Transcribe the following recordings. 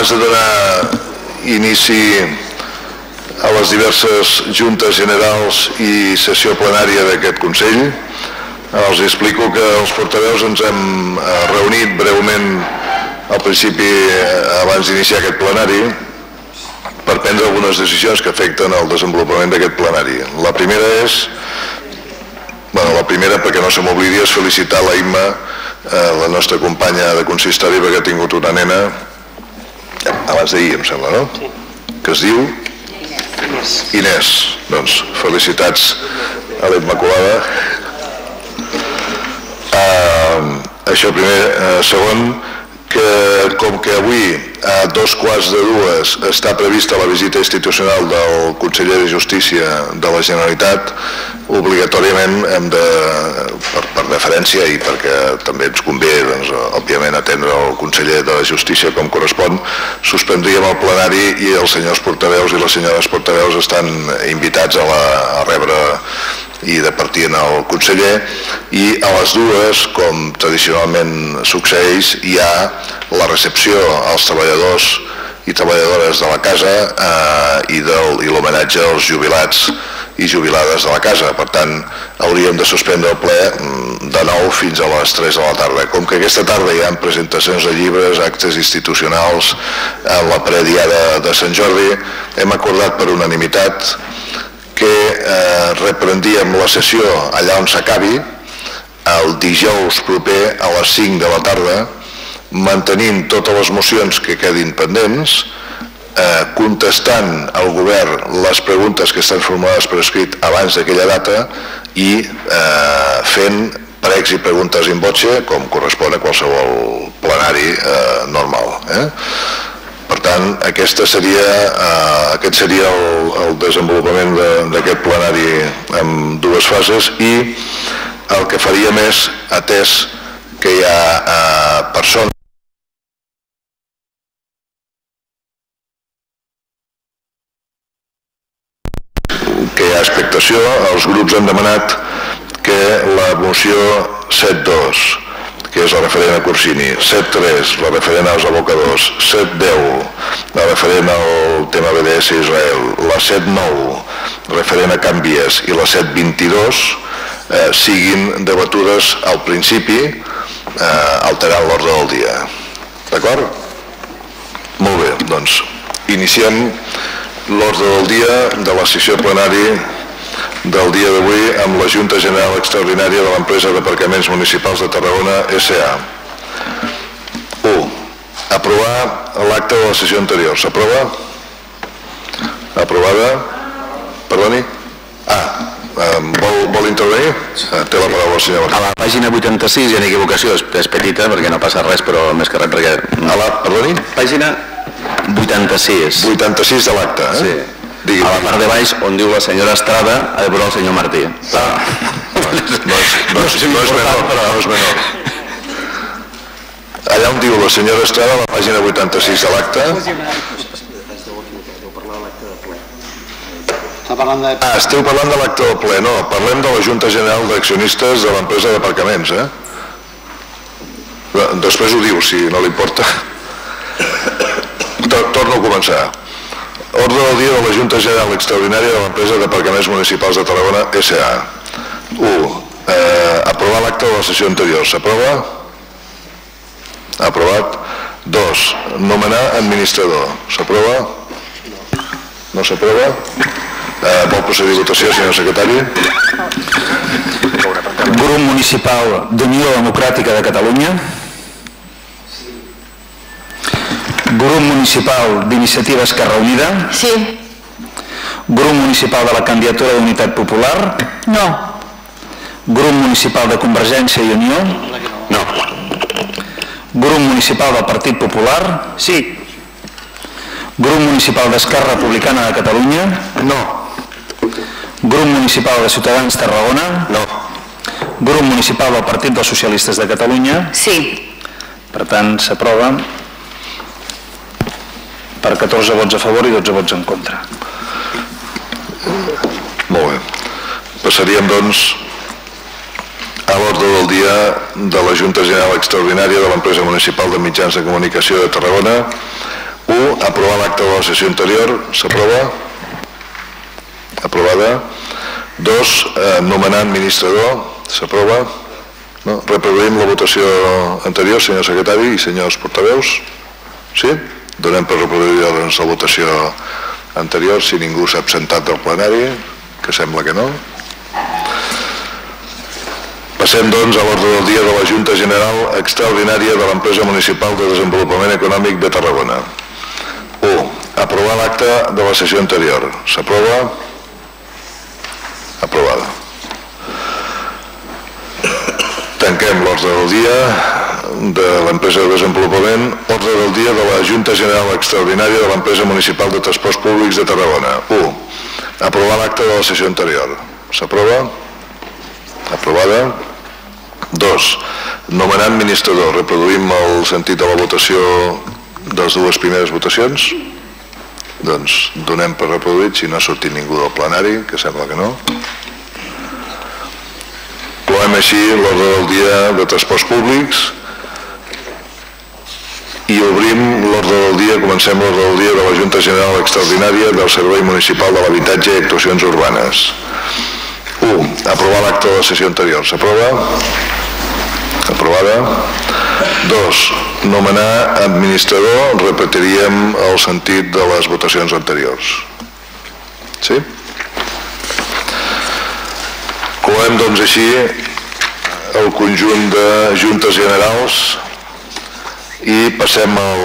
abans de donar inici a les diverses juntes generals i sessió plenària d'aquest Consell, els explico que els portaveus ens hem eh, reunit breument al principi, eh, abans d'iniciar aquest plenari, per prendre algunes decisions que afecten el desenvolupament d'aquest plenari. La primera és, bueno, la primera perquè no se m'oblidi és felicitar la Imma, eh, la nostra companya de consistori, perquè ha tingut una nena, abans d'ahir em sembla, no? Sí. Que es diu? Inés. Inés. Doncs felicitats a la Immaculada. Uh, això primer. Uh, segon, que com que avui a dos quarts de dues està prevista la visita institucional del conseller de Justícia de la Generalitat, obligatòriament hem de, per, per deferència i perquè també ens convé, doncs, òbviament, atendre el conseller de la Justícia com correspon, suspendríem el plenari i els senyors portaveus i les senyores portaveus estan invitats a, la, a rebre i de partir en el conseller i a les dues, com tradicionalment succeeix, hi ha la recepció als treballadors i treballadores de la casa eh, i, del, i l'homenatge als jubilats i jubilades de la casa. Per tant, hauríem de suspendre el ple mm, de nou fins a les 3 de la tarda. Com que aquesta tarda hi ha presentacions de llibres, actes institucionals, en la prediada de Sant Jordi, hem acordat per unanimitat que eh, reprendíem la sessió allà on s'acabi, el dijous proper a les 5 de la tarda, mantenint totes les mocions que quedin pendents, eh, contestant al govern les preguntes que estan formulades per escrit abans d'aquella data i eh, fent pregs i preguntes in voce com correspon a qualsevol plenari eh, normal. Eh? Per tant, aquesta seria, eh, aquest seria el, el desenvolupament d'aquest plenari en dues fases i el que faria més atès que hi ha eh, persones que hi ha expectació, els grups han demanat que la moció 7.2 que és la referent a Corsini, 7.3, la referent als abocadors, 7.10, la referent al tema BDS Israel, la 7.9, referent a Canvies, i la 7.22, eh, siguin debatudes al principi, eh, alterant l'ordre del dia. D'acord? Molt bé, doncs iniciem l'ordre del dia de la sessió plenari del dia d'avui amb la Junta General Extraordinària de l'Empresa d'Aparcaments Municipals de Tarragona S.A. 1. Aprovar l'acte de la sessió anterior. S'aprova? Aprovada? Perdoni? Ah, vol, vol intervenir? Ah, té la paraula el senyor A la pàgina 86 hi ha equivocació, és petita perquè no passa res, però més que res perquè... A la, perdoni? Pàgina 86. 86 de l'acte, eh? Sí. Digui, a la part de baix, on diu la senyora Estrada, ha de veure el senyor Martí. Ah. No, és, no, és, no, és, no és menor, però no és menor. Allà on diu la senyora Estrada, a la pàgina 86 de l'acte... Ah, esteu parlant de l'acte del ple, no, parlem de la Junta General d'Accionistes de l'empresa d'aparcaments, eh? Després ho diu, si no li importa. Torno a començar. Ordre del dia de la Junta General Extraordinària de l'Empresa d'Aparcaments Municipals de Tarragona S.A. 1. Eh, aprovar l'acte de la sessió anterior. S'aprova? Aprovat. 2. Nomenar administrador. S'aprova? No s'aprova? Eh, vol procedir a votació, senyor secretari? Grup Municipal d'Unió Democràtica de Catalunya. Grup Municipal d'Iniciativa Esquerra Unida. Sí. Grup Municipal de la Candidatura d'Unitat Popular. No. Grup Municipal de Convergència i Unió. No. Grup Municipal del Partit Popular. Sí. Grup Municipal d'Esquerra Republicana de Catalunya. No. Grup Municipal de Ciutadans Tarragona. No. Grup Municipal del Partit dels Socialistes de Catalunya. Sí. Per tant, s'aprova per 14 vots a favor i 12 vots en contra. Molt bé. Passaríem, doncs, a l'ordre del dia de la Junta General Extraordinària de l'Empresa Municipal de Mitjans de Comunicació de Tarragona. 1. 1. Aprovar l'acte de la sessió anterior. S'aprova? Aprovada. 2. Eh, nomenar administrador. S'aprova? No? Reproduïm la votació anterior, senyor secretari i senyors portaveus. Sí? Donem per reproduir doncs, la votació anterior si ningú s'ha absentat del plenari, que sembla que no. Passem, doncs, a l'ordre del dia de la Junta General Extraordinària de l'Empresa Municipal de Desenvolupament Econòmic de Tarragona. 1. Aprovar l'acte de la sessió anterior. S'aprova? Aprovada. Tanquem l'ordre del dia de l'empresa de desenvolupament, ordre del dia de la Junta General Extraordinària de l'Empresa Municipal de Transports Públics de Tarragona. 1. Aprovar l'acte de la sessió anterior. S'aprova? Aprovada. 2. Nomenar administrador. Reproduïm el sentit de la votació de les dues primeres votacions. Doncs donem per reproduït si no ha sortit ningú del plenari, que sembla que no. Cloem així l'ordre del dia de transports públics i obrim l'ordre del dia, comencem l'ordre del dia de la Junta General Extraordinària del Servei Municipal de l'Habitatge i Actuacions Urbanes. 1. Aprovar l'acte de la sessió anterior. S'aprova? Aprovada. 2. Nomenar administrador. Repetiríem el sentit de les votacions anteriors. Sí? Cloem, doncs, així el conjunt de juntes generals i passem al,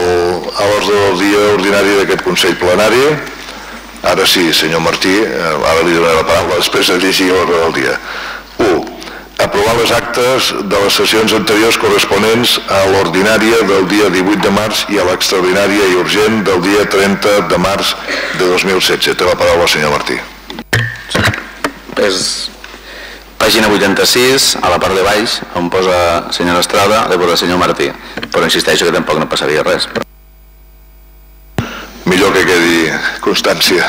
a l'ordre del dia ordinari d'aquest Consell Plenari. Ara sí, senyor Martí, eh, ara li donaré la paraula després de llegir l'ordre del dia. 1. Aprovar les actes de les sessions anteriors corresponents a l'ordinària del dia 18 de març i a l'extraordinària i urgent del dia 30 de març de 2016. Té la paraula, senyor Martí. És pàgina 86, a la part de baix, on posa senyora Estrada, de posa senyor Martí. Però insisteixo que tampoc no passaria res. Millor que quedi constància,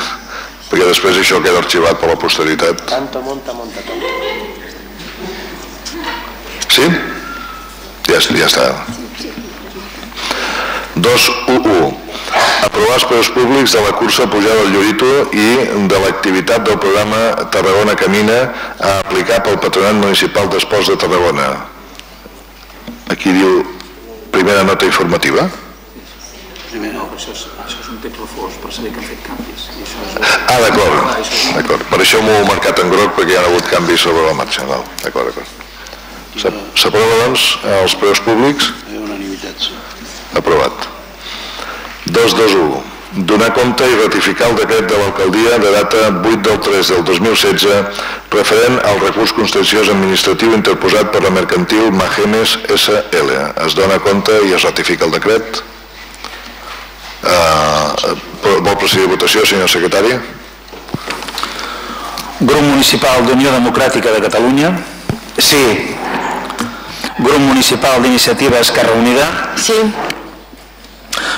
perquè després això queda arxivat per la posteritat. Tanto monta, monta tanto. Sí? Ja, ja està. 2.1.1 Aprovar els preus públics de la cursa pujada al Llorito i de l'activitat del programa Tarragona Camina a aplicar pel Patronat Municipal d'Esports de Tarragona. Aquí diu primera nota informativa. Primer, no, això és, això és un text refós per saber que han fet canvis. I això és... Ah, d'acord, d'acord. Per això m'ho he marcat en groc perquè hi ha hagut canvis sobre la marxa. D'acord, d'acord. S'ap- S'aprova, doncs, els preus públics? Unanimitat, sí. Aprovat. 221. Donar compte i ratificar el decret de l'alcaldia de data 8 del 3 del 2016 referent al recurs constenciós administratiu interposat per la mercantil Magenes SL. Es dona compte i es ratifica el decret? Uh, vol procedir a votació, senyor secretari? Grup Municipal d'Unió Democràtica de Catalunya? Sí. Grup Municipal d'Iniciativa Esquerra Unida? Sí,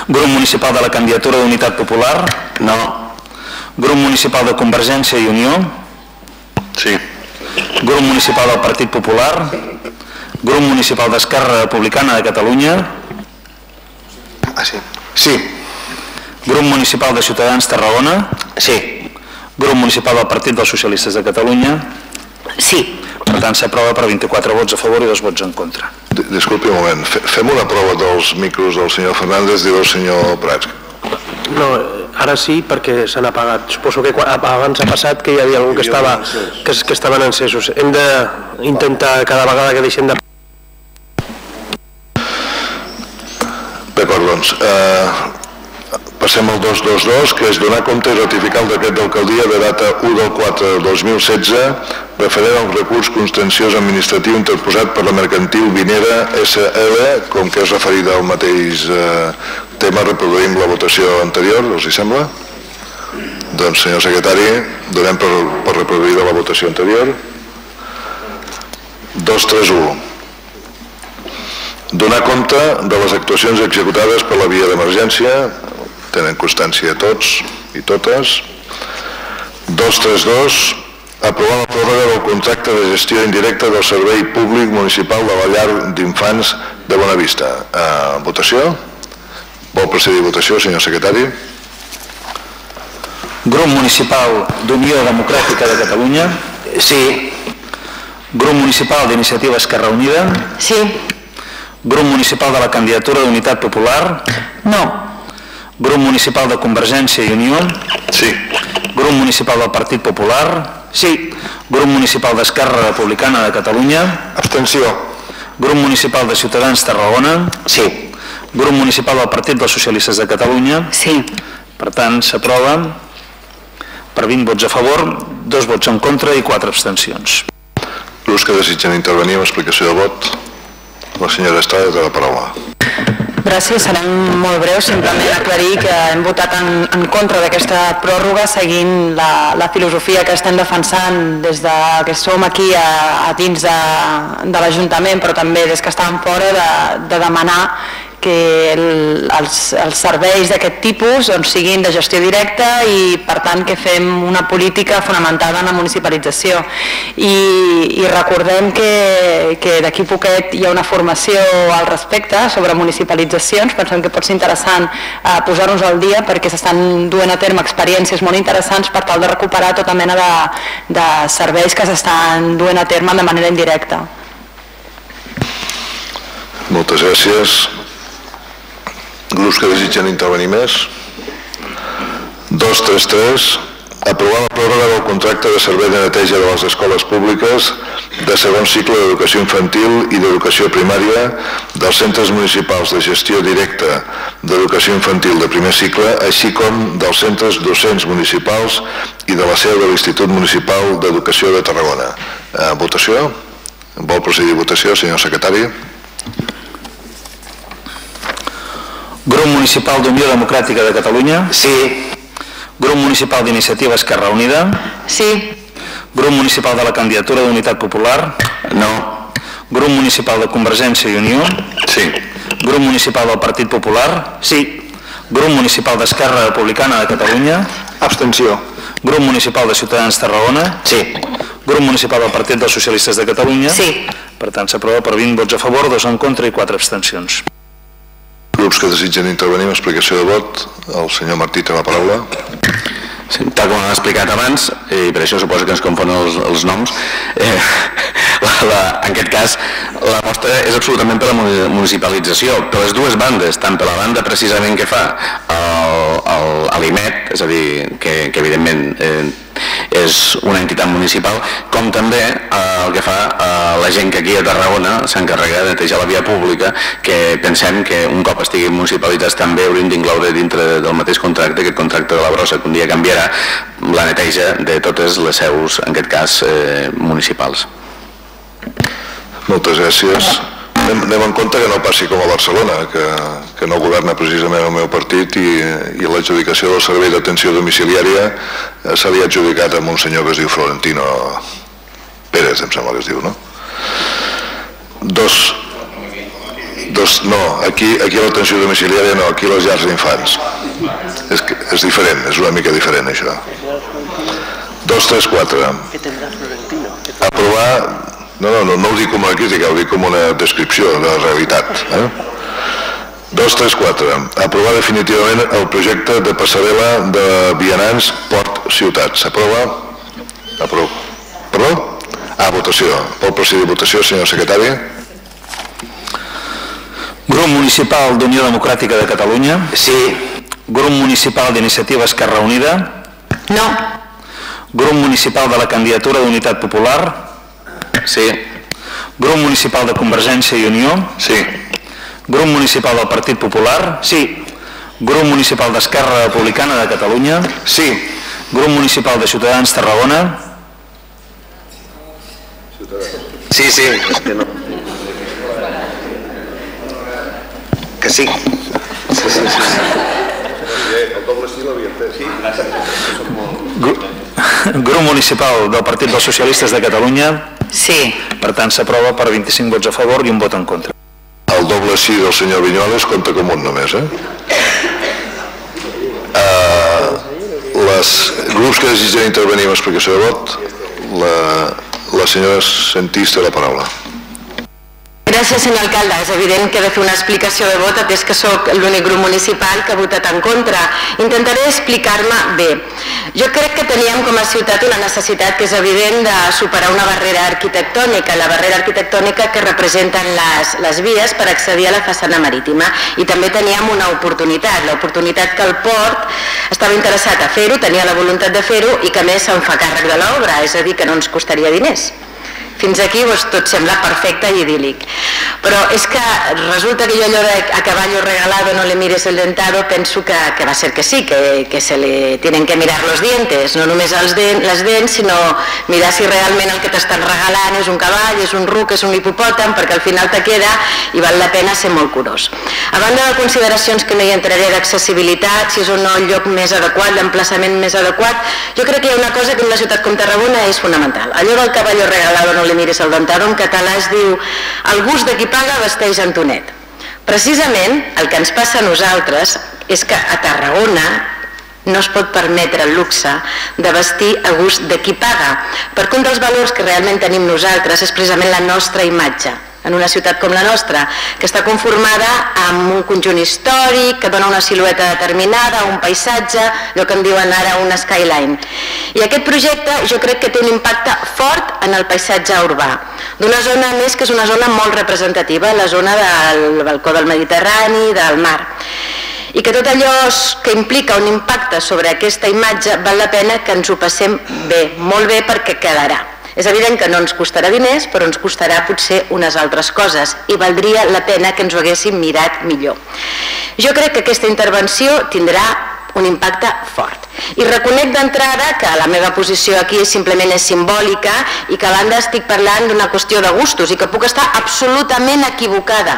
Grup Municipal de la Candidatura d'Unitat Popular? No. Grup Municipal de Convergència i Unió? Sí. Grup Municipal del Partit Popular? Grup Municipal d'Esquerra Republicana de Catalunya? Ah, sí. Sí. Grup Municipal de Ciutadans Tarragona? Sí. Grup Municipal del Partit dels Socialistes de Catalunya? sí. Per tant, s'aprova per 24 vots a favor i dos vots en contra. Disculpi un moment. Fe- Fem una prova dels micros del senyor Fernández i del senyor Prats. No, ara sí, perquè s'han apagat. Suposo que quan, abans ha passat que hi havia algú que, estava, que, que estaven encesos. Hem d'intentar cada vegada que deixem de... D'acord, doncs, eh, passem al 222, que és donar compte i ratificar el decret d'alcaldia de data 1 del 4 del 2016 referent al recurs constenciós administratiu interposat per la mercantil Vinera SL, com que és referit al mateix eh, tema, reproduïm la votació anterior, us hi sembla? Doncs, senyor secretari, donem per, per reproduïda la votació anterior. 231 donar compte de les actuacions executades per la via d'emergència, tenen constància tots i totes. 232, aprovar la pròrroga del contracte de gestió indirecta del Servei Públic Municipal de la Llar d'Infants de Bonavista. Eh, votació? Vol procedir a votació, senyor secretari? Grup Municipal d'Unió Democràtica de Catalunya? Sí. Grup Municipal d'Iniciativa Esquerra Unida? Sí. Grup Municipal de la Candidatura d'Unitat Popular? No. Grup Municipal de Convergència i Unió? Sí. Grup Municipal del Partit Popular? Sí. Grup Municipal d'Esquerra Republicana de Catalunya? Abstenció. Grup Municipal de Ciutadans Tarragona? Sí. Grup Municipal del Partit dels Socialistes de Catalunya? Sí. Per tant, s'aprova per 20 vots a favor, dos vots en contra i quatre abstencions. Grups que desitgen intervenir amb explicació de vot. La senyora Estrada té la paraula. Gràcies, serem molt breus, simplement aclarir que hem votat en, en contra d'aquesta pròrroga seguint la, la filosofia que estem defensant des de que som aquí a, a dins de, de l'Ajuntament, però també des que estàvem fora, de, de demanar que el, els, els serveis d'aquest tipus doncs, siguin de gestió directa i per tant que fem una política fonamentada en la municipalització i, i recordem que, que d'aquí poquet hi ha una formació al respecte sobre municipalitzacions, pensem que pot ser interessant eh, posar-nos al dia perquè s'estan duent a terme experiències molt interessants per tal de recuperar tota mena de, de serveis que s'estan duent a terme de manera indirecta. Moltes gràcies. Grups que desitgen intervenir més. 233. Aprovar la pròrroga del contracte de servei de neteja de les escoles públiques de segon cicle d'educació infantil i d'educació primària dels centres municipals de gestió directa d'educació infantil de primer cicle, així com dels centres docents municipals i de la seu de l'Institut Municipal d'Educació de Tarragona. Eh, votació? Vol procedir a votació, senyor secretari? Grup Municipal d'Unió Democràtica de Catalunya? Sí. Grup Municipal d'Iniciativa Esquerra Unida? Sí. Grup Municipal de la Candidatura d'Unitat Popular? No. Grup Municipal de Convergència i Unió? Sí. Grup Municipal del Partit Popular? Sí. Grup Municipal d'Esquerra Republicana de Catalunya? Abstenció. Grup Municipal de Ciutadans Tarragona? Sí. Grup Municipal del Partit dels Socialistes de Catalunya? Sí. Per tant, s'aprova per 20 vots a favor, dos en contra i quatre abstencions. Grups que desitgen intervenir amb explicació de vot. El senyor Martí té la paraula. Sí, tal com hem explicat abans, i per això suposo que ens confonen els, els noms, eh, la, la, en aquest cas la mostra és absolutament per la muni- municipalització, per les dues bandes, tant per la banda precisament que fa l'IMET, és a dir, que, que evidentment eh, és una entitat municipal, com també eh, el que fa eh, la gent que aquí a Tarragona s'encarrega de netejar la via pública, que pensem que un cop estiguin municipalitzats també hauríem d'incloure dintre del mateix contracte, aquest contracte de la brossa, que un dia canviarà la neteja de totes les seus, en aquest cas, eh, municipals. Moltes gràcies. Anem, anem en compte que no passi com a Barcelona, que, que no governa precisament el meu partit i, i l'adjudicació del servei d'atenció domiciliària eh, se li ha adjudicat a un senyor que es diu Florentino Pérez, em sembla que es diu, no? Dos, dos no, aquí, aquí l'atenció domiciliària no, aquí les llars d'infants. És, que, és diferent, és una mica diferent això. Dos, tres, quatre. Aprovar no, no, no, no ho dic com una crítica, ho dic com una descripció de la realitat. Eh? 2, 3, 4. Aprovar definitivament el projecte de passarel·la de Vianants Port Ciutat. S'aprova? Aprova. Perdó? Ah, votació. Vol procedir a votació, senyor secretari? Grup Municipal d'Unió Democràtica de Catalunya? Sí. Grup Municipal d'Iniciativa Esquerra Unida? No. Grup Municipal de la Candidatura d'Unitat Popular? Sí, Grup Municipal de Convergència i Unió? Sí. Grup Municipal del Partit Popular? Sí. Grup Municipal d'Esquerra Republicana de Catalunya? Sí. Grup Municipal de Ciutadans Tarragona? Sí, sí, que no. Que sí. Sí, sí, sí. Gru- Grup Municipal del Partit dels Socialistes de Catalunya? Sí. Per tant, s'aprova per 25 vots a favor i un vot en contra. El doble sí del senyor Vinyoles compta com un només, eh? Uh, les grups que desitgen intervenir amb explicació de vot, la, la senyora Sentís té la paraula. Gràcies, senyor alcalde. És evident que he de fer una explicació de vot, atès que sóc l'únic grup municipal que ha votat en contra. Intentaré explicar-me bé. Jo crec que teníem com a ciutat una necessitat que és evident de superar una barrera arquitectònica, la barrera arquitectònica que representen les, les vies per accedir a la façana marítima. I també teníem una oportunitat, l'oportunitat que el port estava interessat a fer-ho, tenia la voluntat de fer-ho i que a més se'n fa càrrec de l'obra, és a dir, que no ens costaria diners. Fins aquí doncs, tot sembla perfecte i idíl·lic. Però és que resulta que jo allò de a caballo regalado no le mires el dentado penso que, que va ser que sí, que, que se le tienen que mirar los dientes, no només els dent, les dents, sinó mirar si realment el que t'estan regalant és un cavall, és un ruc, és un hipopòtam, perquè al final te queda i val la pena ser molt curós. A banda de consideracions que no hi entraré d'accessibilitat, si és o no el lloc més adequat, l'emplaçament més adequat, jo crec que hi ha una cosa que en una ciutat com Tarragona és fonamental. Allò del caballo regalado no le mires el dentado en català es diu el gust de qui paga vesteix Antonet. Precisament el que ens passa a nosaltres és que a Tarragona no es pot permetre el luxe de vestir a gust de qui paga, perquè un dels valors que realment tenim nosaltres és precisament la nostra imatge en una ciutat com la nostra, que està conformada amb un conjunt històric, que dona una silueta determinada, un paisatge, allò que en diuen ara una skyline. I aquest projecte jo crec que té un impacte fort en el paisatge urbà, d'una zona més que és una zona molt representativa, la zona del balcó del Mediterrani, del mar i que tot allò que implica un impacte sobre aquesta imatge val la pena que ens ho passem bé, molt bé perquè quedarà. És evident que no ens costarà diners, però ens costarà potser unes altres coses i valdria la pena que ens ho haguéssim mirat millor. Jo crec que aquesta intervenció tindrà un impacte fort. I reconec d'entrada que la meva posició aquí simplement és simbòlica i que a banda estic parlant d'una qüestió de gustos i que puc estar absolutament equivocada.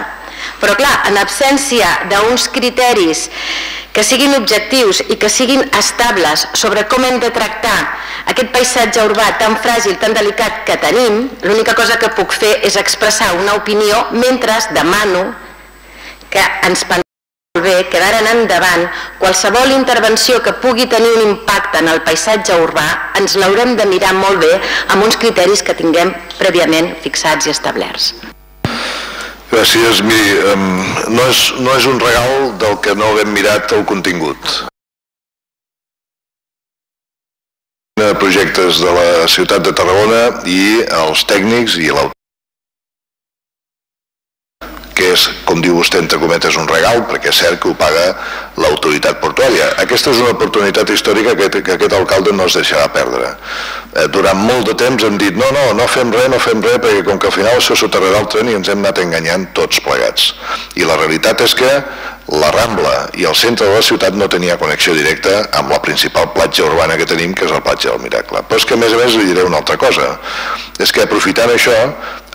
Però clar, en absència d'uns criteris que siguin objectius i que siguin estables sobre com hem de tractar aquest paisatge urbà tan fràgil, tan delicat que tenim, l'única cosa que puc fer és expressar una opinió mentre demano que ens pensem bé que d'ara en endavant qualsevol intervenció que pugui tenir un impacte en el paisatge urbà ens l'haurem de mirar molt bé amb uns criteris que tinguem prèviament fixats i establerts. Gràcies. Miri, no és, no és un regal del que no haguem mirat el contingut. projectes de la ciutat de Tarragona i els tècnics i l'autor que és, com diu vostè, entre cometes, un regal, perquè és cert que ho paga l'autoritat portuària. Aquesta és una oportunitat històrica que, que aquest alcalde no es deixarà perdre. Eh, durant molt de temps hem dit no, no, no fem res, no fem res, perquè com que al final això soterrarà el tren i ens hem anat enganyant tots plegats. I la realitat és que la Rambla i el centre de la ciutat no tenia connexió directa amb la principal platja urbana que tenim, que és la platja del Miracle. Però és que a més a més li diré una altra cosa, és que aprofitant això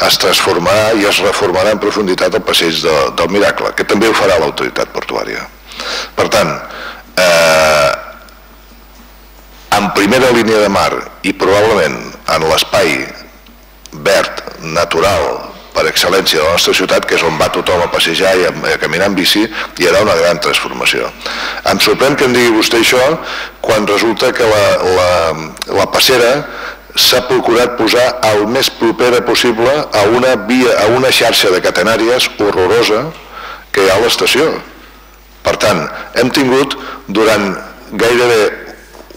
es transformarà i es reformarà en profunditat el passeig de, del Miracle, que també ho farà l'autoritat portuària. Per tant, eh, en primera línia de mar i probablement en l'espai verd, natural, per excel·lència de la nostra ciutat, que és on va tothom a passejar i a, a caminar en bici, hi haurà una gran transformació. Em sorprèn que em digui vostè això quan resulta que la, la, la passera s'ha procurat posar el més propera possible a una, via, a una xarxa de catenàries horrorosa que hi ha a l'estació. Per tant, hem tingut durant gairebé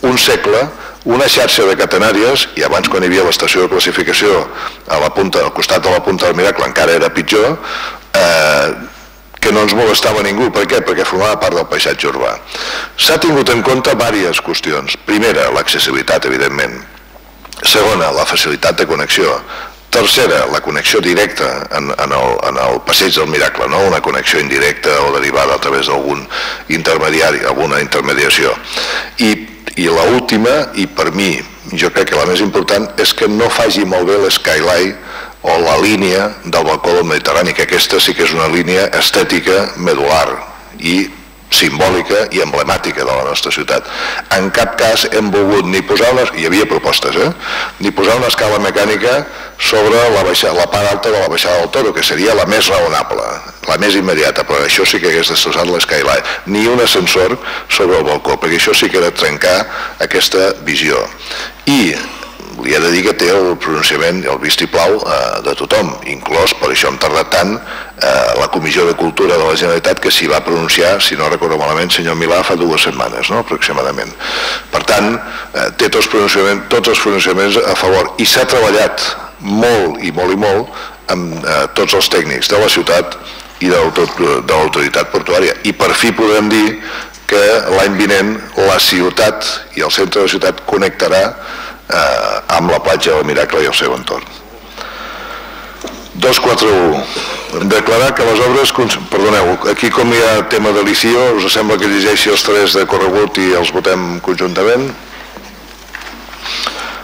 un segle una xarxa de catenàries, i abans quan hi havia l'estació de classificació a la punta, al costat de la punta del Miracle encara era pitjor, eh, que no ens molestava ningú. Per què? Perquè formava part del paisatge urbà. S'ha tingut en compte diverses qüestions. Primera, l'accessibilitat, evidentment. Segona, la facilitat de connexió. Tercera, la connexió directa en, en, el, en el passeig del miracle, no una connexió indirecta o derivada a través d'algun intermediari, alguna intermediació. I, i la última, i per mi jo crec que la més important, és que no faci molt bé l'skyline o la línia del balcó del Mediterrani, que aquesta sí que és una línia estètica medular i simbòlica i emblemàtica de la nostra ciutat. En cap cas hem volgut ni posar unes, hi havia propostes, eh? ni posar una escala mecànica sobre la, baixada, la part alta de la baixada del Toro, que seria la més raonable, la més immediata, però això sí que hagués destrossat l'Skyline, ni un ascensor sobre el balcó, perquè això sí que era trencar aquesta visió. I li he de dir que té el pronunciament, el vistiplau eh, de tothom, inclòs, per això hem tardat tant, eh, la Comissió de Cultura de la Generalitat que s'hi va pronunciar, si no recordo malament, senyor Milà, fa dues setmanes, no?, aproximadament. Per tant, eh, té tots, pronunciaments, tots els pronunciaments a favor i s'ha treballat molt i molt i molt amb eh, tots els tècnics de la ciutat i de l'autoritat portuària. I per fi podem dir que l'any vinent la ciutat i el centre de la ciutat connectarà eh, amb la platja del Miracle i el seu entorn. 241. Declarar que les obres... Perdoneu, aquí com hi ha tema de l'ICIO, us sembla que llegeixi els tres de corregut i els votem conjuntament?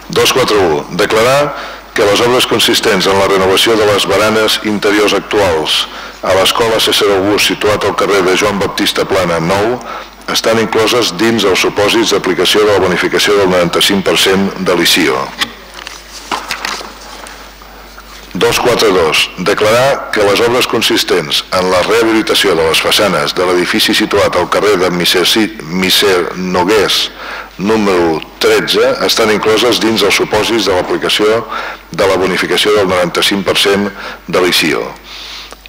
241. Declarar que les obres consistents en la renovació de les baranes interiors actuals a l'escola César August situat al carrer de Joan Baptista Plana 9 estan incloses dins els supòsits d'aplicació de la bonificació del 95% de l'ICIO. 242. Declarar que les obres consistents en la rehabilitació de les façanes de l'edifici situat al carrer de Miser, Nogués número 13 estan incloses dins els supòsits de l'aplicació de la bonificació del 95% de l'ICIO.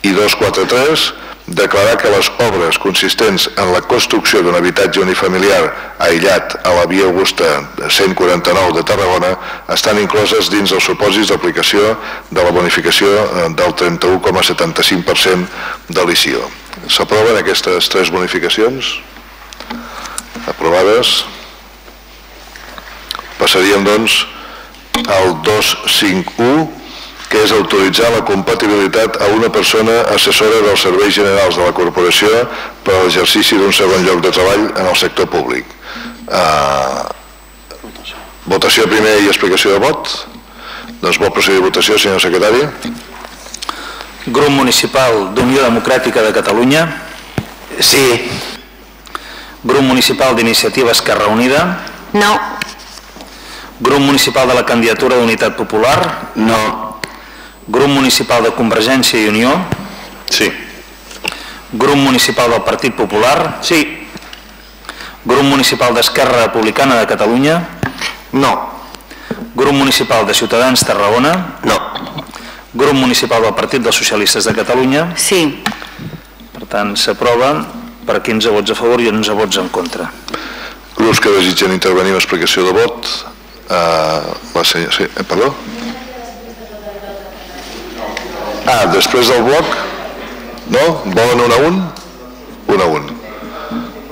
I 243 declarar que les obres consistents en la construcció d'un habitatge unifamiliar aïllat a la via Augusta 149 de Tarragona estan incloses dins els supòsits d'aplicació de la bonificació eh, del 31,75% de l'ICIO. S'aproven aquestes tres bonificacions? Aprovades. Passaríem, doncs, al 251 que és autoritzar la compatibilitat a una persona assessora dels serveis generals de la corporació per a l'exercici d'un segon lloc de treball en el sector públic. Uh, votació primer i explicació de vot. Doncs vol procedir a votació, senyor secretari. Grup Municipal d'Unió Democràtica de Catalunya. Sí. Grup Municipal d'Iniciativa Esquerra Unida. No. Grup Municipal de la Candidatura d'Unitat Popular. No. Grup Municipal de Convergència i Unió? Sí. Grup Municipal del Partit Popular? Sí. Grup Municipal d'Esquerra Republicana de Catalunya? No. Grup Municipal de Ciutadans Tarragona? No. Grup Municipal del Partit dels Socialistes de Catalunya? Sí. Per tant, s'aprova per 15 vots a favor i 11 vots en contra. Grups que desitgen intervenir en explicació de vot. Uh, la senyora... Sí, eh, perdó? Ah, després del bloc? No? Volen un a un? Un a un.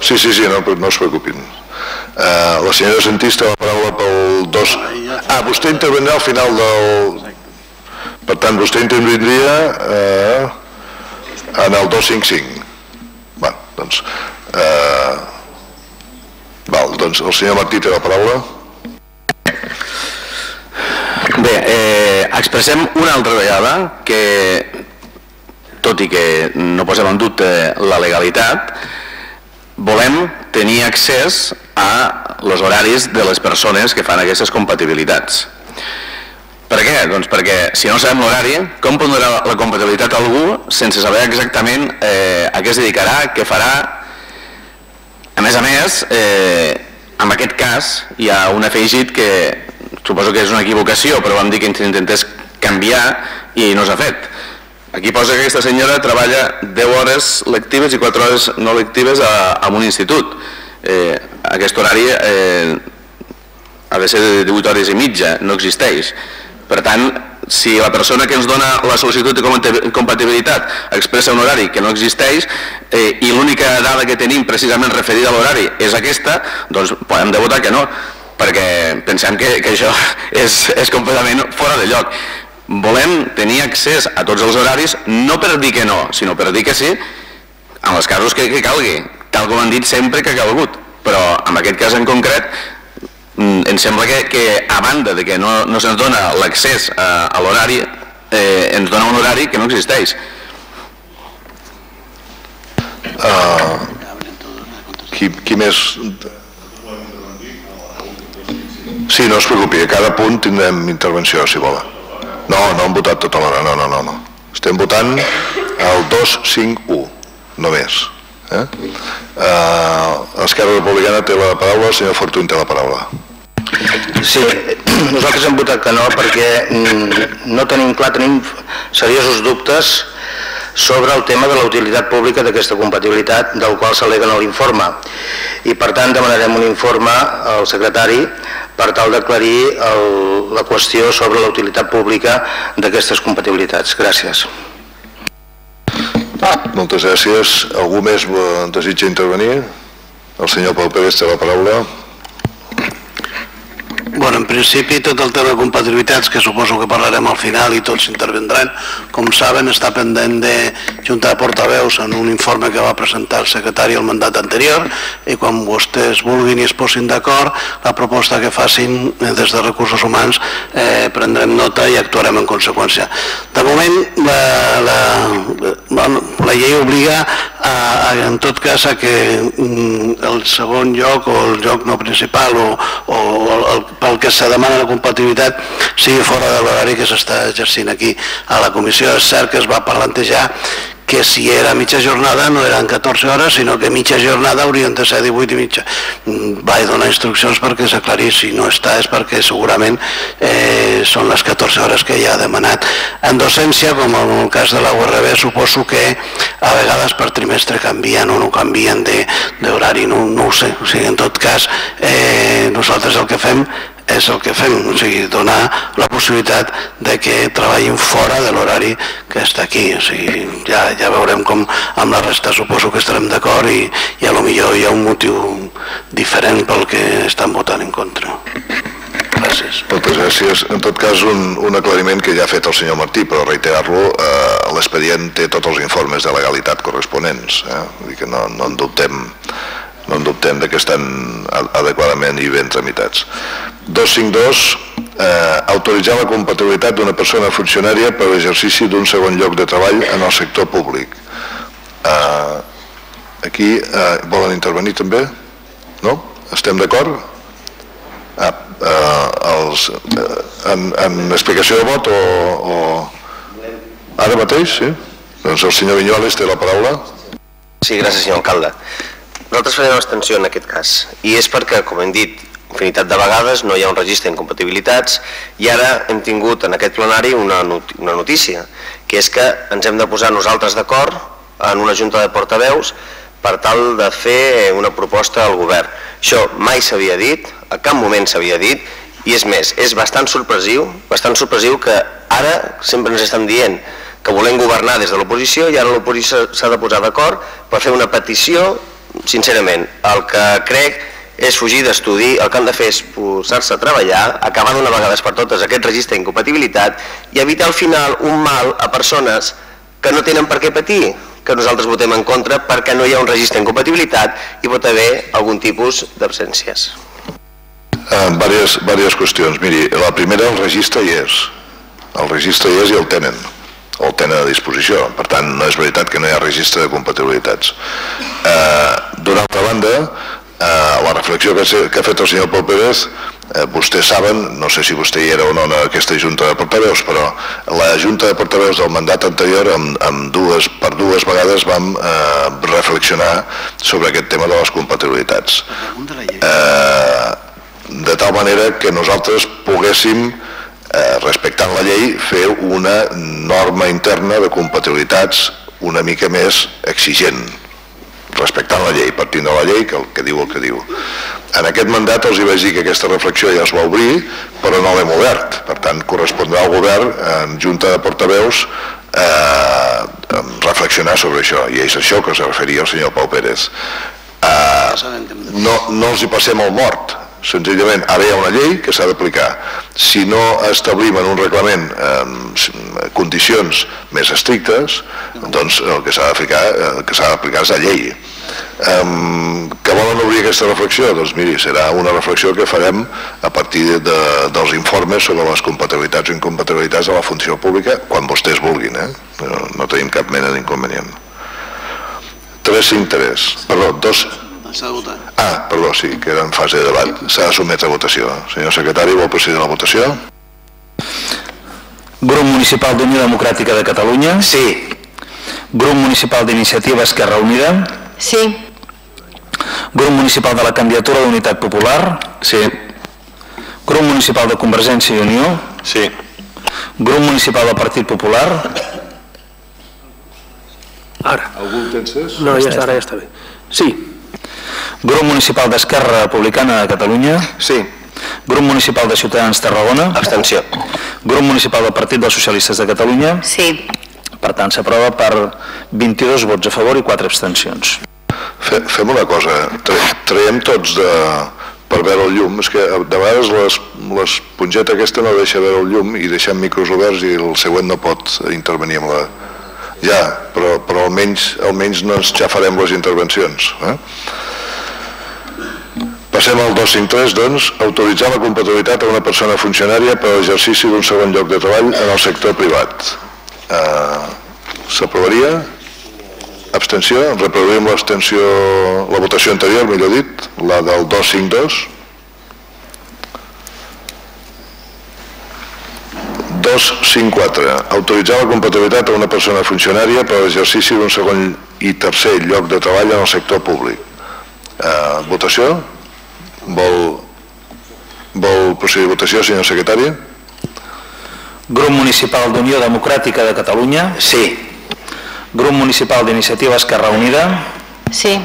Sí, sí, sí, no, no es preocupin. Uh, la senyora Santista la paraula pel dos... Ah, vostè intervindrà al final del... Per tant, vostè intervindria uh, en el 255. Bé, doncs... Uh, val, doncs el senyor Martí té la paraula. Bé, eh, expressem una altra vegada que, tot i que no posem en dubte la legalitat, volem tenir accés a els horaris de les persones que fan aquestes compatibilitats. Per què? Doncs perquè si no sabem l'horari, com donar la compatibilitat a algú sense saber exactament eh, a què es dedicarà, què farà? A més a més, eh, en aquest cas hi ha un afegit que suposo que és una equivocació, però vam dir que intentés canviar i no s'ha fet. Aquí posa que aquesta senyora treballa 10 hores lectives i 4 hores no lectives a, a un institut. Eh, aquest horari eh, ha de ser de 18 hores i mitja, no existeix. Per tant, si la persona que ens dona la sol·licitud de compatibilitat expressa un horari que no existeix eh, i l'única dada que tenim precisament referida a l'horari és aquesta, doncs podem de votar que no perquè pensem que, que això és, és completament fora de lloc. Volem tenir accés a tots els horaris, no per dir que no, sinó per dir que sí, en els casos que, que calgui, tal com han dit sempre que ha calgut. Però en aquest cas en concret mm, em sembla que, que a banda de que no, no se'ns dona l'accés a, a l'horari, eh, ens dona un horari que no existeix. Uh, qui, qui més Sí, no es preocupi, a cada punt tindrem intervenció, si volen. No, no hem votat tota l'hora, no, no, no, no. Estem votant el 251, només. Eh? Uh, Esquerra Republicana té la paraula, el senyor Fortuny té la paraula. Sí, nosaltres hem votat que no perquè mm, no tenim clar, tenim seriosos dubtes sobre el tema de la utilitat pública d'aquesta compatibilitat del qual s'al·lega en l'informe i per tant demanarem un informe al secretari per tal d'aclarir la qüestió sobre la utilitat pública d'aquestes compatibilitats. Gràcies. Moltes gràcies. Algú més desitja intervenir? El senyor Pau Pérez té la paraula. Bueno, en principi tot el tema de compatibilitats, que suposo que parlarem al final i tots intervendran, com saben està pendent de juntar de portaveus en un informe que va presentar el secretari al mandat anterior i quan vostès vulguin i es posin d'acord, la proposta que facin eh, des de recursos humans eh, prendrem nota i actuarem en conseqüència. De moment la, la, la, la llei obliga a, a, en tot cas a que mm, el segon lloc o el lloc no principal o, o el, el pel que se demana la compatibilitat sigui fora de l'horari que s'està exercint aquí a la comissió. És cert que es va plantejar que si era mitja jornada no eren 14 hores, sinó que mitja jornada haurien de ser 18 i mitja. Mm, vaig donar instruccions perquè s'aclarís, si no està és perquè segurament eh, són les 14 hores que ja ha demanat. En docència, com en el cas de la URB, suposo que a vegades per trimestre canvien o no canvien d'horari, no, no ho sé. O sigui, en tot cas, eh, nosaltres el que fem és el que fem, o sigui, donar la possibilitat de que treballin fora de l'horari que està aquí, o sigui, ja, ja veurem com amb la resta suposo que estarem d'acord i, i a lo millor hi ha un motiu diferent pel que estan votant en contra. Gràcies. Moltes gràcies. En tot cas, un, un aclariment que ja ha fet el senyor Martí, però reiterar-lo, eh, l'expedient té tots els informes de legalitat corresponents, eh? Vull dir que no, no en dubtem no en dubtem que estan adequadament i ben tramitats. 252, eh, autoritzar la compatibilitat d'una persona funcionària per l'exercici d'un segon lloc de treball en el sector públic. Eh, aquí eh, volen intervenir també? No? Estem d'acord? Ah, eh, els, eh, en, en explicació de vot o, o... Ara mateix, sí? Doncs el senyor Vinyoles té la paraula. Sí, gràcies, senyor alcalde. Nosaltres farem l'extensió en aquest cas i és perquè, com hem dit, infinitat de vegades no hi ha un registre d'incompatibilitats i ara hem tingut en aquest plenari una, not una notícia, que és que ens hem de posar nosaltres d'acord en una junta de portaveus per tal de fer una proposta al govern. Això mai s'havia dit, a cap moment s'havia dit, i és més, és bastant sorpresiu, bastant sorpresiu que ara sempre ens estan dient que volem governar des de l'oposició i ara l'oposició s'ha de posar d'acord per fer una petició sincerament, el que crec és fugir d'estudi, el que han de fer és posar-se a treballar, acabar d'una vegada per totes aquest registre d'incompatibilitat i evitar al final un mal a persones que no tenen per què patir, que nosaltres votem en contra perquè no hi ha un registre d'incompatibilitat i pot haver algun tipus d'absències. Eh, diverses qüestions. Miri, la primera, el registre hi és. El registre hi és i el tenen o el tenen a disposició. Per tant, no és veritat que no hi ha registre de compatibilitats. Eh, D'una altra banda, eh, la reflexió que, que ha fet el senyor Pol Pérez, eh, vostès saben, no sé si vostè hi era o no en aquesta Junta de Portaveus, però la Junta de Portaveus del mandat anterior, amb, amb dues, per dues vegades vam eh, reflexionar sobre aquest tema de les compatibilitats. Eh, de tal manera que nosaltres poguéssim eh, respectant la llei, fer una norma interna de compatibilitats una mica més exigent, respectant la llei, partint de la llei, que, el, que diu el que diu. En aquest mandat els hi vaig dir que aquesta reflexió ja es va obrir, però no l'hem obert. Per tant, correspondrà al govern, en junta de portaveus, eh, reflexionar sobre això, i és això que es referia el senyor Pau Pérez. Eh, no, no els hi passem el mort, senzillament ara hi ha una llei que s'ha d'aplicar. Si no establim en un reglament eh, condicions més estrictes doncs el que s'ha d'aplicar el que s'ha d'aplicar és la llei. Eh, que volen obrir aquesta reflexió? Doncs miri, serà una reflexió que farem a partir de, dels informes sobre les compatibilitats o incompatibilitats de la funció pública quan vostès vulguin eh? no, no tenim cap mena d'inconvenient. 353 perdó, dos, S'ha de votar. Ah, perdó, sí, queda en fase de debat. S'ha de sotmetre a votació. Senyor secretari, vol procedir a la votació? Grup Municipal d'Unió Democràtica de Catalunya? Sí. Grup Municipal d'Iniciativa Esquerra Unida? Sí. Grup Municipal de la Candidatura d'Unitat Popular? Sí. Grup Municipal de Convergència i Unió. Sí. Grup Municipal del Partit Popular. Ara. Algú té encès? No, ja està, ara ja està bé. Sí. Grup Municipal d'Esquerra Republicana de Catalunya. Sí. Grup Municipal de Ciutadans Tarragona. Abstenció. Grup Municipal del Partit dels Socialistes de Catalunya. Sí. Per tant, s'aprova per 22 vots a favor i 4 abstencions. Fe, fem una cosa, tra traiem tots de, per veure el llum, és que de vegades les, les pongeta aquesta no deixa veure el llum i deixem micros oberts i el següent no pot intervenir amb la... Ja, però, però almenys, almenys no ens xafarem les intervencions. Eh? Passem al 253, doncs, autoritzar la compatibilitat a una persona funcionària per a l'exercici d'un segon lloc de treball en el sector privat. Eh, S'aprovaria? Abstenció? Reproduïm l'abstenció, la votació anterior, millor dit, la del 252. 254. Autoritzar la compatibilitat a una persona funcionària per a l'exercici d'un segon i tercer lloc de treball en el sector públic. Eh, votació? Vol, vol procedir a votació, senyor secretari? Grup Municipal d'Unió Democràtica de Catalunya. Sí. Grup Municipal d'Iniciativa Esquerra Unida. Sí.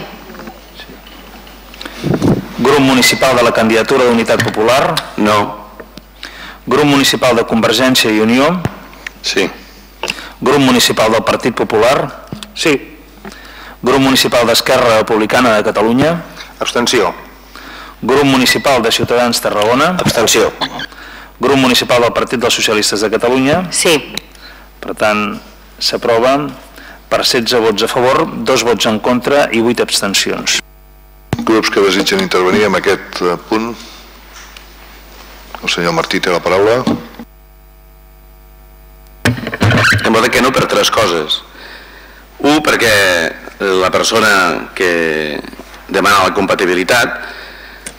Grup Municipal de la Candidatura d'Unitat Popular. No. Grup Municipal de Convergència i Unió. Sí. Grup Municipal del Partit Popular. Sí. Grup Municipal d'Esquerra Republicana de Catalunya. Abstenció. Grup Municipal de Ciutadans Tarragona. Abstenció. Grup Municipal del Partit dels Socialistes de Catalunya. Sí. Per tant, s'aprova per 16 vots a favor, 2 vots en contra i 8 abstencions. Grups que desitgen intervenir en aquest eh, punt? El senyor Martí té la paraula. Em vota que no per tres coses. Un, perquè la persona que demana la compatibilitat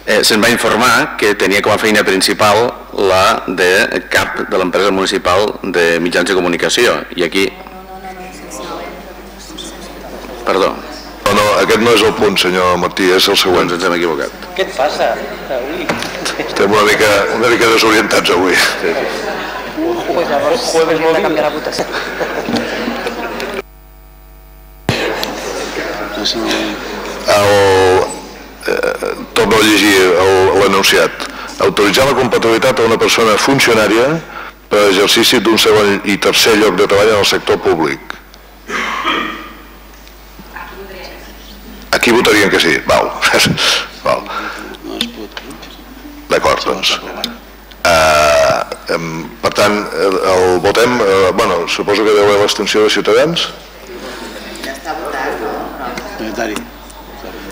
eh, se'n va informar que tenia com a feina principal la de cap de l'empresa municipal de mitjans de comunicació. I aquí... Perdó. No, no, aquest no és el punt, senyor Martí, és el següent. Doncs ens hem equivocat. Què et passa avui? Estem una mica, una mica desorientats avui. Pues llavors jueves hem de canviar la votació. El, eh, torno a llegir el- l'anunciat. Autoritzar la compatibilitat a una persona funcionària per a exercici d'un segon i tercer lloc de treball en el sector públic. Aquí votarien que sí. Val. Val. D'acord, doncs. Uh, em, per tant, el, el votem, uh, bueno, suposo que deu haver l'extensió de Ciutadans. Secretari,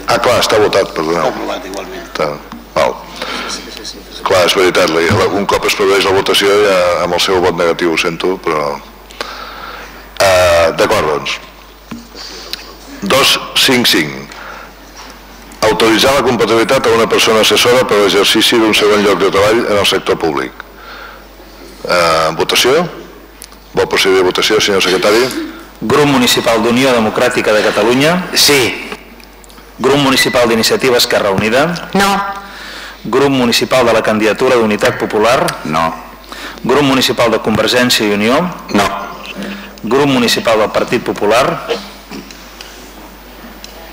Ah, clar, està votat, perdoneu. està aprovat igualment. Està, val. Clar, és veritat, un cop es produeix la votació ja amb el seu vot negatiu, ho sento, però... Uh, D'acord, doncs. 255. Autoritzar la compatibilitat a una persona assessora per l'exercici d'un segon lloc de treball en el sector públic. Uh, votació? Vol procedir a votació, senyor secretari? Grup Municipal d'Unió Democràtica de Catalunya. Sí. Grup Municipal d'Iniciativa Esquerra Unida. No. Grup Municipal de la Candidatura d'Unitat Popular. No. Grup Municipal de Convergència i Unió. No. Grup Municipal del Partit Popular.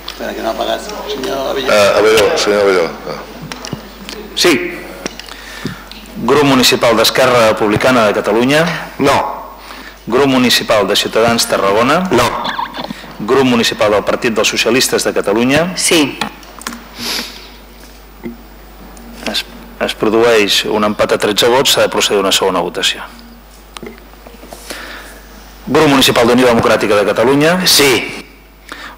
Espera, que no ha pagat. Senyor Avelló. Uh, Avelló, senyor Avelló. Sí. Grup Municipal d'Esquerra Republicana de Catalunya. No. Grup Municipal de Ciutadans Tarragona. No. Grup Municipal del Partit dels Socialistes de Catalunya. Sí. Es, es produeix un empat a 13 vots, s'ha de procedir a una segona votació. Grup Municipal d'Unió Democràtica de Catalunya. Sí.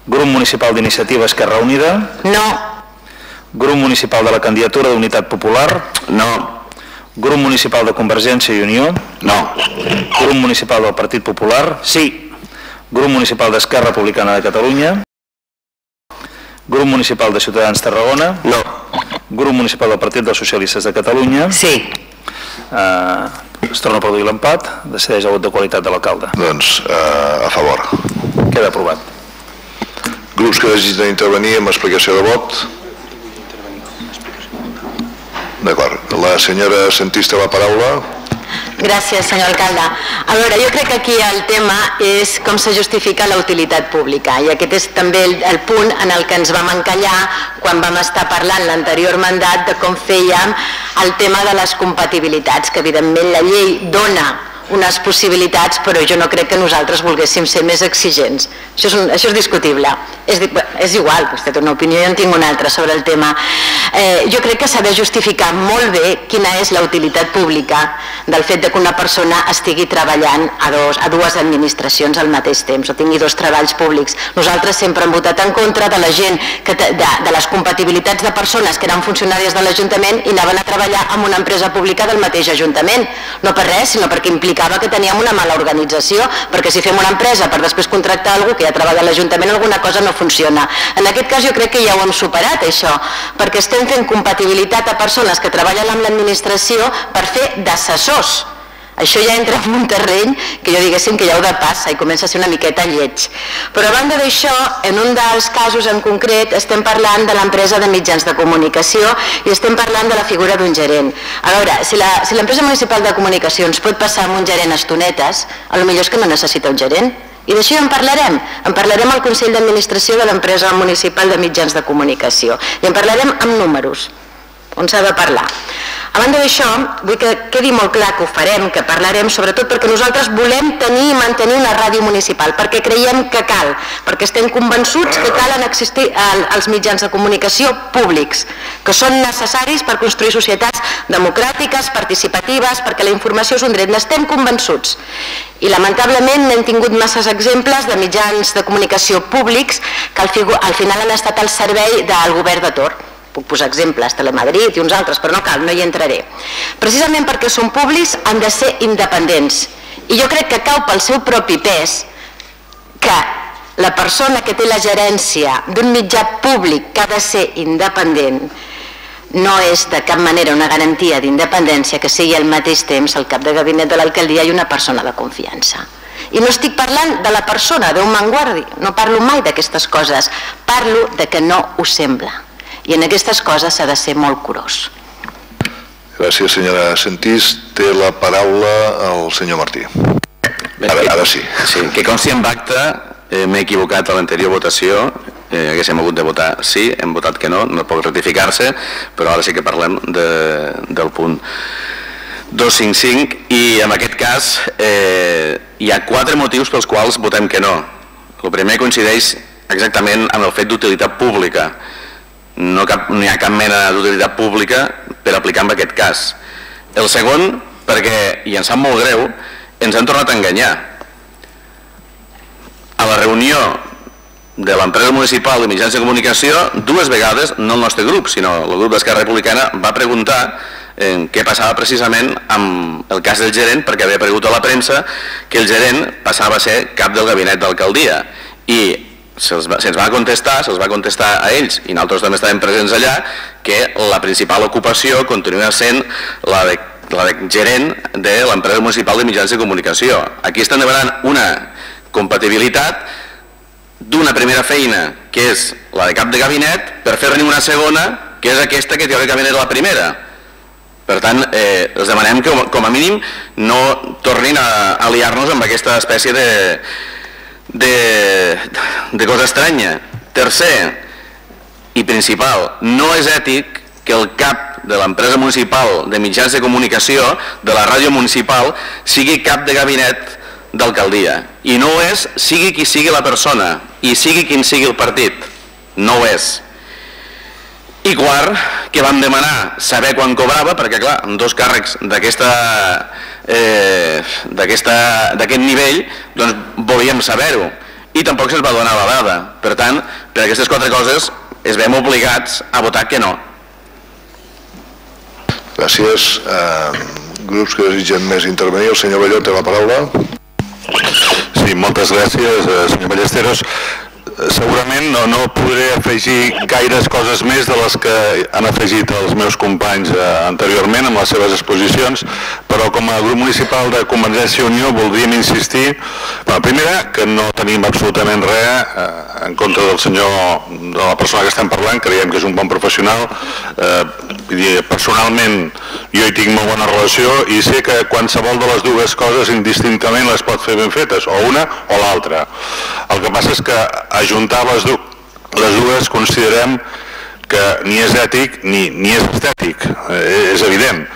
Grup Municipal d'Iniciativa Esquerra Unida. No. Grup Municipal de la Candidatura d'Unitat Popular. No. Grup Municipal de Convergència i Unió. No. Grup Municipal del Partit Popular. Sí. Grup Municipal d'Esquerra Republicana de Catalunya. Grup Municipal de Ciutadans Tarragona. No. Grup Municipal del Partit dels Socialistes de Catalunya. Sí. Eh, es torna a produir l'empat, decideix el vot de qualitat de l'alcalde. Doncs uh, a favor. Queda aprovat. Grups que desitgen intervenir amb explicació de vot. D'acord. La senyora Sentís té la paraula. Gràcies, senyor alcalde. A veure, jo crec que aquí el tema és com se justifica la utilitat pública i aquest és també el, el punt en el que ens vam encallar quan vam estar parlant l'anterior mandat de com fèiem el tema de les compatibilitats, que evidentment la llei dona unes possibilitats, però jo no crec que nosaltres volguéssim ser més exigents. Això és, un, això és discutible. És, és igual, vostè té una opinió, jo en tinc una altra sobre el tema. Eh, jo crec que s'ha de justificar molt bé quina és la utilitat pública del fet de que una persona estigui treballant a, dos, a dues administracions al mateix temps o tingui dos treballs públics. Nosaltres sempre hem votat en contra de la gent, que, de, de les compatibilitats de persones que eren funcionàries de l'Ajuntament i anaven a treballar en una empresa pública del mateix Ajuntament. No per res, sinó perquè implicava que teníem una mala organització, perquè si fem una empresa per després contractar algú que ja treballa a l'Ajuntament alguna cosa no funciona. En aquest cas jo crec que ja ho hem superat això, perquè estem fent compatibilitat a persones que treballen amb l'administració per fer d'assessors. Això ja entra en un terreny que jo diguéssim que ja ho de passa i comença a ser una miqueta lleig. Però a banda d'això, en un dels casos en concret estem parlant de l'empresa de mitjans de comunicació i estem parlant de la figura d'un gerent. A veure, si la- si l'empresa municipal de comunicacions pot passar amb un gerent a estonetes, a lo millor és que no necessita un gerent. I d'això en parlarem. En parlarem al Consell d'Administració de l'empresa municipal de mitjans de comunicació. I en parlarem amb números on s'ha de parlar. A banda d'això, vull que quedi molt clar que ho farem, que parlarem, sobretot perquè nosaltres volem tenir i mantenir una ràdio municipal, perquè creiem que cal, perquè estem convençuts que calen existir el- els mitjans de comunicació públics, que són necessaris per construir societats democràtiques, participatives, perquè la informació és un dret, n'estem convençuts. I lamentablement n'hem tingut masses exemples de mitjans de comunicació públics que al final han estat al servei del govern de Tor puc posar exemples, Telemadrid i uns altres, però no cal, no hi entraré. Precisament perquè són públics han de ser independents. I jo crec que cau pel seu propi pes que la persona que té la gerència d'un mitjà públic que ha de ser independent no és de cap manera una garantia d'independència que sigui al mateix temps el cap de gabinet de l'alcaldia i una persona de confiança. I no estic parlant de la persona, Déu me'n guardi, no parlo mai d'aquestes coses, parlo de que no ho sembla. I en aquestes coses s'ha de ser molt curós. Gràcies, senyora Sentís. Té la paraula el senyor Martí. Ara, ara sí. Sí, que consti en acte, eh, m'he equivocat a l'anterior votació, eh, haguéssim hagut de votar sí, hem votat que no, no pot ratificar-se, però ara sí que parlem de, del punt 255 i en aquest cas eh, hi ha quatre motius pels quals votem que no. El primer coincideix exactament amb el fet d'utilitat pública. No, cap, no hi ha cap mena d'utilitat pública per aplicar en aquest cas. El segon, perquè, i ens sap molt greu, ens han tornat a enganyar. A la reunió de l'empresa municipal de mitjans de comunicació, dues vegades, no el nostre grup, sinó el grup d'Esquerra Republicana, va preguntar eh, què passava precisament amb el cas del gerent, perquè havia pregut a la premsa que el gerent passava a ser cap del gabinet d'alcaldia. I se'ls va, se va contestar, se'ls va contestar a ells, i nosaltres també estàvem presents allà, que la principal ocupació continua sent la de, la de gerent de l'empresa municipal de mitjans de comunicació. Aquí estan demanant una compatibilitat d'una primera feina, que és la de cap de gabinet, per fer-ne una segona, que és aquesta que teòricament era la primera. Per tant, eh, els demanem que com a mínim no tornin a, a liar-nos amb aquesta espècie de, de, de cosa estranya. Tercer i principal, no és ètic que el cap de l'empresa municipal de mitjans de comunicació, de la ràdio municipal, sigui cap de gabinet d'alcaldia. I no ho és, sigui qui sigui la persona, i sigui quin sigui el partit. No ho és. I quart, que vam demanar saber quan cobrava, perquè clar, amb dos càrrecs eh, d'aquest nivell, doncs volíem saber-ho. I tampoc se'ns va donar la dada. Per tant, per aquestes quatre coses es veiem obligats a votar que no. Gràcies. Eh, grups que desitgen més intervenir. El senyor Balló té la paraula. Sí, moltes gràcies, eh, senyor Ballesteros. Segurament no, no podré afegir gaires coses més de les que han afegit els meus companys eh, anteriorment amb les seves exposicions, però com a grup municipal de Convergència i Unió voldríem insistir, bueno, primera, que no tenim absolutament res eh, en contra del senyor, de la persona que estem parlant, creiem que és un bon professional, eh, dir, personalment jo hi tinc molt bona relació i sé que qualsevol de les dues coses indistintament les pot fer ben fetes, o una o l'altra. El que passa és que ajuntar les, du les dues considerem que ni és ètic ni, ni és estètic, eh, és evident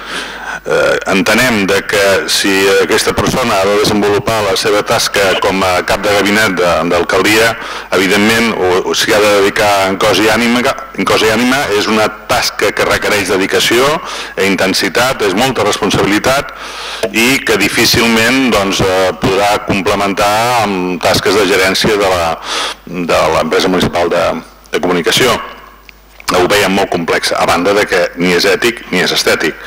eh, entenem de que si aquesta persona ha de desenvolupar la seva tasca com a cap de gabinet d'alcaldia, evidentment o, o s'hi ha de dedicar en cos, i ànima, en cos i ànima, és una tasca que requereix dedicació i intensitat, és molta responsabilitat i que difícilment doncs, eh, podrà complementar amb tasques de gerència de l'empresa municipal de, de comunicació ho veiem molt complex, a banda de que ni és ètic ni és estètic.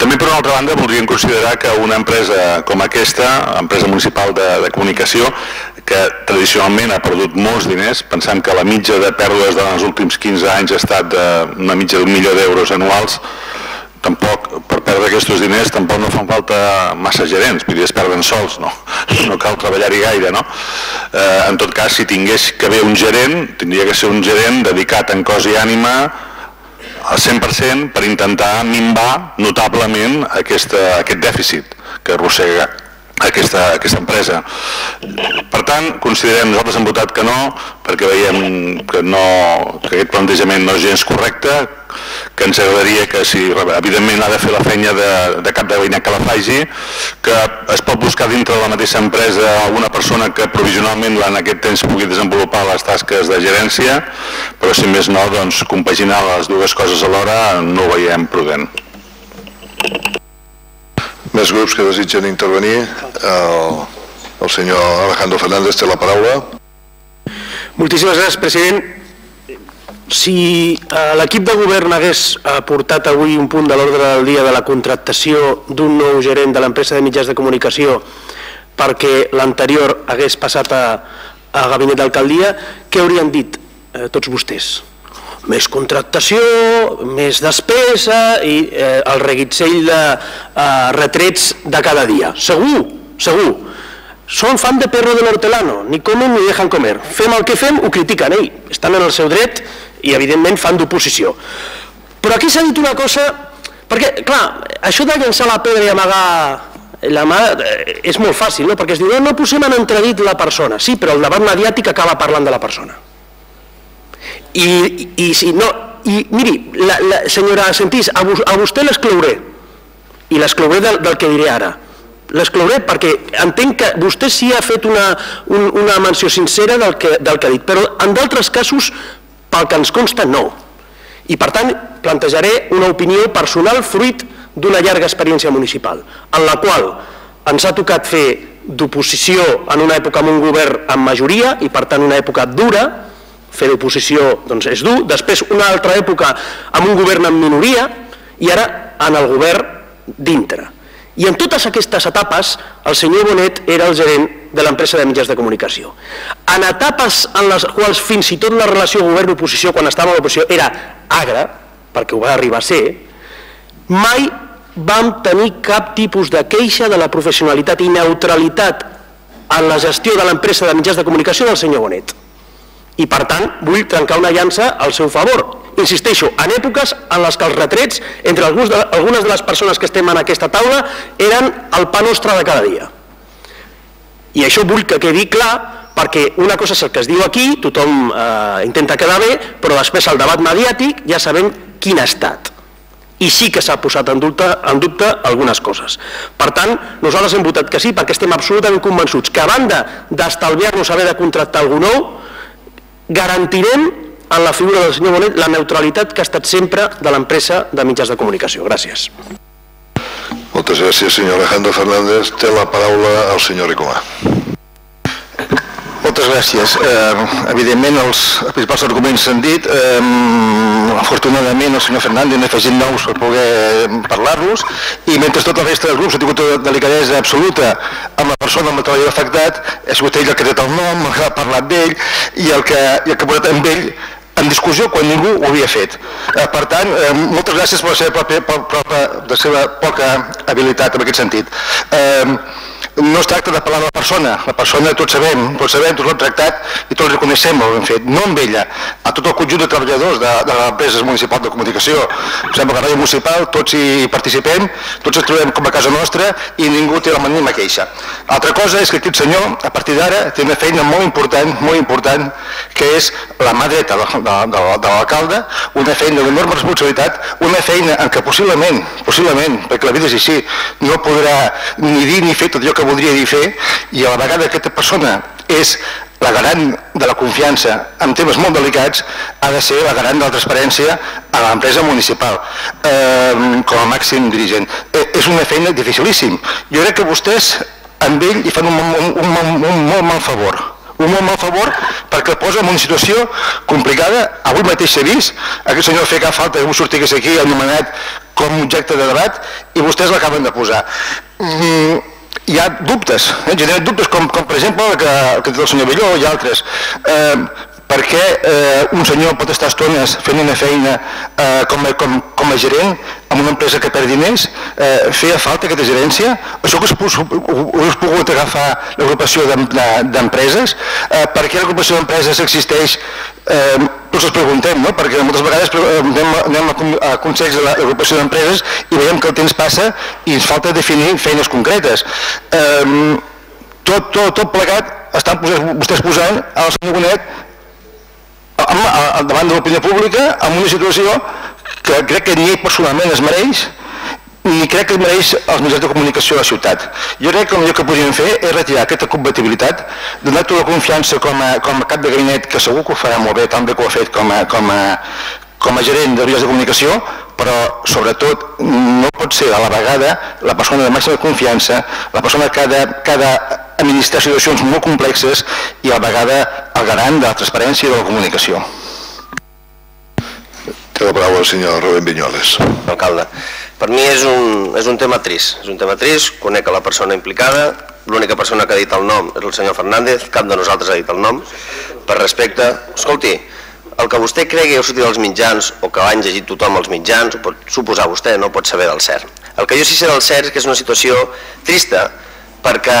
També, per una altra banda, voldríem considerar que una empresa com aquesta, empresa municipal de, de comunicació, que tradicionalment ha perdut molts diners, pensant que la mitja de pèrdues dels últims 15 anys ha estat una mitja d'un milió d'euros anuals, tampoc, per perdre aquests diners, tampoc no fan falta massa gerents, vull dir, es perden sols, no, no cal treballar-hi gaire, no? Eh, en tot cas, si tingués que haver un gerent, tindria que ser un gerent dedicat en cos i ànima al 100% per intentar minvar notablement aquesta, aquest dèficit que arrossega aquesta, aquesta empresa. Per tant, considerem, nosaltres hem votat que no, perquè veiem que, no, que aquest plantejament no és gens correcte, que ens agradaria que si evidentment ha de fer la feina de, de cap de veïnat que la faci, que es pot buscar dintre de la mateixa empresa alguna persona que provisionalment en aquest temps pugui desenvolupar les tasques de gerència, però si més no, doncs compaginar les dues coses alhora no ho veiem prudent. Més grups que desitgen intervenir. El, el senyor Alejandro Fernández té la paraula. Moltíssimes gràcies, president. Si eh, l'equip de govern hagués portat avui un punt de l'ordre del dia de la contractació d'un nou gerent de l'empresa de mitjans de comunicació perquè l'anterior hagués passat a, a gabinet d'alcaldia, què haurien dit eh, tots vostès? Més contractació, més despesa i eh, el reguitzell de eh, retrets de cada dia. Segur, segur. Són fan de perro de l'hortelano, ni comen ni deixen comer. Fem el que fem, ho critiquen, ei, estan en el seu dret i evidentment fan d'oposició. Però aquí s'ha dit una cosa, perquè clar, això de llançar la pedra i amagar la mà eh, és molt fàcil, no? perquè es diu no, no posem en entredit la persona, sí, però el debat mediàtic acaba parlant de la persona. I, i si no, i miri, la, la, senyora Sentís, a, a vostè l'exclouré, i l'exclouré del, del que diré ara. L'exclouré perquè entenc que vostè sí ha fet una, un, una menció sincera del que, del que ha dit, però en d'altres casos, pel que ens consta, no. I per tant, plantejaré una opinió personal fruit d'una llarga experiència municipal, en la qual ens ha tocat fer d'oposició en una època amb un govern amb majoria i per tant una època dura, fer d'oposició doncs és dur, després una altra època amb un govern en minoria i ara en el govern dintre. I en totes aquestes etapes el senyor Bonet era el gerent de l'empresa de mitjans de comunicació. En etapes en les quals fins i tot la relació govern-oposició quan estava a l'oposició era agra, perquè ho va arribar a ser, mai vam tenir cap tipus de queixa de la professionalitat i neutralitat en la gestió de l'empresa de mitjans de comunicació del senyor Bonet i per tant vull trencar una llança al seu favor. Insisteixo, en èpoques en les que els retrets entre de, algunes de les persones que estem en aquesta taula eren el pa nostre de cada dia. I això vull que quedi clar perquè una cosa és el que es diu aquí, tothom eh, intenta quedar bé, però després el debat mediàtic ja sabem quin ha estat. I sí que s'ha posat en dubte, en dubte algunes coses. Per tant, nosaltres hem votat que sí perquè estem absolutament convençuts que a banda d'estalviar-nos haver de contractar algú nou, garantirem en la figura del senyor Bonet la neutralitat que ha estat sempre de l'empresa de mitjans de comunicació. Gràcies. Moltes gràcies, senyor Alejandro Fernández. Té la paraula el senyor Ricomà. Moltes gràcies. Eh, evidentment, els principals arguments s'han dit. Eh, afortunadament, el senyor Fernández n'ha afegit nous per poder parlar-los i mentre tota la resta dels grups ha tingut una delicadesa absoluta amb la persona amb el treball afectat, ha sigut ell el que ha el nom, el que ha parlat d'ell i el que, i el que ha posat amb ell en discussió quan ningú ho havia fet. Eh, per tant, eh, moltes gràcies per la seva, pròpia, per, per, per la seva poca habilitat en aquest sentit. Eh, no es tracta de parlar de la persona, la persona tots sabem, tots sabem, tots l'hem tractat i tots reconeixem que hem fet, no amb ella, a tot el conjunt de treballadors de, de les empreses municipals de comunicació. Em sembla que a Ràdio Municipal tots hi participem, tots ens trobem com a casa nostra i ningú té la mínima queixa. Altra cosa és que aquest senyor, a partir d'ara, té una feina molt important, molt important, que és la mà dreta de, de, de, de l'alcalde, una feina d'enorme responsabilitat, una feina en què possiblement, possiblement, perquè la vida és així, no podrà ni dir ni fer tot allò que voldria dir fer i a la vegada que aquesta persona és la garant de la confiança en temes molt delicats ha de ser la garant de la transparència a l'empresa municipal eh, com a màxim dirigent. Eh, és una feina dificilíssim. Jo crec que vostès amb ell hi fan un, un, un, un, un molt mal favor un molt mal favor perquè posa en una situació complicada. Avui mateix s'ha vist, aquest senyor feia cap falta que avui sortigués aquí anomenat com objecte de debat i vostès l'acaben de posar. Mm, hi ha dubtes, eh? generen dubtes com, com per exemple el que, que el senyor Belló i altres. Eh, per què eh, un senyor pot estar estones fent una feina eh, com, a, com, com a gerent en una empresa que perd diners? Eh, feia falta aquesta gerència? Això que ho has pogut agafar l'agrupació d'empreses? Eh, per què l'agrupació d'empreses existeix? Eh, tots ens preguntem, no? perquè moltes vegades anem, anem a, a consells de l'agrupació d'empreses i veiem que el temps passa i ens falta definir feines concretes. Eh, tot, tot, tot plegat estan vostès posant al senyor Bonet amb, davant de l'opinió pública amb una situació que crec que ni ell personalment es mereix ni crec que mereix els mitjans de comunicació de la ciutat. Jo crec que el millor que podríem fer és retirar aquesta compatibilitat, donar tota la confiança com a, com a cap de gabinet, que segur que ho farà molt bé, tant bé que ho ha fet com a, com a, com a gerent de mitjans de comunicació, però sobretot no pot ser a la vegada la persona de màxima confiança, la persona que ha de, que ha de administrar situacions molt complexes i a la vegada el garant de la transparència i de la comunicació. Té la paraula el senyor Rubén Vinyoles. Alcalde, per mi és un, és un tema trist, és un tema trist, conec a la persona implicada, l'única persona que ha dit el nom és el senyor Fernández, cap de nosaltres ha dit el nom, per respecte, escolti, el que vostè cregui o sortir dels mitjans o que l'han llegit tothom als mitjans, ho pot suposar vostè, no pot saber del cert. El que jo sí sé del cert és que és una situació trista perquè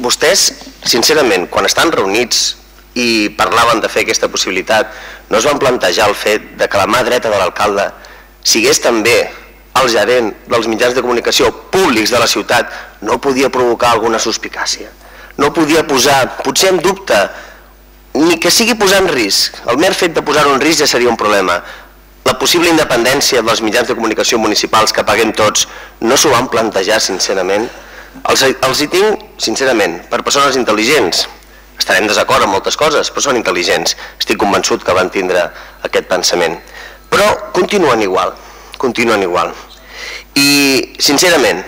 vostès, sincerament, quan estan reunits i parlaven de fer aquesta possibilitat, no es van plantejar el fet de que la mà dreta de l'alcalde sigués també el gerent dels mitjans de comunicació públics de la ciutat, no podia provocar alguna suspicàcia. No podia posar, potser en dubte, ni que sigui posar en risc. El mer fet de posar en risc ja seria un problema. La possible independència dels mitjans de comunicació municipals que paguem tots no s'ho van plantejar sincerament els, els hi tinc, sincerament, per persones intel·ligents. Estarem desacord amb moltes coses, però són intel·ligents. Estic convençut que van tindre aquest pensament. Però continuen igual, continuen igual. I, sincerament,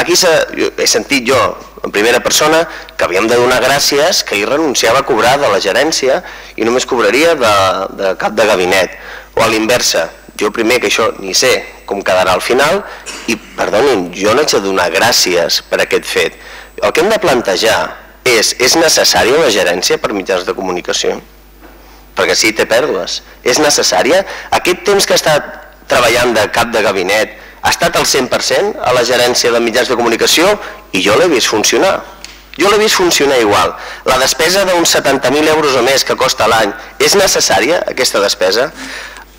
aquí he sentit jo, en primera persona, que havíem de donar gràcies que ell renunciava a cobrar de la gerència i només cobraria de, de cap de gabinet. O a l'inversa, jo primer que això ni sé com quedarà al final i perdonin, jo no haig de donar gràcies per aquest fet. El que hem de plantejar és, és necessària una gerència per mitjans de comunicació? Perquè sí, té pèrdues. És necessària? Aquest temps que ha estat treballant de cap de gabinet ha estat al 100% a la gerència de mitjans de comunicació i jo l'he vist funcionar. Jo l'he vist funcionar igual. La despesa d'uns 70.000 euros o més que costa l'any, és necessària aquesta despesa?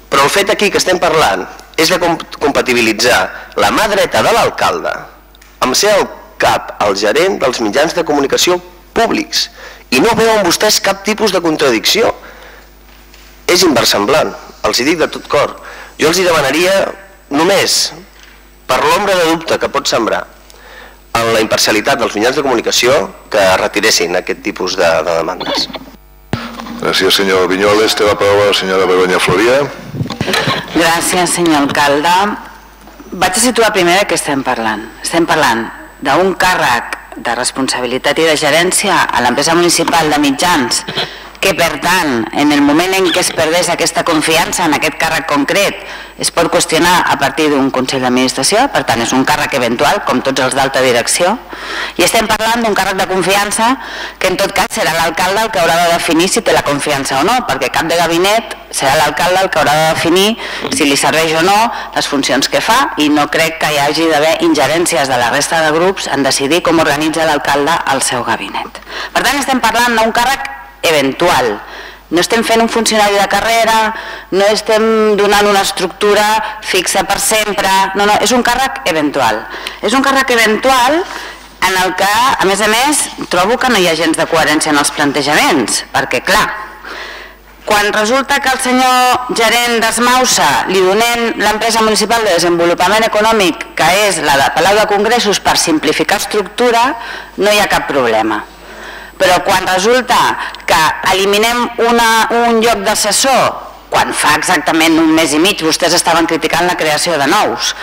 Però el fet aquí que estem parlant és de compatibilitzar la mà dreta de l'alcalde amb ser el cap, el gerent dels mitjans de comunicació públics. I no veuen vostès cap tipus de contradicció. És inversemblant, els hi dic de tot cor. Jo els hi demanaria només per l'ombra de dubte que pot sembrar en la imparcialitat dels mitjans de comunicació que retiressin aquest tipus de, de demandes. Gràcies, senyor Vinyoles. Té la paraula la senyora Begoña Floria. Gràcies, senyor alcalde. Vaig a situar primer de què estem parlant. Estem parlant d'un càrrec de responsabilitat i de gerència a l'empresa municipal de mitjans que per tant, en el moment en què es perdés aquesta confiança en aquest càrrec concret, es pot qüestionar a partir d'un Consell d'Administració, per tant és un càrrec eventual, com tots els d'alta direcció, i estem parlant d'un càrrec de confiança que en tot cas serà l'alcalde el que haurà de definir si té la confiança o no, perquè cap de gabinet serà l'alcalde el que haurà de definir si li serveix o no les funcions que fa i no crec que hi hagi d'haver ingerències de la resta de grups en decidir com organitza l'alcalde el seu gabinet. Per tant estem parlant d'un càrrec eventual, no estem fent un funcionari de carrera, no estem donant una estructura fixa per sempre, no, no, és un càrrec eventual. És un càrrec eventual en el que, a més a més, trobo que no hi ha gens de coherència en els plantejaments, perquè, clar, quan resulta que al senyor gerent d'Esmausa li donem l'empresa municipal de desenvolupament econòmic, que és la de Palau de Congressos, per simplificar estructura, no hi ha cap problema però quan resulta que eliminem una, un lloc d'assessor, quan fa exactament un mes i mig vostès estaven criticant la creació de nous,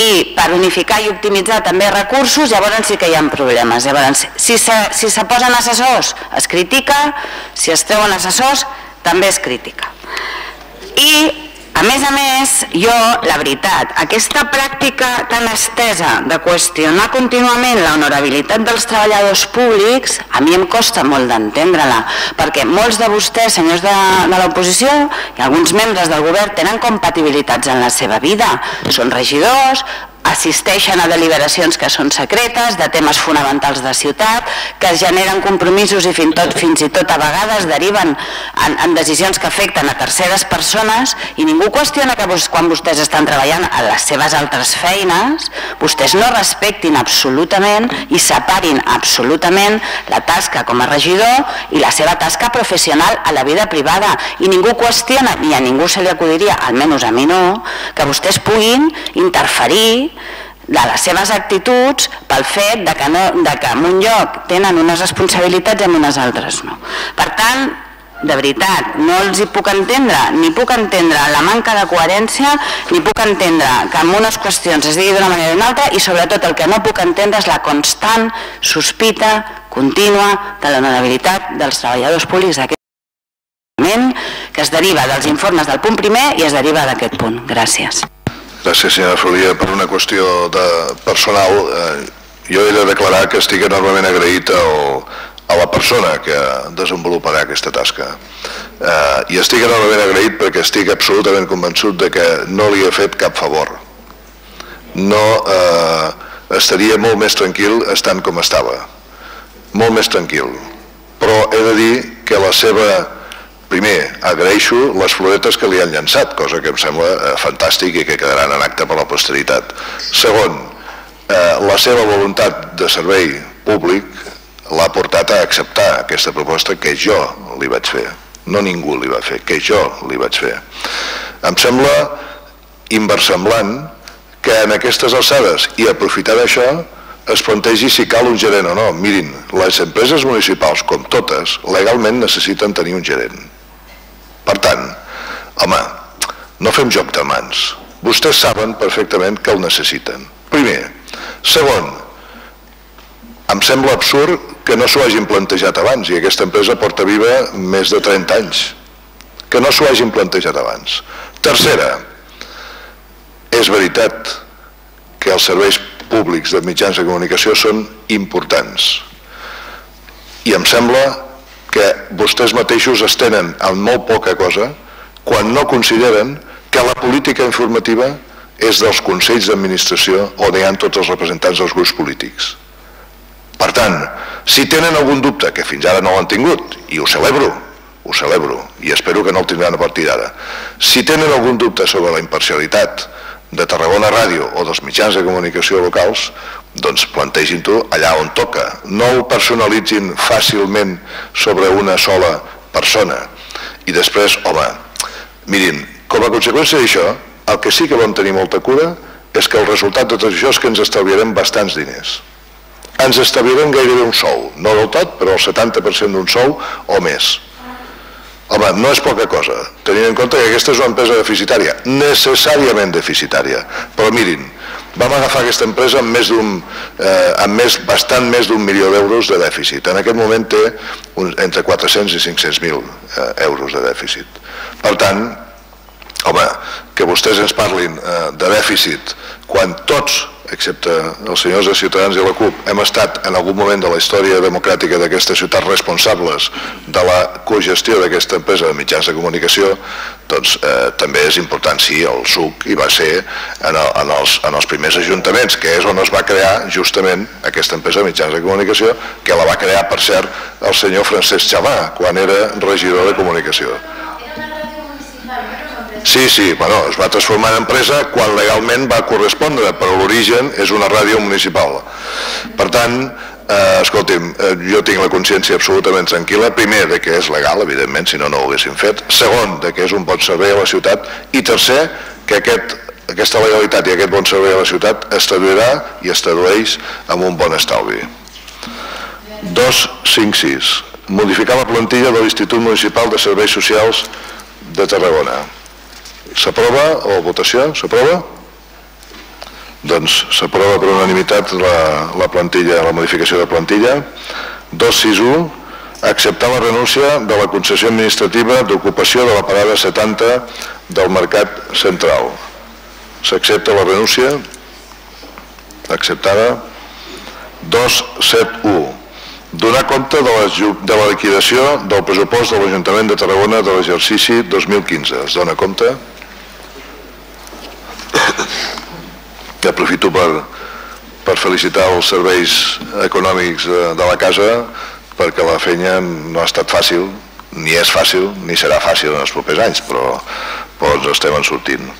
i per unificar i optimitzar també recursos, llavors sí que hi ha problemes. Llavors, si se, si se posen assessors es critica, si es treuen assessors també es critica. I a més a més, jo, la veritat, aquesta pràctica tan estesa de qüestionar contínuament la honorabilitat dels treballadors públics, a mi em costa molt d'entendre-la, perquè molts de vostès, senyors de, de l'oposició, i alguns membres del govern tenen compatibilitats en la seva vida. Són regidors, assisteixen a deliberacions que són secretes, de temes fonamentals de ciutat, que es generen compromisos i fins, tot, fins i tot a vegades deriven en, en decisions que afecten a terceres persones i ningú qüestiona que vos, quan vostès estan treballant a les seves altres feines, vostès no respectin absolutament i separin absolutament la tasca com a regidor i la seva tasca professional a la vida privada. I ningú qüestiona, ni a ningú se li acudiria, almenys a mi no, que vostès puguin interferir de les seves actituds pel fet de que, no, de que en un lloc tenen unes responsabilitats i en unes altres no. Per tant, de veritat, no els hi puc entendre, ni puc entendre la manca de coherència, ni puc entendre que en unes qüestions es digui d'una manera o d'una altra i sobretot el que no puc entendre és la constant sospita contínua de l'honorabilitat dels treballadors públics d'aquest que es deriva dels informes del punt primer i es deriva d'aquest punt. Gràcies. Gràcies, senyora Folia. Per una qüestió de personal, eh, jo he de declarar que estic enormement agraït al, a la persona que desenvoluparà aquesta tasca. Eh, I estic enormement agraït perquè estic absolutament convençut de que no li he fet cap favor. No eh, estaria molt més tranquil estant com estava. Molt més tranquil. Però he de dir que la seva primer, agraeixo les floretes que li han llançat, cosa que em sembla eh, fantàstic i que quedaran en acte per la posteritat. Segon, eh, la seva voluntat de servei públic l'ha portat a acceptar aquesta proposta que jo li vaig fer. No ningú li va fer, que jo li vaig fer. Em sembla inversemblant que en aquestes alçades i aprofitar d'això es plantegi si cal un gerent o no. Mirin, les empreses municipals, com totes, legalment necessiten tenir un gerent per tant, home, no fem joc de mans. Vostès saben perfectament que el necessiten. Primer. Segon, em sembla absurd que no s'ho hagin plantejat abans i aquesta empresa porta viva més de 30 anys. Que no s'ho hagin plantejat abans. Tercera, és veritat que els serveis públics de mitjans de comunicació són importants i em sembla que vostès mateixos es tenen en molt poca cosa quan no consideren que la política informativa és dels consells d'administració on hi ha tots els representants dels grups polítics. Per tant, si tenen algun dubte, que fins ara no l'han tingut, i ho celebro, ho celebro, i espero que no el tindran a partir d'ara, si tenen algun dubte sobre la imparcialitat de Tarragona Ràdio o dels mitjans de comunicació locals, doncs plantegin-ho allà on toca. No ho personalitzin fàcilment sobre una sola persona. I després, home, mirin, com a conseqüència d'això, el que sí que vam tenir molta cura és que el resultat de tot això és que ens estalviarem bastants diners. Ens estalviarem gairebé un sou, no del tot, però el 70% d'un sou o més. Home, no és poca cosa, tenint en compte que aquesta és una empresa deficitària, necessàriament deficitària. Però mirin, Vam agafar aquesta empresa amb, més eh, amb més, bastant més d'un milió d'euros de dèficit. En aquest moment té un, entre 400 i 500.000 eh, euros de dèficit. Per tant, home, que vostès ens parlin eh, de dèficit quan tots excepte els senyors de Ciutadans i la CUP, hem estat en algun moment de la història democràtica d'aquesta ciutat responsables de la cogestió d'aquesta empresa de mitjans de comunicació, doncs eh, també és important, sí, el SUC hi va ser en, el, en, els, en els primers ajuntaments, que és on es va crear justament aquesta empresa de mitjans de comunicació, que la va crear, per cert, el senyor Francesc Xavà, quan era regidor de comunicació. Sí, sí, bueno, es va transformar en empresa quan legalment va correspondre, però l'origen és una ràdio municipal. Per tant, eh, escolti'm, eh, jo tinc la consciència absolutament tranquil·la, primer, de que és legal, evidentment, si no, no ho haguéssim fet, segon, de que és un bon servei a la ciutat, i tercer, que aquest, aquesta legalitat i aquest bon servei a la ciutat es traduirà i es tradueix amb un bon estalvi. 256. Modificar la plantilla de l'Institut Municipal de Serveis Socials de Tarragona. S'aprova o votació? S'aprova? Doncs s'aprova per unanimitat la, la plantilla, la modificació de plantilla. 261, acceptar la renúncia de la concessió administrativa d'ocupació de la parada 70 del Mercat Central. S'accepta la renúncia? Acceptada. 271. Donar compte de la, de la liquidació del pressupost de l'Ajuntament de Tarragona de l'exercici 2015. Es dona compte? I aprofito per, per felicitar els serveis econòmics de, de la casa perquè la feina no ha estat fàcil, ni és fàcil, ni serà fàcil en els propers anys, però, però ens estem en sortint.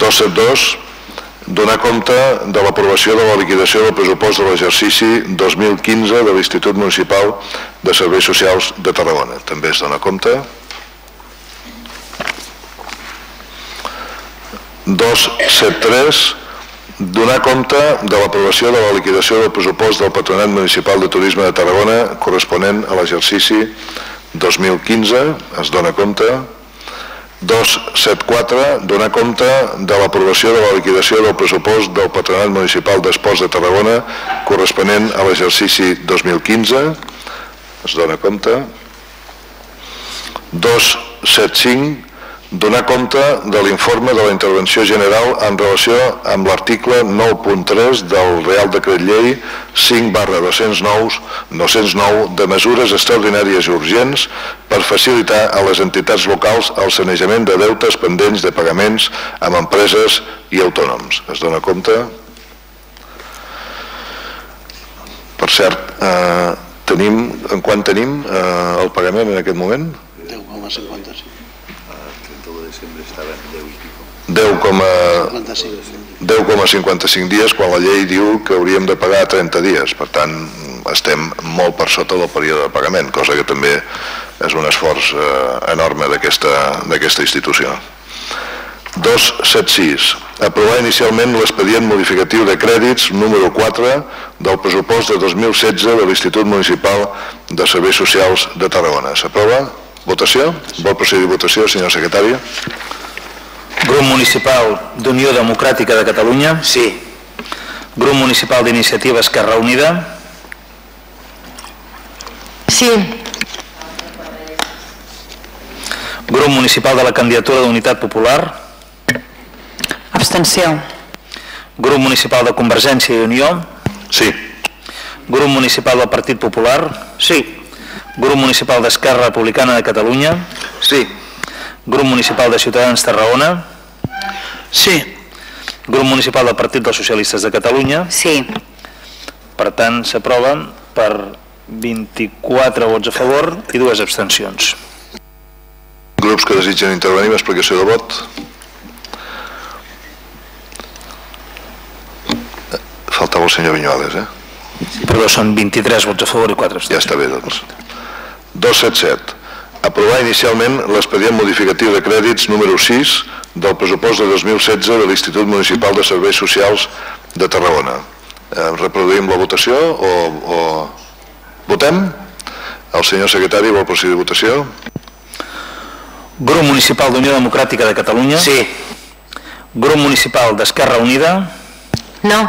272, donar compte de l'aprovació de la liquidació del pressupost de l'exercici 2015 de l'Institut Municipal de Serveis Socials de Tarragona. També es dona compte. 273, donar compte de l'aprovació de la liquidació del pressupost del Patronat Municipal de Turisme de Tarragona corresponent a l'exercici 2015, es dona compte. 274, donar compte de l'aprovació de la liquidació del pressupost del Patronat Municipal d'Esports de Tarragona corresponent a l'exercici 2015, es dona compte. 275, donar compte de l'informe de la intervenció general en relació amb l'article 9.3 del Real Decret Llei 5 barra 209, 209 de mesures extraordinàries i urgents per facilitar a les entitats locals el sanejament de deutes pendents de pagaments amb empreses i autònoms. Es dona compte? Per cert, eh, tenim, en quant tenim eh, el pagament en aquest moment? 10,55. 10,55 dies quan la llei diu que hauríem de pagar 30 dies. Per tant, estem molt per sota del període de pagament, cosa que també és un esforç eh, enorme d'aquesta institució. 276. Aprovar inicialment l'expedient modificatiu de crèdits número 4 del pressupost de 2016 de l'Institut Municipal de Serveis Socials de Tarragona. S'aprova? Votació? Vol procedir votació, senyor secretari? Grup Municipal d'Unió Democràtica de Catalunya? Sí. Grup Municipal d'Iniciativa Esquerra Unida? Sí. Grup Municipal de la Candidatura d'Unitat Popular? Abstenció. Grup Municipal de Convergència i Unió? Sí. Grup Municipal del Partit Popular? Sí. Grup Municipal d'Esquerra Republicana de Catalunya? Sí. Grup Municipal de Ciutadans Tarragona? Sí. Grup Municipal del Partit dels Socialistes de Catalunya? Sí. Per tant, s'aproven per 24 vots a favor i dues abstencions. Grups que desitgen intervenir explicació de vot? Faltava el senyor Vinyuales, eh? Perdó, són 23 vots a favor i 4 abstencions. Ja està bé, doncs. 277. Aprovar inicialment l'expedient modificatiu de crèdits número 6 del pressupost de 2016 de l'Institut Municipal de Serveis Socials de Tarragona. Eh, reproduïm la votació o, o... Votem? El senyor secretari vol procedir a votació? Grup Municipal d'Unió Democràtica de Catalunya? Sí. Grup Municipal d'Esquerra Unida? No.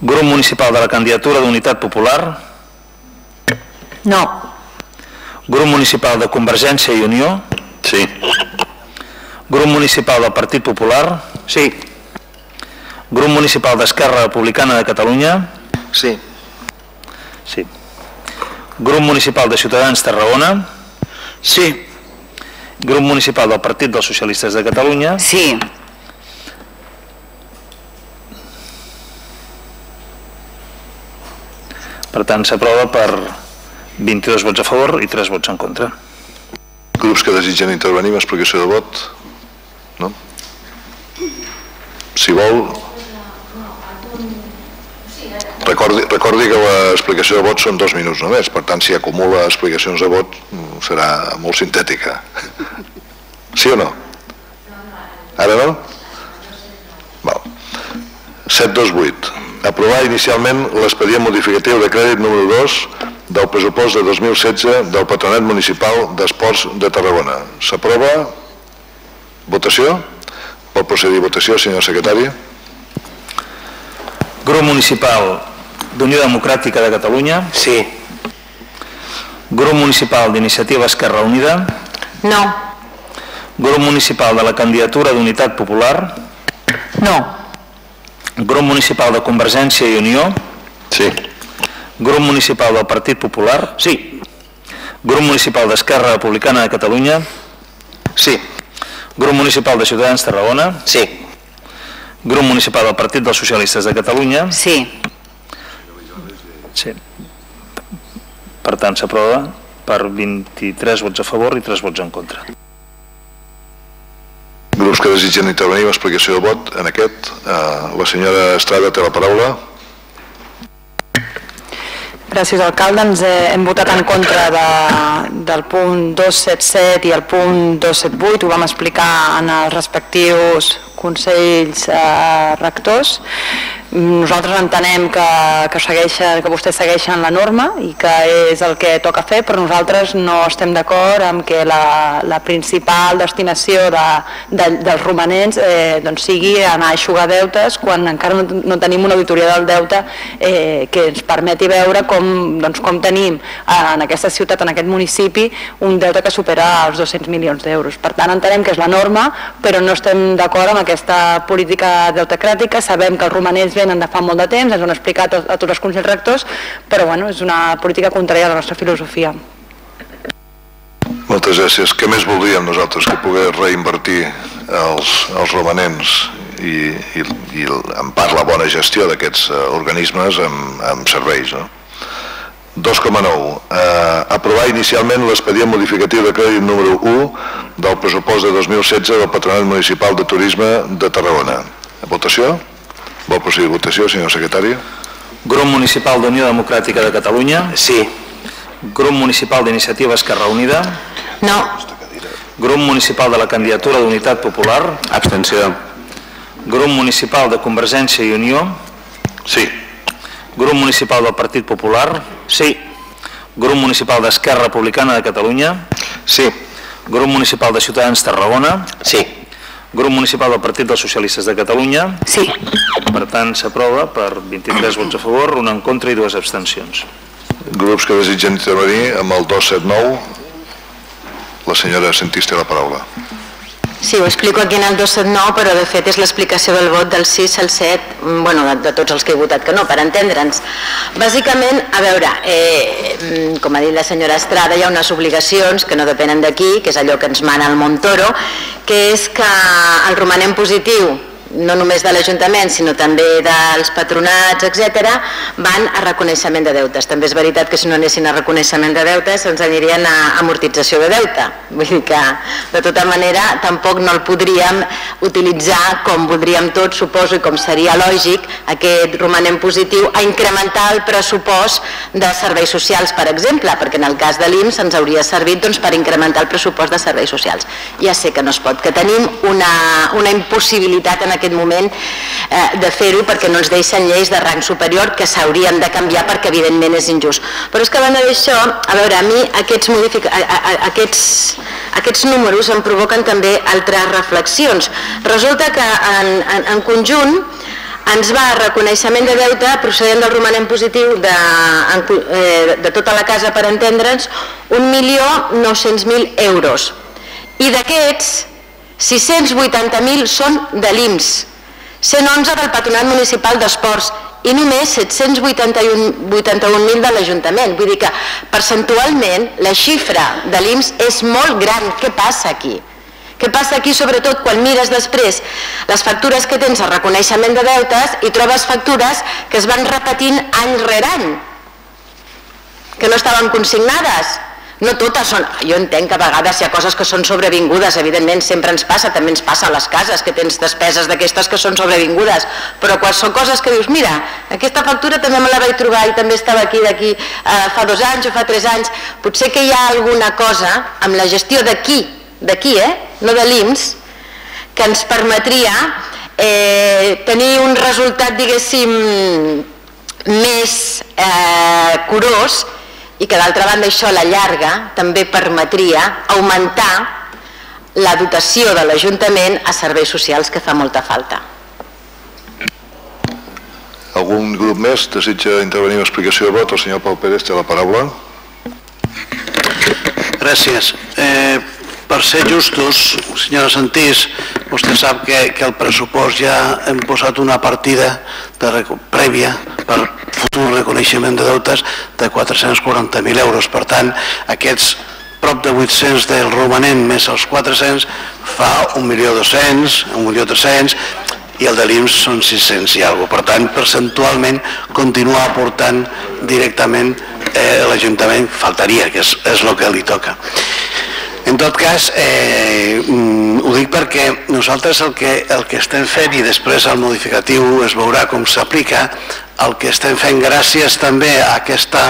Grup Municipal de la Candidatura d'Unitat Popular. No. Grup Municipal de Convergència i Unió. Sí. Grup Municipal del Partit Popular. Sí. Grup Municipal d'Esquerra Republicana de Catalunya. Sí. Sí. Grup Municipal de Ciutadans Tarragona. Sí. Grup Municipal del Partit dels Socialistes de Catalunya. Sí. Per tant, s'aprova per 22 vots a favor i 3 vots en contra. Grups que desitgen intervenir amb explicació de vot? No? Si vol... Recordi, recordi que l'explicació de vot són dos minuts només, per tant, si acumula explicacions de vot mm, serà molt sintètica. Sí o no? Ara no? Val. 728. Aprovar inicialment l'expedient modificatiu de crèdit número 2 del pressupost de 2016 del Patronat Municipal d'Esports de Tarragona. S'aprova? Votació? Pot procedir a votació, senyor secretari? Grup Municipal d'Unió Democràtica de Catalunya. Sí. Grup Municipal d'Iniciativa Esquerra Unida. No. Grup Municipal de la Candidatura d'Unitat Popular. No. Grup Municipal de Convergència i Unió. Sí. Grup Municipal del Partit Popular. Sí. Grup Municipal d'Esquerra Republicana de Catalunya. Sí. Grup Municipal de Ciutadans Tarragona. Sí. Grup Municipal del Partit dels Socialistes de Catalunya. Sí. Sí. Per tant, s'aprova per 23 vots a favor i 3 vots en contra. Grups que desitgen intervenir amb explicació de vot en aquest. Eh, la senyora Estrada té la paraula. Gràcies, alcalde. Ens eh, hem votat en contra de, del punt 277 i el punt 278. Ho vam explicar en els respectius consells eh, rectors. Nosaltres entenem que, que, segueixen, que vostès segueixen la norma i que és el que toca fer, però nosaltres no estem d'acord amb que la, la principal destinació de, de, dels romanents eh, doncs sigui anar a aixugar deutes quan encara no, no tenim una auditoria del deute eh, que ens permeti veure com, doncs, com tenim en aquesta ciutat, en aquest municipi, un deute que supera els 200 milions d'euros. Per tant, entenem que és la norma, però no estem d'acord amb aquesta política deutecràtica. Sabem que els romanents venen de fa molt de temps, ens ho han explicat a, tots els consells rectors, però bueno, és una política contrària a la nostra filosofia. Moltes gràcies. Què més voldríem nosaltres que poder reinvertir els, els romanents i, i, i en part la bona gestió d'aquests eh, organismes amb, amb serveis, no? 2,9. Eh, aprovar inicialment l'expedient modificatiu de crèdit número 1 del pressupost de 2016 del Patronat Municipal de Turisme de Tarragona. Votació? Vol procedir a votació, senyor secretari? Grup Municipal d'Unió Democràtica de Catalunya. Sí. Grup Municipal d'Iniciativa Esquerra Unida. No. Grup Municipal de la Candidatura d'Unitat Popular. Abstenció. Grup Municipal de Convergència i Unió. Sí. Grup Municipal del Partit Popular. Sí. Grup Municipal d'Esquerra Republicana de Catalunya. Sí. Grup Municipal de Ciutadans Tarragona. Sí. Grup Municipal del Partit dels Socialistes de Catalunya. Sí. Per tant, s'aprova per 23 vots a favor, un en contra i dues abstencions. Grups que desitgen intervenir amb el 279. La senyora Sentís té la paraula. Sí, ho explico aquí en el 279, però de fet és l'explicació del vot del 6 al 7, mm, bueno, de, de tots els que he votat que no, per entendre'ns. Bàsicament, a veure, eh, com ha dit la senyora Estrada, hi ha unes obligacions que no depenen d'aquí, que és allò que ens mana el Montoro, que és que el romanent positiu no només de l'Ajuntament, sinó també dels patronats, etc, van a reconeixement de deutes. També és veritat que si no anessin a reconeixement de deutes ens anirien a amortització de deute. Vull dir que, de tota manera, tampoc no el podríem utilitzar com voldríem tots, suposo, i com seria lògic, aquest romanent positiu, a incrementar el pressupost de serveis socials, per exemple, perquè en el cas de l'IMS ens hauria servit doncs, per incrementar el pressupost de serveis socials. Ja sé que no es pot, que tenim una, una impossibilitat en moment eh, de fer-ho perquè no ens deixen lleis de rang superior que s'haurien de canviar perquè evidentment és injust. Però és que a banda d'això, a veure, a mi aquests, modific... a, a, aquests, aquests números em provoquen també altres reflexions. Resulta que en, en, en conjunt ens va reconeixement de deute procedent del romanent positiu de, eh, de tota la casa per entendre'ns 1.900.000 euros i d'aquests 680.000 són de l'IMS 111 del Patronat Municipal d'Esports i només 781.000 de l'Ajuntament. Vull dir que percentualment la xifra de l'IMS és molt gran. Què passa aquí? Què passa aquí sobretot quan mires després les factures que tens a reconeixement de deutes i trobes factures que es van repetint any rere any, que no estaven consignades. No totes són... Jo entenc que a vegades hi ha coses que són sobrevingudes, evidentment sempre ens passa, també ens passa a les cases, que tens despeses d'aquestes que són sobrevingudes, però quan són coses que dius, mira, aquesta factura també me la vaig trobar i també estava aquí d'aquí eh, fa dos anys o fa tres anys, potser que hi ha alguna cosa amb la gestió d'aquí d'aquí, eh? no de l'IMS, que ens permetria eh, tenir un resultat, diguéssim, més eh, curós i que d'altra banda això a la llarga també permetria augmentar la dotació de l'Ajuntament a serveis socials que fa molta falta. Algun grup més desitja intervenir en explicació de vot? El senyor Pau Pérez té la paraula. Gràcies. Eh, per ser justos, senyora Santís, vostè sap que, que el pressupost ja hem posat una partida de, prèvia per futur reconeixement de deutes de 440.000 euros. Per tant, aquests prop de 800 del romanent més els 400 fa 1.200.000, 1.300.000 i el de l'IMS són 600 i alguna Per tant, percentualment, continua aportant directament eh, l'Ajuntament, faltaria, que és, és el que li toca. En tot cas, eh, mm, ho dic perquè nosaltres el que, el que estem fent i després el modificatiu es veurà com s'aplica, el que estem fent gràcies també a aquesta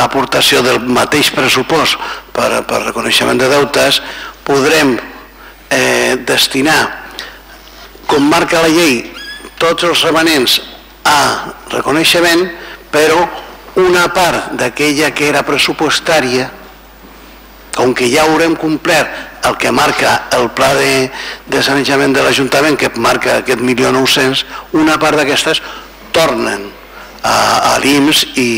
aportació del mateix pressupost per, per reconeixement de deutes, podrem eh, destinar, com marca la llei, tots els remanents a reconeixement, però una part d'aquella que era pressupostària com que ja haurem complert el que marca el pla de, de sanejament de l'Ajuntament, que marca aquest milió 900, una part d'aquestes tornen a, a l'IMS i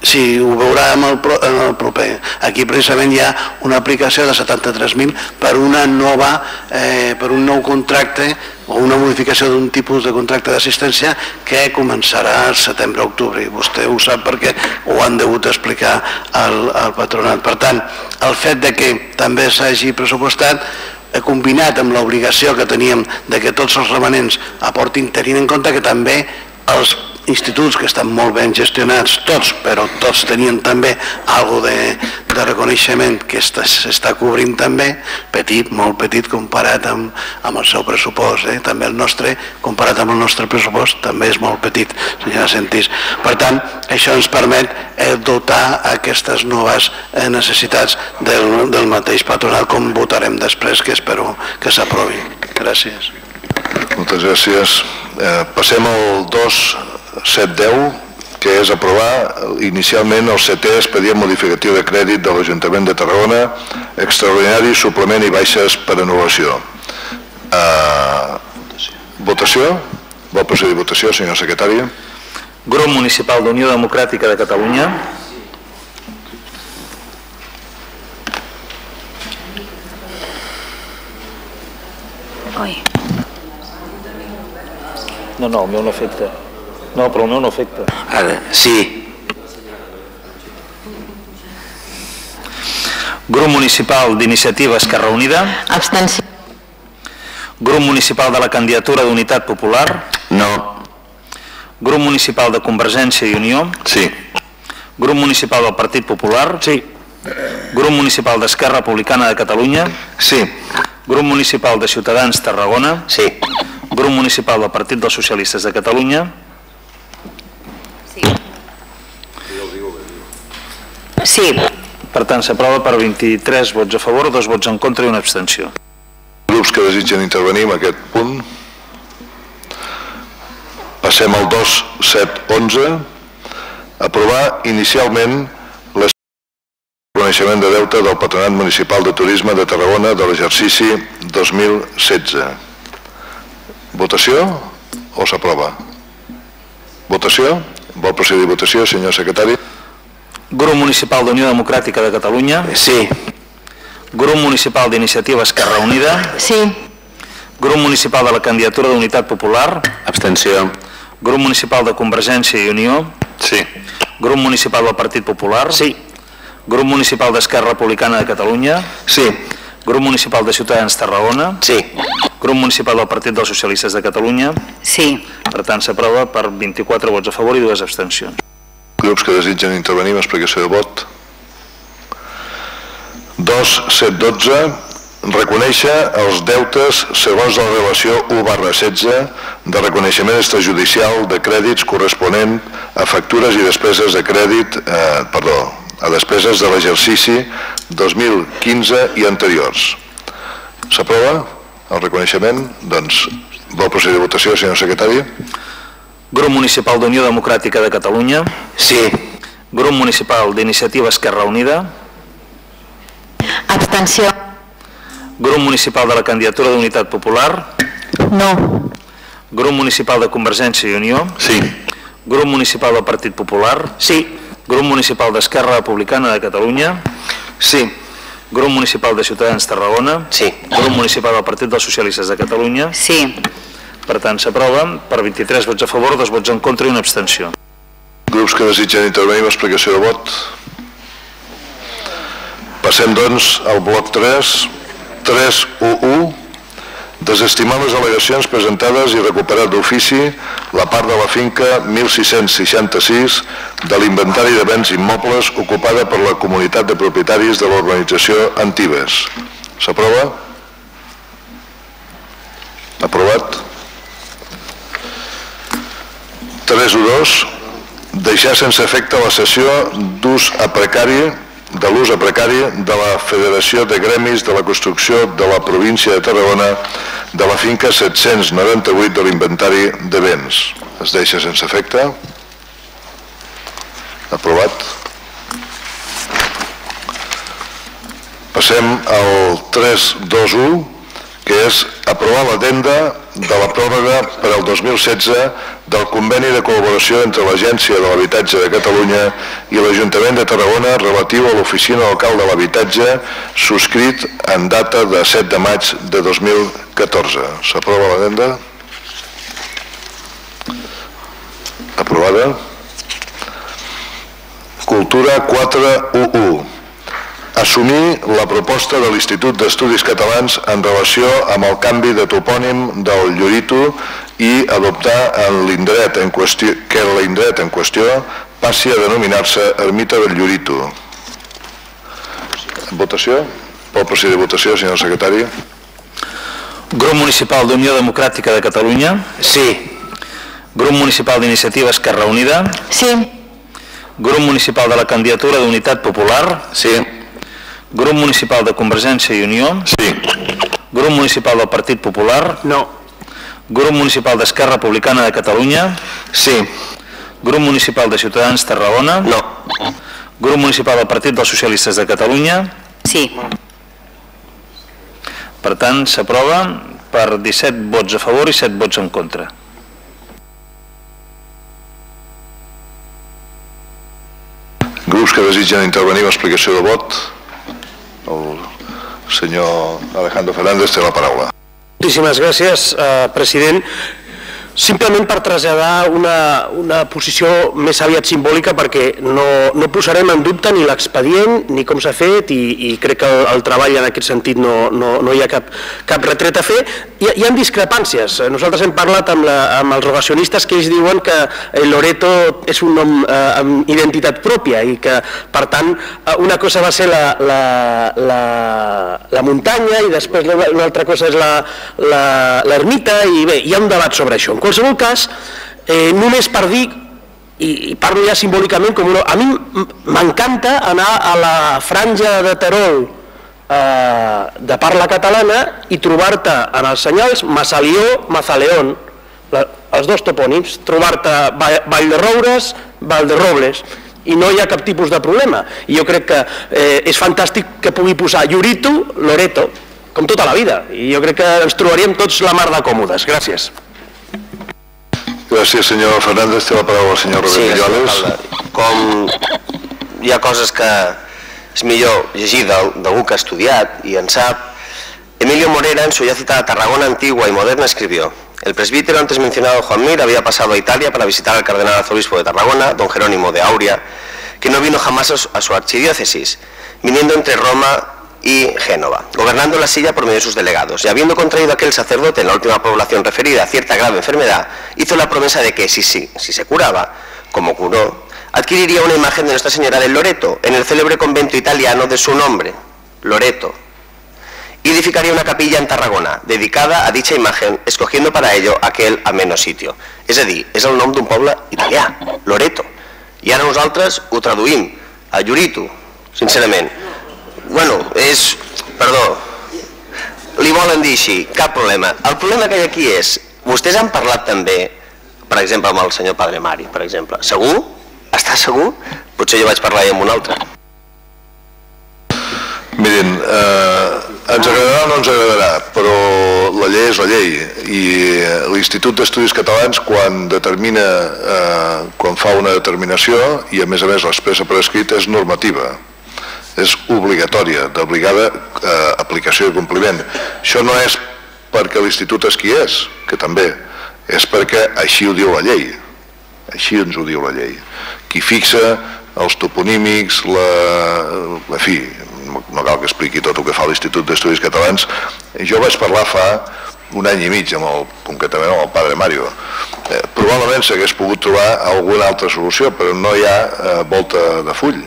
Sí, ho veurem el, en el proper. Aquí precisament hi ha una aplicació de 73.000 per una nova, eh, per un nou contracte o una modificació d'un tipus de contracte d'assistència que començarà al setembre-octubre vostè ho sap perquè ho han degut explicar al, al patronat. Per tant, el fet de que també s'hagi pressupostat he combinat amb l'obligació que teníem de que tots els remanents aportin tenint en compte que també els instituts que estan molt ben gestionats, tots, però tots tenien també algo de, de reconeixement que s'està cobrint també, petit, molt petit comparat amb, amb el seu pressupost. Eh? També el nostre, comparat amb el nostre pressupost, també és molt petit, senyora Sentís. Per tant, això ens permet eh, dotar aquestes noves eh, necessitats del, del mateix patronat com votarem després, que espero que s'aprovi. Gràcies. Moltes gràcies. Eh, passem al 2 710, que és aprovar inicialment el setè expedient modificatiu de crèdit de l'Ajuntament de Tarragona, extraordinari, suplement i baixes per anul·lació. Uh, votació? Vol procedir votació, senyor secretari? Grup Municipal d'Unió Democràtica de Catalunya. Oi. No, no, el meu no afecta. No, però el meu no afecta. Ara, sí. Grup Municipal d'Iniciativa Esquerra Unida. Abstenció. Grup Municipal de la Candidatura d'Unitat Popular. No. Grup Municipal de Convergència i Unió. Sí. Grup Municipal del Partit Popular. Sí. Grup Municipal d'Esquerra Republicana de Catalunya. Sí. Grup Municipal de Ciutadans Tarragona. Sí. Grup Municipal del Partit dels Socialistes de Catalunya. Sí. Per tant, s'aprova per 23 vots a favor, dos vots en contra i una abstenció. Grups que desitgen intervenir en aquest punt? Passem al 2711. Aprovar inicialment reconeixement de deute del Patronat Municipal de Turisme de Tarragona de l'exercici 2016. Votació o s'aprova? Votació? Vol procedir votació, senyor secretari? Grup Municipal d'Unió Democràtica de Catalunya? Sí. Grup Municipal d'Iniciativa Esquerra Unida? Sí. Grup Municipal de la Candidatura d'Unitat Popular? Abstenció. Grup Municipal de Convergència i Unió? Sí. Grup Municipal del Partit Popular? Sí. Grup Municipal d'Esquerra Republicana de Catalunya? Sí. Grup Municipal de Ciutadans Tarragona? Sí. Grup Municipal del Partit dels Socialistes de Catalunya? Sí. Per tant, s'aprova per 24 vots a favor i dues abstencions. Grups que desitgen intervenir amb explicació de vot. 2, 7, 12. Reconèixer els deutes segons la relació 1 barra 16 de reconeixement extrajudicial de crèdits corresponent a factures i despeses de crèdit, eh, perdó, a despeses de l'exercici 2015 i anteriors. S'aprova el reconeixement? Doncs vol procedir a votació, senyor secretari? Grup Municipal d'Unió Democràtica de Catalunya? Sí. Grup Municipal d'Iniciativa Esquerra Unida? Abstenció. Grup Municipal de la Candidatura d'Unitat Popular? No. Grup Municipal de Convergència i Unió? Sí. Grup Municipal del Partit Popular? Sí. Grup Municipal d'Esquerra Republicana de Catalunya? Sí. Grup Municipal de Ciutadans Tarragona? Sí. Grup Municipal del Partit dels Socialistes de Catalunya? Sí. Per tant, s'aprova per 23 vots a favor, dos vots en contra i una abstenció. Grups que desitgen intervenir amb explicació de vot. Passem, doncs, al bloc 3, 3.1.1, desestimar les al·legacions presentades i recuperar d'ofici la part de la finca 1666 de l'inventari de béns immobles ocupada per la comunitat de propietaris de l'organització Antibes. S'aprova? Aprovat? 3.2 deixar sense efecte la sessió d'ús a precari de l'ús a precari de la Federació de Gremis de la Construcció de la província de Tarragona de la finca 798 de l'inventari de béns. Es deixa sense efecte. Aprovat. Passem al 321, que és aprovar l'adenda de la pròrroga per al 2016 del conveni de col·laboració entre l'Agència de l'Habitatge de Catalunya i l'Ajuntament de Tarragona relatiu a l'Oficina Local de l'Habitatge subscrit en data de 7 de maig de 2014. S'aprova l'adenda? Aprovada. Cultura 411 assumir la proposta de l'Institut d'Estudis Catalans en relació amb el canvi de topònim del Llorito i adoptar en l'indret en qüestió, que l'indret en qüestió passi a denominar-se Ermita del Llorito. Votació? Pot procedir a votació, senyor secretari? Grup Municipal d'Unió Democràtica de Catalunya? Sí. Grup Municipal d'Iniciativa Esquerra Unida? Sí. Grup Municipal de la Candidatura d'Unitat Popular? Sí. Grup Municipal de Convergència i Unió? Sí. Grup Municipal del Partit Popular? No. Grup Municipal d'Esquerra Republicana de Catalunya? Sí. Grup Municipal de Ciutadans Tarragona? No. Grup Municipal del Partit dels Socialistes de Catalunya? Sí. Per tant, s'aprova per 17 vots a favor i 7 vots en contra. Grups que desitgen intervenir amb explicació de vot. El senyor Alejandro Fernández té la paraula. Moltíssimes gràcies, eh, president. Simplement per traslladar una, una posició més aviat simbòlica perquè no, no posarem en dubte ni l'expedient ni com s'ha fet i, i crec que el, el treball en aquest sentit no, no, no hi ha cap, cap retret a fer. Hi, hi ha discrepàncies. Nosaltres hem parlat amb, la, amb els rogacionistes que ells diuen que Loreto és un nom eh, amb identitat pròpia i que, per tant, eh, una cosa va ser la, la, la, la muntanya i després una altra cosa és l'ermita i bé, hi ha un debat sobre això. En qualsevol cas, eh, només per dir i, i parlo ja simbòlicament com una... A mi m'encanta anar a la franja de Terol eh, de parla catalana i trobar-te en els senyals Masalió, Mazaleón. La, els dos topònims, trobar-te Vall de Roures, Vall de Robles, i no hi ha cap tipus de problema. I jo crec que eh, és fantàstic que pugui posar Llorito, Loreto, com tota la vida. I jo crec que ens trobaríem tots la mar de còmodes. Gràcies. Gràcies, senyor Fernández. Té la paraula el senyor Robert Sí, alcalde. Com hi ha coses que és millor llegir d'al- d'algú que ha estudiat i en sap, Emilio Morera, en su ya citada Tarragona antigua y moderna, escribió El presbítero antes mencionado Juan Mir había pasado a Italia para visitar al cardenal arzobispo de Tarragona, don Jerónimo de Auria, que no vino jamás a su archidiócesis, viniendo entre Roma y Génova, gobernando la silla por medio de sus delegados, y habiendo contraído aquel sacerdote en la última población referida cierta grave enfermedad, hizo la promesa de que si, si, si se curaba, como curó, adquiriría una imagen de Nuestra Señora del Loreto en el célebre convento italiano de su nombre, Loreto, y edificaría una capilla en Tarragona, dedicada a dicha imagen, escogiendo para ello aquel ameno sitio. És a dir, és el nom d'un poble italià, Loreto. I ara nosaltres ho traduïm a Llorito, sincerament. Bueno, és... Perdó, li volen dir així, cap problema. El problema que hi ha aquí és, vostès han parlat també, per exemple, amb el senyor Padre Mari, per exemple. Segur? Està segur? Potser jo vaig parlar amb un altre. Mirin, eh, ens agradarà o no ens agradarà, però la llei és la llei i eh, l'Institut d'Estudis Catalans quan determina, eh, quan fa una determinació i a més a més l'expressa per escrit és normativa, és obligatòria, d'obligada eh, aplicació i compliment. Això no és perquè l'Institut és qui és, que també, és perquè així ho diu la llei, així ens ho diu la llei. Qui fixa els toponímics, la, en fi, no cal que expliqui tot el que fa l'Institut d'Estudis Catalans. Jo vaig parlar fa un any i mig amb el, concretament amb el padre Mario. Eh, probablement s'hagués pogut trobar alguna altra solució, però no hi ha eh, volta de full.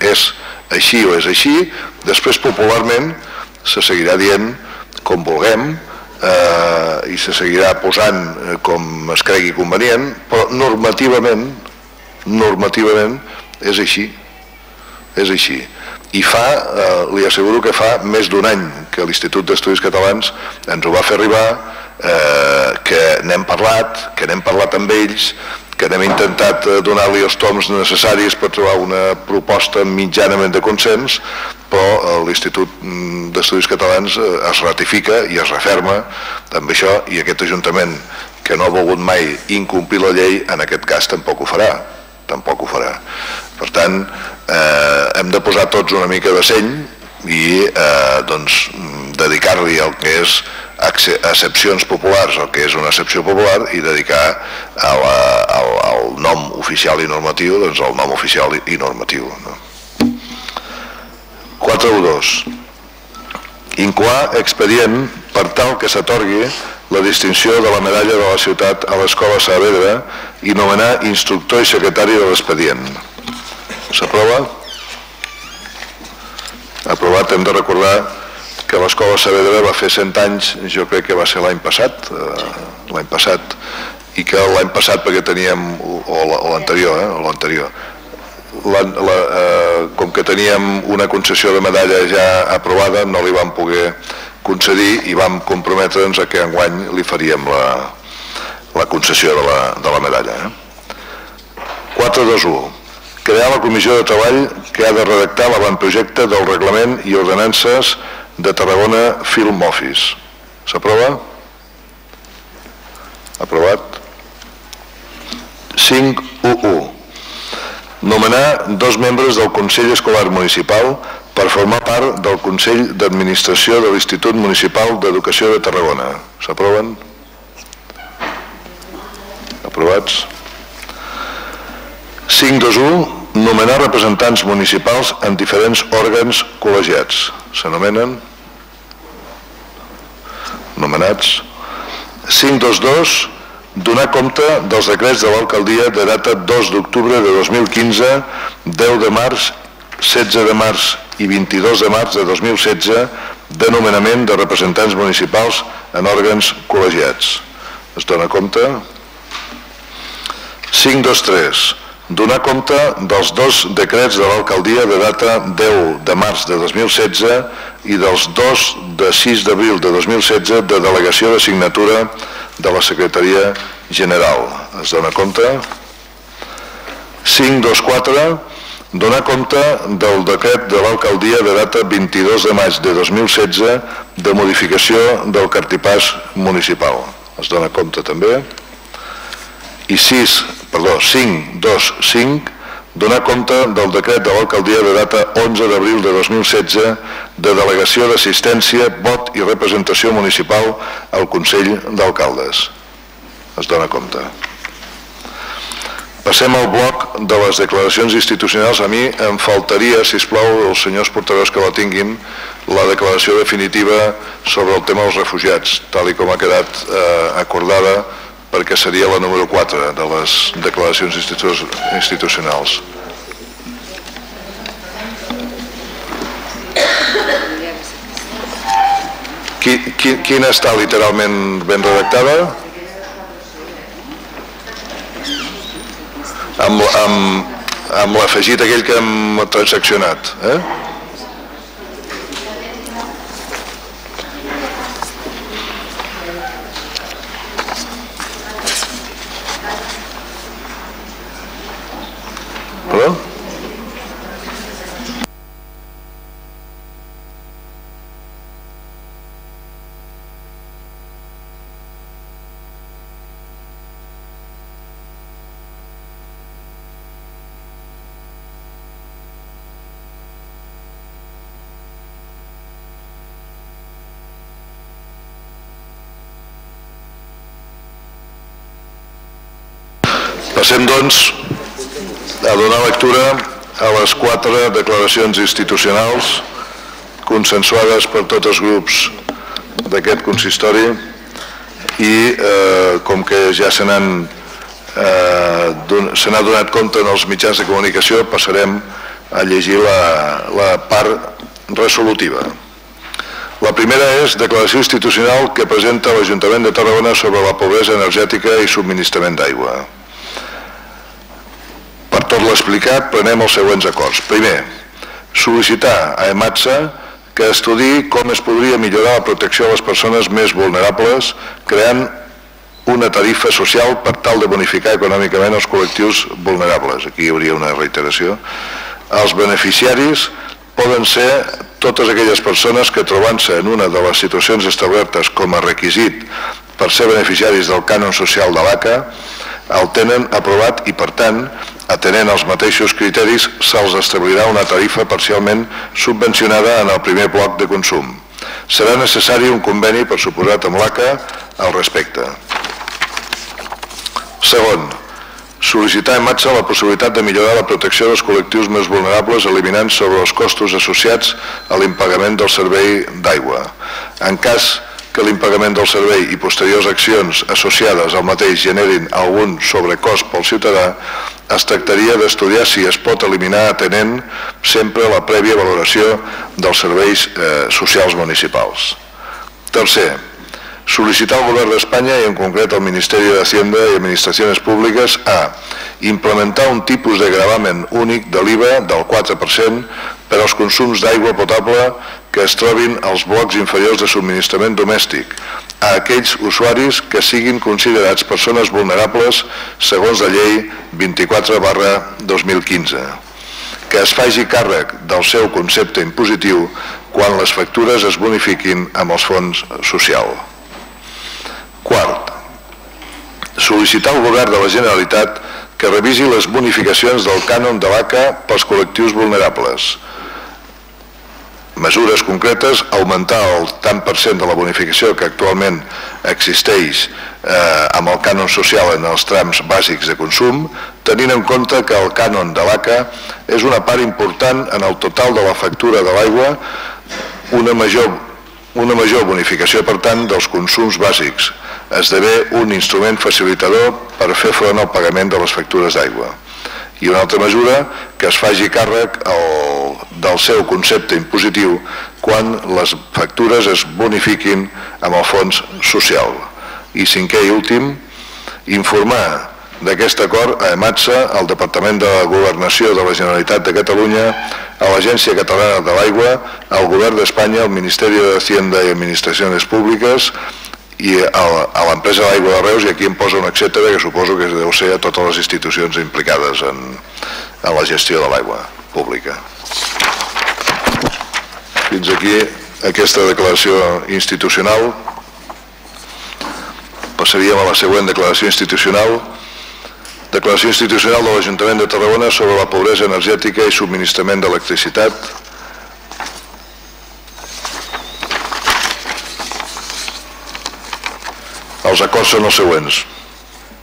És així o és així, després popularment se seguirà dient com vulguem, eh, i se seguirà posant eh, com es cregui convenient, però normativament, normativament és així, és així. I fa, eh, li asseguro que fa més d'un any que l'Institut d'Estudis Catalans ens ho va fer arribar, eh, que n'hem parlat, que n'hem parlat amb ells, que n'hem intentat eh, donar-li els toms necessaris per trobar una proposta mitjanament de consens, però eh, l'Institut mm, d'Estudis Catalans eh, es ratifica i es referma amb això i aquest Ajuntament que no ha volgut mai incomplir la llei, en aquest cas tampoc ho farà, tampoc ho farà. Per tant, eh, hem de posar tots una mica de seny i eh, doncs, mm, dedicar-li el que és accepcions populars, el que és una accepció popular i dedicar a la, al, al nom oficial i normatiu doncs el nom oficial i, i normatiu. No? 4.1.2 Incoar expedient per tal que s'atorgui la distinció de la medalla de la ciutat a l'Escola Saavedra i nomenar instructor i secretari de l'expedient. S'aprova? Aprovat, hem de recordar que l'Escola Saavedra va fer 100 anys, jo crec que va ser l'any passat, eh, l'any passat, i que l'any passat perquè teníem, o l'anterior, eh, o l'anterior, la, la, eh, com que teníem una concessió de medalla ja aprovada, no li vam poder concedir i vam comprometre'ns a que enguany li faríem la, la concessió de la, de la medalla. Eh? 421. Crear la comissió de treball que ha de redactar l'avantprojecte del reglament i ordenances de Tarragona Film Office. S'aprova? Aprovat. 5.1.1 nomenar dos membres del Consell Escolar Municipal per formar part del Consell d'Administració de l'Institut Municipal d'Educació de Tarragona. S'aproven? Aprovats? 5.2.1 Nomenar representants municipals en diferents òrgans col·legiats. S'anomenen? Nomenats? 5.2.2 donar compte dels decrets de l'alcaldia de data 2 d'octubre de 2015, 10 de març, 16 de març i 22 de març de 2016 de nomenament de representants municipals en òrgans col·legiats. Es dona compte? 523. Donar compte dels dos decrets de l'alcaldia de data 10 de març de 2016 i dels dos de 6 d'abril de 2016 de delegació de signatura de la Secretaria general. Es dona compte. 524, donar compte del decret de l'alcaldia de data 22 de maig de 2016 de modificació del cartipàs municipal. Es dona compte també. I 6, perdó, 5, 2, 5, donar compte del decret de l'alcaldia de data 11 d'abril de 2016 de delegació d'assistència, vot i representació municipal al Consell d'Alcaldes. Es dona compte. Passem al bloc de les declaracions institucionals. A mi em faltaria, si us plau, els senyors portaveus que la tinguin, la declaració definitiva sobre el tema dels refugiats, tal i com ha quedat eh, acordada, perquè seria la número 4 de les declaracions institu institucionals. Qui, qui, quina està literalment ben redactada? amb, amb, amb l'afegit aquell que hem transaccionat. Eh? Perdó? Passem, doncs, a donar lectura a les quatre declaracions institucionals consensuades per tots els grups d'aquest consistori i eh, com que ja se eh, n'ha donat compte en els mitjans de comunicació passarem a llegir la, la part resolutiva. La primera és declaració institucional que presenta l'Ajuntament de Tarragona sobre la pobresa energètica i subministrament d'aigua. Tot l'explicat, prenem els següents acords. Primer, sol·licitar a EMATSA que estudi com es podria millorar la protecció de les persones més vulnerables creant una tarifa social per tal de bonificar econòmicament els col·lectius vulnerables. Aquí hi hauria una reiteració. Els beneficiaris poden ser totes aquelles persones que trobant-se en una de les situacions establertes com a requisit per ser beneficiaris del cànon social de l'ACA el tenen aprovat i per tant atenent els mateixos criteris, se'ls establirà una tarifa parcialment subvencionada en el primer bloc de consum. Serà necessari un conveni, per suposat, amb l'ACA al respecte. Segon, sol·licitar en marxa la possibilitat de millorar la protecció dels col·lectius més vulnerables eliminant sobre els costos associats a l'impagament del servei d'aigua. En cas que l'impagament del servei i posteriors accions associades al mateix generin algun sobrecost pel ciutadà, es tractaria d'estudiar si es pot eliminar atenent sempre la prèvia valoració dels serveis eh, socials municipals. Tercer, sol·licitar al Govern d'Espanya i en concret al Ministeri de Hacienda i Administracions Públiques a implementar un tipus de gravamen únic de l'IVA del 4% per als consums d'aigua potable que es trobin als blocs inferiors de subministrament domèstic a aquells usuaris que siguin considerats persones vulnerables segons la llei 24 barra 2015 que es faci càrrec del seu concepte impositiu quan les factures es bonifiquin amb els fons social. Quart, sol·licitar al govern de la Generalitat que revisi les bonificacions del cànon de l'ACA pels col·lectius vulnerables. Mesures concretes, augmentar el tant per cent de la bonificació que actualment existeix eh, amb el cànon social en els trams bàsics de consum, tenint en compte que el cànon de l'ACA és una part important en el total de la factura de l'aigua, una major una major bonificació, per tant, dels consums bàsics. Esdevé un instrument facilitador per fer front al pagament de les factures d'aigua. I una altra mesura, que es faci càrrec el, del seu concepte impositiu quan les factures es bonifiquin amb el fons social. I cinquè i últim, informar d'aquest acord a EMATSA, al Departament de Governació de la Generalitat de Catalunya, a l'Agència Catalana de l'Aigua, al Govern d'Espanya, al Ministeri de Hacienda i Administracions Públiques i a l'empresa d'aigua de Reus i aquí em posa un etcètera que suposo que deu ser a totes les institucions implicades en, en la gestió de l'aigua pública. Fins aquí aquesta declaració institucional. Passaríem a la següent declaració institucional. Declaració institucional de l'Ajuntament de Tarragona sobre la pobresa energètica i subministrament d'electricitat. Els acords són els següents.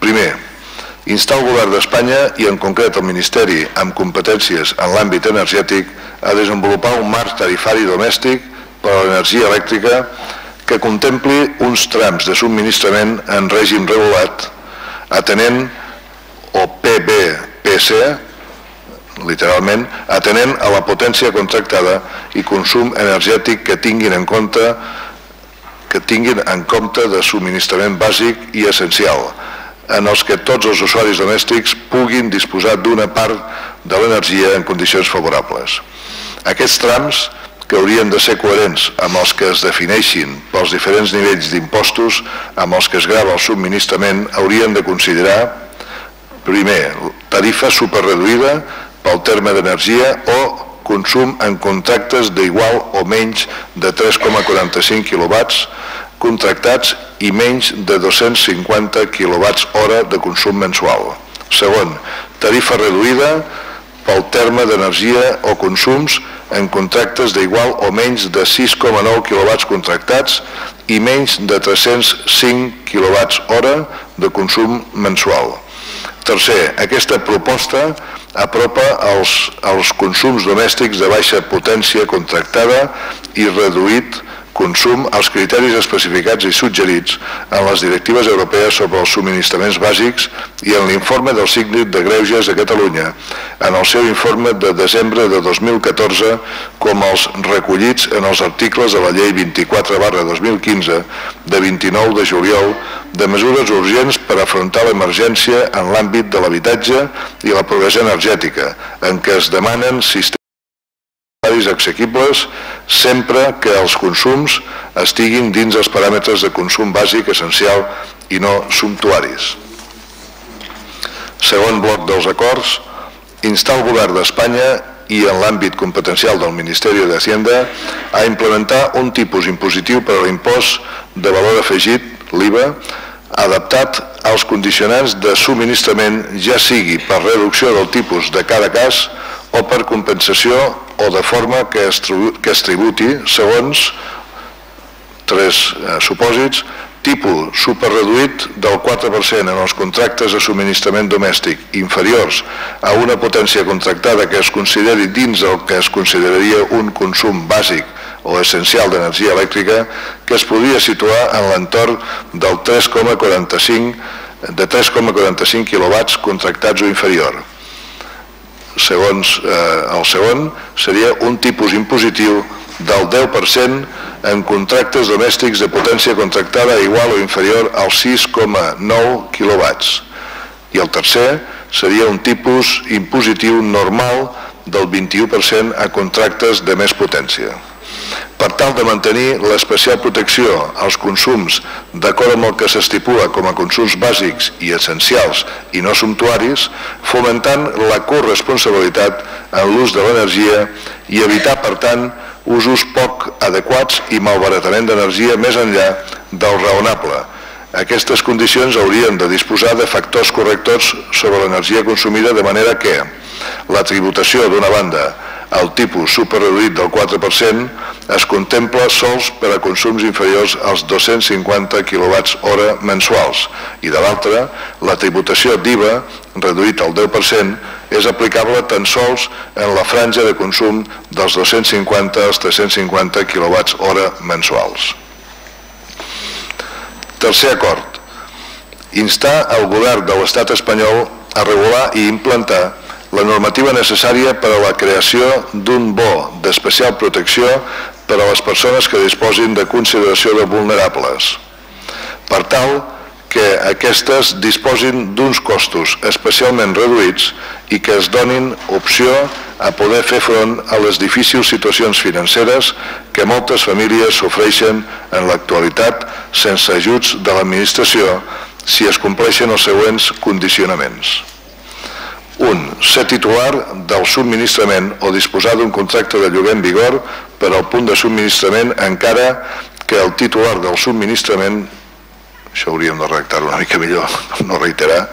Primer, instar el govern d'Espanya i en concret el Ministeri amb competències en l'àmbit energètic a desenvolupar un marc tarifari domèstic per a l'energia elèctrica que contempli uns trams de subministrament en règim regulat atenent o PBPC literalment, atenent a la potència contractada i consum energètic que tinguin en compte que tinguin en compte de subministrament bàsic i essencial, en els que tots els usuaris domèstics puguin disposar d'una part de l'energia en condicions favorables. Aquests trams, que haurien de ser coherents amb els que es defineixin pels diferents nivells d'impostos amb els que es grava el subministrament, haurien de considerar, primer, tarifa superreduïda pel terme d'energia o consum en contractes d'igual o menys de 3,45 quilowatts contractats i menys de 250 quilowatts hora de consum mensual. Segon, tarifa reduïda pel terme d'energia o consums en contractes d'igual o menys de 6,9 quilowatts contractats i menys de 305 quilowatts hora de consum mensual. Tercer, aquesta proposta apropa els, els consums domèstics de baixa potència contractada i reduït consum als criteris especificats i suggerits en les directives europees sobre els subministraments bàsics i en l'informe del Signit de Greuges a Catalunya, en el seu informe de desembre de 2014 com els recollits en els articles de la llei 24 barra 2015 de 29 de juliol de mesures urgents per afrontar l'emergència en l'àmbit de l'habitatge i la progressió energètica, en què es demanen sistemes assequibles sempre que els consums estiguin dins els paràmetres de consum bàsic essencial i no sumptuaris. Segon bloc dels acords, instar el govern d'Espanya i en l'àmbit competencial del Ministeri de Hacienda a implementar un tipus impositiu per a l'impost de valor afegit, l'IVA, adaptat als condicionants de subministrament, ja sigui per reducció del tipus de cada cas o per compensació o de forma que es, que es tributi segons tres eh, supòsits, tipus superreduït del 4% en els contractes de subministrament domèstic inferiors a una potència contractada que es consideri dins del que es consideraria un consum bàsic o essencial d'energia elèctrica que es podria situar en l'entorn del 3,45 de 3,45 quilowatts contractats o inferior segons eh, el segon, seria un tipus impositiu del 10% en contractes domèstics de potència contractada igual o inferior als 6,9 quilowatts. I el tercer seria un tipus impositiu normal del 21% a contractes de més potència per tal de mantenir l'especial protecció als consums d'acord amb el que s'estipula com a consums bàsics i essencials i no sumptuaris, fomentant la corresponsabilitat en l'ús de l'energia i evitar, per tant, usos poc adequats i malbaratament d'energia més enllà del raonable. Aquestes condicions haurien de disposar de factors correctors sobre l'energia consumida de manera que la tributació, d'una banda, el tipus superreduït del 4% es contempla sols per a consums inferiors als 250 kWh mensuals i de l'altra, la tributació d'IVA, reduït al 10%, és aplicable tan sols en la franja de consum dels 250 als 350 kWh mensuals. Tercer acord. Instar el govern de l'estat espanyol a regular i implantar la normativa necessària per a la creació d'un bo d'especial protecció per a les persones que disposin de consideració de vulnerables, per tal que aquestes disposin d'uns costos especialment reduïts i que es donin opció a poder fer front a les difícils situacions financeres que moltes famílies sofreixen en l'actualitat sense ajuts de l'administració si es compleixen els següents condicionaments. 1. Ser titular del subministrament o disposar d'un contracte de lloguer en vigor per al punt de subministrament encara que el titular del subministrament això hauríem de redactar una mica millor, no reiterar,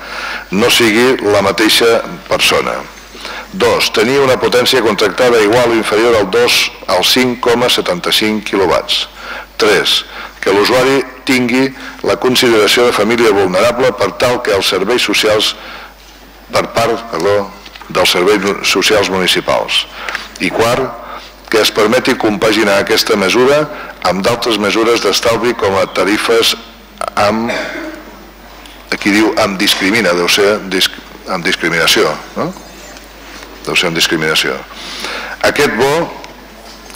no sigui la mateixa persona. 2. Tenir una potència contractada igual o inferior al 2 al 5,75 kW. 3. Que l'usuari tingui la consideració de família vulnerable per tal que els serveis socials per part perdó, dels serveis socials municipals. I quart, que es permeti compaginar aquesta mesura amb d'altres mesures d'estalvi com a tarifes amb, aquí diu amb discrimina, deu ser disc, amb discriminació, no? Deu ser amb discriminació. Aquest bo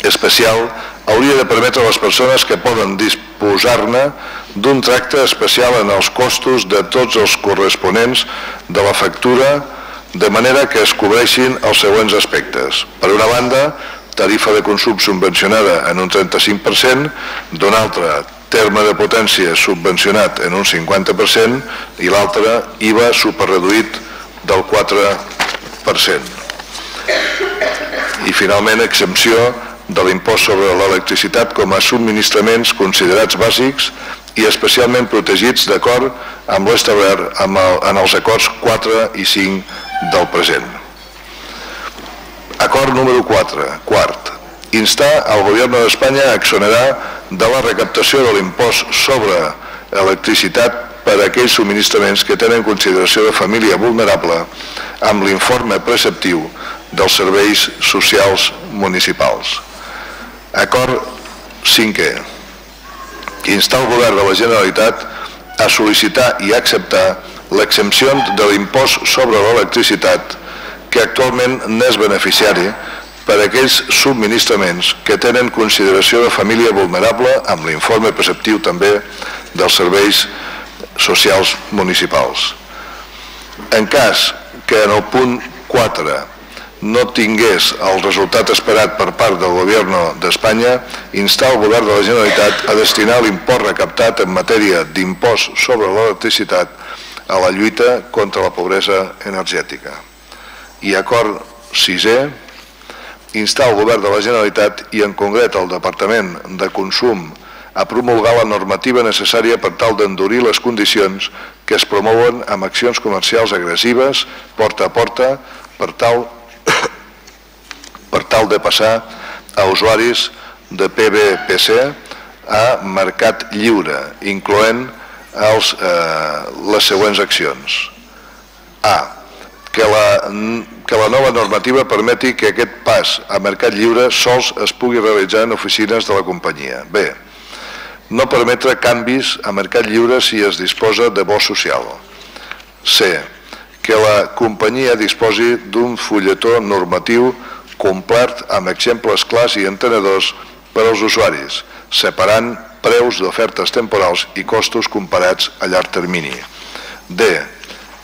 especial hauria de permetre a les persones que poden disposar-ne d'un tracte especial en els costos de tots els corresponents de la factura de manera que es cobreixin els següents aspectes. Per una banda, tarifa de consum subvencionada en un 35%, d'una altra, terme de potència subvencionat en un 50% i l'altre IVA superreduït del 4%. I finalment exempció de l'impost sobre l'electricitat com a subministraments considerats bàsics i especialment protegits d'acord amb l'establert en els acords 4 i 5 del present. Acord número 4, quart. Instar al Govern d'Espanya a exonerar de la recaptació de l'impost sobre electricitat per a aquells subministraments que tenen consideració de família vulnerable amb l'informe preceptiu dels serveis socials municipals. Acord cinquè. Instar el govern de la Generalitat a sol·licitar i acceptar l'exempció de l'impost sobre l'electricitat que actualment n'és beneficiari per a aquells subministraments que tenen consideració de família vulnerable amb l'informe preceptiu també dels serveis socials municipals. En cas que en el punt 4 no tingués el resultat esperat per part del govern d'Espanya, instar el govern de la Generalitat a destinar l'import recaptat en matèria d'impost sobre l'electricitat a la lluita contra la pobresa energètica. I acord sisè, instar el govern de la Generalitat i en concret el Departament de Consum a promulgar la normativa necessària per tal d'endurir les condicions que es promouen amb accions comercials agressives, porta a porta, per tal per tal de passar a usuaris de PBPC a mercat lliure, incloent els, eh, les següents accions. A. Que la, que la nova normativa permeti que aquest pas a mercat lliure sols es pugui realitzar en oficines de la companyia. B. No permetre canvis a mercat lliure si es disposa de bo social. C. Que la companyia disposi d'un fulletó normatiu complet amb exemples clars i entenedors per als usuaris, separant preus d'ofertes temporals i costos comparats a llarg termini. D.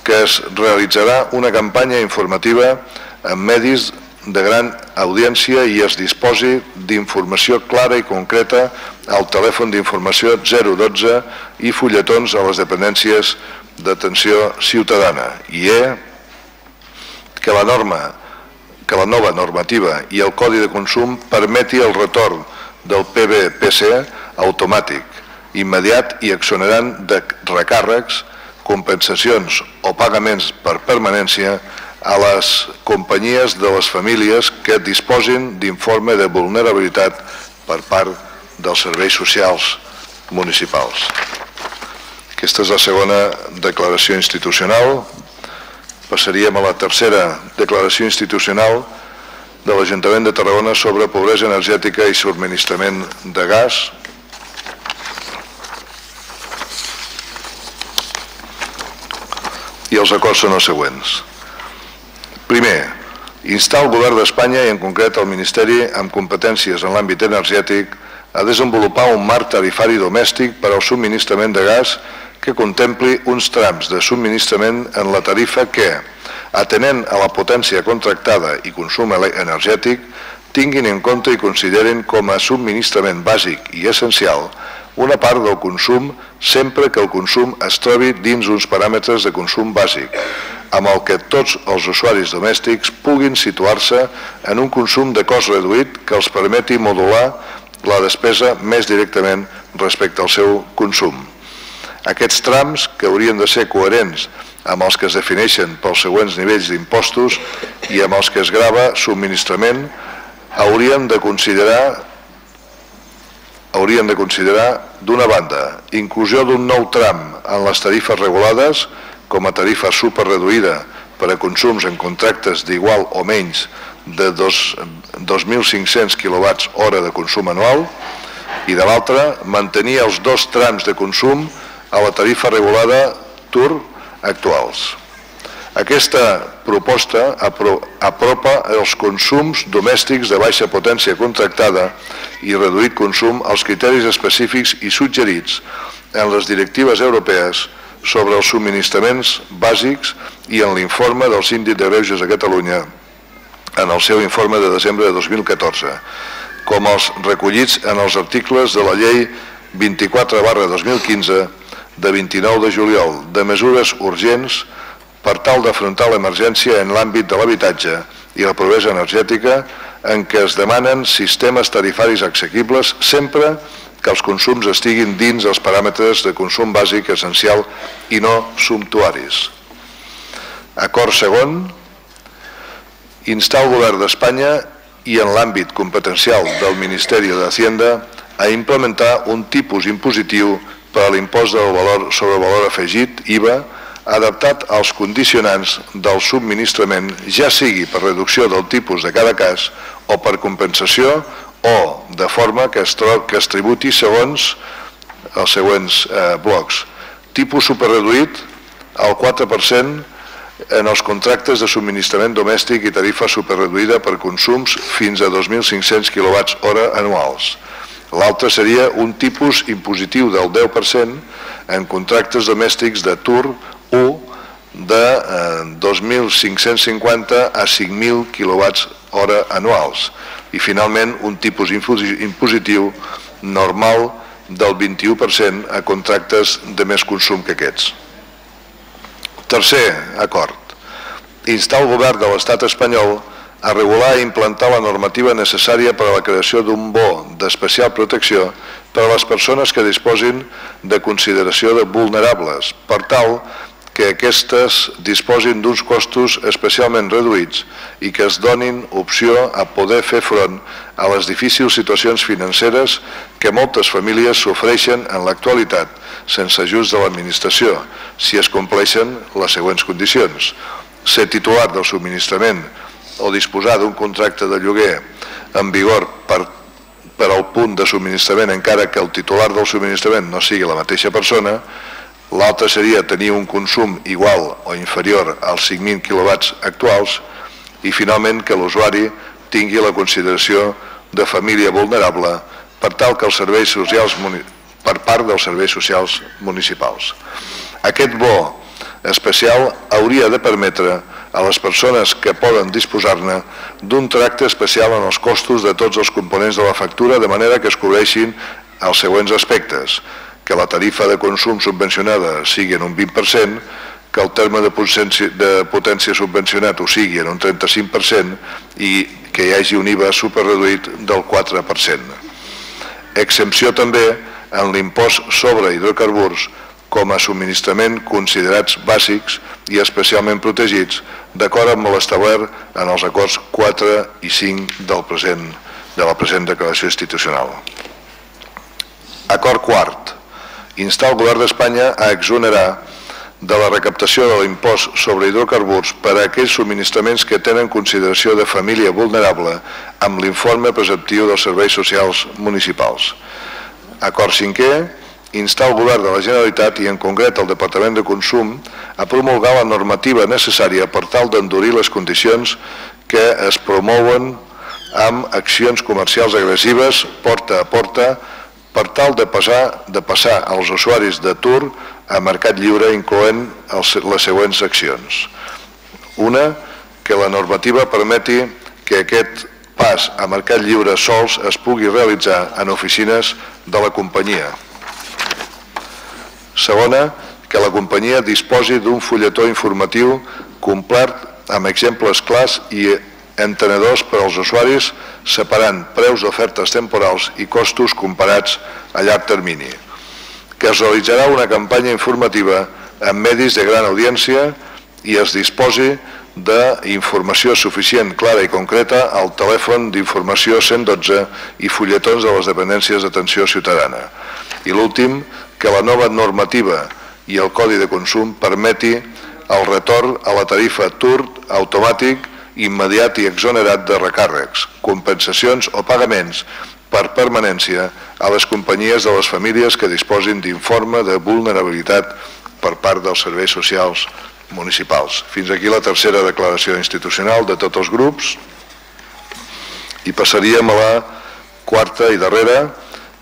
Que es realitzarà una campanya informativa en medis de gran audiència i es disposi d'informació clara i concreta al telèfon d'informació 012 i fulletons a les dependències d'atenció ciutadana. I E. Que la norma que la nova normativa i el Codi de Consum permeti el retorn del PBPC automàtic, immediat i exonerant de recàrrecs, compensacions o pagaments per permanència a les companyies de les famílies que disposin d'informe de vulnerabilitat per part dels serveis socials municipals. Aquesta és la segona declaració institucional Passaríem a la tercera declaració institucional de l'Ajuntament de Tarragona sobre pobresa energètica i subministrament de gas. I els acords són els següents. Primer, instar el govern d'Espanya i en concret el Ministeri amb competències en l'àmbit energètic a desenvolupar un marc tarifari domèstic per al subministrament de gas que contempli uns trams de subministrament en la tarifa que, atenent a la potència contractada i consum energètic, tinguin en compte i considerin com a subministrament bàsic i essencial una part del consum sempre que el consum es trobi dins uns paràmetres de consum bàsic, amb el que tots els usuaris domèstics puguin situar-se en un consum de cost reduït que els permeti modular la despesa més directament respecte al seu consum. Aquests trams, que haurien de ser coherents amb els que es defineixen pels següents nivells d'impostos i amb els que es grava subministrament, haurien de considerar haurien de considerar, d'una banda, inclusió d'un nou tram en les tarifes regulades com a tarifa superreduïda per a consums en contractes d'igual o menys de 2.500 kWh de consum anual i de l'altra, mantenir els dos trams de consum a la tarifa regulada TUR actuals. Aquesta proposta apropa els consums domèstics de baixa potència contractada i reduït consum als criteris específics i suggerits en les directives europees sobre els subministraments bàsics i en l'informe del síndic de Greuges de Catalunya en el seu informe de desembre de 2014, com els recollits en els articles de la llei 24 barra 2015 de 29 de juliol de mesures urgents per tal d'afrontar l'emergència en l'àmbit de l'habitatge i la pobresa energètica en què es demanen sistemes tarifaris assequibles sempre que els consums estiguin dins els paràmetres de consum bàsic essencial i no sumptuaris. Acord segon, instar el govern d'Espanya i en l'àmbit competencial del Ministeri d'Hacienda a implementar un tipus impositiu per a l'impost del valor sobre valor afegit, IVA, adaptat als condicionants del subministrament, ja sigui per reducció del tipus de cada cas o per compensació o de forma que es, que es tributi segons els següents eh, blocs. Tipus superreduït al 4% en els contractes de subministrament domèstic i tarifa superreduïda per consums fins a 2.500 kWh anuals. L'altre seria un tipus impositiu del 10% en contractes domèstics de TUR 1 de eh, 2.550 a 5.000 kWh anuals i finalment un tipus impositiu normal del 21% a contractes de més consum que aquests. Tercer acord. Instar el govern de l'estat espanyol a regular i implantar la normativa necessària per a la creació d'un bo d'especial protecció per a les persones que disposin de consideració de vulnerables, per tal que aquestes disposin d'uns costos especialment reduïts i que es donin opció a poder fer front a les difícils situacions financeres que moltes famílies sofreixen en l'actualitat sense ajuts de l'administració, si es compleixen les següents condicions. Ser titular del subministrament o disposar d'un contracte de lloguer en vigor per, per al punt de subministrament encara que el titular del subministrament no sigui la mateixa persona, l'altre seria tenir un consum igual o inferior als 5.000 kW actuals i finalment que l'usuari tingui la consideració de família vulnerable per tal que els serveis socials per part dels serveis socials municipals. Aquest bo especial hauria de permetre a les persones que poden disposar-ne d'un tracte especial en els costos de tots els components de la factura de manera que es cobreixin els següents aspectes que la tarifa de consum subvencionada sigui en un 20%, que el terme de potència, de potència subvencionat ho sigui en un 35% i que hi hagi un IVA superreduït del 4%. Exempció també en l'impost sobre hidrocarburs com a subministrament considerats bàsics i especialment protegits d'acord amb l'establert en els acords 4 i 5 del present, de la present declaració institucional. Acord quart instar el govern d'Espanya a exonerar de la recaptació de l'impost sobre hidrocarburs per a aquells subministraments que tenen consideració de família vulnerable amb l'informe preceptiu dels serveis socials municipals. Acord cinquè, instar el govern de la Generalitat i en concret el Departament de Consum a promulgar la normativa necessària per tal d'endurir les condicions que es promouen amb accions comercials agressives porta a porta per tal de passar, de passar als usuaris de Tur a Mercat Lliure incloent els, les següents accions. Una, que la normativa permeti que aquest pas a Mercat Lliure sols es pugui realitzar en oficines de la companyia. Segona, que la companyia disposi d'un fulletó informatiu complet amb exemples clars i entenedors per als usuaris separant preus d'ofertes temporals i costos comparats a llarg termini. Que es realitzarà una campanya informativa amb medis de gran audiència i es disposi d'informació suficient, clara i concreta al telèfon d'informació 112 i fulletons de les dependències d'atenció ciutadana. I l'últim, que la nova normativa i el codi de consum permeti el retorn a la tarifa TURT automàtic, immediat i exonerat de recàrrecs, compensacions o pagaments per permanència a les companyies de les famílies que disposin d'informe de vulnerabilitat per part dels serveis socials municipals. Fins aquí la tercera declaració institucional de tots els grups i passaríem a la quarta i darrera,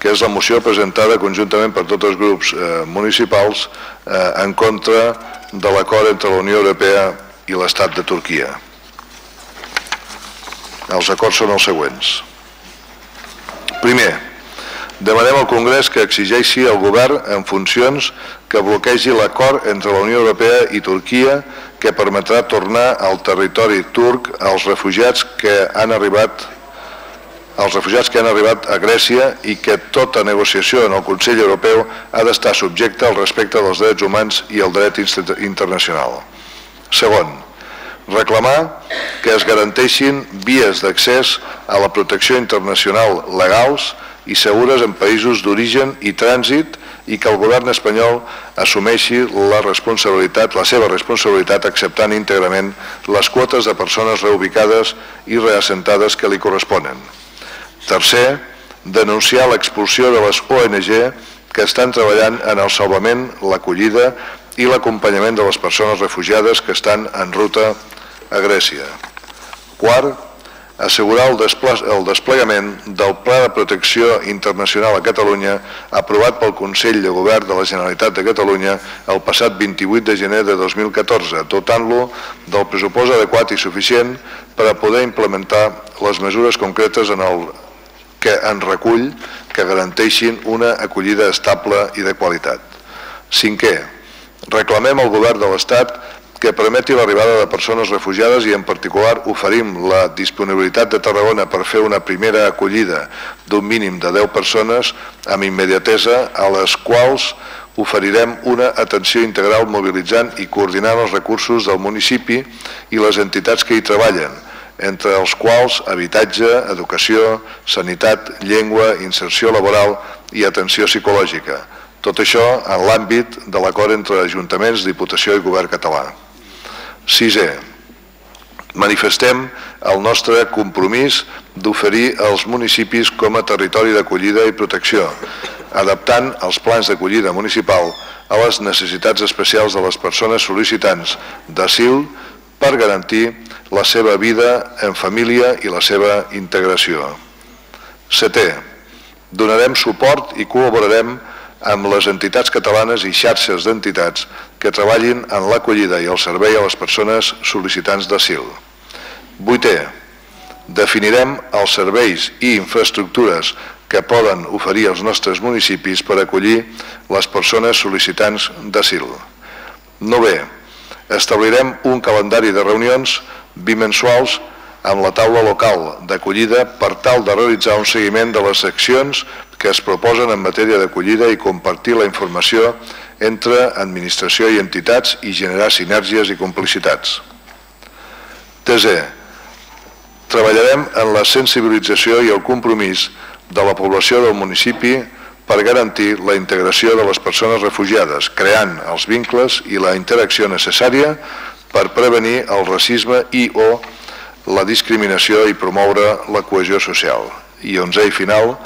que és la moció presentada conjuntament per tots els grups eh, municipals eh, en contra de l'acord entre la Unió Europea i l'Estat de Turquia. Els acords són els següents. Primer, demanem al Congrés que exigeixi al govern en funcions que bloquegi l'acord entre la Unió Europea i Turquia que permetrà tornar al territori turc als refugiats que han arribat als refugiats que han arribat a Grècia i que tota negociació en el Consell Europeu ha d'estar subjecta al respecte dels drets humans i al dret internacional. Segon, reclamar que es garanteixin vies d'accés a la protecció internacional legals i segures en països d'origen i trànsit i que el govern espanyol assumeixi la responsabilitat, la seva responsabilitat acceptant íntegrament les quotes de persones reubicades i reassentades que li corresponen. Tercer, denunciar l'expulsió de les ONG que estan treballant en el salvament, l'acollida i l'acompanyament de les persones refugiades que estan en ruta a Grècia. Quart, assegurar el, el desplegament del Pla de Protecció Internacional a Catalunya aprovat pel Consell de Govern de la Generalitat de Catalunya el passat 28 de gener de 2014, dotant-lo del pressupost adequat i suficient per a poder implementar les mesures concretes en el que en recull que garanteixin una acollida estable i de qualitat. Cinquè, reclamem al govern de l'Estat que permeti l'arribada de persones refugiades i en particular oferim la disponibilitat de Tarragona per fer una primera acollida d'un mínim de 10 persones amb immediatesa a les quals oferirem una atenció integral mobilitzant i coordinant els recursos del municipi i les entitats que hi treballen, entre els quals habitatge, educació, sanitat, llengua, inserció laboral i atenció psicològica. Tot això en l'àmbit de l'acord entre ajuntaments, Diputació i Govern català. Sisè, manifestem el nostre compromís d'oferir als municipis com a territori d'acollida i protecció, adaptant els plans d'acollida municipal a les necessitats especials de les persones sol·licitants d'asil per garantir la seva vida en família i la seva integració. Setè, donarem suport i col·laborarem amb les entitats catalanes i xarxes d'entitats que treballin en l'acollida i el servei a les persones sol·licitants d'asil. Vuitè, definirem els serveis i infraestructures que poden oferir els nostres municipis per acollir les persones sol·licitants d'asil. Novè, establirem un calendari de reunions bimensuals amb la taula local d'acollida per tal de realitzar un seguiment de les accions que es proposen en matèria d'acollida i compartir la informació entre administració i entitats i generar sinergies i complicitats. Tercer, treballarem en la sensibilització i el compromís de la població del municipi per garantir la integració de les persones refugiades, creant els vincles i la interacció necessària per prevenir el racisme i o la discriminació i promoure la cohesió social. I onzè i final,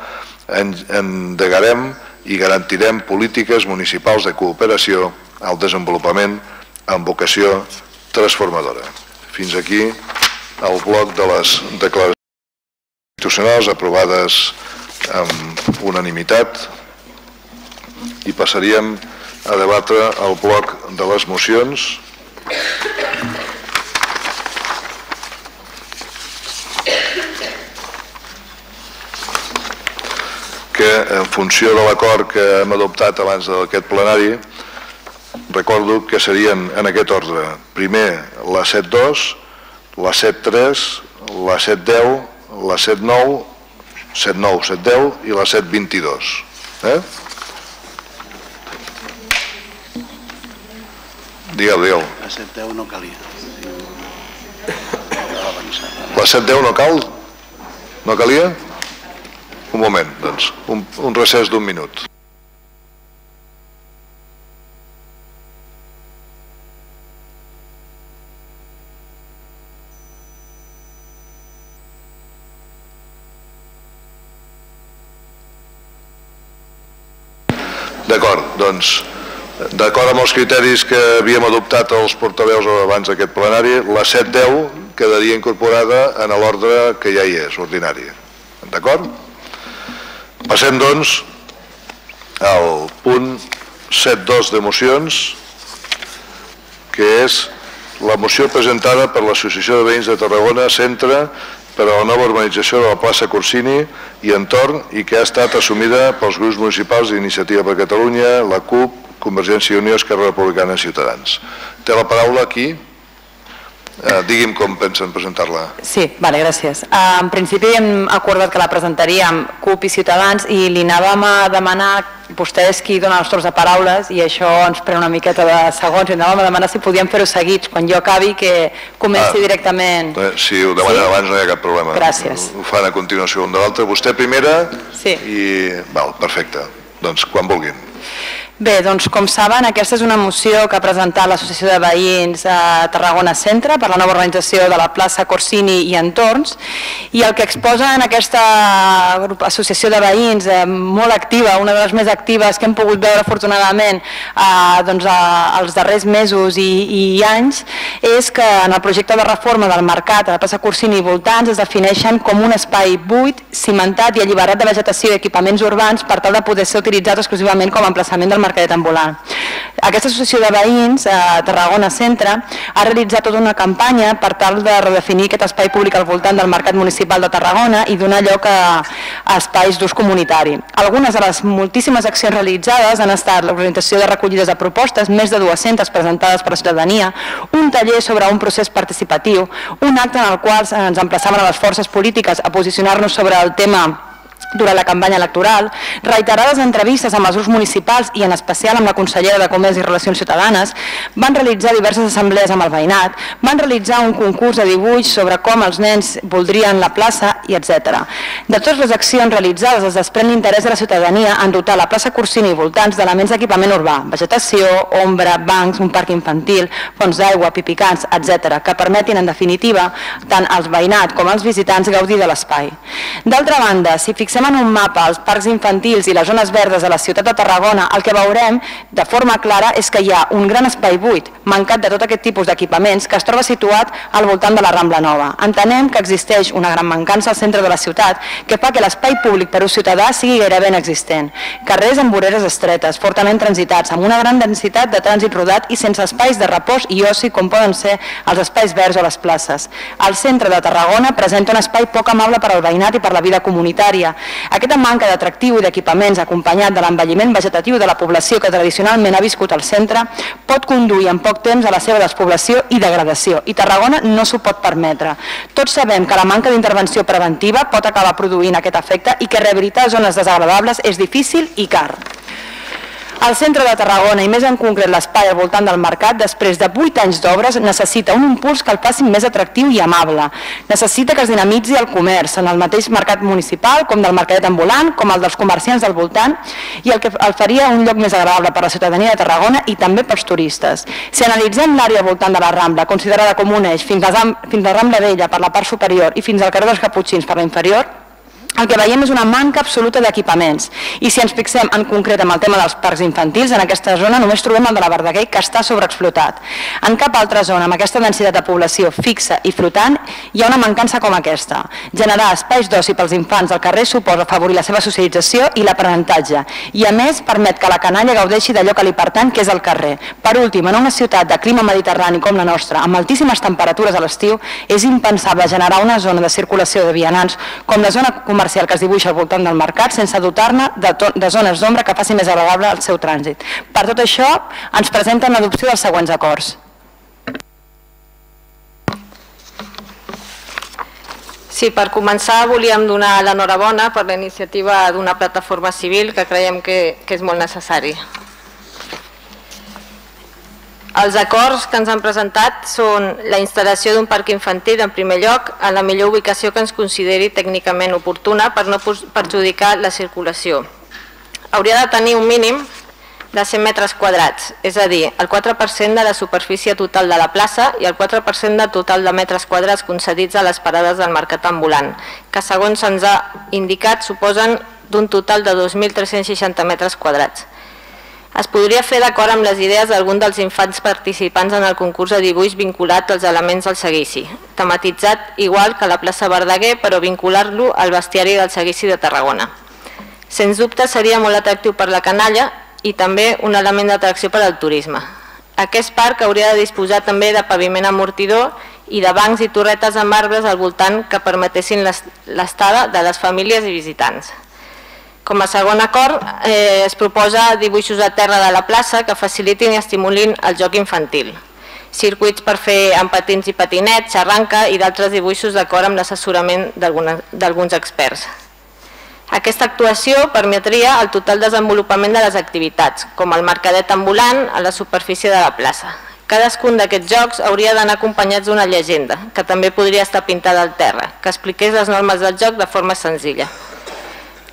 endegarem i garantirem polítiques municipals de cooperació al desenvolupament amb vocació transformadora. Fins aquí el bloc de les declaracions institucionals aprovades amb unanimitat i passaríem a debatre el bloc de les mocions que en funció de l'acord que hem adoptat abans d'aquest plenari recordo que serien en aquest ordre. Primer la 7.2, la 7.3, la 7.10, la 7.9, 7.9, 7.10 i la 7.22. Eh? Digue'l, digue'l. La 7-10 no calia. La 7.10 no cal? No calia? Un moment, doncs. Un, un recés d'un minut. D'acord, doncs, d'acord amb els criteris que havíem adoptat els portaveus abans d'aquest plenari, la 7.10 quedaria incorporada en l'ordre que ja hi és, ordinari. D'acord? Passem, doncs, al punt 7.2 de mocions, que és la moció presentada per l'Associació de Veïns de Tarragona Centre per a la nova urbanització de la plaça Corsini i entorn i que ha estat assumida pels grups municipals d'Iniciativa per Catalunya, la CUP, Convergència i Unió, Esquerra Republicana i Ciutadans. Té la paraula aquí. Eh, digui'm com pensen presentar-la. Sí, vale, gràcies. Eh, en principi hem acordat que la presentaríem CUP i Ciutadans i li anàvem a demanar vostè és qui dona els torns de paraules i això ens pren una miqueta de segons i anàvem a demanar si podíem fer-ho seguits quan jo acabi que comenci Ah. directament Eh, Si ho demanen Sí? abans no hi ha cap problema. Gràcies. Ho fan a continuació un de l'altre. Vostè primera Sí. i... Val, perfecte. Doncs quan vulguin. Bé, doncs com saben, aquesta és una moció que ha presentat l'Associació de Veïns a Tarragona Centre per la nova organització de la plaça Corsini i entorns i el que exposa en aquesta associació de veïns eh, molt activa, una de les més actives que hem pogut veure afortunadament eh, doncs, a, als darrers mesos i, i anys és que en el projecte de reforma del mercat a la plaça Corsini i voltants es defineixen com un espai buit, cimentat i alliberat de vegetació i equipaments urbans per tal de poder ser utilitzat exclusivament com a emplaçament del mercadet ambulant. Aquesta associació de veïns a Tarragona Centre ha realitzat tota una campanya per tal de redefinir aquest espai públic al voltant del Mercat Municipal de Tarragona i donar lloc a, a espais d'ús comunitari. Algunes de les moltíssimes accions realitzades han estat l'organització de recollides de propostes, més de 200 presentades per la ciutadania, un taller sobre un procés participatiu, un acte en el qual ens emplaçaven a les forces polítiques a posicionar-nos sobre el tema durant la campanya electoral, reiterades entrevistes amb els grups municipals i en especial amb la consellera de Comerç i Relacions Ciutadanes, van realitzar diverses assemblees amb el veïnat, van realitzar un concurs de dibuix sobre com els nens voldrien la plaça i etc. De totes les accions realitzades es desprèn l'interès de la ciutadania en dotar la plaça Corsini i voltants d'elements d'equipament urbà, vegetació, ombra, bancs, un parc infantil, fonts d'aigua, pipicants, etc., que permetin en definitiva tant als veïnat com als visitants gaudir de l'espai. D'altra banda, si fixem en un mapa els parcs infantils i les zones verdes de la ciutat de Tarragona, el que veurem de forma clara és que hi ha un gran espai buit, mancat de tot aquest tipus d'equipaments, que es troba situat al voltant de la Rambla Nova. Entenem que existeix una gran mancança al centre de la ciutat que fa que l'espai públic per ús ciutadà sigui gairebé inexistent. Carrers amb voreres estretes, fortament transitats, amb una gran densitat de trànsit rodat i sense espais de repòs i oci com poden ser els espais verds o les places. El centre de Tarragona presenta un espai poc amable per al veïnat i per la vida comunitària. Aquesta manca d'atractiu i d'equipaments acompanyat de l'envelliment vegetatiu de la població que tradicionalment ha viscut al centre pot conduir en poc temps a la seva despoblació i degradació i Tarragona no s'ho pot permetre. Tots sabem que la manca d'intervenció preventiva pot acabar produint aquest efecte i que rehabilitar zones desagradables és difícil i car. El centre de Tarragona, i més en concret l'espai al voltant del mercat, després de 8 anys d'obres, necessita un impuls que el faci més atractiu i amable. Necessita que es dinamitzi el comerç en el mateix mercat municipal, com del mercadet ambulant, com el dels comerciants del voltant, i el que el faria un lloc més agradable per a la ciutadania de Tarragona i també pels turistes. Si analitzem l'àrea voltant de la Rambla, considerada com un eix fins a, Ram- fins a Rambla Vella per la part superior i fins al carrer dels Caputxins per la inferior, el que veiem és una manca absoluta d'equipaments. I si ens fixem en concret amb el tema dels parcs infantils, en aquesta zona només trobem el de la Verdaguer que està sobreexplotat. En cap altra zona amb aquesta densitat de població fixa i flotant hi ha una mancança com aquesta. Generar espais d'oci pels infants al carrer suposa afavorir la seva socialització i l'aprenentatge i a més permet que la canalla gaudeixi d'allò que li pertany que és el carrer. Per últim, en una ciutat de clima mediterrani com la nostra, amb altíssimes temperatures a l'estiu, és impensable generar una zona de circulació de vianants com la zona comercial comercial que es dibuixa al voltant del mercat sense dotar-ne de, de zones d'ombra que faci més agradable el seu trànsit. Per tot això, ens presenten l'adopció dels següents acords. Sí, per començar volíem donar l'enhorabona per la iniciativa d'una plataforma civil que creiem que, que és molt necessari. Els acords que ens han presentat són la instal·lació d'un parc infantil en primer lloc a la millor ubicació que ens consideri tècnicament oportuna per no perjudicar la circulació. Hauria de tenir un mínim de 100 metres quadrats, és a dir, el 4% de la superfície total de la plaça i el 4% del total de metres quadrats concedits a les parades del mercat ambulant, que segons se'ns ha indicat suposen d'un total de 2.360 metres quadrats. Es podria fer d'acord amb les idees d'algun dels infants participants en el concurs de dibuix vinculat als elements del seguici, tematitzat igual que la plaça Verdaguer, però vincular-lo al bestiari del seguici de Tarragona. Sens dubte seria molt atractiu per la canalla i també un element d'atracció per al turisme. Aquest parc hauria de disposar també de paviment amortidor i de bancs i torretes amb arbres al voltant que permetessin l'es- l'estada de les famílies i visitants. Com a segon acord, eh, es proposa dibuixos a terra de la plaça que facilitin i estimulin el joc infantil. Circuits per fer amb patins i patinets, xarranca i d'altres dibuixos d'acord amb l'assessorament d'alguns experts. Aquesta actuació permetria el total desenvolupament de les activitats, com el mercadet ambulant a la superfície de la plaça. Cadascun d'aquests jocs hauria d'anar acompanyats d'una llegenda, que també podria estar pintada al terra, que expliqués les normes del joc de forma senzilla.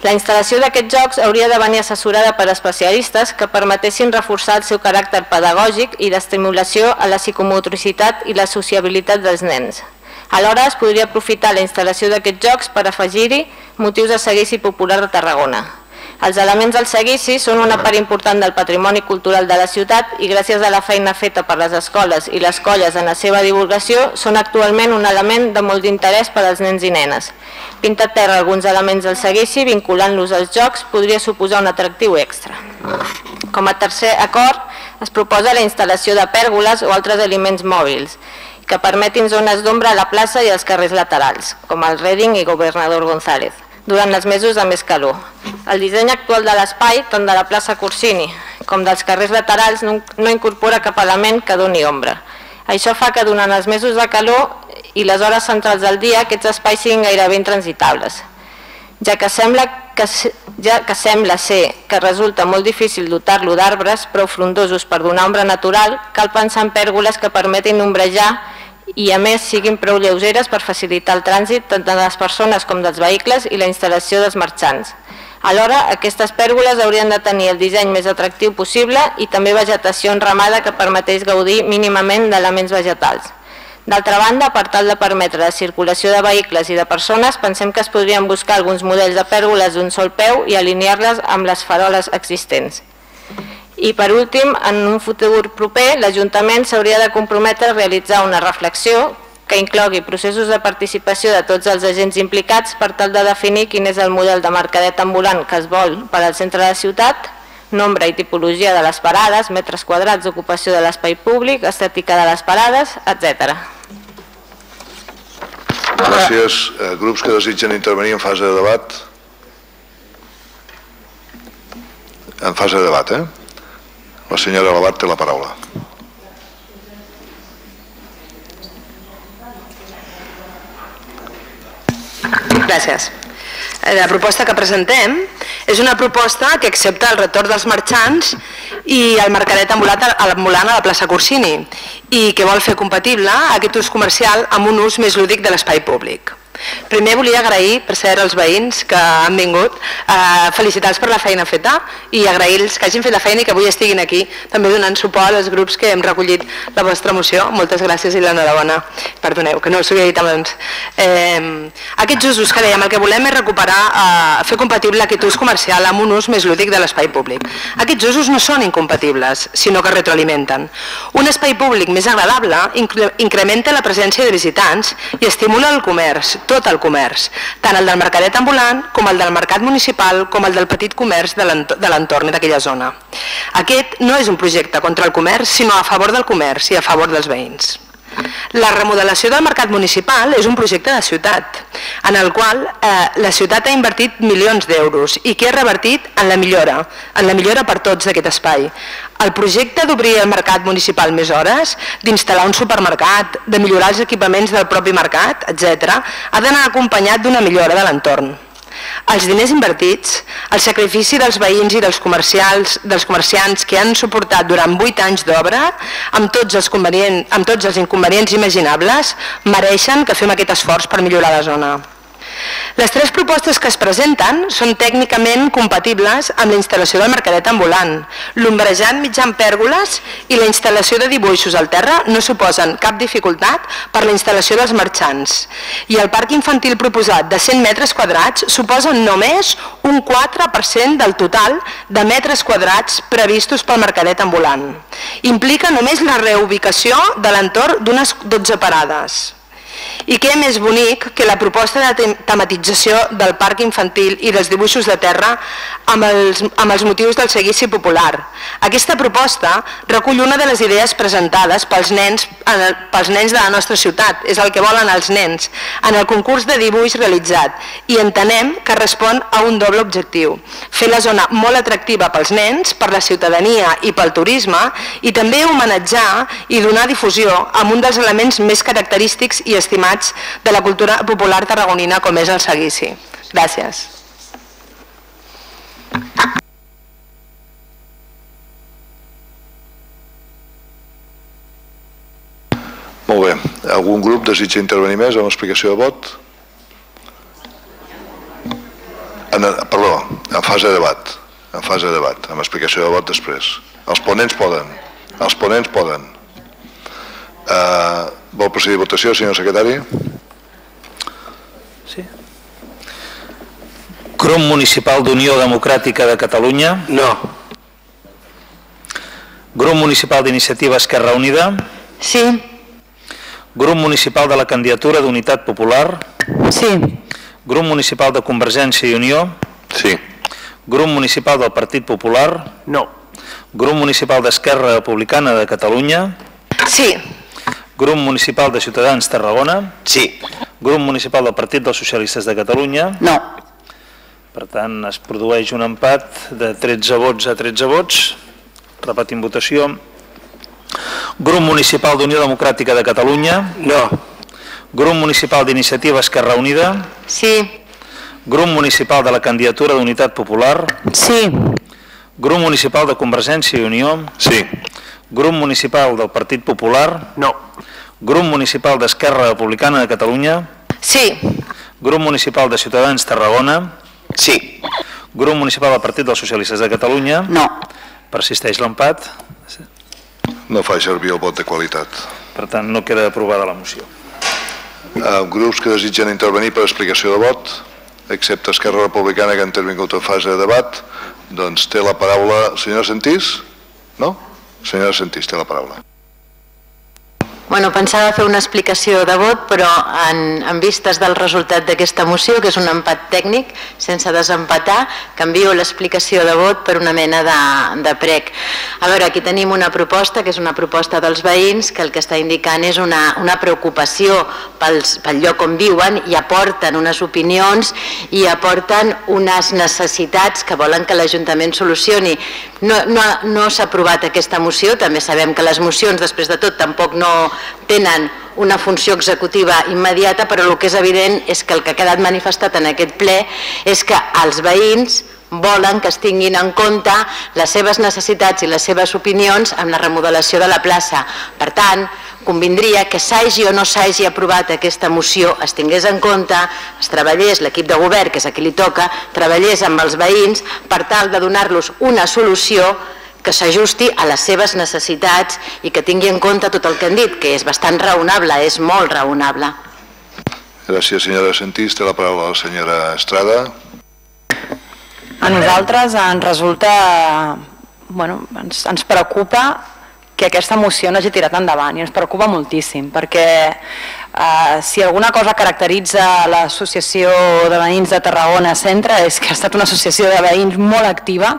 La instal·lació d'aquests jocs hauria de venir assessorada per especialistes que permetessin reforçar el seu caràcter pedagògic i d'estimulació a la psicomotricitat i la sociabilitat dels nens. Alhora es podria aprofitar la instal·lació d'aquests jocs per afegir-hi motius de seguici popular de Tarragona. Els elements del seguici són una part important del patrimoni cultural de la ciutat i gràcies a la feina feta per les escoles i les colles en la seva divulgació són actualment un element de molt d'interès per als nens i nenes. Pintar terra alguns elements del seguici vinculant-los als jocs podria suposar un atractiu extra. Com a tercer acord es proposa la instal·lació de pèrgoles o altres aliments mòbils que permetin zones d'ombra a la plaça i als carrers laterals, com el Reading i Governador González, durant els mesos de més calor. El disseny actual de l'espai, tant de la plaça Corsini com dels carrers laterals, no, incorpora cap element que doni ombra. Això fa que durant els mesos de calor i les hores centrals del dia aquests espais siguin gairebé intransitables, ja que sembla que, ja que sembla ser que resulta molt difícil dotar-lo d'arbres prou frondosos per donar ombra natural, cal pensar en pèrgoles que permetin ombrejar i a més siguin prou lleugeres per facilitar el trànsit tant de les persones com dels vehicles i la instal·lació dels marxants. Alhora, aquestes pèrgoles haurien de tenir el disseny més atractiu possible i també vegetació enramada que permetés gaudir mínimament d'elements vegetals. D'altra banda, per tal de permetre la circulació de vehicles i de persones, pensem que es podrien buscar alguns models de pèrgoles d'un sol peu i alinear-les amb les faroles existents. I per últim, en un futur proper, l'Ajuntament s'hauria de comprometre a realitzar una reflexió que inclogui processos de participació de tots els agents implicats per tal de definir quin és el model de mercadet ambulant que es vol per al centre de la ciutat, nombre i tipologia de les parades, metres quadrats d'ocupació de l'espai públic, estètica de les parades, etc. Gràcies. Eh, Grups que desitgen intervenir en fase de debat? En fase de debat, eh? La senyora Labat té la paraula. Gràcies. Eh, La proposta que presentem és una proposta que accepta el retorn dels marxants i el mercadet ambulant a la plaça Corsini i que vol fer compatible aquest ús comercial amb un ús més lúdic de l'espai públic. Primer volia agrair, per cert, als veïns que han vingut, eh, felicitar-los per la feina feta i agrair-los que hagin fet la feina i que avui estiguin aquí, també donant suport als grups que hem recollit la vostra moció. Moltes gràcies i l'enhorabona. Perdoneu, que no us ho havia dit abans. Eh, aquests usos que dèiem, el que volem és recuperar, eh, fer compatible aquest ús comercial amb un ús més lúdic de l'espai públic. Aquests usos no són incompatibles, sinó que retroalimenten. Un espai públic més agradable incre- incrementa la presència de visitants i estimula el comerç, tot el comerç, tant el del mercadet ambulant com el del mercat municipal com el del petit comerç de l'ent- de l'entorn d'aquella zona. Aquest no és un projecte contra el comerç, sinó a favor del comerç i a favor dels veïns. La remodelació del mercat municipal és un projecte de ciutat, en el qual eh, la ciutat ha invertit milions d'euros i que ha revertit en la millora, en la millora per tots d'aquest espai. El projecte d'obrir el mercat municipal més hores, d'instal·lar un supermercat, de millorar els equipaments del propi mercat, etc., ha d'anar acompanyat d'una millora de l'entorn. Els diners invertits, el sacrifici dels veïns i dels comercials, dels comerciants que han suportat durant 8 anys d'obra, amb, tots els amb tots els inconvenients imaginables, mereixen que fem aquest esforç per millorar la zona. Les tres propostes que es presenten són tècnicament compatibles amb la instal·lació del mercadet ambulant. L'ombrejant mitjan pèrgoles i la instal·lació de dibuixos al terra no suposen cap dificultat per la instal·lació dels marxants. I el parc infantil proposat de 100 metres quadrats suposa només un 4% del total de metres quadrats previstos pel mercadet ambulant. Implica només la reubicació de l'entorn d'unes 12 parades. I què més bonic que la proposta de tematització del parc infantil i dels dibuixos de terra amb els, amb els motius del seguici popular. Aquesta proposta recull una de les idees presentades pels nens, pels nens de la nostra ciutat, és el que volen els nens, en el concurs de dibuix realitzat i entenem que respon a un doble objectiu, fer la zona molt atractiva pels nens, per la ciutadania i pel turisme i també homenatjar i donar difusió amb un dels elements més característics i estimats de la cultura popular tarragonina com és el seguici. Gràcies. Molt bé. Algun grup desitja intervenir més en l'explicació de vot? En, perdó, en fase de debat. En fase de debat, amb explicació de vot després. Els ponents poden. Els ponents poden. Uh, vol procedir a votació, senyor secretari? Sí. Grup Municipal d'Unió Democràtica de Catalunya? No. Grup Municipal d'Iniciativa Esquerra Unida? Sí. Grup Municipal de la Candidatura d'Unitat Popular? Sí. Grup Municipal de Convergència i Unió? Sí. Grup Municipal del Partit Popular? No. Grup Municipal d'Esquerra Republicana de Catalunya? Sí. Grup Municipal de Ciutadans Tarragona? Sí. Grup Municipal del Partit dels Socialistes de Catalunya? No. Per tant, es produeix un empat de 13 vots a 13 vots. Repetim votació. Grup Municipal d'Unió Democràtica de Catalunya? No. Grup Municipal d'Iniciativa Esquerra Unida? Sí. Grup Municipal de la Candidatura d'Unitat Popular? Sí. Grup Municipal de Convergència i Unió? Sí. Grup Municipal del Partit Popular? No. Grup Municipal d'Esquerra Republicana de Catalunya? Sí. Grup Municipal de Ciutadans Tarragona? Sí. Grup Municipal del Partit dels Socialistes de Catalunya? No. Persisteix l'empat, No fa servir el vot de qualitat. per tant no queda aprovada la moció. Uh, grups que desitgen intervenir per explicació de vot, excepte Esquerra Republicana que han intervingut en fase de debat, doncs té la paraula senyora Sentís? No? Senyora Sentís, té la paraula. Bueno, pensava fer una explicació de vot, però en, en vistes del resultat d'aquesta moció, que és un empat tècnic, sense desempatar, canvio l'explicació de vot per una mena de, de prec. A veure, aquí tenim una proposta, que és una proposta dels veïns, que el que està indicant és una, una preocupació pels, pel lloc on viuen i aporten unes opinions i aporten unes necessitats que volen que l'Ajuntament solucioni. No, no, no s'ha aprovat aquesta moció, també sabem que les mocions, després de tot, tampoc no tenen una funció executiva immediata, però el que és evident és que el que ha quedat manifestat en aquest ple és que els veïns volen que es tinguin en compte les seves necessitats i les seves opinions en la remodelació de la plaça. Per tant, convindria que s'hagi o no s'hagi aprovat aquesta moció, es tingués en compte, es treballés, l'equip de govern, que és a qui li toca, treballés amb els veïns per tal de donar-los una solució que s'ajusti a les seves necessitats i que tingui en compte tot el que han dit, que és bastant raonable, és molt raonable. Gràcies, senyora Sentís. Té la paraula la senyora Estrada. A nosaltres ens resulta, bueno, ens, ens preocupa que aquesta moció no hagi tirat endavant i ens preocupa moltíssim perquè Uh, si alguna cosa caracteritza l'Associació de Veïns de Tarragona Centre és que ha estat una associació de veïns molt activa,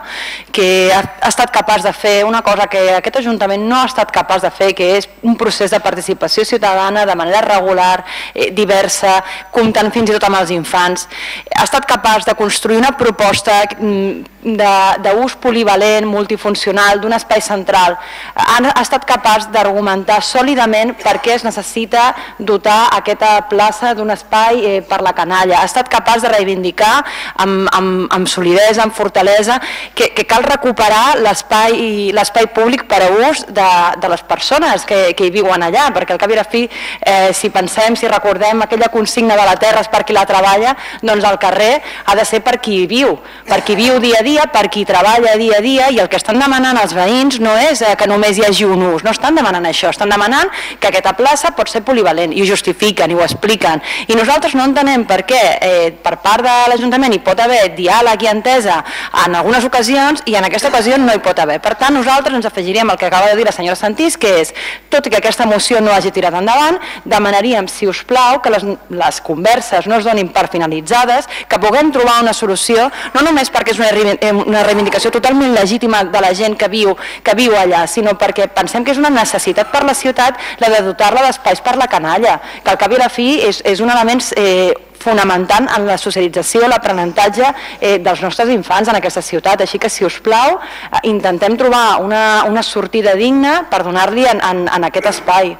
que ha, ha estat capaç de fer una cosa que aquest Ajuntament no ha estat capaç de fer, que és un procés de participació ciutadana de manera regular, eh, diversa, comptant fins i tot amb els infants. Ha estat capaç de construir una proposta mm, d'ús polivalent, multifuncional, d'un espai central. Ha, ha estat capaç d'argumentar sòlidament per què es necessita dotar aquesta plaça d'un espai eh, per la canalla. Ha estat capaç de reivindicar amb, amb, amb solidesa, amb fortalesa, que, que cal recuperar l'espai públic per a ús de, de les persones que, que hi viuen allà, perquè al cap i la fi, eh, si pensem, si recordem aquella consigna de la terra és per qui la treballa, doncs el carrer ha de ser per qui hi viu, per qui viu dia a dia, per qui treballa dia a dia, i el que estan demanant els veïns no és eh, que només hi hagi un ús, no estan demanant això, estan demanant que aquesta plaça pot ser polivalent, i ho justifiquen i ho expliquen. I nosaltres no entenem per què eh, per part de l'Ajuntament hi pot haver diàleg i entesa en algunes ocasions i en aquesta ocasió no hi pot haver. Per tant, nosaltres ens afegiríem el que acaba de dir la senyora Santís, que és, tot i que aquesta moció no hagi tirat endavant, demanaríem, si us plau, que les, les converses no es donin per finalitzades, que puguem trobar una solució, no només perquè és una, una reivindicació totalment legítima de la gent que viu, que viu allà, sinó perquè pensem que és una necessitat per la ciutat la de dotar-la d'espais per la canalla que al cap i la fi és, és un element eh, fonamentant en la socialització, l'aprenentatge eh, dels nostres infants en aquesta ciutat. Així que, si us plau, eh, intentem trobar una, una sortida digna per donar-li en, en, en aquest espai.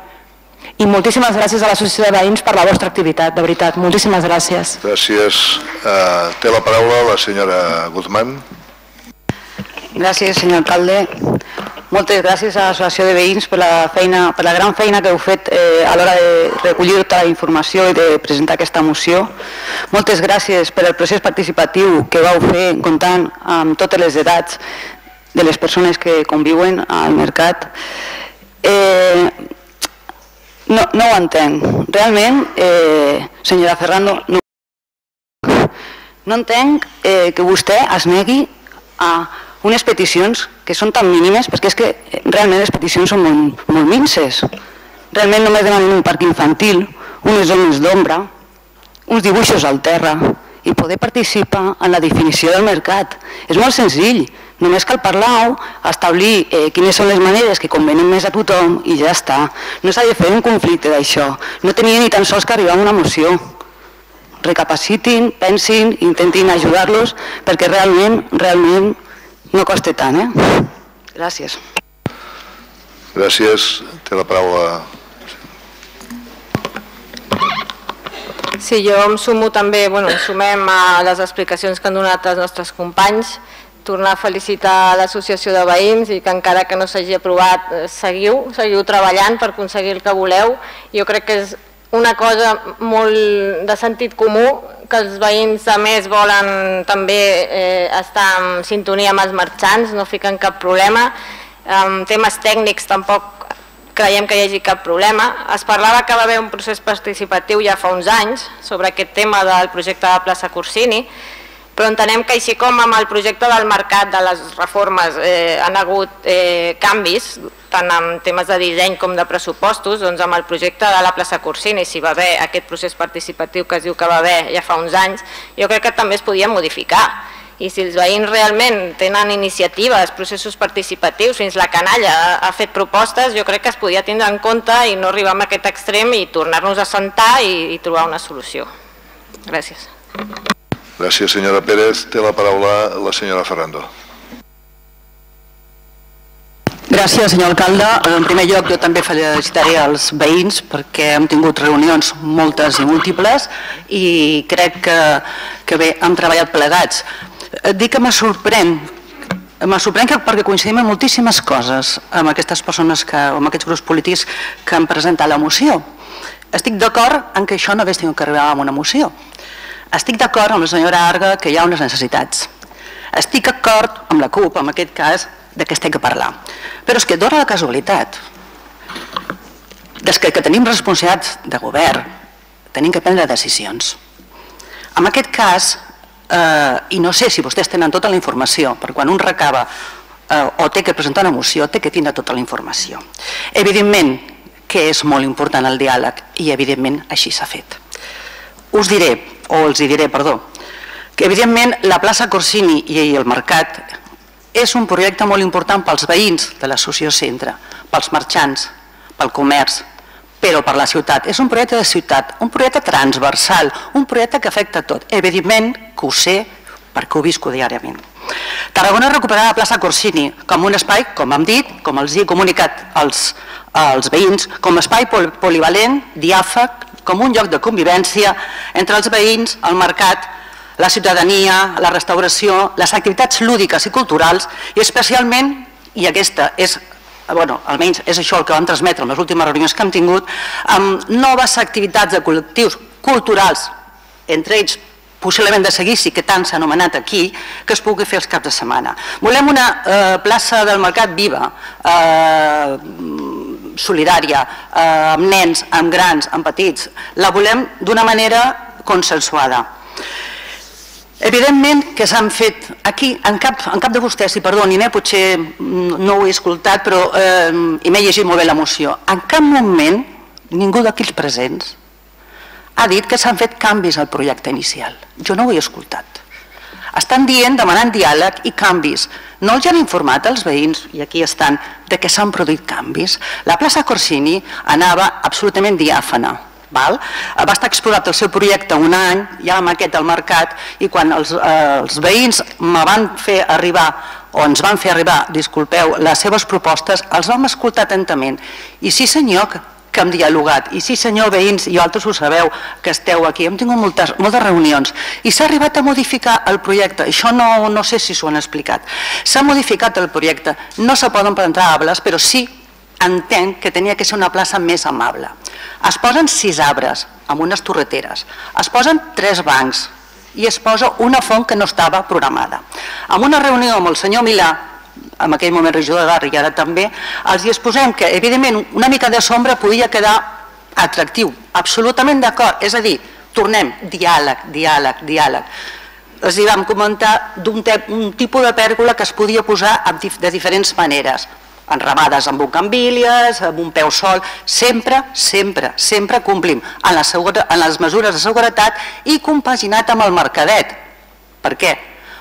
I moltíssimes gràcies a l'Associació de Veïns per la vostra activitat, de veritat. Moltíssimes gràcies. Gràcies. Uh, té la paraula la senyora Guzmán. Gràcies, senyor alcalde. Moltes gràcies a l'Associació de Veïns per la, feina, per la gran feina que heu fet eh, a l'hora de recollir tota la informació i de presentar aquesta moció. Moltes gràcies per el procés participatiu que vau fer comptant amb totes les edats de les persones que conviuen al mercat. Eh, no, no ho entenc. Realment, eh, senyora Ferrando, no, no entenc eh, que vostè es negui a unes peticions que són tan mínimes, perquè és que eh, realment les peticions són molt, molt minces. Realment només demanen un parc infantil, unes zones d'ombra, uns dibuixos al terra i poder participar en la definició del mercat. És molt senzill, només cal parlar establir eh, quines són les maneres que convenen més a tothom i ja està. No s'ha de fer un conflicte d'això, no tenia ni tan sols que arribar a una moció. Recapacitin, pensin, intentin ajudar-los perquè realment, realment no costa tant, eh? Gràcies. Gràcies. Té la paraula Sí, jo em sumo també, bueno, sumem a les explicacions que han donat els nostres companys, tornar a felicitar l'Associació de Veïns i que encara que no s'hagi aprovat, eh, seguiu, seguiu treballant per aconseguir el que voleu. Jo crec que és una cosa molt de sentit comú que els veïns a més volen també eh, estar en sintonia amb els marxants, no fiquen cap problema. En temes tècnics tampoc creiem que hi hagi cap problema. Es parlava que va haver un procés participatiu ja fa uns anys sobre aquest tema del projecte de plaça Corsini, però entenem que així com amb el projecte del mercat de les reformes eh, han hagut eh, canvis, tant en temes de disseny com de pressupostos, doncs amb el projecte de la plaça Corsini, si va haver aquest procés participatiu que es diu que va haver ja fa uns anys, jo crec que també es podia modificar. I si els veïns realment tenen iniciatives, processos participatius, fins la canalla ha fet propostes, jo crec que es podia tindre en compte i no arribar a aquest extrem i tornar-nos a sentar i, i trobar una solució. Gràcies. Gràcies, senyora Pérez. Té la paraula la senyora Ferrando. Gràcies, senyor alcalde. En primer lloc, jo també felicitaré els veïns perquè hem tingut reunions moltes i múltiples i crec que, que bé, hem treballat plegats. Et dic que me sorprèn me sorprèn que, perquè coincidim en moltíssimes coses amb aquestes persones, que, amb aquests grups polítics que han presentat la moció. Estic d'acord en que això no hagués tingut que arribar amb una moció estic d'acord amb la senyora Arga que hi ha unes necessitats. Estic d'acord amb la CUP, en aquest cas, de què estem a parlar. Però és que dona la casualitat des que, que tenim responsabilitats de govern, tenim que prendre decisions. En aquest cas, eh, i no sé si vostès tenen tota la informació, perquè quan un recaba eh, o té que presentar una moció, té que tindre tota la informació. Evidentment, que és molt important el diàleg i evidentment així s'ha fet. Us diré, o els hi diré, perdó, que evidentment la plaça Corsini i el mercat és un projecte molt important pels veïns de l'associació Centre, pels marxants, pel comerç, però per la ciutat. És un projecte de ciutat, un projecte transversal, un projecte que afecta tot. Evidentment que ho sé perquè ho visco diàriament. Tarragona recuperarà la plaça Corsini com un espai, com hem dit, com els he comunicat als, als veïns, com espai pol polivalent, diàfag, com un lloc de convivència entre els veïns, el mercat, la ciutadania, la restauració, les activitats lúdiques i culturals i especialment, i aquesta és bueno, almenys és això el que vam transmetre en les últimes reunions que hem tingut, amb noves activitats de col·lectius culturals, entre ells possiblement de seguici, que tant s'ha anomenat aquí, que es pugui fer els caps de setmana. Volem una eh, plaça del mercat viva, eh, solidària, eh, amb nens, amb grans, amb petits. La volem d'una manera consensuada. Evidentment que s'han fet aquí, en cap, en cap de vostès, i perdonin, eh, potser no ho he escoltat, però eh, i m'he llegit molt bé la moció, en cap moment ningú d'aquells presents ha dit que s'han fet canvis al projecte inicial. Jo no ho he escoltat. Estan dient, demanant diàleg i canvis. No els han informat als veïns, i aquí estan, de que s'han produït canvis. La plaça Corsini anava absolutament diàfana, Val? Va estar exposat el seu projecte un any, ja amb aquest al mercat, i quan els, eh, els veïns me van fer arribar o ens van fer arribar, disculpeu, les seves propostes, els vam escoltar atentament. I sí senyor, que, hem dialogat. I sí senyor, veïns, i altres ho sabeu, que esteu aquí, hem tingut moltes, moltes reunions. I s'ha arribat a modificar el projecte, això no, no sé si s'ho han explicat. S'ha modificat el projecte, no se poden presentar arbres, però sí entenc que tenia que ser una plaça més amable. Es posen sis arbres amb unes torreteres, es posen tres bancs i es posa una font que no estava programada. En una reunió amb el senyor Milà, en aquell moment regidor de Garri i ara també, els hi exposem que evidentment una mica de sombra podia quedar atractiu, absolutament d'acord, és a dir, tornem, diàleg, diàleg, diàleg. Els hi vam comentar d'un un tipus de pèrgola que es podia posar de diferents maneres enramades amb bucambílies, amb un peu sol, sempre, sempre, sempre complim en les, en les mesures de seguretat i compaginat amb el mercadet. Per què?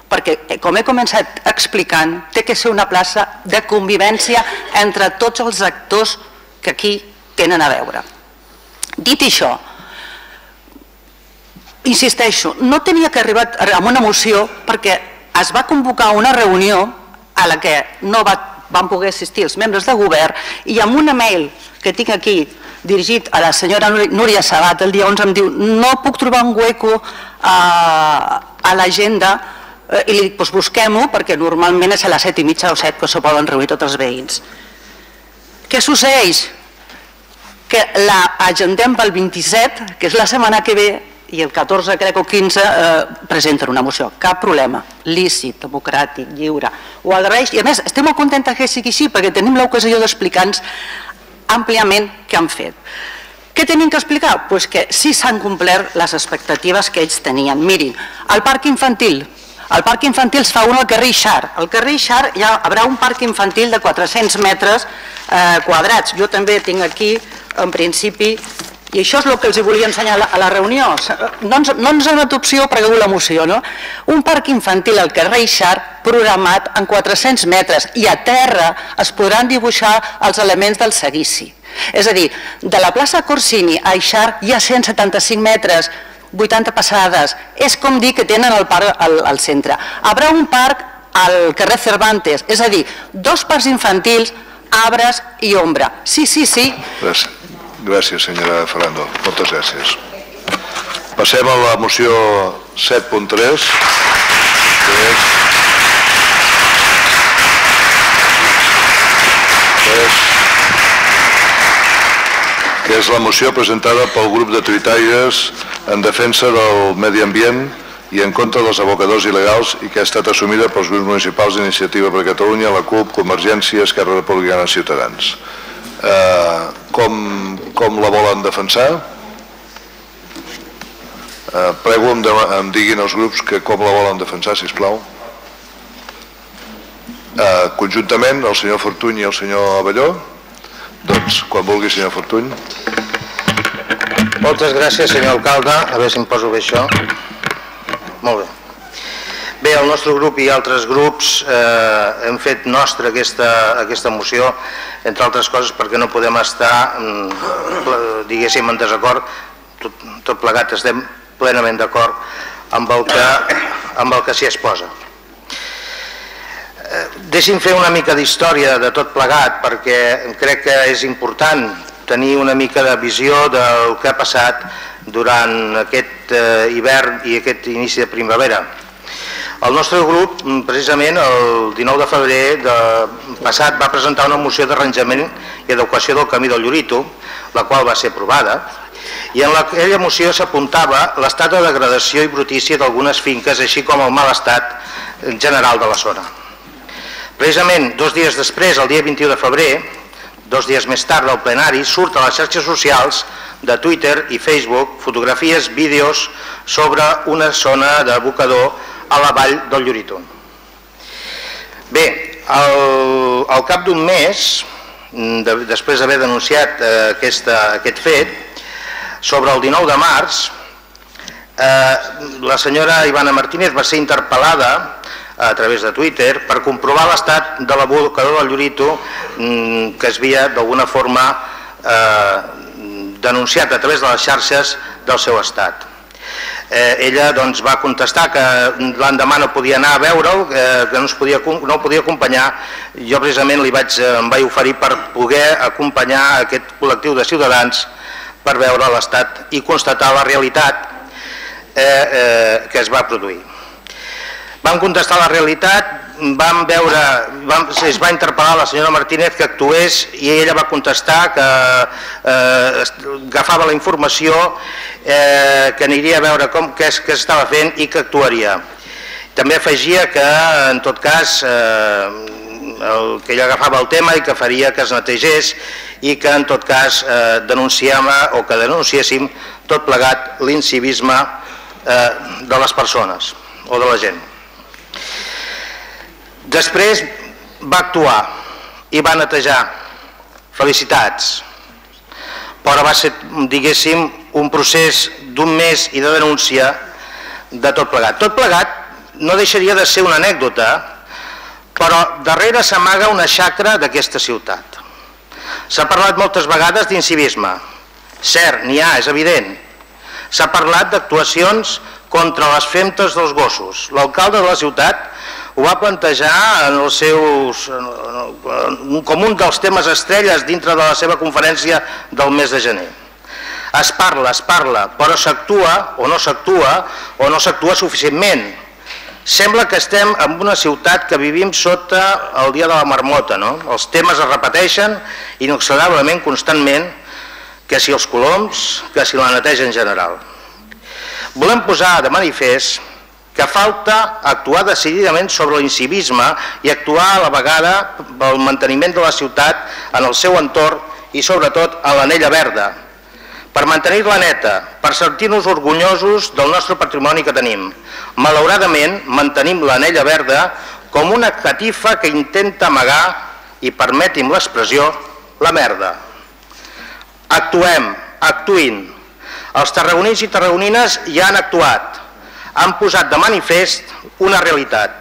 Perquè, eh, com he començat explicant, té que ser una plaça de convivència entre tots els actors que aquí tenen a veure. Dit això, insisteixo, no tenia que arribar amb una moció perquè es va convocar una reunió a la que no va van poder assistir els membres de govern i amb un email que tinc aquí dirigit a la senyora Núria Sabat el dia 11 em diu no puc trobar un hueco a, a l'agenda eh, i li dic doncs busquem-ho perquè normalment és a les 7 i mitja o 7 que se poden reunir tots els veïns. Què succeeix? Que l'agendem pel 27, que és la setmana que ve, i el 14, crec, o 15, eh, presenten una moció. Cap problema. Lícit, democràtic, lliure. Ho agraeix. I a més, estem molt contents que sigui així perquè tenim l'ocasió d'explicar-nos àmpliament què han fet. Què tenim que explicar? Pues que sí s'han complert les expectatives que ells tenien. Mirin, el parc infantil, el parc infantil es fa un al carrer Ixar. Al carrer Ixar hi haurà un parc infantil de 400 metres eh, quadrats. Jo també tinc aquí, en principi, i això és el que els volia ensenyar a la reunió. No ens, no ens ha donat opció perquè la moció, no? Un parc infantil al carrer Ixart programat en 400 metres i a terra es podran dibuixar els elements del seguici. És a dir, de la plaça Corsini a Ixart hi ha 175 metres, 80 passades. És com dir que tenen el parc al, al centre. Habrà un parc al carrer Cervantes, és a dir, dos parcs infantils, arbres i ombra. Sí, sí, sí. Gràcies. Gràcies, senyora Fernando. Moltes gràcies. Passem a la moció 7.3, que és... que és la moció presentada pel grup de tuitaires en defensa del medi ambient i en contra dels abocadors il·legals i que ha estat assumida pels grups municipals d'Iniciativa per Catalunya, la CUP, Convergència, Esquerra Republicana i Ciutadans. Eh, com, com la volen defensar? Eh, prego em, em diguin els grups que com la volen defensar, si plau. Eh, conjuntament, el senyor Fortuny i el senyor Avelló. Doncs, quan vulgui, senyor Fortuny. Moltes gràcies, senyor alcalde. A veure si em poso bé això. Molt bé. Bé, el nostre grup i altres grups eh, hem fet nostra aquesta, aquesta moció, entre altres coses perquè no podem estar, mm, diguéssim, en desacord, tot, tot plegat estem plenament d'acord amb el que, amb el que s'hi exposa. Eh, deixi'm fer una mica d'història de tot plegat perquè crec que és important tenir una mica de visió del que ha passat durant aquest eh, hivern i aquest inici de primavera. El nostre grup, precisament, el 19 de febrer de passat va presentar una moció d'arranjament i adequació del camí del Llorito, la qual va ser aprovada, i en aquella moció s'apuntava l'estat de degradació i brutícia d'algunes finques, així com el mal estat general de la zona. Precisament dos dies després, el dia 21 de febrer, dos dies més tard del plenari, surt a les xarxes socials de Twitter i Facebook fotografies, vídeos sobre una zona d'abocador a la vall del Lloritó. Bé, al, al cap d'un mes, de, després d'haver denunciat eh, aquesta, aquest fet, sobre el 19 de març, eh, la senyora Ivana Martínez va ser interpel·lada a través de Twitter per comprovar l'estat de l'abocador del Llorito mm, que es havia d'alguna forma eh, denunciat a través de les xarxes del seu estat. Eh, ella doncs, va contestar que l'endemà no podia anar a veure'l, eh, que no, es podia, no el podia acompanyar. Jo precisament li vaig, eh, em vaig oferir per poder acompanyar aquest col·lectiu de ciutadans per veure l'estat i constatar la realitat eh, eh, que es va produir. Vam contestar la realitat, vam veure, vam, es va interpel·lar la senyora Martínez que actués i ella va contestar que eh, agafava la informació, eh, que aniria a veure com, què, què estava fent i que actuaria. També afegia que, en tot cas, eh, el, que ella agafava el tema i que faria que es netegés i que, en tot cas, eh, denunciam o que denunciéssim tot plegat l'incivisme eh, de les persones o de la gent. Després va actuar i va netejar. Felicitats. Però va ser, diguéssim, un procés d'un mes i de denúncia de tot plegat. Tot plegat no deixaria de ser una anècdota, però darrere s'amaga una xacra d'aquesta ciutat. S'ha parlat moltes vegades d'incivisme. Cert, n'hi ha, és evident. S'ha parlat d'actuacions contra les femtes dels gossos. L'alcalde de la ciutat ho va plantejar en els seus, com un dels temes estrelles dintre de la seva conferència del mes de gener. Es parla, es parla, però s'actua o no s'actua o no s'actua suficientment. Sembla que estem en una ciutat que vivim sota el dia de la marmota, no? Els temes es repeteixen inexorablement, constantment, que si els coloms, que si la neteja en general. Volem posar de manifest que falta actuar decididament sobre l'incivisme i actuar a la vegada pel manteniment de la ciutat en el seu entorn i sobretot a l'anella verda, per mantenir-la neta, per sentir-nos orgullosos del nostre patrimoni que tenim. Malauradament, mantenim l'anella verda com una catifa que intenta amagar, i permeti'm l'expressió, la merda. Actuem, actuïn. Els tarragonins i tarragonines ja han actuat, han posat de manifest una realitat.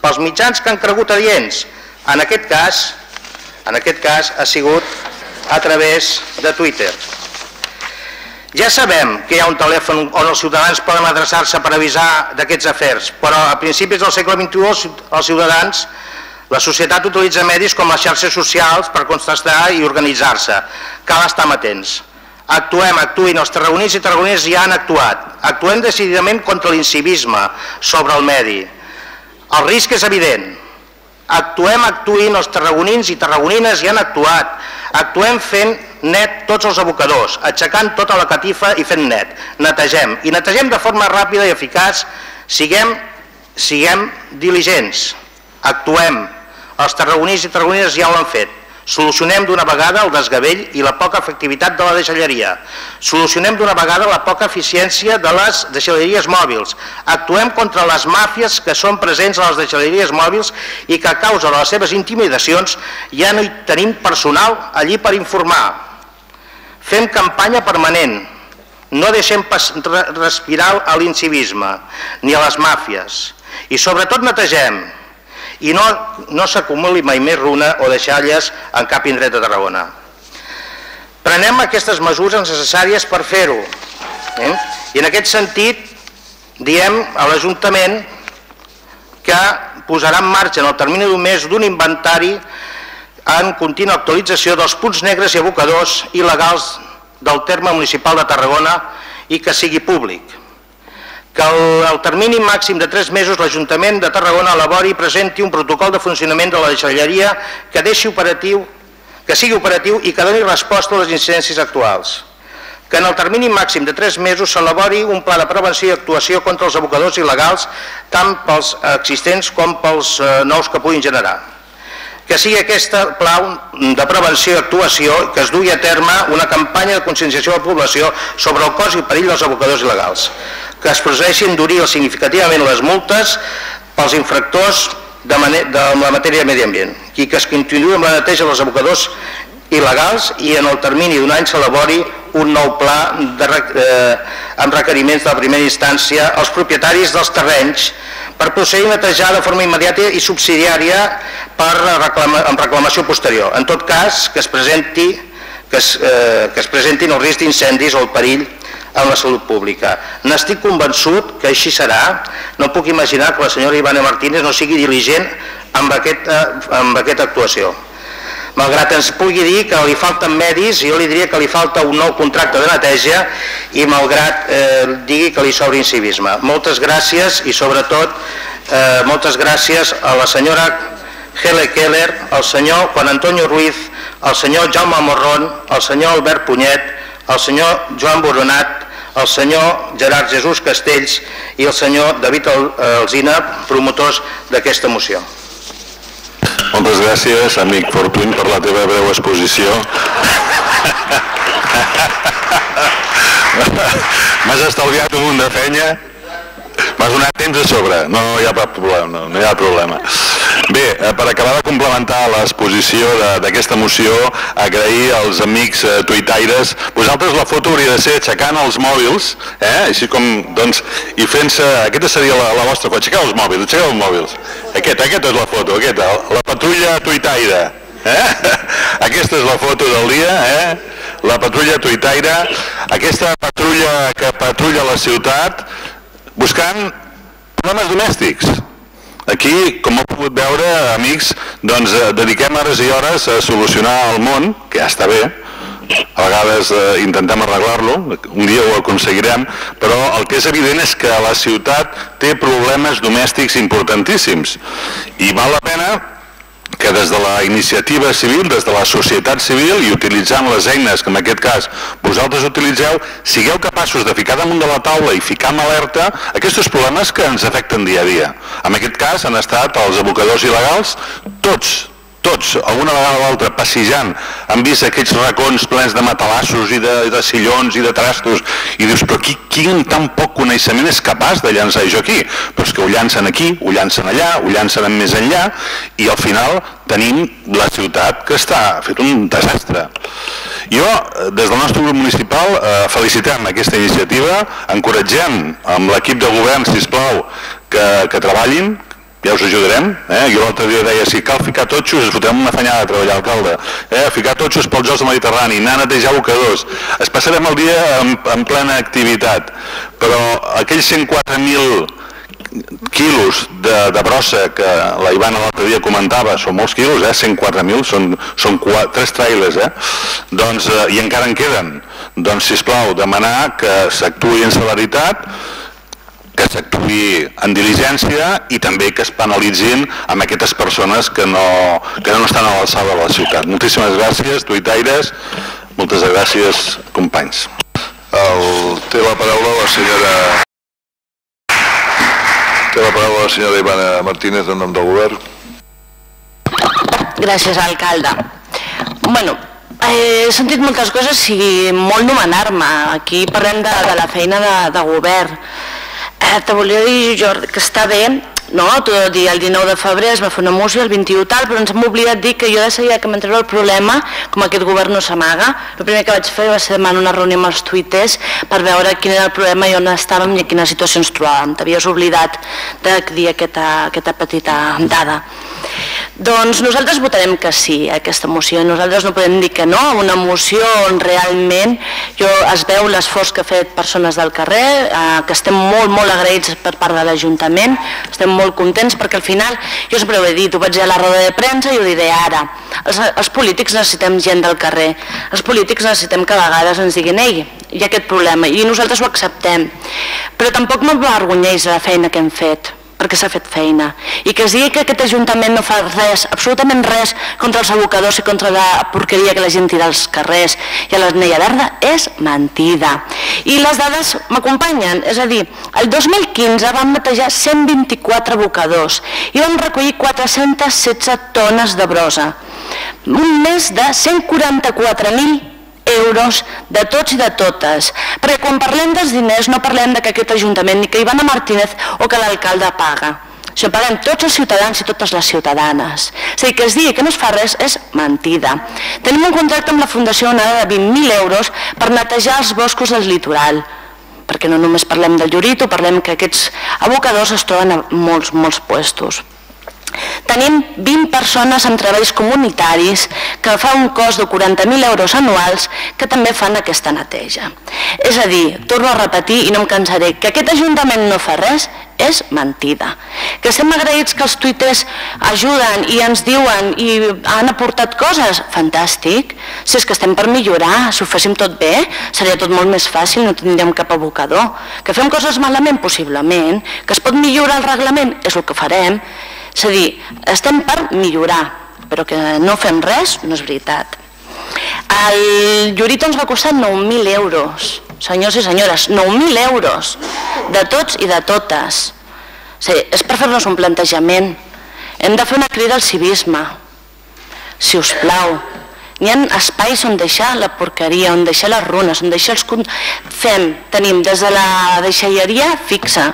Pels mitjans que han cregut adients, en aquest cas, en aquest cas ha sigut a través de Twitter. Ja sabem que hi ha un telèfon on els ciutadans poden adreçar-se per avisar d'aquests afers, però a principis del segle XXI els ciutadans, la societat utilitza medis com les xarxes socials per contestar i organitzar-se. Cal estar atents. Actuem, actuïn, els tarragonins i tarragonins ja han actuat. Actuem decididament contra l'incivisme sobre el medi. El risc és evident. Actuem, actuïn, els tarragonins i tarragonines ja han actuat. Actuem fent net tots els abocadors, aixecant tota la catifa i fent net. Netegem. I netegem de forma ràpida i eficaç. Siguem, siguem diligents. Actuem. Els tarragonins i tarragonines ja ho han fet. Solucionem d'una vegada el desgavell i la poca efectivitat de la deixalleria. Solucionem d'una vegada la poca eficiència de les deixalleries mòbils. Actuem contra les màfies que són presents a les deixalleries mòbils i que a causa de les seves intimidacions ja no hi tenim personal allí per informar. Fem campanya permanent, no deixem respirar l'incivisme ni a les màfies i sobretot netegem i no, no s'acumuli mai més runa o deixalles en cap indret de Tarragona. Prenem aquestes mesures necessàries per fer-ho. Eh? I en aquest sentit diem a l'Ajuntament que posarà en marxa en el termini d'un mes d'un inventari en contínua actualització dels punts negres i abocadors il·legals del terme municipal de Tarragona i que sigui públic que al termini màxim de 3 mesos l'Ajuntament de Tarragona elabori i presenti un protocol de funcionament de la deixalleria que deixi operatiu que sigui operatiu i que doni resposta a les incidències actuals. Que en el termini màxim de 3 mesos s'elabori un pla de prevenció i actuació contra els abocadors il·legals tant pels existents com pels eh, nous que puguin generar que sigui aquesta pla de prevenció i actuació que es dugui a terme una campanya de conscienciació a la població sobre el cos i perill dels abocadors il·legals que es procedeixin d'endurir significativament les multes pels infractors de, de la matèria de medi ambient i que es continuï amb la neteja dels abocadors il·legals i en el termini d'un any s'elabori un nou pla de, eh, amb requeriments de la primera instància als propietaris dels terrenys per procedir a netejar de forma immediata i subsidiària per reclama, amb reclamació posterior. En tot cas, que es presenti que es, eh, que es presentin el risc d'incendis o el perill en la salut pública. N'estic convençut que així serà. No puc imaginar que la senyora Ivana Martínez no sigui diligent amb aquesta, amb aquesta actuació. Malgrat ens pugui dir que li falten medis, jo li diria que li falta un nou contracte de neteja i malgrat eh, digui que li sobra incivisme. Moltes gràcies i sobretot eh, moltes gràcies a la senyora Hele Keller, al senyor Juan Antonio Ruiz, al senyor Jaume Morrón, al senyor Albert Punyet, al senyor Joan Boronat, el senyor Gerard Jesús Castells i el senyor David Alzina, promotors d'aquesta moció. Moltes gràcies, amic Fortuny, per la teva breu exposició. M'has estalviat un munt de fenya M'has donat temps a sobre, no hi ha problema. No, no hi ha problema. Bé, eh, per acabar de complementar l'exposició d'aquesta moció, agrair als amics eh, tuitaires, vosaltres la foto hauria de ser aixecant els mòbils, eh? així com, doncs, i fent-se, aquesta seria la, la vostra, aixecar els mòbils, aixecar els mòbils. Aquest, aquesta és la foto, aquesta, la patrulla tuitaire. Eh? Aquesta és la foto del dia, eh? la patrulla tuitaire, aquesta patrulla que patrulla la ciutat, buscant problemes domèstics. Aquí, com heu pogut veure, amics, doncs eh, dediquem hores i hores a solucionar el món, que ja està bé, a vegades eh, intentem arreglar-lo, un dia ho aconseguirem, però el que és evident és que la ciutat té problemes domèstics importantíssims i val la pena que des de la iniciativa civil, des de la societat civil i utilitzant les eines que en aquest cas vosaltres utilitzeu, sigueu capaços de ficar damunt de la taula i ficar en alerta aquests problemes que ens afecten dia a dia. En aquest cas han estat els abocadors il·legals, tots, tots, alguna vegada o l'altra, passejant, han vist aquells racons plens de matalassos i de, de sillons i de trastos, i dius, però qui, qui amb tan poc coneixement és capaç de llançar això aquí? Però que ho llancen aquí, ho llancen allà, ho llancen més enllà, i al final tenim la ciutat que està fet un desastre. Jo, des del nostre grup municipal, eh, felicitem aquesta iniciativa, encoratgem amb l'equip de govern, si plau, que, que treballin, ja us ajudarem. Eh? Jo l'altre dia deia, si cal ficar totxos, es fotrem una fanyada a treballar, alcalde. Eh? Ficar totxos pels Jocs del Mediterrani, anar a netejar abocadors. Es passarem el dia en, en plena activitat, però aquells 104.000 quilos de, de brossa que la Ivana l'altre dia comentava, són molts quilos, eh? 104.000, són, són quatre, tres trailers, eh? doncs, eh, i encara en queden. Doncs, si plau, demanar que s'actuï en celeritat, que s'actuï en diligència i també que es penalitzin amb aquestes persones que no, que no estan a l'alçada de la ciutat. Moltíssimes gràcies, tuitaires, moltes gràcies, companys. El, té la paraula la senyora... Té la paraula la senyora Ivana Martínez en nom del govern. Gràcies, alcalde. Bueno, he sentit moltes coses i molt nomenar-me. Aquí parlem de, de la feina de, de govern. Eh, te volia dir, Jordi, que està bé no, tot dir, el 19 de febrer es va fer una moció, el 21 tal, però ens hem oblidat dir que jo de seguida que m'entrava el problema, com aquest govern no s'amaga, el primer que vaig fer va ser demanar una reunió amb els tuiters per veure quin era el problema i on estàvem i en quina situació ens trobàvem. T'havies oblidat de dir aquesta, aquesta petita dada. Doncs nosaltres votarem que sí a aquesta moció. Nosaltres no podem dir que no a una moció on realment jo es veu l'esforç que ha fet persones del carrer, eh, que estem molt, molt agraïts per part de l'Ajuntament, estem molt contents perquè al final, jo sempre ho he dit, ho vaig dir a la roda de premsa i ho diré ara, els, els polítics necessitem gent del carrer, els polítics necessitem que a vegades ens diguin ei, hi ha aquest problema i nosaltres ho acceptem, però tampoc m'avergonyeix la feina que hem fet perquè s'ha fet feina. I que es digui que aquest Ajuntament no fa res, absolutament res, contra els abocadors i contra la porqueria que la gent tira als carrers i a l'Esnella Verda és mentida. I les dades m'acompanyen, és a dir, el 2015 vam netejar 124 abocadors i vam recollir 416 tones de brosa. Un mes de 144.000 euros de tots i de totes. Perquè quan parlem dels diners no parlem de que aquest Ajuntament ni que Ivana Martínez o que l'alcalde paga. Això paguem tots els ciutadans i totes les ciutadanes. És a dir, que es digui que no es fa res és mentida. Tenim un contracte amb la Fundació Onada de 20.000 euros per netejar els boscos del litoral perquè no només parlem del Llorito, parlem que aquests abocadors es troben a molts, molts puestos. Tenim 20 persones amb treballs comunitaris que fa un cost de 40.000 euros anuals que també fan aquesta neteja. És a dir, torno a repetir i no em cansaré, que aquest Ajuntament no fa res és mentida. Que estem agraïts que els tuiters ajuden i ens diuen i han aportat coses, fantàstic. Si és que estem per millorar, si ho féssim tot bé, seria tot molt més fàcil, no tindríem cap abocador. Que fem coses malament, possiblement, que es pot millorar el reglament, és el que farem, és a dir, estem per millorar, però que no fem res no és veritat. El Llorito ens va costar 9.000 euros, senyors i senyores, 9.000 euros, de tots i de totes. O sigui, és per fer-nos un plantejament. Hem de fer una crida al civisme, si us plau. N'hi ha espais on deixar la porqueria, on deixar les runes, on deixar els... Fem, tenim des de la deixalleria fixa,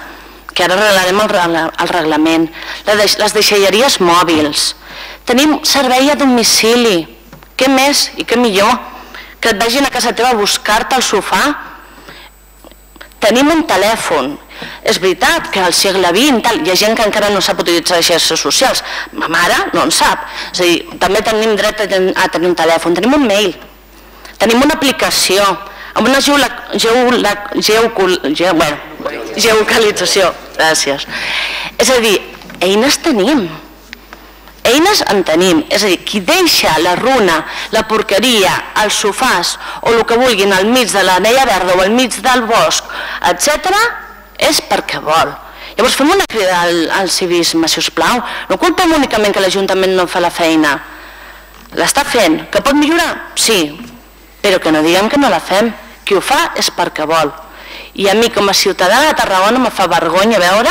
que ara arreglarem el, el reglament, les deixalleries mòbils, tenim servei a domicili, què més i què millor? Que et vagin a casa teva a buscar-te al sofà? Tenim un telèfon, és veritat que al segle XX tal, hi ha gent que encara no sap utilitzar les xarxes socials. Ma mare no en sap. És a dir, també tenim dret a, a tenir un telèfon, tenim un mail, tenim una aplicació, amb una geola, geola, geocul, ge, bueno, geocalització, gràcies. És a dir, eines tenim, eines en tenim, és a dir, qui deixa la runa, la porqueria, els sofàs o el que vulguin al mig de l'anella verda o al mig del bosc, etc, és perquè vol. Llavors fem una crida al, al civisme, si us plau. No culpem únicament que l'Ajuntament no fa la feina. L'està fent. Que pot millorar? Sí, però que no diguem que no la fem. Qui ho fa és perquè vol. I a mi com a ciutadana de Tarragona me fa vergonya veure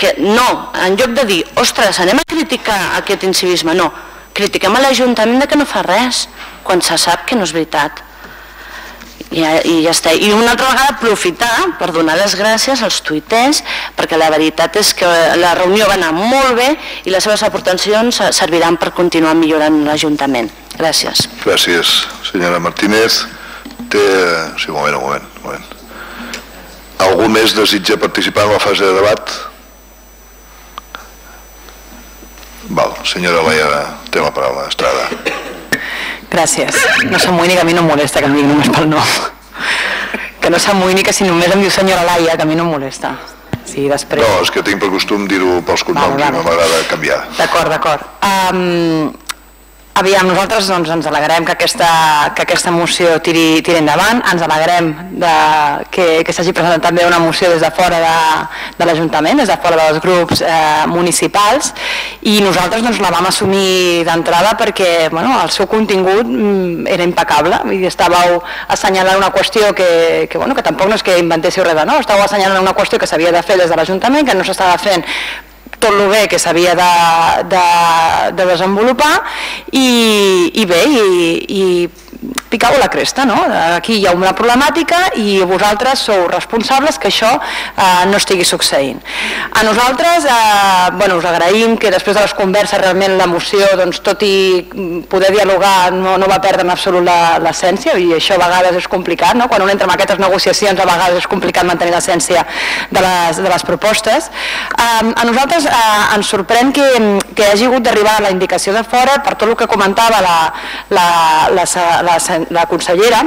que no, en lloc de dir, ostres, anem a criticar aquest incivisme, no, critiquem a l'Ajuntament que no fa res, quan se sap que no és veritat. I, i ja està. I una altra vegada aprofitar per donar les gràcies als tuiters perquè la veritat és que la reunió va anar molt bé i les seves aportacions serviran per continuar millorant l'Ajuntament. Gràcies. Gràcies, senyora Martínez. Té... Sí, un moment, un moment. Un moment. Algú més desitja participar en la fase de debat? Val, senyora Laia, té la paraula, Estrada. Gràcies. No s'amoïni que a mi no em molesta que em digui només pel nom. Que no s'amoïni que si només em diu senyora Laia, que a mi no em molesta. Sí, després... No, és que tinc per costum dir-ho pels cognoms vale, vale. i no m'agrada canviar. D'acord, d'acord. Um, Aviam, nosaltres doncs, ens alegrem que aquesta, que aquesta moció tiri, tiri endavant, ens alegrem de, que, que s'hagi presentat també una moció des de fora de, de l'Ajuntament, des de fora dels grups eh, municipals. I nosaltres doncs, la vam assumir d'entrada perquè bueno, el seu contingut mm, era impecable. I estàveu assenyalant una qüestió que, que, bueno, que tampoc no és que inventéssiu res de nou, estàveu assenyalant una qüestió que s'havia de fer des de l'Ajuntament, que no s'estava fent tot el bé que s'havia de, de, de desenvolupar i, i bé, i, i picau la cresta, no? Aquí hi ha una problemàtica i vosaltres sou responsables que això eh, no estigui succeint. A nosaltres, eh, bueno, us agraïm que després de les converses realment la moció, doncs, tot i poder dialogar, no, no va perdre en absolut l'essència i això a vegades és complicat, no? quan un entra en aquestes negociacions a vegades és complicat mantenir l'essència de, les, de les propostes. Eh, a nosaltres eh, ens sorprèn que, que hagi hagut d'arribar la indicació de fora per tot el que comentava la, la, la, la, la consellera,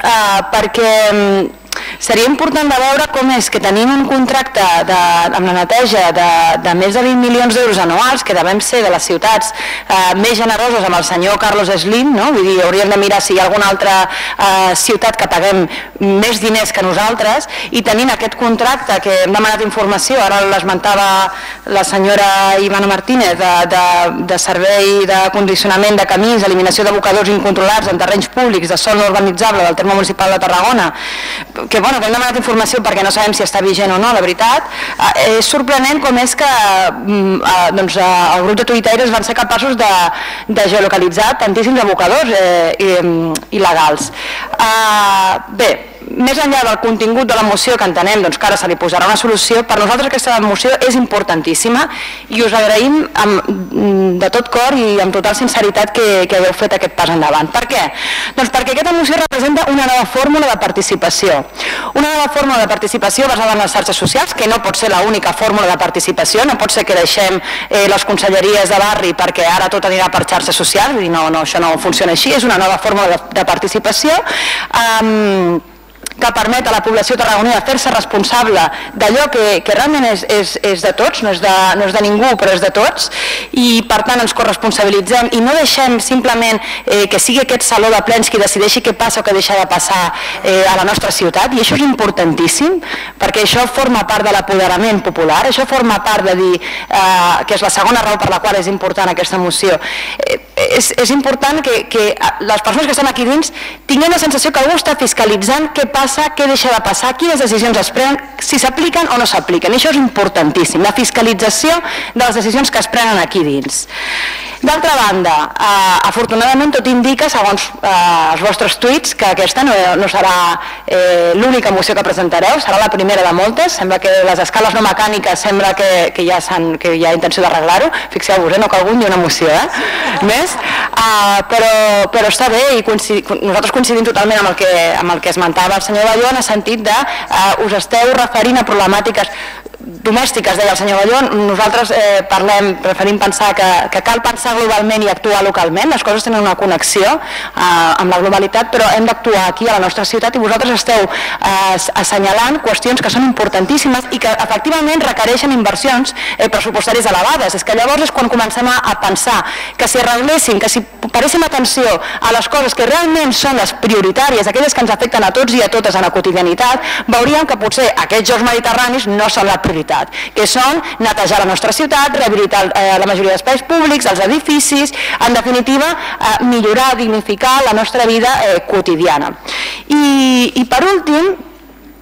eh, perquè mm, seria important de veure com és que tenim un contracte de, amb la neteja de, de més de 20 milions d'euros anuals, que devem ser de les ciutats eh, més generoses amb el senyor Carlos Slim, no? vull dir, hauríem de mirar si hi ha alguna altra eh, ciutat que paguem més diners que nosaltres, i tenint aquest contracte que hem demanat informació, ara l'esmentava la senyora Ivana Martínez, de, de, de servei de condicionament de camins, eliminació d'abocadors incontrolats en terrenys públics, de sol urbanitzable del terme municipal de Tarragona, que, bueno, que hem demanat informació perquè no sabem si està vigent o no, la veritat, eh, és sorprenent com és que eh, doncs, eh, el grup de tuitaires van ser capaços de, de geolocalitzar tantíssims abocadors eh, mm, il·legals. Eh, bé, més enllà del contingut de la moció que entenem doncs, que ara se li posarà una solució, per nosaltres aquesta moció és importantíssima i us agraïm amb, de tot cor i amb total sinceritat que, que hagueu fet aquest pas endavant. Per què? Doncs perquè aquesta moció representa una nova fórmula de participació. Una nova fórmula de participació basada en les xarxes socials, que no pot ser l'única fórmula de participació, no pot ser que deixem eh, les conselleries de barri perquè ara tot anirà per xarxes socials, i no, no, això no funciona així, és una nova fórmula de, de participació. Um, que permet a la població tarragonina fer-se responsable d'allò que, que realment és, és, és de tots, no és de, no és de ningú però és de tots i per tant ens corresponsabilitzem i no deixem simplement eh, que sigui aquest saló de plens qui decideixi què passa o què deixa de passar eh, a la nostra ciutat i això és importantíssim perquè això forma part de l'apoderament popular, això forma part de dir eh, que és la segona raó per la qual és important aquesta moció. Eh, és, és important que, que les persones que estan aquí dins tinguem la sensació que algú està fiscalitzant què passa passa, què deixa de passar, quines decisions es prenen, si s'apliquen o no s'apliquen. Això és importantíssim, la fiscalització de les decisions que es prenen aquí dins. D'altra banda, eh, afortunadament tot indica, segons eh, els vostres tuits, que aquesta no, no serà eh, l'única moció que presentareu, serà la primera de moltes, sembla que les escales no mecàniques sembla que, que, ja, que hi ha intenció d'arreglar-ho, fixeu-vos, eh, no cal ni una moció, eh? més, eh, però, però està bé i coincidim, nosaltres coincidim totalment amb el que, amb el que esmentava el senyor Balló en el sentit de eh, us esteu referint a problemàtiques domèstiques, deia el senyor Balló, nosaltres eh, parlem, preferim pensar que, que cal pensar globalment i actuar localment, les coses tenen una connexió eh, amb la globalitat, però hem d'actuar aquí a la nostra ciutat i vosaltres esteu eh, assenyalant qüestions que són importantíssimes i que efectivament requereixen inversions eh, pressupostàries elevades. És que llavors és quan comencem a, a pensar que si arregléssim, que si paréssim atenció a les coses que realment són les prioritàries, aquelles que ens afecten a tots i a totes en la quotidianitat, veuríem que potser aquests jocs mediterranis no són la prioritat, que són netejar la nostra ciutat, rehabilitar eh, la majoria d'espais públics, els edificis, en definitiva, eh, millorar, dignificar la nostra vida eh, quotidiana. I, I per últim,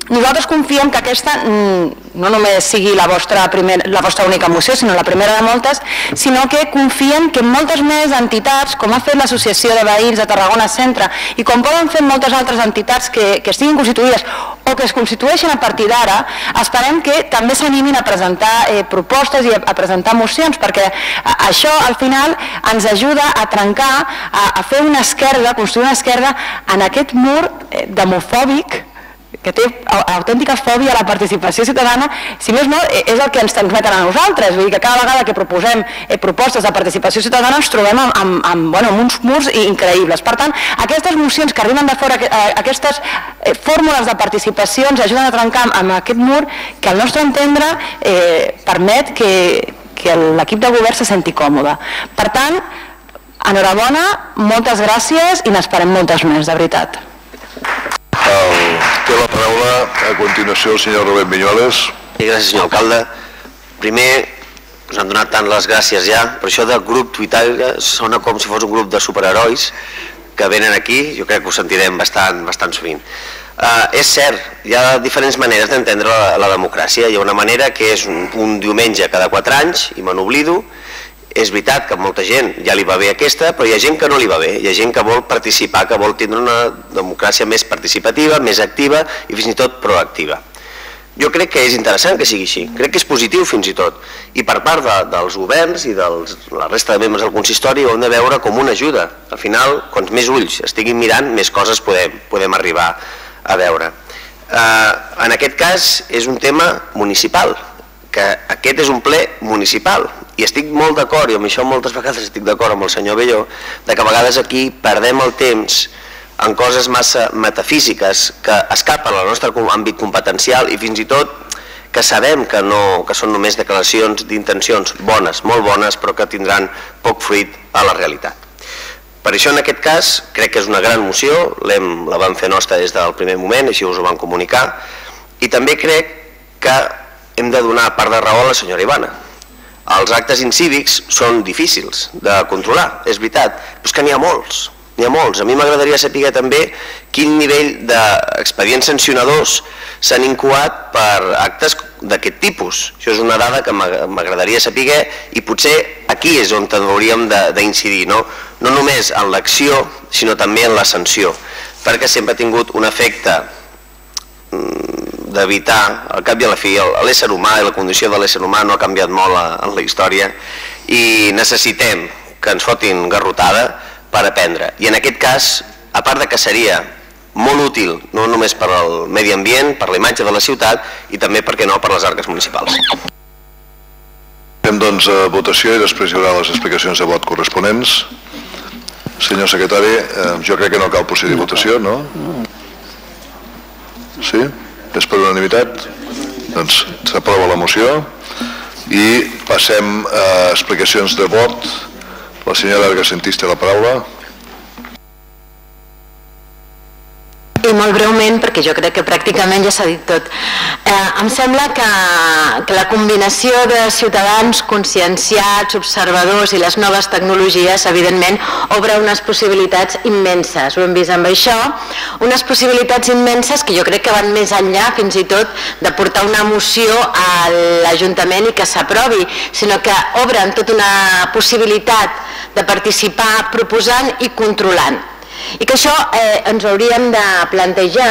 nosaltres confiem que aquesta mm, no només sigui la vostra, primer, la vostra única moció, sinó la primera de moltes, sinó que confiem que moltes més entitats, com ha fet l'Associació de Veïns de Tarragona Centre i com poden fer moltes altres entitats que, que estiguin constituïdes o que es constitueixen a partir d'ara, esperem que també s'animin a presentar eh, propostes i a, a presentar mocions, perquè això al final ens ajuda a trencar, a, a fer una esquerda, construir una esquerda en aquest mur eh, demofòbic que té autèntica fòbia a la participació ciutadana, si més no, eh, és el que ens transmeten a nosaltres. Vull dir que cada vegada que proposem eh, propostes de participació ciutadana ens trobem amb, amb, amb, bueno, amb uns murs increïbles. Per tant, aquestes mocions que arriben de fora, eh, aquestes eh, fórmules de participació ens ajuden a trencar amb aquest mur que al nostre entendre eh, permet que, que l'equip de govern se senti còmode. Per tant, enhorabona, moltes gràcies i n'esperem moltes més, de veritat. El, té la paraula a continuació el senyor Rubén Viñuales. Sí, gràcies, senyor alcalde. Primer, us han donat tant les gràcies ja, però això de grup tuitaire sona com si fos un grup de superherois que venen aquí, jo crec que ho sentirem bastant, bastant sovint. Eh, és cert, hi ha diferents maneres d'entendre la, la democràcia. Hi ha una manera que és un, un diumenge cada quatre anys, i me n'oblido, és veritat que molta gent ja li va bé aquesta, però hi ha gent que no li va bé, hi ha gent que vol participar, que vol tindre una democràcia més participativa, més activa i fins i tot proactiva. Jo crec que és interessant que sigui així, crec que és positiu fins i tot, i per part de, dels governs i de la resta de membres del consistori ho hem de veure com una ajuda. Al final, quants més ulls estiguin mirant, més coses podem, podem arribar a veure. Eh, en aquest cas és un tema municipal, que aquest és un ple municipal i estic molt d'acord, i amb això moltes vegades estic d'acord amb el senyor Belló, de que a vegades aquí perdem el temps en coses massa metafísiques que escapen al nostre àmbit competencial i fins i tot que sabem que, no, que són només declaracions d'intencions bones, molt bones, però que tindran poc fruit a la realitat. Per això en aquest cas crec que és una gran moció, la vam fer nostra des del primer moment, així us ho vam comunicar, i també crec que hem de donar part de raó a la senyora Ivana. Els actes incívics són difícils de controlar, és veritat, però és que n'hi ha molts, n'hi ha molts. A mi m'agradaria saber també quin nivell d'expedients sancionadors s'han incoat per actes d'aquest tipus. Això és una dada que m'agradaria saber i potser aquí és on hauríem d'incidir, no? no només en l'acció, sinó també en la sanció, perquè sempre ha tingut un efecte d'evitar, al cap i a la fi, l'ésser humà i la condició de l'ésser humà no ha canviat molt en la història i necessitem que ens fotin garrotada per aprendre. I en aquest cas, a part de que seria molt útil, no només per al medi ambient, per la imatge de la ciutat i també, perquè no, per les arques municipals. Fem doncs a votació i després hi haurà les explicacions de vot corresponents. Senyor secretari, eh, jo crec que no cal procedir a votació, no? Sí? És per unanimitat? Doncs s'aprova la moció i passem a explicacions de vot. La senyora Argasentís té la paraula. I molt breument, perquè jo crec que pràcticament ja s'ha dit tot. Eh, em sembla que, que la combinació de ciutadans conscienciats, observadors i les noves tecnologies, evidentment, obre unes possibilitats immenses. Ho hem vist amb això, unes possibilitats immenses que jo crec que van més enllà fins i tot de portar una moció a l'Ajuntament i que s'aprovi, sinó que obren tota una possibilitat de participar proposant i controlant i que això eh, ens hauríem de plantejar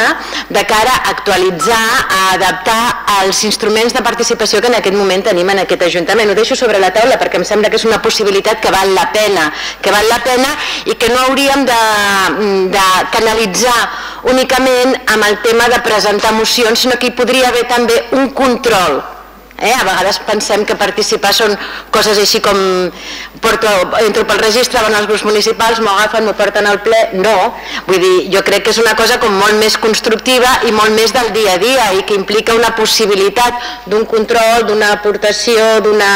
de cara a actualitzar, a adaptar els instruments de participació que en aquest moment tenim en aquest Ajuntament. Ho deixo sobre la taula perquè em sembla que és una possibilitat que val la pena, que val la pena i que no hauríem de, de canalitzar únicament amb el tema de presentar mocions, sinó que hi podria haver també un control Eh? A vegades pensem que participar són coses així com porto, entro pel registre, van als grups municipals, m'ho agafen, m'ho porten al ple, no. Vull dir, jo crec que és una cosa com molt més constructiva i molt més del dia a dia i que implica una possibilitat d'un control, d'una aportació, d'una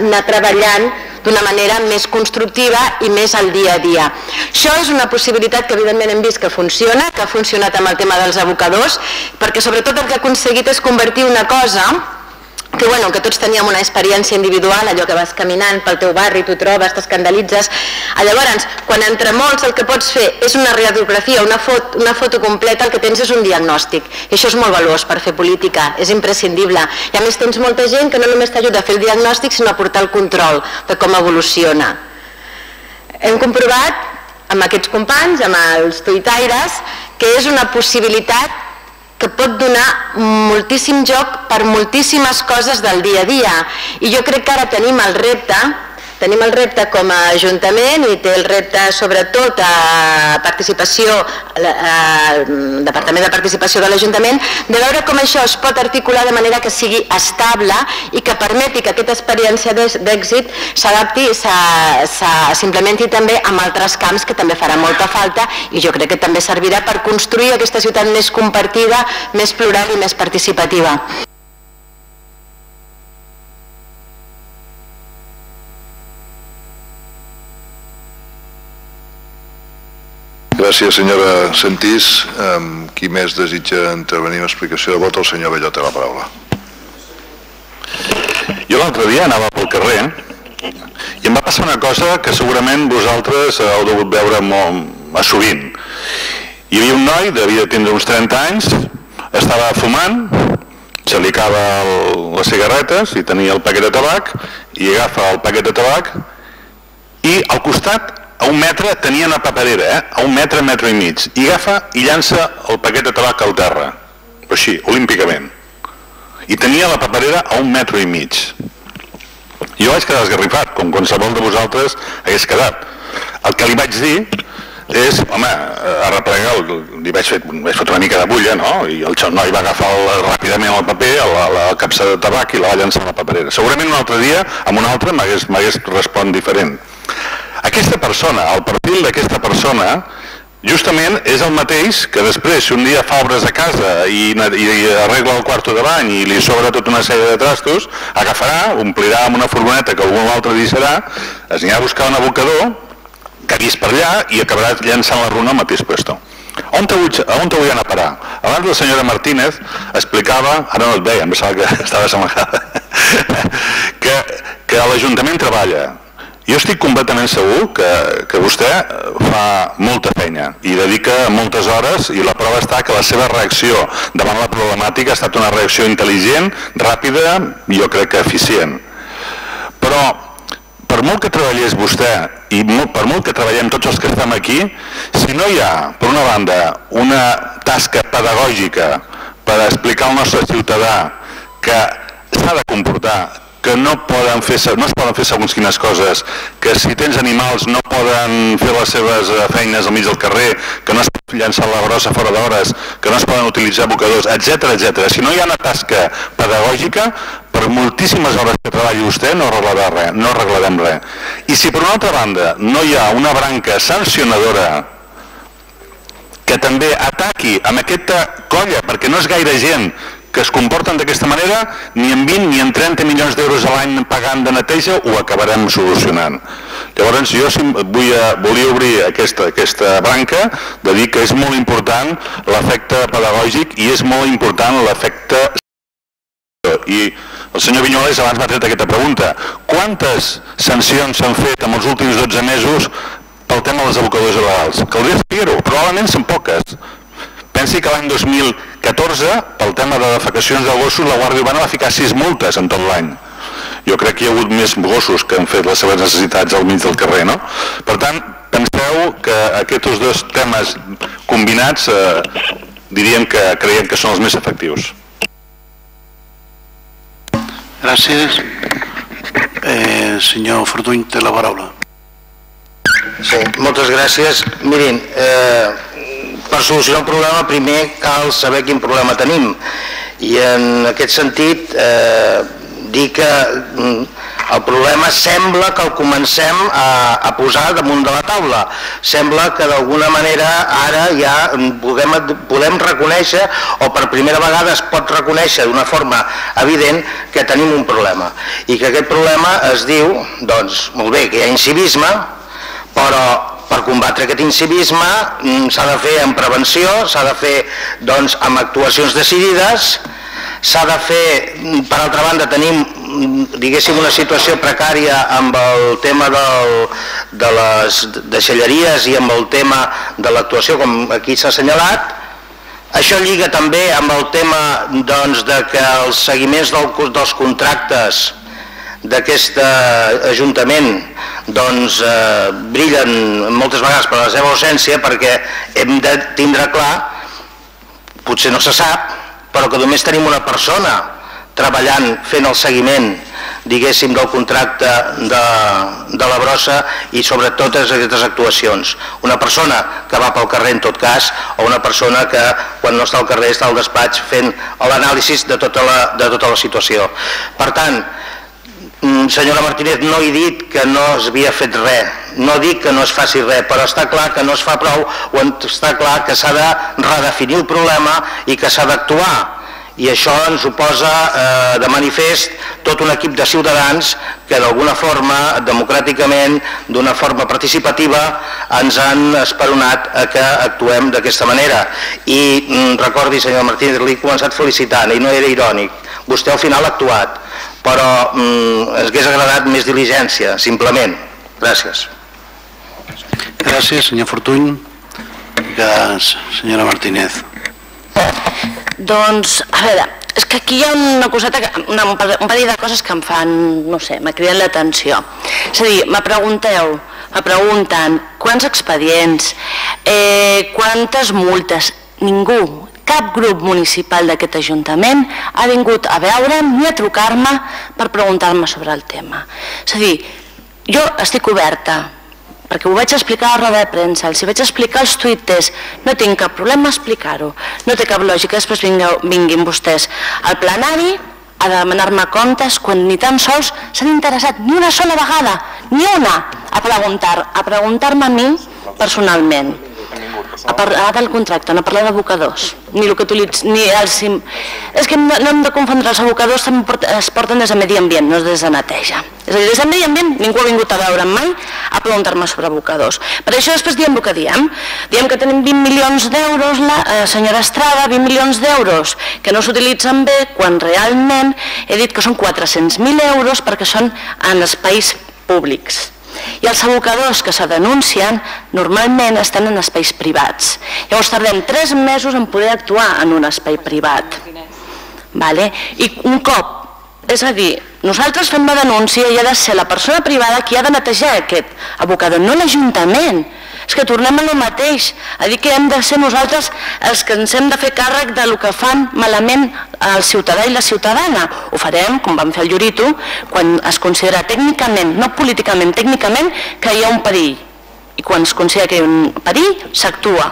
anar treballant d'una manera més constructiva i més al dia a dia. Això és una possibilitat que evidentment hem vist que funciona, que ha funcionat amb el tema dels abocadors, perquè sobretot el que ha aconseguit és convertir una cosa que, bueno, que tots teníem una experiència individual, allò que vas caminant pel teu barri, tu trobes, t'escandalitzes. Llavors, quan entre molts el que pots fer és una radiografia, una foto, una foto completa, el que tens és un diagnòstic. I això és molt valuós per fer política, és imprescindible. I a més tens molta gent que no només t'ajuda a fer el diagnòstic, sinó a portar el control de com evoluciona. Hem comprovat amb aquests companys, amb els tuitaires, que és una possibilitat que pot donar moltíssim joc per moltíssimes coses del dia a dia. I jo crec que ara tenim el repte Tenim el repte com a Ajuntament i té el repte sobretot a participació, al Departament de Participació de l'Ajuntament, de veure com això es pot articular de manera que sigui estable i que permeti que aquesta experiència d'èxit s'adapti, s'implementi també amb altres camps que també farà molta falta i jo crec que també servirà per construir aquesta ciutat més compartida, més plural i més participativa. Gràcies, senyora Sentís. Um, qui més desitja intervenir en explicació de vot? El senyor Belló té la paraula. Jo l'altre dia anava pel carrer i em va passar una cosa que segurament vosaltres heu degut veure molt, sovint. Hi havia un noi, devia tindre uns 30 anys, estava fumant, se li acaba el, les cigarretes i tenia el paquet de tabac i agafa el paquet de tabac i al costat a un metre tenia una paperera, eh? a un metre, metre i mig, i agafa i llança el paquet de tabac al terra, així, olímpicament. I tenia la paperera a un metre i mig. Jo vaig quedar esgarrifat, com qualsevol de vosaltres hagués quedat. El que li vaig dir és, home, a replegar, li vaig fer, vaig fer una mica de bulla, no? I el noi va agafar el, ràpidament el paper, la, la capsa de tabac i la va llançar a la paperera. Segurament un altre dia, amb un altre, m'hagués respon diferent. Aquesta persona, el perfil d'aquesta persona, justament és el mateix que després, si un dia fa obres a casa i, i arregla el quarto de bany i li sobra tota una sèrie de trastos, agafarà, omplirà amb una furgoneta que algú altre deixarà, es anirà a buscar un abocador vist per allà i acabarà llançant la runa al mateix puesto. On te, vull, on te vull anar a parar? Abans la senyora Martínez explicava, ara no et veia, em sembla que estava amagada, que, que l'Ajuntament treballa, jo estic completament segur que, que vostè fa molta feina i dedica moltes hores i la prova està que la seva reacció davant la problemàtica ha estat una reacció intel·ligent, ràpida i jo crec que eficient. Però per molt que treballés vostè i molt, per molt que treballem tots els que estem aquí, si no hi ha, per una banda, una tasca pedagògica per explicar al nostre ciutadà que s'ha de comportar que no, poden fer, no es poden fer segons quines coses, que si tens animals no poden fer les seves eh, feines al mig del carrer, que no es pot llançar la brossa fora d'hores, que no es poden utilitzar abocadors, etc etc. Si no hi ha una tasca pedagògica, per moltíssimes hores que treballi vostè no arreglarà res, no arreglarem res. I si per una altra banda no hi ha una branca sancionadora que també ataqui amb aquesta colla, perquè no és gaire gent que es comporten d'aquesta manera, ni en 20 ni en 30 milions d'euros a l'any pagant de neteja ho acabarem solucionant. Llavors jo vull, volia obrir aquesta, aquesta branca de dir que és molt important l'efecte pedagògic i és molt important l'efecte i el senyor Vinyoles abans m'ha tret aquesta pregunta. Quantes sancions s'han fet en els últims 12 mesos pel tema dels abocadors il·legals? Caldria saber-ho, probablement són poques, Pensi que l'any 2014, pel tema de defecacions de gossos, la Guàrdia Urbana va ficar sis multes en tot l'any. Jo crec que hi ha hagut més gossos que han fet les seves necessitats al mig del carrer, no? Per tant, penseu que aquests dos temes combinats eh, diríem que creiem que són els més efectius. Gràcies. Eh, senyor Fortuny, té la paraula. Sí, moltes gràcies. Mirin, eh, per solucionar un problema primer cal saber quin problema tenim i en aquest sentit eh, dir que mm, el problema sembla que el comencem a, a posar damunt de la taula. Sembla que d'alguna manera ara ja podem, podem reconèixer o per primera vegada es pot reconèixer d'una forma evident que tenim un problema i que aquest problema es diu, doncs, molt bé, que hi ha incivisme, però per combatre aquest incivisme mm, s'ha de fer amb prevenció, s'ha de fer doncs, amb actuacions decidides, s'ha de fer, mm, per altra banda tenim mm, diguéssim una situació precària amb el tema del, de les deixalleries i amb el tema de l'actuació com aquí s'ha assenyalat, això lliga també amb el tema doncs, de que els seguiments del, dels contractes d'aquest Ajuntament doncs, eh, brillen moltes vegades per la seva ausència perquè hem de tindre clar, potser no se sap, però que només tenim una persona treballant, fent el seguiment diguéssim, del contracte de, de la brossa i sobre totes aquestes actuacions. Una persona que va pel carrer en tot cas o una persona que quan no està al carrer està al despatx fent l'anàlisi de, tota la, de tota la situació. Per tant, senyora Martínez, no he dit que no es havia fet res, no dic que no es faci res, però està clar que no es fa prou o està clar que s'ha de redefinir el problema i que s'ha d'actuar i això ens ho posa eh, de manifest tot un equip de ciutadans que d'alguna forma, democràticament, d'una forma participativa, ens han esperonat a que actuem d'aquesta manera. I mm, recordi, senyor Martínez, l'he començat felicitant i no era irònic. Vostè al final ha actuat però mm, ens hagués agradat més diligència, simplement. Gràcies. Gràcies, senyor Fortuny. Que, senyora Martínez. Doncs, a veure, és que aquí hi ha una coseta, una, un parell de coses que em fan, no sé, m'ha cridat l'atenció. És a dir, me pregunteu, me pregunten quants expedients, eh, quantes multes, ningú, cap grup municipal d'aquest Ajuntament ha vingut a veure'm ni a trucar-me per preguntar-me sobre el tema. És a dir, jo estic oberta, perquè ho vaig explicar a la roda de premsa, els vaig explicar els tuites, no tinc cap problema a explicar-ho, no té cap lògica, després vingueu, vinguin vostès al plenari a demanar-me comptes quan ni tan sols s'han interessat ni una sola vegada, ni una, a preguntar a preguntar-me a mi personalment a parlar del contracte, no parlar d'abocadors, ni el que utilitz, ni els... És que no, no hem de confondre, els abocadors també es porten des de medi ambient, no des de neteja. És a dir, des de medi ambient ningú ha vingut a veure'm mai a preguntar-me sobre abocadors. Per això després diem el que diem. Diem que tenim 20 milions d'euros, la eh, senyora Estrada, 20 milions d'euros que no s'utilitzen bé, quan realment he dit que són 400.000 euros perquè són en espais públics i els abocadors que se denuncien normalment estan en espais privats. Llavors tardem tres mesos en poder actuar en un espai privat. Vale? I un cop, és a dir, nosaltres fem la denúncia i ha de ser la persona privada qui ha de netejar aquest abocador, no l'Ajuntament. És que tornem a lo mateix, a dir que hem de ser nosaltres els que ens hem de fer càrrec de lo que fan malament el ciutadà i la ciutadana. Ho farem, com vam fer el Llorito, quan es considera tècnicament, no políticament, tècnicament, que hi ha un perill. I quan es considera que hi ha un perill, s'actua.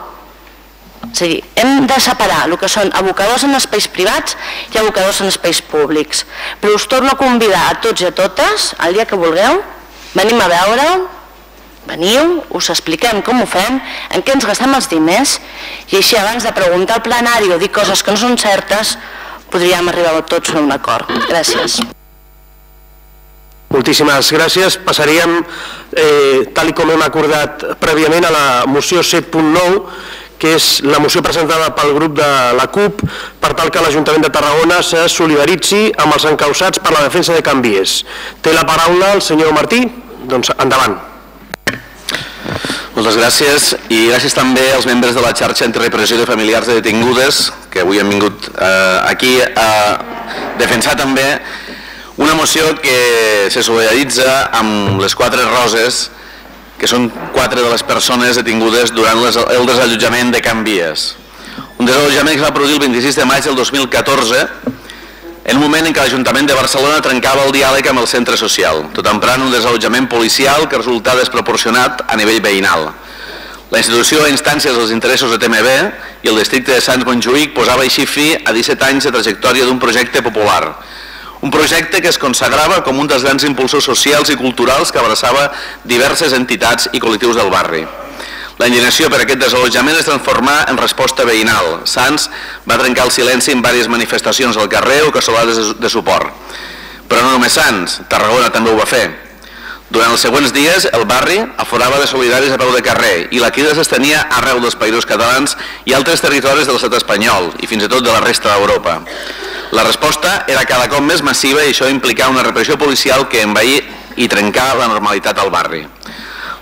O sigui, hem de separar el que són abocadors en espais privats i abocadors en espais públics. Però us torno a convidar a tots i a totes, el dia que vulgueu, venim a veure veniu, us expliquem com ho fem, en què ens gastem els diners i així abans de preguntar al plenari o dir coses que no són certes podríem arribar tots a un acord. Gràcies. Moltíssimes gràcies. Passaríem, eh, tal com hem acordat prèviament, a la moció 7.9, que és la moció presentada pel grup de la CUP per tal que l'Ajuntament de Tarragona se solidaritzi amb els encausats per la defensa de canvies. Té la paraula el senyor Martí, doncs endavant. Moltes gràcies i gràcies també als membres de la xarxa antirepressió de familiars de detingudes que avui han vingut eh, aquí a defensar també una moció que se solidaritza amb les quatre roses que són quatre de les persones detingudes durant les, el desallotjament de Can Vies. Un desallotjament que es va produir el 26 de maig del 2014 en un moment en què l'Ajuntament de Barcelona trencava el diàleg amb el centre social, tot emprant un desallotjament policial que resultà desproporcionat a nivell veïnal. La institució a instàncies dels interessos de TMB i el districte de Sants Montjuïc posava així fi a 17 anys de trajectòria d'un projecte popular, un projecte que es consagrava com un dels grans impulsors socials i culturals que abraçava diverses entitats i col·lectius del barri. La indignació per aquest desallotjament es transformà en resposta veïnal. Sants va trencar el silenci en diverses manifestacions al carrer o cassolades de suport. Però no només Sants, Tarragona també ho va fer. Durant els següents dies, el barri aforava de solidaris a peu de carrer i la crida s'estenia arreu dels països catalans i altres territoris de l'estat espanyol i fins i tot de la resta d'Europa. La resposta era cada cop més massiva i això implicava una repressió policial que envaï i trencar la normalitat al barri.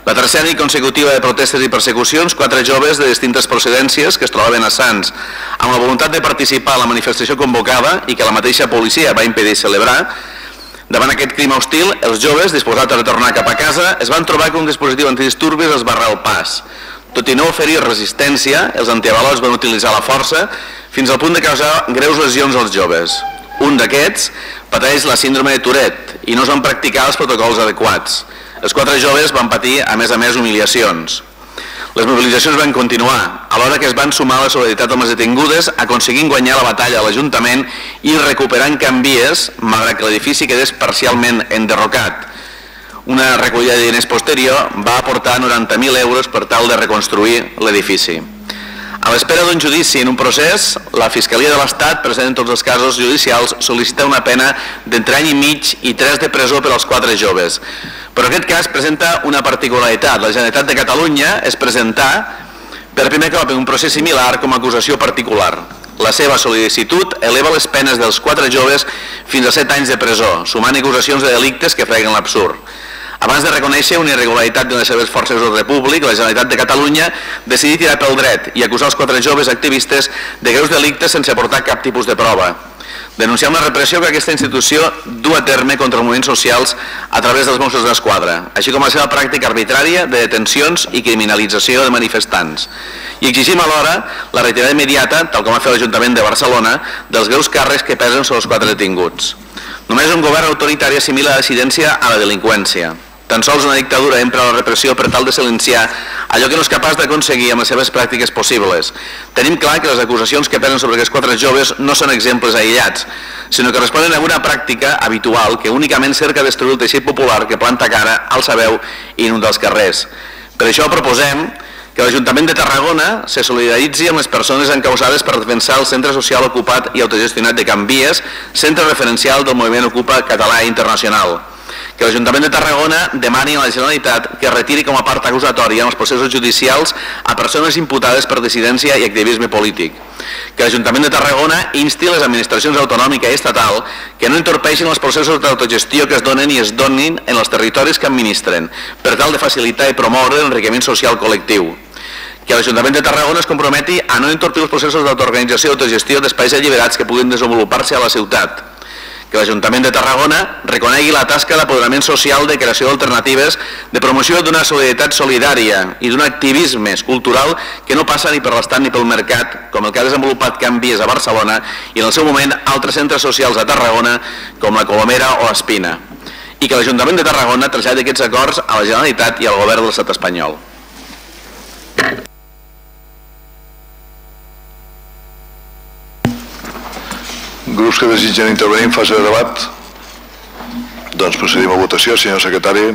La tercera nit consecutiva de protestes i persecucions, quatre joves de distintes procedències que es trobaven a Sants amb la voluntat de participar a la manifestació convocada i que la mateixa policia va impedir celebrar, davant aquest crim hostil, els joves, disposats a retornar cap a casa, es van trobar que un dispositiu antidisturbis es barra el pas. Tot i no oferir resistència, els antiavalots van utilitzar la força fins al punt de causar greus lesions als joves. Un d'aquests pateix la síndrome de Tourette i no es van practicar els protocols adequats. Els quatre joves van patir, a més a més, humiliacions. Les mobilitzacions van continuar, alhora que es van sumar a la solidaritat amb les detingudes, aconseguint guanyar la batalla a l'Ajuntament i recuperant canvies, malgrat que l'edifici quedés parcialment enderrocat. Una recollida de diners posterior va aportar 90.000 euros per tal de reconstruir l'edifici. A l'espera d'un judici en un procés, la Fiscalia de l'Estat, present en tots els casos judicials, sol·licita una pena d'entre any i mig i tres de presó per als quatre joves. Però aquest cas presenta una particularitat. La Generalitat de Catalunya es presenta per primer cop en un procés similar com a acusació particular. La seva sol·licitud eleva les penes dels quatre joves fins a set anys de presó, sumant acusacions de delictes que freguen l'absurd. Abans de reconèixer una irregularitat de les seves forces d'ordre públic, la Generalitat de Catalunya decidí tirar pel dret i acusar els quatre joves activistes de greus delictes sense aportar cap tipus de prova. Denunciar una repressió que aquesta institució du a terme contra els moviments socials a través dels Mossos d'Esquadra, així com la seva pràctica arbitrària de detencions i criminalització de manifestants. I exigim alhora la retirada immediata, tal com ha fet l'Ajuntament de Barcelona, dels greus càrrecs que pesen sobre els quatre detinguts. Només un govern autoritari assimila la dissidència a la delinqüència. Tan sols una dictadura empra la repressió per tal de silenciar allò que no és capaç d'aconseguir amb les seves pràctiques possibles. Tenim clar que les acusacions que pesen sobre aquests quatre joves no són exemples aïllats, sinó que responen a una pràctica habitual que únicament cerca destruir el teixit popular que planta cara al sabeu i inunda els carrers. Per això proposem que l'Ajuntament de Tarragona se solidaritzi amb les persones encausades per defensar el centre social ocupat i autogestionat de Canvies, centre referencial del moviment Ocupa català internacional que l'Ajuntament de Tarragona demani a la Generalitat que retiri com a part acusatòria en els processos judicials a persones imputades per dissidència i activisme polític. Que l'Ajuntament de Tarragona insti les administracions autonòmica i estatal que no entorpeixin els processos d'autogestió que es donen i es donin en els territoris que administren, per tal de facilitar i promoure l'enriquiment social col·lectiu que l'Ajuntament de Tarragona es comprometi a no entorpir els processos d'autoorganització i autogestió d'espais alliberats que puguin desenvolupar-se a la ciutat, que l'Ajuntament de Tarragona reconegui la tasca d'apoderament social de creació d'alternatives, de promoció d'una solidaritat solidària i d'un activisme cultural que no passa ni per l'estat ni pel mercat, com el que ha desenvolupat Canvies a Barcelona i en el seu moment altres centres socials a Tarragona, com la Colomera o Espina. I que l'Ajuntament de Tarragona traslladi aquests acords a la Generalitat i al govern de l'estat espanyol. Grups que desitgen intervenir en fase de debat? Doncs procedim a votació, senyor secretari.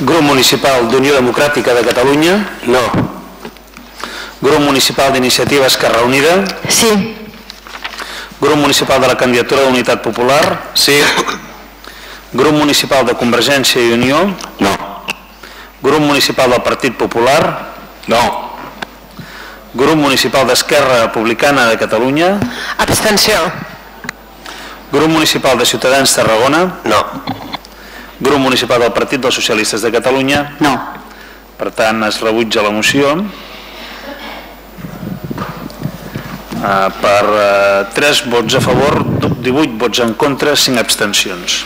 Grup Municipal d'Unió Democràtica de Catalunya? No. Grup Municipal d'Iniciativa Esquerra Unida? Sí. Grup Municipal de la Candidatura d'Unitat Popular? Sí. Grup Municipal de Convergència i Unió? No. Grup Municipal del Partit Popular? No. Grup Municipal d'Esquerra Republicana de Catalunya? Abstenció. Grup Municipal de Ciutadans Tarragona? No. Grup Municipal del Partit dels Socialistes de Catalunya? No. Per tant, es rebutja la moció. Uh, per uh, 3 vots a favor, 18 vots en contra, 5 abstencions.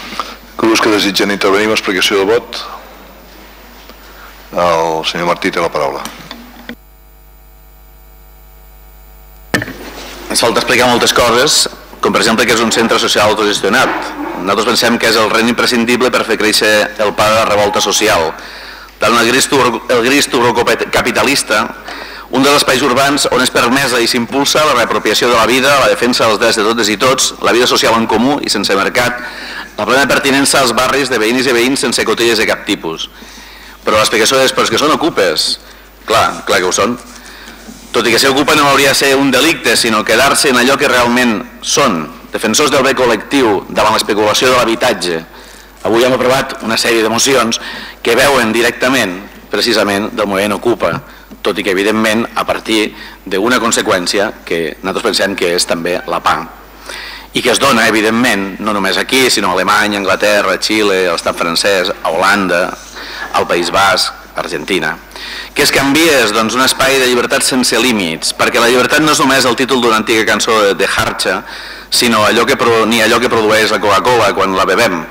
Grups que desitgen intervenir en l'explicació de vot? El senyor Martí té la paraula. Falta explicar moltes coses, com per exemple que és un centre social autogestionat. Nosaltres pensem que és el rent imprescindible per fer créixer el pa de la revolta social. Tant el gris, el gris capitalista, un dels espais urbans on és permesa i s'impulsa la reapropiació de la vida, la defensa dels drets de totes i tots, la vida social en comú i sense mercat, la plena pertinença als barris de veïns i veïns sense cotelles de cap tipus. Però l'explicació és, però és que són ocupes. Clar, clar que ho són. Tot i que ser ocupa no hauria de ser un delicte, sinó quedar-se en allò que realment són, defensors del bé col·lectiu davant l'especulació de l'habitatge. Avui hem aprovat una sèrie de mocions que veuen directament, precisament, del moviment Ocupa, tot i que evidentment a partir d'una conseqüència que nosaltres pensem que és també la PA i que es dona evidentment no només aquí sinó a Alemanya, Anglaterra, Xile, l'estat francès, a Holanda, al País Basc, Argentina. Què es canvies? Doncs un espai de llibertat sense límits, perquè la llibertat no és només el títol d'una antiga cançó de, Harcha, sinó allò que, ni allò que produeix la Coca-Cola quan la bebem.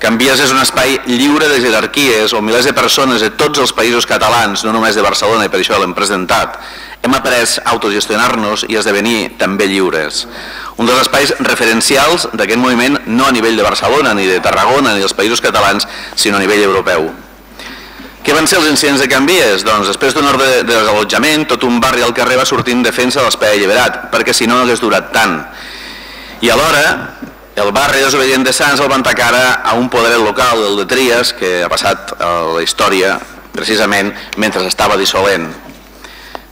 Canvies és un espai lliure de jerarquies on milers de persones de tots els països catalans, no només de Barcelona, i per això l'hem presentat, hem après a autogestionar-nos i esdevenir també lliures. Un dels espais referencials d'aquest moviment no a nivell de Barcelona, ni de Tarragona, ni dels països catalans, sinó a nivell europeu. Què van ser els incidents de Canvies? Doncs després d'un ordre de desallotjament, tot un barri al carrer va sortir en defensa de l'espai alliberat, perquè si no no hagués durat tant. I alhora, el barri desobedient de Sants el van tacar a un poder local, el de Trias, que ha passat a la història precisament mentre estava dissolent.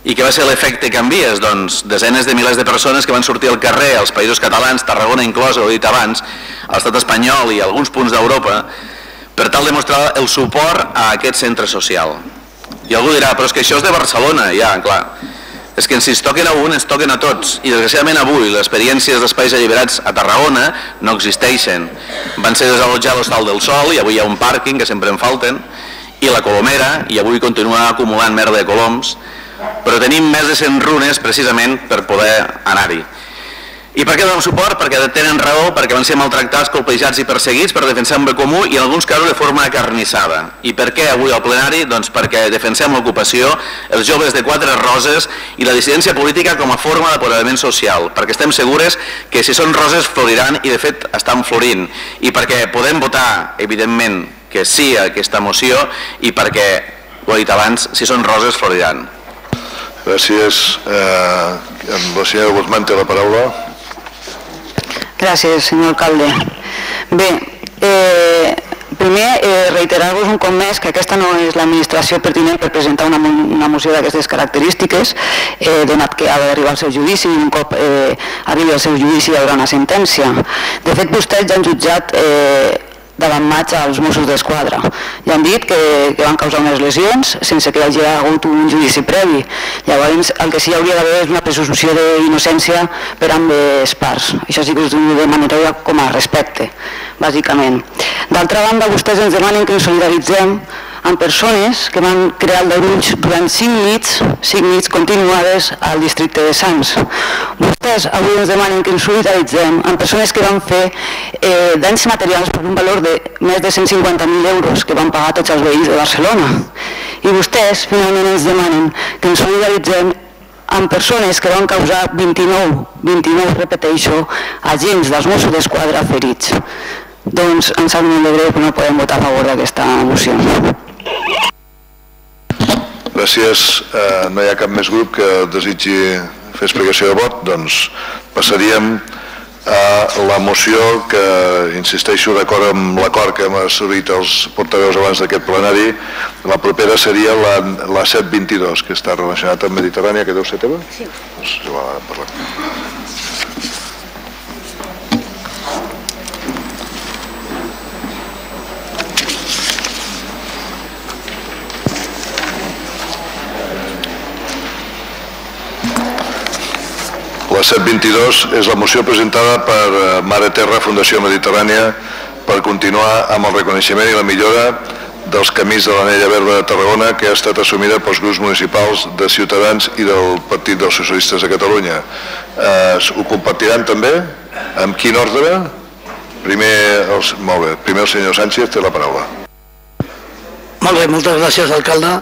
I què va ser l'efecte Canvies? Doncs desenes de milers de persones que van sortir al carrer als països catalans, Tarragona inclosa, ho he dit abans, a l'estat espanyol i a alguns punts d'Europa, per tal de mostrar el suport a aquest centre social. I algú dirà, però és que això és de Barcelona, ja, clar. és que si ens toquen a un, ens toquen a tots. I desgraciadament avui les experiències d'espais alliberats a Tarragona no existeixen. Van ser desallotjar l'Hostal del Sol i avui hi ha un pàrquing que sempre en falten, i la Colomera, i avui continua acumulant merda de coloms, però tenim més de 100 runes precisament per poder anar-hi. I per què donem suport? Perquè tenen raó, perquè van ser maltractats, colpejats i perseguits per defensar un bé comú i en alguns casos de forma acarnissada. I per què avui al plenari? Doncs perquè defensem l'ocupació, els joves de quatre roses i la dissidència política com a forma d'apoderament social, perquè estem segures que si són roses floriran i de fet estan florint i perquè podem votar, evidentment, que sí a aquesta moció i perquè, ho he dit abans, si són roses floriran. Gràcies. Eh, la senyora Guzmán té la paraula. Gràcies, senyor alcalde. Bé, eh, primer eh, reiterar-vos un cop més que aquesta no és l'administració pertinent per presentar una, una moció d'aquestes característiques, eh, donat que ha d'arribar al seu judici i un cop eh, arribi al seu judici hi haurà una sentència. De fet, vostès ja han jutjat eh, davant maig als Mossos d'Esquadra. Ja han dit que, que van causar unes lesions sense que hi hagi hagut un judici previ. Llavors, el que sí que hauria d'haver és una presumpció d'innocència per ambes parts. Això sí que us de manera com a respecte, bàsicament. D'altra banda, vostès ens demanen que ens solidaritzem amb persones que van crear aldarulls durant 5 nits, 5 nits continuades al districte de Sants. Vostès avui ens demanen que ens solidaritzem amb persones que van fer eh, danys materials per un valor de més de 150.000 euros que van pagar tots els veïns de Barcelona. I vostès finalment ens demanen que ens solidaritzem amb persones que van causar 29, 29 repeteixo, agents dels Mossos d'Esquadra ferits. Doncs em sap molt de greu que no podem votar a favor d'aquesta moció. Gràcies. Eh, no hi ha cap més grup que desitgi fer explicació de vot, doncs passaríem a la moció que, insisteixo, d'acord amb l'acord que hem assolit els portaveus abans d'aquest plenari, la propera seria la, la 722, que està relacionat amb Mediterrània, que deu ser teva? Sí. Doncs, va parlar. 722 és la moció presentada per eh, Mare Terra Fundació Mediterrània per continuar amb el reconeixement i la millora dels camins de l'anella verda de Tarragona que ha estat assumida pels grups municipals de Ciutadans i del Partit dels Socialistes de Catalunya. Eh, ho compartiran també? Amb quin ordre? Primer, els, molt bé, primer el senyor Sánchez té la paraula. Molt bé, moltes gràcies, alcalde.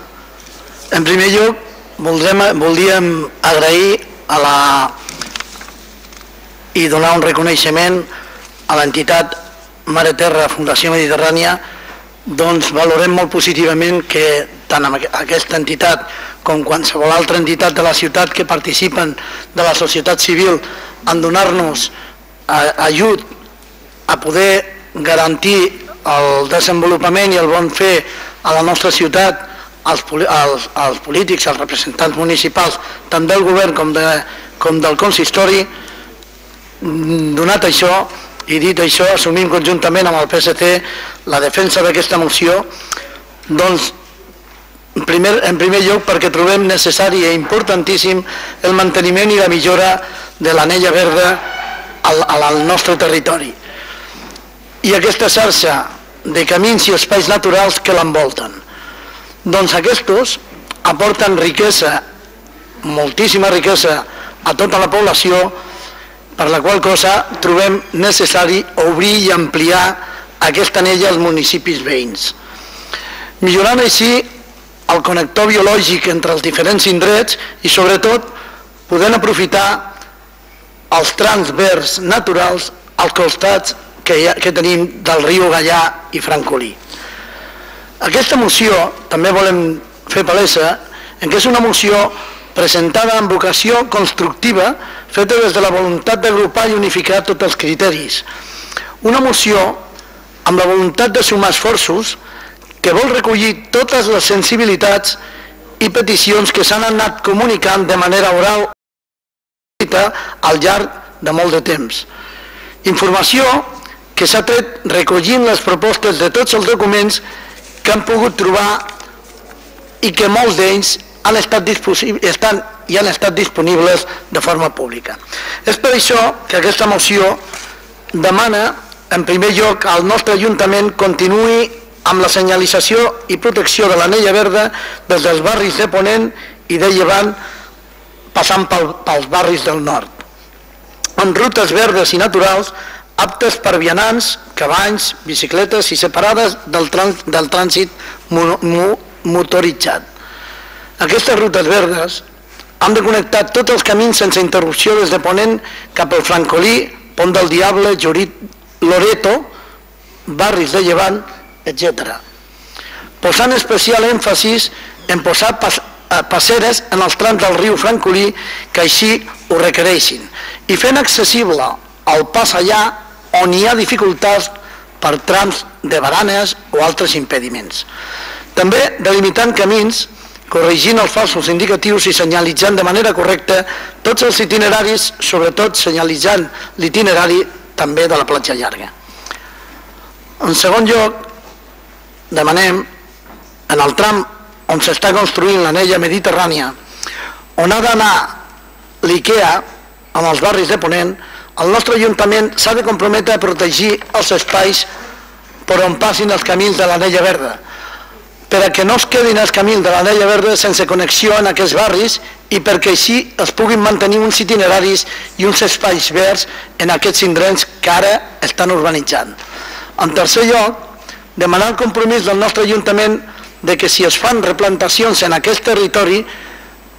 En primer lloc, voldrem, voldríem agrair a la i donar un reconeixement a l'entitat Mare Terra Fundació Mediterrània doncs valorem molt positivament que tant amb aquesta entitat com qualsevol altra entitat de la ciutat que participen de la societat civil en donar-nos ajut a poder garantir el desenvolupament i el bon fer a la nostra ciutat als, als, als polítics, als representants municipals, tant del govern com, de, com del consistori, donat això i dit això, assumim conjuntament amb el PSC la defensa d'aquesta moció, doncs primer, en primer lloc perquè trobem necessari i importantíssim el manteniment i la millora de l'anella verda al, al nostre territori. I aquesta xarxa de camins i espais naturals que l'envolten. Doncs aquests aporten riquesa, moltíssima riquesa a tota la població per la qual cosa trobem necessari obrir i ampliar aquesta anella als municipis veïns. Millorant així el connector biològic entre els diferents indrets i sobretot podent aprofitar els trams verds naturals als costats que, ha, que tenim del riu Gallà i Francolí. Aquesta moció també volem fer palesa en què és una moció presentada amb vocació constructiva feta des de la voluntat d'agrupar i unificar tots els criteris. Una moció amb la voluntat de sumar esforços que vol recollir totes les sensibilitats i peticions que s'han anat comunicant de manera oral al llarg de molt de temps. Informació que s'ha tret recollint les propostes de tots els documents que han pogut trobar i que molts d'ells han estat, estan i han estat disponibles de forma pública. És per això que aquesta moció demana, en primer lloc, al nostre Ajuntament continuï amb la senyalització i protecció de l'anella verda des dels barris de Ponent i de Llevant passant pel, pels barris del nord. Amb rutes verdes i naturals aptes per vianants, cavalls, bicicletes i separades del, trans, del trànsit mo, mo, motoritzat. Aquestes rutes verdes han de connectar tots els camins sense interrupció des de Ponent cap al Francolí, Pont del Diable, Jurit, Loreto, barris de Llevant, etc. Posant especial èmfasis en posar pas, eh, passeres en els trams del riu Francolí que així ho requereixin i fent accessible el pas allà on hi ha dificultats per trams de baranes o altres impediments. També delimitant camins, corregint els falsos indicatius i senyalitzant de manera correcta tots els itineraris, sobretot senyalitzant l'itinerari també de la platja llarga. En segon lloc, demanem, en el tram on s'està construint l'anella mediterrània, on ha d'anar l'IKEA, en els barris de Ponent, el nostre Ajuntament s'ha de comprometre a protegir els espais per on passin els camins de l'anella verda, per a que no es quedin els camins de l'anella verda sense connexió en aquests barris i perquè així es puguin mantenir uns itineraris i uns espais verds en aquests indrets que ara estan urbanitzant. En tercer lloc, demanar el compromís del nostre Ajuntament de que si es fan replantacions en aquest territori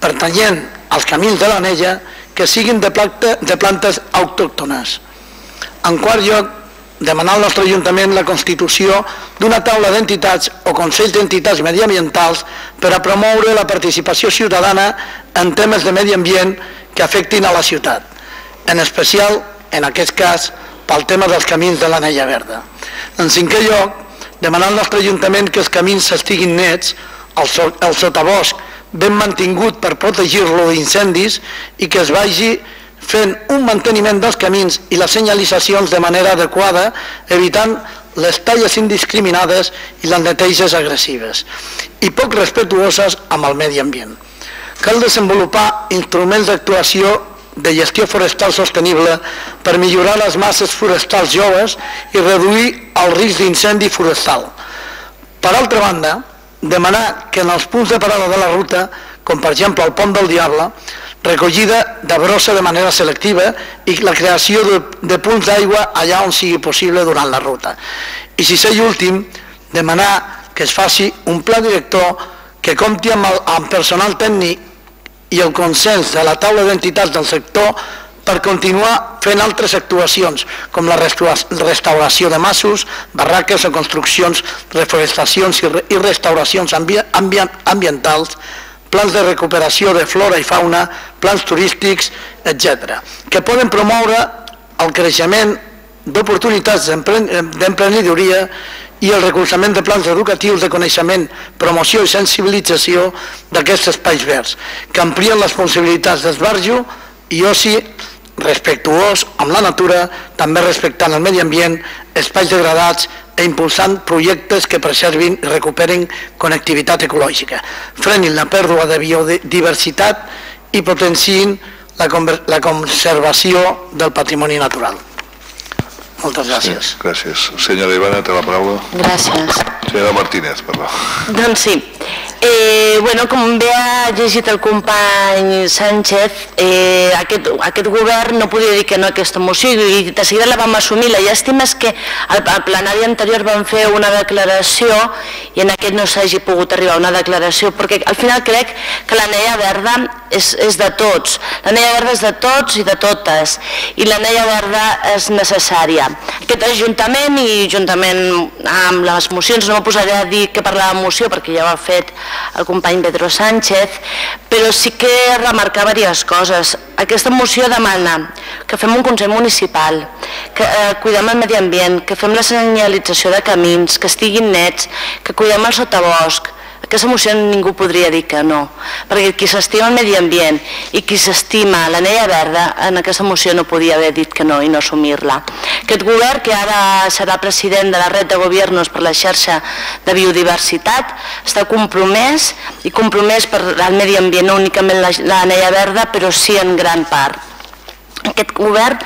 pertanyent als camins de l'anella, que siguin de, planta, de plantes autòctones. En quart lloc, demanar al nostre Ajuntament la constitució d'una taula d'entitats o Consell d'Entitats Mediambientals per a promoure la participació ciutadana en temes de medi ambient que afectin a la ciutat, en especial, en aquest cas, pel tema dels camins de l'anella verda. En cinquè lloc, demanar al nostre Ajuntament que els camins estiguin nets, el, so, el sotabosc ben mantingut per protegir-lo d'incendis i que es vagi fent un manteniment dels camins i les senyalitzacions de manera adequada, evitant les talles indiscriminades i les neteges agressives i poc respetuoses amb el medi ambient. Cal desenvolupar instruments d'actuació de gestió forestal sostenible per millorar les masses forestals joves i reduir el risc d'incendi forestal. Per altra banda, demanar que en els punts de parada de la ruta, com per exemple el pont del Diable, recollida de brossa de manera selectiva i la creació de, de punts d'aigua allà on sigui possible durant la ruta. I si i últim, demanar que es faci un pla director que compti amb, el, amb personal tècnic i el consens de la taula d'entitats del sector per continuar fent altres actuacions, com la restauració de massos, barraques o construccions, reforestacions i restauracions ambientals, plans de recuperació de flora i fauna, plans turístics, etc., que poden promoure el creixement d'oportunitats d'emprenedoria i el recolzament de plans educatius de coneixement, promoció i sensibilització d'aquests espais verds, que amplien les possibilitats d'esbarjo i oci respectuós amb la natura, també respectant el medi ambient, espais degradats e impulsant projectes que preservin i recuperin connectivitat ecològica, frenin la pèrdua de biodiversitat i potenciïn la, la conservació del patrimoni natural. Moltes gràcies. Sí, gràcies. Senyora Ivana, té la paraula. Gràcies. Senyora Martínez, perdó. Doncs sí. Eh, bueno, com bé ha llegit el company Sánchez, eh, aquest, aquest govern no podia dir que no a aquesta moció i de seguida la vam assumir. La llàstima és que al, plenari anterior vam fer una declaració i en aquest no s'hagi pogut arribar a una declaració perquè al final crec que l'anella verda és, és de tots. L'anella verda és de tots i de totes i l'anella verda és necessària. Aquest Ajuntament i juntament amb les mocions, no m'ho posaré a dir que parlava de moció perquè ja ho ha fet el company Pedro Sánchez, però sí que remarcar diverses coses. Aquesta moció demana que fem un Consell Municipal, que eh, cuidem el medi ambient, que fem la senyalització de camins, que estiguin nets, que cuidem el sotabosc, aquesta moció ningú podria dir que no, perquè qui s'estima el medi ambient i qui s'estima l'anella verda en aquesta moció no podia haver dit que no i no assumir-la. Aquest govern, que ara serà president de la red de governos per la xarxa de biodiversitat, està compromès i compromès per al medi ambient, no únicament l'anella verda, però sí en gran part aquest govern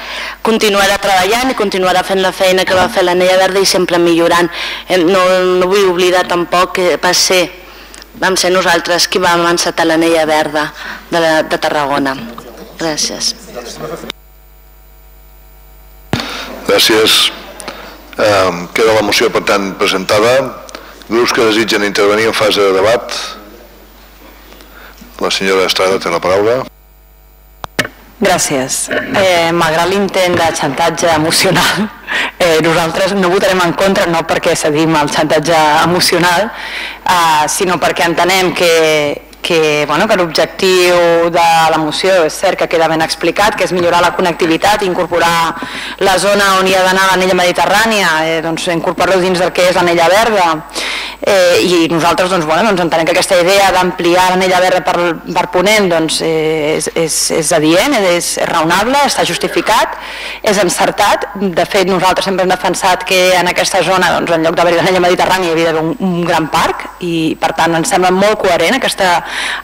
continuarà treballant i continuarà fent la feina que va fer l'Anella Verda i sempre millorant. No, no vull oblidar tampoc que va ser vam ser nosaltres qui vam encetar l'anella verda de, la, de Tarragona. Gràcies. Gràcies. Eh, queda la moció, per tant, presentada. Grups que desitgen intervenir en fase de debat. La senyora Estrada té la paraula. Gràcies. Eh, malgrat l'intent de xantatge emocional, eh, nosaltres no votarem en contra no perquè cedim al xantatge emocional, eh, sinó perquè entenem que, que, bueno, que l'objectiu de la moció és cert que queda ben explicat, que és millorar la connectivitat, incorporar la zona on hi ha d'anar l'anella mediterrània, eh, doncs incorporar-lo dins del que és l'anella verda, eh, i nosaltres doncs, bueno, doncs entenem que aquesta idea d'ampliar l'anella verda per, per Ponent doncs, eh, és, és, és adient, és, raonable, està justificat, és encertat. De fet, nosaltres sempre hem defensat que en aquesta zona, doncs, en lloc d'haver-hi l'anella mediterrània, hi havia d'haver un, un gran parc i per tant ens sembla molt coherent aquesta,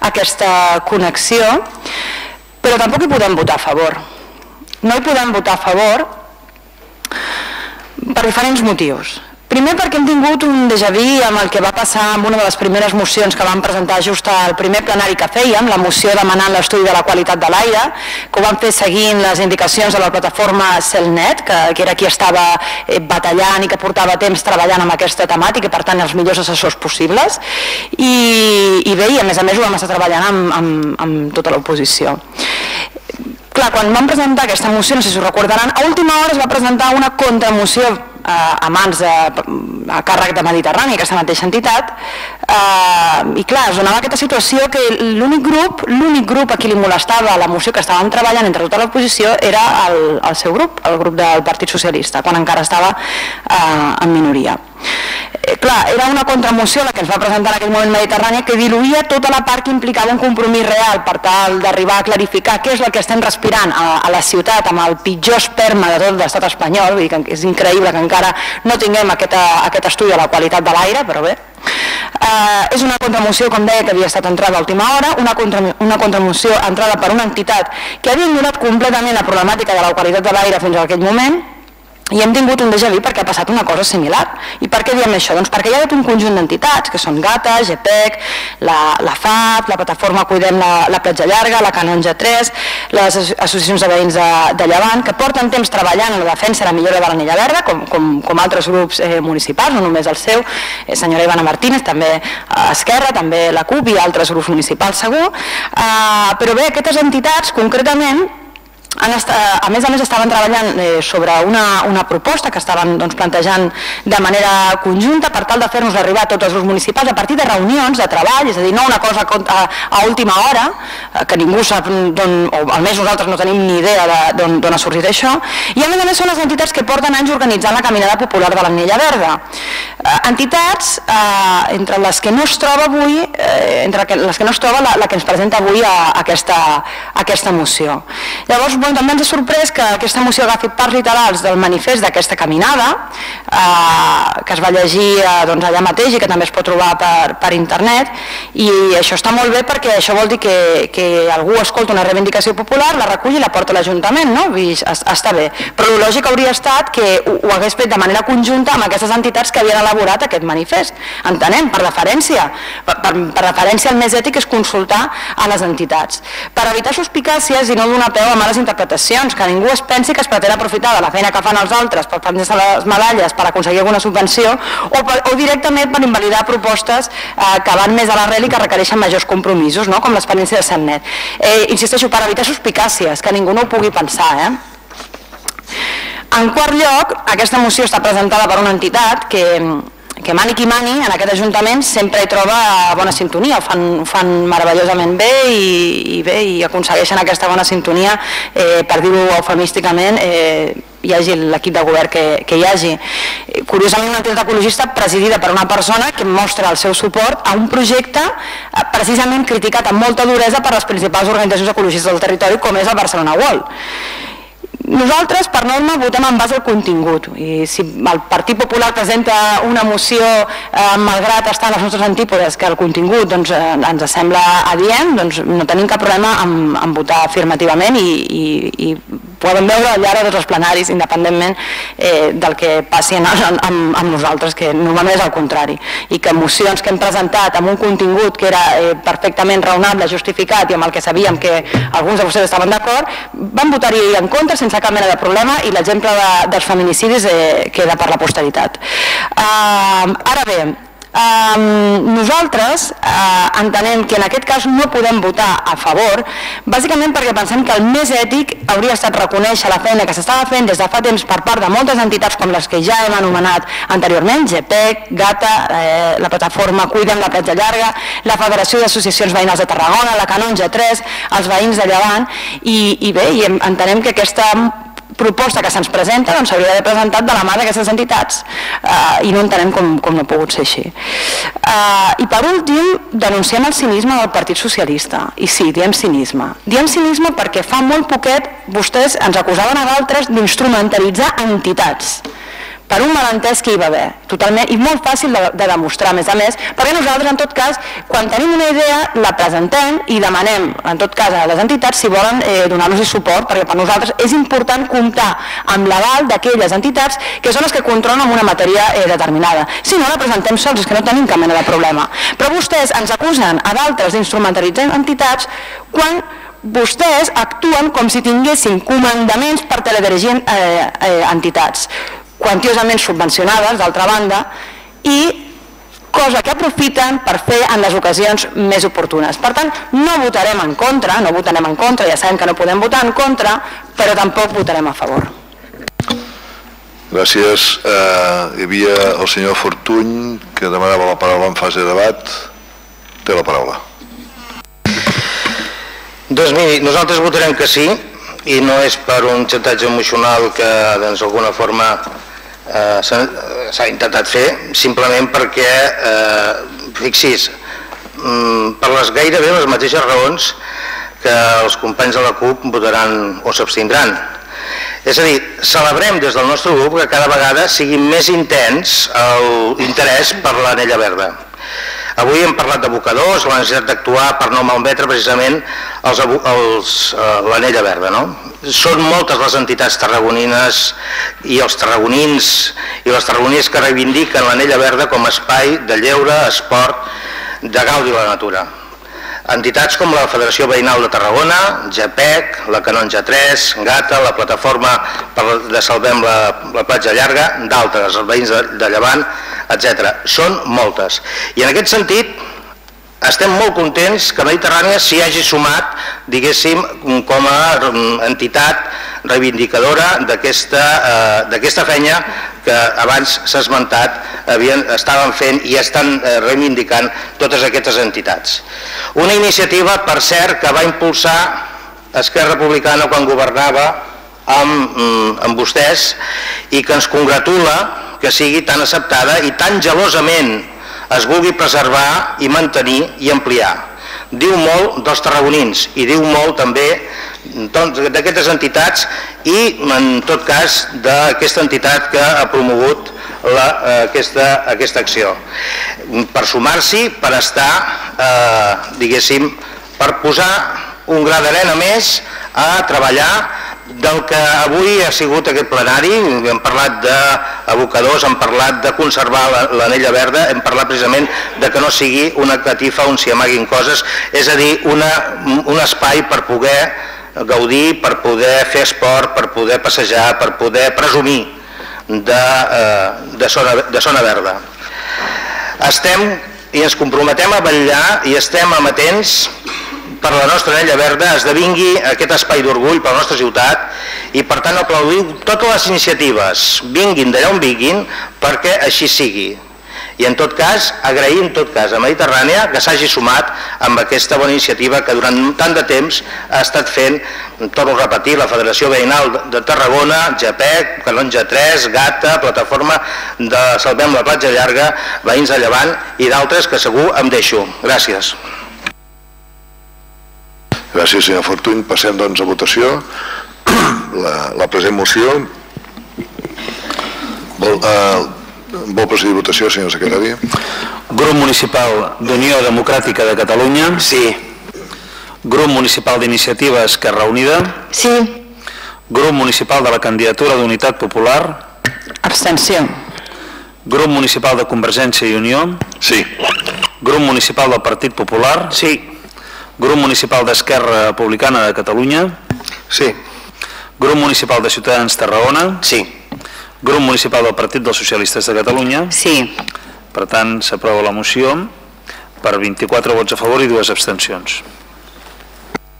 aquesta connexió, però tampoc hi podem votar a favor. No hi podem votar a favor per diferents motius. Primer perquè hem tingut un déjà vu amb el que va passar amb una de les primeres mocions que vam presentar just al primer plenari que fèiem, la moció demanant l'estudi de la qualitat de l'aire, que ho vam fer seguint les indicacions de la plataforma Celnet, que, que era qui estava eh, batallant i que portava temps treballant amb aquesta temàtica, per tant els millors assessors possibles, i, i bé, i a més a més ho vam estar treballant amb, amb, amb tota l'oposició. Clar, quan vam presentar aquesta moció, no sé si ho recordaran, a última hora es va presentar una contramoció a mans de, a càrrec de Mediterrani, aquesta mateixa entitat, eh, i clar, es donava aquesta situació que l'únic grup, l'únic grup a qui li molestava la moció que estàvem treballant entre tota l'oposició era el, el seu grup, el grup del Partit Socialista, quan encara estava eh, en minoria. Eh, clar, era una contramoció la que ens va presentar en aquell moment Mediterrània que diluïa tota la part que implicava un compromís real per tal d'arribar a clarificar què és el que estem respirant a, a la ciutat amb el pitjor esperma de tot l'estat espanyol, vull dir que és increïble que encara no tinguem aquest, aquest estudi de la qualitat de l'aire, però bé. Eh, és una contramoció, com deia, que havia estat entrada a última hora, una, contra, una contramoció entrada per una entitat que havia ignorat completament la problemàtica de la qualitat de l'aire fins a aquell moment, i hem tingut un déjà vu perquè ha passat una cosa similar. I per què diem això? Doncs perquè hi ha tot un conjunt d'entitats, que són GATA, GPEC, la, la FAP, la plataforma Cuidem la, la platja llarga, la Canonja 3, les associacions de veïns de, de Llevant, que porten temps treballant en la defensa i la millora de l'anella verda, com, com, com altres grups eh, municipals, no només el seu, eh, senyora Ivana Martínez, també a Esquerra, també la CUP i altres grups municipals segur. Eh, però bé, aquestes entitats concretament a més a més estaven treballant eh, sobre una, una proposta que estaven doncs, plantejant de manera conjunta per tal de fer-nos arribar a tots els municipals a partir de reunions de treball, és a dir, no una cosa a, a última hora, eh, que ningú sap d'on, o almenys nosaltres no tenim ni idea d'on ha sortit això, i a més a més són les entitats que porten anys organitzant la caminada popular de l'Anella Verda. Eh, entitats eh, entre les que no es troba avui, eh, entre les que no es troba la, la que ens presenta avui a, a, aquesta, a aquesta moció. Llavors, bueno, també ens ha sorprès que aquesta moció agafi parts literals del manifest d'aquesta caminada, eh, que es va llegir eh, doncs, allà mateix i que també es pot trobar per, per internet, i això està molt bé perquè això vol dir que, que algú escolta una reivindicació popular, la recull i la porta a l'Ajuntament, no? està bé. Però el lògic hauria estat que ho, ho hagués fet de manera conjunta amb aquestes entitats que havien elaborat aquest manifest. Entenem, per deferència. Per, per, per deferència el més ètic és consultar a les entitats. Per evitar suspicàcies i no donar peu a males interpretacions interpretacions, que ningú es pensi que es pretén aprofitar de la feina que fan els altres per prendre-se les medalles per aconseguir alguna subvenció o, per, o directament per invalidar propostes eh, que van més a l'arrel i que requereixen majors compromisos, no? com l'experiència de SANET. Eh, insisteixo, per evitar suspicàcies, que ningú no ho pugui pensar. Eh? En quart lloc, aquesta moció està presentada per una entitat que, que mani qui mani en aquest Ajuntament sempre hi troba bona sintonia, ho fan, ho fan meravellosament bé i, i bé i aconsegueixen aquesta bona sintonia, eh, per dir-ho eufemísticament, eh, hi hagi l'equip de govern que, que hi hagi. Curiosament, una entitat ecologista presidida per una persona que mostra el seu suport a un projecte eh, precisament criticat amb molta duresa per les principals organitzacions ecologistes del territori, com és el Barcelona World. Nosaltres, per norma, votem en base al contingut. I si el Partit Popular presenta una moció eh, malgrat estar a les nostres antípodes que el contingut doncs, eh, ens sembla adient, doncs no tenim cap problema en, en votar afirmativament i, i, i poden veure al llarg de tots els plenaris, independentment eh, del que passi en, amb, amb nosaltres, que normalment és el contrari, i que mocions que hem presentat amb un contingut que era eh, perfectament raonable, justificat i amb el que sabíem que alguns de vostès estaven d'acord, van votar-hi en contra sense cap mena de problema i l'exemple de, dels feminicidis eh, queda per la posteritat. Uh, ara bé, Um, nosaltres uh, entenem que en aquest cas no podem votar a favor, bàsicament perquè pensem que el més ètic hauria estat reconèixer la feina que s'estava fent des de fa temps per part de moltes entitats com les que ja hem anomenat anteriorment, GPEC, GATA, eh, la plataforma Cuidem la Platja Llarga, la Federació d'Associacions Veïnals de Tarragona, la Canonja 3, els veïns de Llevant, i, i bé, i entenem que aquesta proposta que se'ns presenta doncs s'hauria d'haver presentat de la mà d'aquestes entitats eh, i no entenem com, com no ha pogut ser així. Eh, I per últim, denunciem el cinisme del Partit Socialista. I sí, diem cinisme. Diem cinisme perquè fa molt poquet vostès ens acusaven a d'altres d'instrumentalitzar entitats per un malentès que hi va haver, totalment, i molt fàcil de, de demostrar, a més a més, perquè nosaltres, en tot cas, quan tenim una idea, la presentem i demanem, en tot cas, a les entitats si volen eh, donar-nos suport, perquè per nosaltres és important comptar amb l'aval d'aquelles entitats que són les que controlen una matèria eh, determinada. Si no, la presentem sols, és que no tenim cap mena de problema. Però vostès ens acusen a d'altres d'instrumentalitzar entitats quan vostès actuen com si tinguessin comandaments per teledirigir eh, eh, entitats quantiosament subvencionades, d'altra banda, i cosa que aprofiten per fer en les ocasions més oportunes. Per tant, no votarem en contra, no votarem en contra, ja sabem que no podem votar en contra, però tampoc votarem a favor. Gràcies. Eh, hi havia el senyor Fortuny que demanava la paraula en fase de debat. Té la paraula. Doncs miri, nosaltres votarem que sí i no és per un xantatge emocional que doncs, d'alguna forma eh, s'ha intentat fer simplement perquè eh, fixis mm, per les gairebé les mateixes raons que els companys de la CUP votaran o s'abstindran. És a dir, celebrem des del nostre grup que cada vegada sigui més intens l'interès per l'anella verda Avui hem parlat d'abocadors, la necessitat d'actuar per no malmetre precisament els, eh, l'anella verda. No? Són moltes les entitats tarragonines i els tarragonins i les tarragonines que reivindiquen l'anella verda com a espai de lleure, esport, de gaudi de la natura. Entitats com la Federació Veïnal de Tarragona, GPEC, la Canonja 3, GATA, la Plataforma per de Salvem la, la Platja Llarga, d'altres, els veïns de, de Llevant, etc. Són moltes. I en aquest sentit, estem molt contents que Mediterrània s'hi hagi sumat, diguéssim, com a entitat reivindicadora d'aquesta eh, feina que abans s'ha esmentat, havien, estaven fent i estan eh, reivindicant totes aquestes entitats. Una iniciativa, per cert, que va impulsar Esquerra Republicana quan governava amb, mm, amb vostès i que ens congratula que sigui tan acceptada i tan gelosament es vulgui preservar i mantenir i ampliar. Diu molt dels tarragonins i diu molt també doncs, d'aquestes entitats i en tot cas d'aquesta entitat que ha promogut la, aquesta, aquesta acció. Per sumar-s'hi, per estar, eh, diguéssim, per posar un gra d'arena més a treballar del que avui ha sigut aquest plenari, hem parlat d'abocadors, hem parlat de conservar l'anella verda, hem parlat precisament de que no sigui una catifa on s'hi amaguin coses, és a dir, una, un espai per poder gaudir, per poder fer esport, per poder passejar, per poder presumir de, eh, de, zona, de zona verda. Estem i ens comprometem a vetllar i estem amatents per la nostra anella verda esdevingui aquest espai d'orgull per la nostra ciutat i per tant aplaudim totes les iniciatives, vinguin d'allà on vinguin, perquè així sigui. I en tot cas, agrair en tot cas a Mediterrània que s'hagi sumat amb aquesta bona iniciativa que durant tant de temps ha estat fent, torno a repetir, la Federació Veïnal de Tarragona, GPEC, Calonja 3, GATA, Plataforma de Salvem la Platja Llarga, Veïns de Llevant i d'altres que segur em deixo. Gràcies. Gràcies, senyor Fortuny. Passem, doncs, a votació. La, la present moció. Vol, eh, vol procedir a votació, senyor secretari? Grup Municipal d'Unió Democràtica de Catalunya. Sí. Grup Municipal d'Iniciativa Esquerra Unida. Sí. Grup Municipal de la Candidatura d'Unitat Popular. Abstenció. Grup Municipal de Convergència i Unió. Sí. Grup Municipal del Partit Popular. Sí. Grup Municipal d'Esquerra Republicana de Catalunya. Sí. Grup Municipal de Ciutadans Tarragona. Sí. Grup Municipal del Partit dels Socialistes de Catalunya. Sí. Per tant, s'aprova la moció per 24 vots a favor i dues abstencions.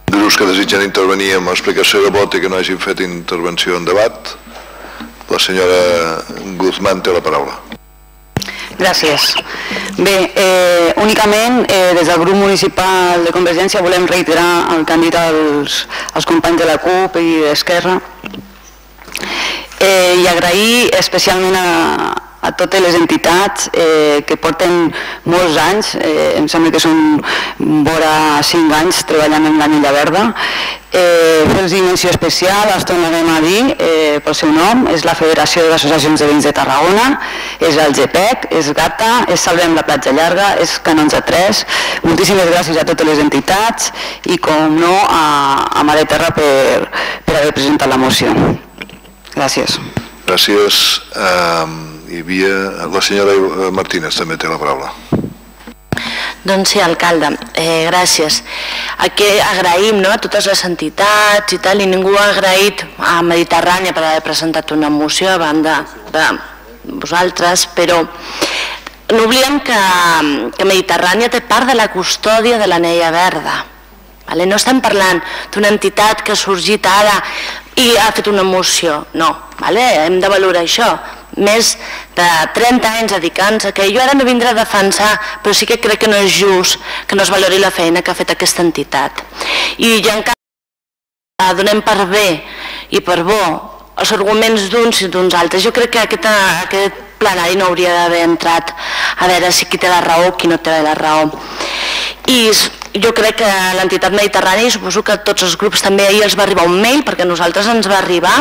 Grups que desitgen intervenir amb explicació de vot i que no hagin fet intervenció en debat. La senyora Guzmán té la paraula. Gràcies. Bé, eh, únicament eh, des del grup municipal de Convergència volem reiterar el candidat als, als companys de la CUP i d'Esquerra eh, i agrair especialment a, a totes les entitats eh, que porten molts anys, eh, em sembla que són vora 5 anys treballant en l'Anella Verda. Eh, Fer-los menció especial, els tornarem a dir eh, pel seu nom, és la Federació d'Associacions de Veïns de Tarragona, és el GPEC, és GATA, és Salvem la Platja Llarga, és Canons a 3. Moltíssimes gràcies a totes les entitats i, com no, a, a Mare Terra per, per haver presentat la moció. Gràcies. Gràcies. Eh, hi havia... La senyora Martínez també té la paraula. Doncs sí, alcalde, eh, gràcies. Aquí agraïm no, a totes les entitats i tal, i ningú ha agraït a Mediterrània per haver presentat una moció a banda de vosaltres, però no oblidem que, que Mediterrània té part de la custòdia de l'anella verda. Vale? No estem parlant d'una entitat que ha sorgit ara i ha fet una moció, no, vale? hem de valorar això més de 30 anys dedicant-se, que jo ara no vindré a defensar, però sí que crec que no és just que no es valori la feina que ha fet aquesta entitat. I ja encara donem per bé i per bo els arguments d'uns i d'uns altres. Jo crec que aquest, aquest plenari no hauria d'haver entrat a veure si qui té la raó o qui no té la raó. I jo crec que l'entitat mediterrània i suposo que tots els grups també ahir els va arribar un mail perquè nosaltres ens va arribar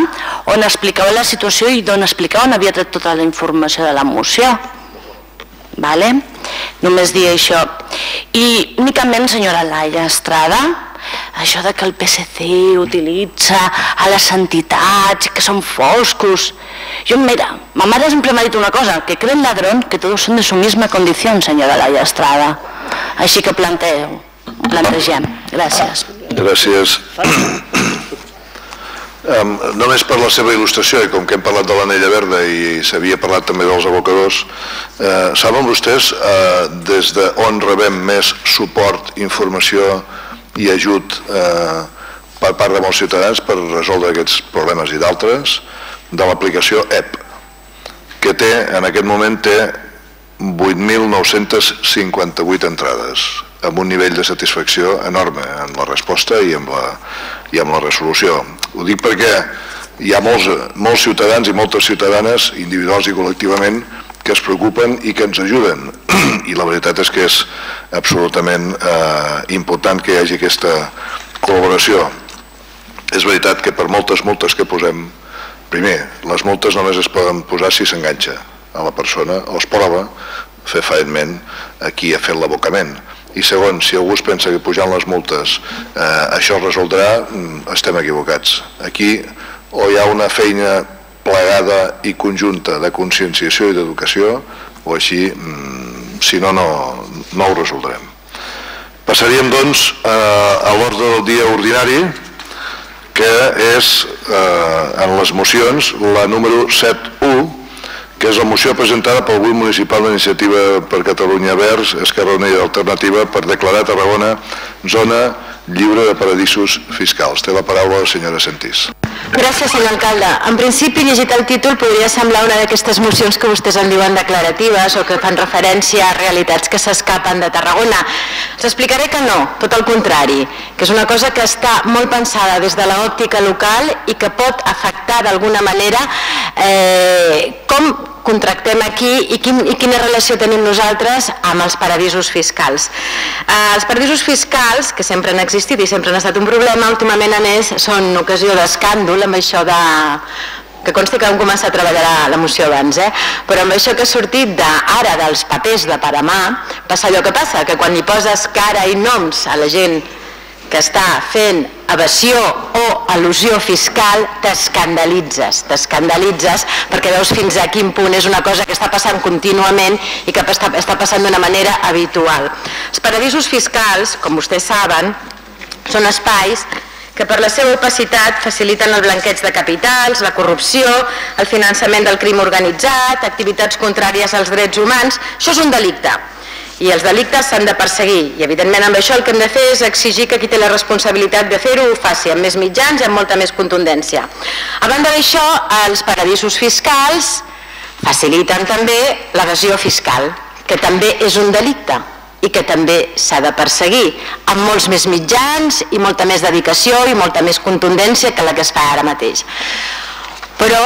on explicava la situació i d'on explicava on havia tret tota la informació de la moció. Vale? Només dir això. I únicament, senyora Laia Estrada, això de que el PSC utilitza a les entitats que són foscos. Jo, mira, ma mare sempre m'ha dit una cosa, que creen ladrón que todos son de su misma condición, senyora Laia Estrada. Així que planteu, plantegem. Gràcies. Gràcies. Um, només per la seva il·lustració, i com que hem parlat de l'anella verda i s'havia parlat també dels abocadors, eh, saben vostès eh, des de on rebem més suport, informació i ajut eh, per part de molts ciutadans per resoldre aquests problemes i d'altres, de l'aplicació EP, que té, en aquest moment té 8.958 entrades, amb un nivell de satisfacció enorme en la resposta i amb la, i amb la resolució. Ho dic perquè hi ha molts, molts ciutadans i moltes ciutadanes, individuals i col·lectivament, que es preocupen i que ens ajuden. I la veritat és que és absolutament eh, important que hi hagi aquesta col·laboració. És veritat que per moltes multes que posem, primer, les multes només es poden posar si s'enganxa a la persona o es prova fefaentment a qui ha fet l'abocament i segon, si algú es pensa que pujant les multes eh, això es resoldrà, mm, estem equivocats. Aquí o hi ha una feina plegada i conjunta de conscienciació i d'educació o així, mm, si no, no, no ho resoldrem. Passaríem, doncs, a l'ordre del dia ordinari, que és, eh, en les mocions, la número 7.1, que és la moció presentada pel grup municipal d'Iniciativa per Catalunya Verds, Esquerra Unida Alternativa, per declarar Tarragona zona lliure de paradisos fiscals. Té la paraula la senyora Sentís. Gràcies, senyor alcalde. En principi, llegit el títol, podria semblar una d'aquestes mocions que vostès en diuen declaratives o que fan referència a realitats que s'escapen de Tarragona. Us explicaré que no, tot el contrari, que és una cosa que està molt pensada des de l'òptica local i que pot afectar d'alguna manera eh, com contractem aquí i, quin, i quina relació tenim nosaltres amb els paradisos fiscals. Eh, els paradisos fiscals, que sempre han existit i sempre han estat un problema, últimament a més són ocasió d'escàndol amb això de que consti que vam començar a treballar la, moció abans, eh? però amb això que ha sortit de, ara dels papers de Paramà, passa allò que passa, que quan li poses cara i noms a la gent que està fent evasió o al·lusió fiscal, t'escandalitzes, t'escandalitzes perquè veus fins a quin punt és una cosa que està passant contínuament i que està, està passant d'una manera habitual. Els paradisos fiscals, com vostès saben, són espais que per la seva opacitat faciliten el blanqueig de capitals, la corrupció, el finançament del crim organitzat, activitats contràries als drets humans, això és un delicte i els delictes s'han de perseguir i evidentment amb això el que hem de fer és exigir que qui té la responsabilitat de fer-ho ho faci amb més mitjans i amb molta més contundència. A banda d'això, els paradisos fiscals faciliten també l'evasió fiscal, que també és un delicte i que també s'ha de perseguir amb molts més mitjans i molta més dedicació i molta més contundència que la que es fa ara mateix. Però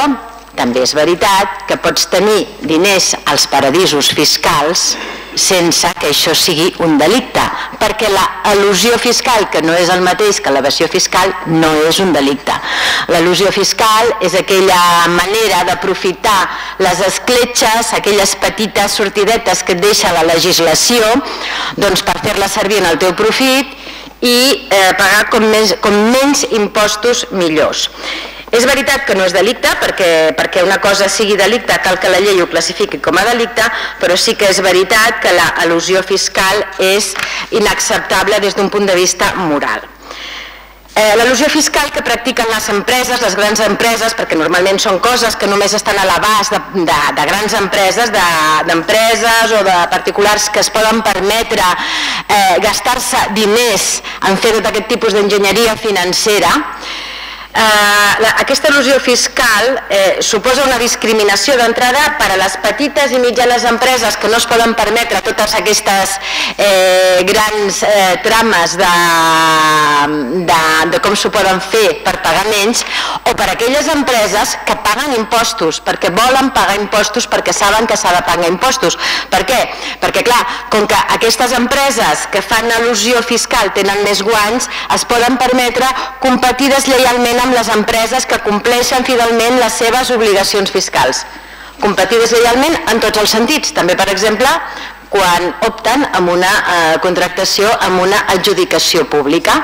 també és veritat que pots tenir diners als paradisos fiscals sense que això sigui un delicte, perquè la al·lusió fiscal, que no és el mateix que l'evasió fiscal, no és un delicte. L'al·lusió fiscal és aquella manera d'aprofitar les escletxes, aquelles petites sortidetes que et deixa la legislació, doncs per fer-la servir en el teu profit i eh, pagar com, més, com menys impostos millors. És veritat que no és delicte, perquè, perquè una cosa sigui delicte cal que la llei ho classifiqui com a delicte, però sí que és veritat que la al·lusió fiscal és inacceptable des d'un punt de vista moral. Eh, L'al·lusió fiscal que practiquen les empreses, les grans empreses, perquè normalment són coses que només estan a l'abast de, de, de grans empreses, d'empreses de, o de particulars que es poden permetre eh, gastar-se diners en fer tot aquest tipus d'enginyeria financera, Eh, aquesta il·lusió fiscal eh, suposa una discriminació d'entrada per a les petites i mitjanes empreses que no es poden permetre totes aquestes eh, grans eh, trames de, de, de com s'ho poden fer per pagar menys o per a aquelles empreses que paguen impostos perquè volen pagar impostos perquè saben que s'ha de pagar impostos. Per què? Perquè clar, com que aquestes empreses que fan al·lusió fiscal tenen més guanys, es poden permetre competir deslleialment amb les empreses que compleixen fidelment les seves obligacions fiscals. Competir deslleialment en tots els sentits, també per exemple quan opten amb una eh, contractació amb una adjudicació pública.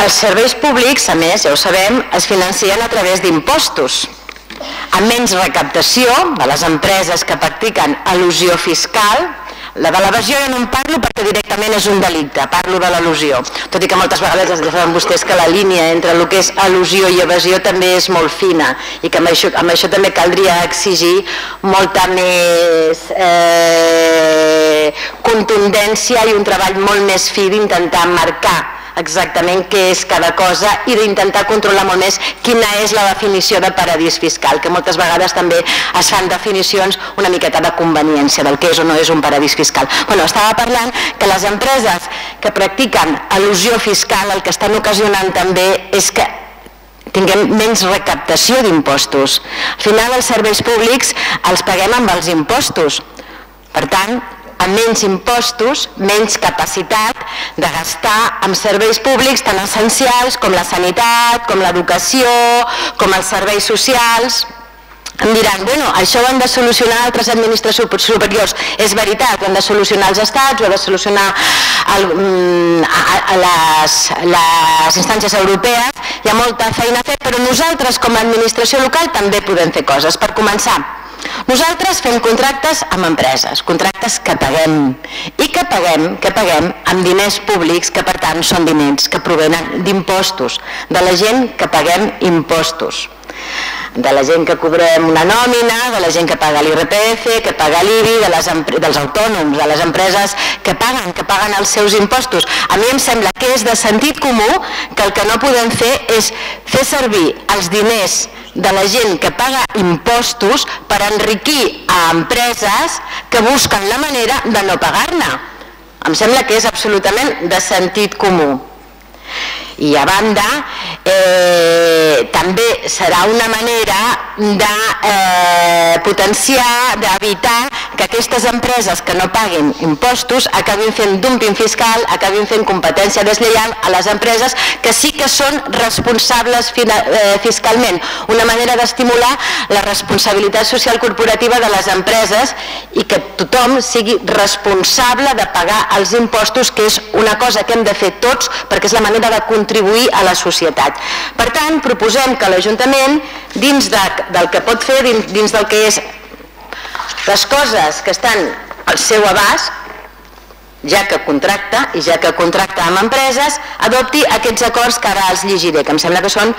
Els serveis públics, a més, ja ho sabem, es financien a través d'impostos. A menys recaptació de les empreses que practiquen al·lusió fiscal, la de l'evasió ja no en parlo perquè directament és un delicte, parlo de l'al·lusió. Tot i que moltes vegades ja saben vostès que la línia entre el que és al·lusió i evasió també és molt fina i que amb això, amb això també caldria exigir molta més eh, contundència i un treball molt més fi d'intentar marcar exactament què és cada cosa i d'intentar controlar molt més quina és la definició de paradís fiscal, que moltes vegades també es fan definicions una miqueta de conveniència del que és o no és un paradís fiscal. Bueno, estava parlant que les empreses que practiquen al·lusió fiscal el que estan ocasionant també és que tinguem menys recaptació d'impostos. Al final els serveis públics els paguem amb els impostos. Per tant, amb menys impostos, menys capacitat de gastar en serveis públics tan essencials com la sanitat, com l'educació, com els serveis socials. Em diran, bueno, això ho han de solucionar altres administracions superiors. És veritat, ho han de solucionar els estats, ho han de solucionar el, mm, a, a les, les instàncies europees, hi ha molta feina a fer, però nosaltres com a administració local també podem fer coses. Per començar, nosaltres fem contractes amb empreses, contractes que paguem i que paguem, que paguem amb diners públics que per tant són diners que provenen d'impostos, de la gent que paguem impostos. de la gent que cobrem una nòmina, de la gent que paga l'IRPF, que paga l'IBI, de dels autònoms, de les empreses que paguen, que paguen els seus impostos. A mi em sembla que és de sentit comú que el que no podem fer és fer servir els diners de la gent que paga impostos per enriquir a empreses que busquen la manera de no pagar-ne. Em sembla que és absolutament de sentit comú. I a banda, eh, també serà una manera de eh, potenciar, d'evitar que aquestes empreses que no paguin impostos acabin fent dumping fiscal, acabin fent competència deslleial a les empreses que sí que són responsables eh, fiscalment. Una manera d'estimular la responsabilitat social corporativa de les empreses i que tothom sigui responsable de pagar els impostos, que és una cosa que hem de fer tots perquè és la manera de contribuir contribuir a la societat. Per tant, proposem que l'Ajuntament, dins de, del que pot fer, dins, del que és les coses que estan al seu abast, ja que contracta i ja que contracta amb empreses, adopti aquests acords que ara els llegiré, que em sembla que són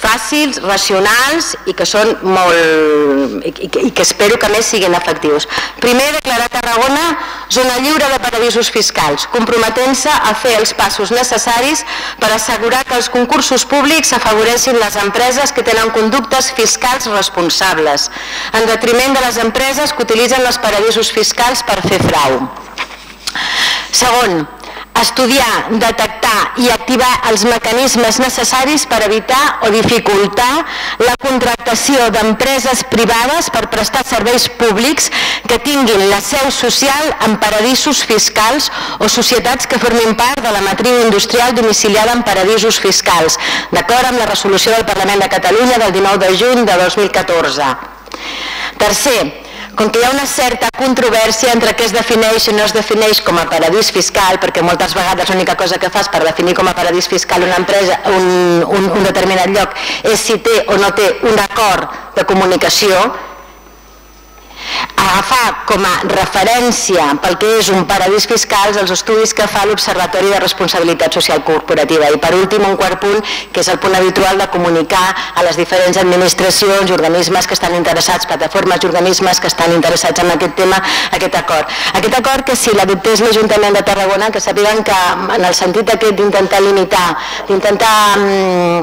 fàcils, racionals i que són molt i que, i que espero que més siguin efectius. Primer, declarar Tarragona zona lliure de paradisos fiscals, comprometent-se a fer els passos necessaris per assegurar que els concursos públics afavoreixin les empreses que tenen conductes fiscals responsables, en detriment de les empreses que utilitzen els paradisos fiscals per fer frau. Segon, estudiar, detectar i activar els mecanismes necessaris per evitar o dificultar la contractació d'empreses privades per prestar serveis públics que tinguin la seu social en paradisos fiscals o societats que formin part de la matriu industrial domiciliada en paradisos fiscals, d'acord amb la resolució del Parlament de Catalunya del 19 de juny de 2014. Tercer, com que hi ha una certa controvèrsia entre què es defineix i no es defineix com a paradís fiscal, perquè moltes vegades l'única cosa que fas per definir com a paradís fiscal una empresa, un, un, un determinat lloc, és si té o no té un acord de comunicació, agafar com a referència pel que és un paradís fiscal els estudis que fa l'Observatori de Responsabilitat Social Corporativa. I per últim, un quart punt, que és el punt habitual de comunicar a les diferents administracions i organismes que estan interessats, plataformes i organismes que estan interessats en aquest tema, aquest acord. Aquest acord que si l'adoptés l'Ajuntament de Tarragona, que sàpiguen que en el sentit aquest d'intentar limitar, d'intentar mm,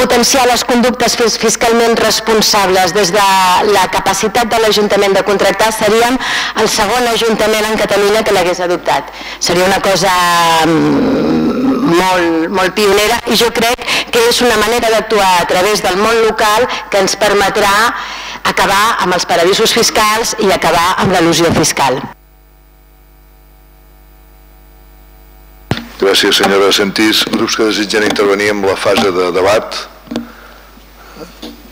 potenciar les conductes fiscalment responsables des de la capacitat de l'Ajuntament de contractar seríem el segon ajuntament en Catalunya que l'hagués adoptat. Seria una cosa mm, molt, molt pionera i jo crec que és una manera d'actuar a través del món local que ens permetrà acabar amb els paradisos fiscals i acabar amb l'elusió fiscal. Gràcies, senyora Sentís. Grups que desitgen intervenir en la fase de debat.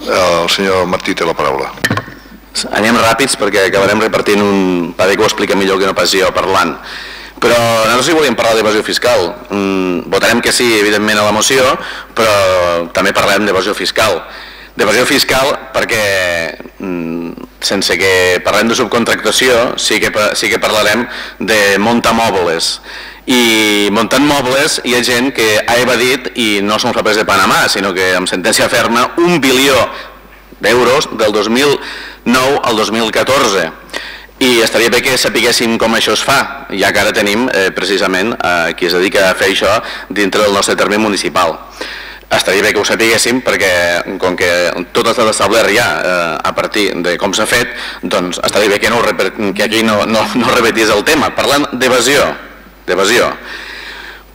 El senyor Martí té la paraula. Anem ràpids perquè acabarem repartint un paper que ho explica millor que no pas jo parlant. Però nosaltres sí volíem parlar d'evasió fiscal. Mm, votarem que sí, evidentment, a la moció, però també parlem d'evasió fiscal. D'evasió fiscal perquè, mm, sense que parlem de subcontractació, sí que, sí que parlarem de montamòbles. I muntant mobles hi ha gent que ha evadit, i no són els papers de Panamà, sinó que amb sentència ferma, un bilió d'euros del 2009 al 2014 i estaria bé que sapiguéssim com això es fa, ja que ara tenim eh, precisament eh, qui es dedica a fer això dintre del nostre terme municipal. Estaria bé que ho sapiguéssim perquè com que tot està establert ja eh, a partir de com s'ha fet, doncs estaria bé que, no, que aquí no, no, no repetís el tema. Parlant d'evasió, d'evasió.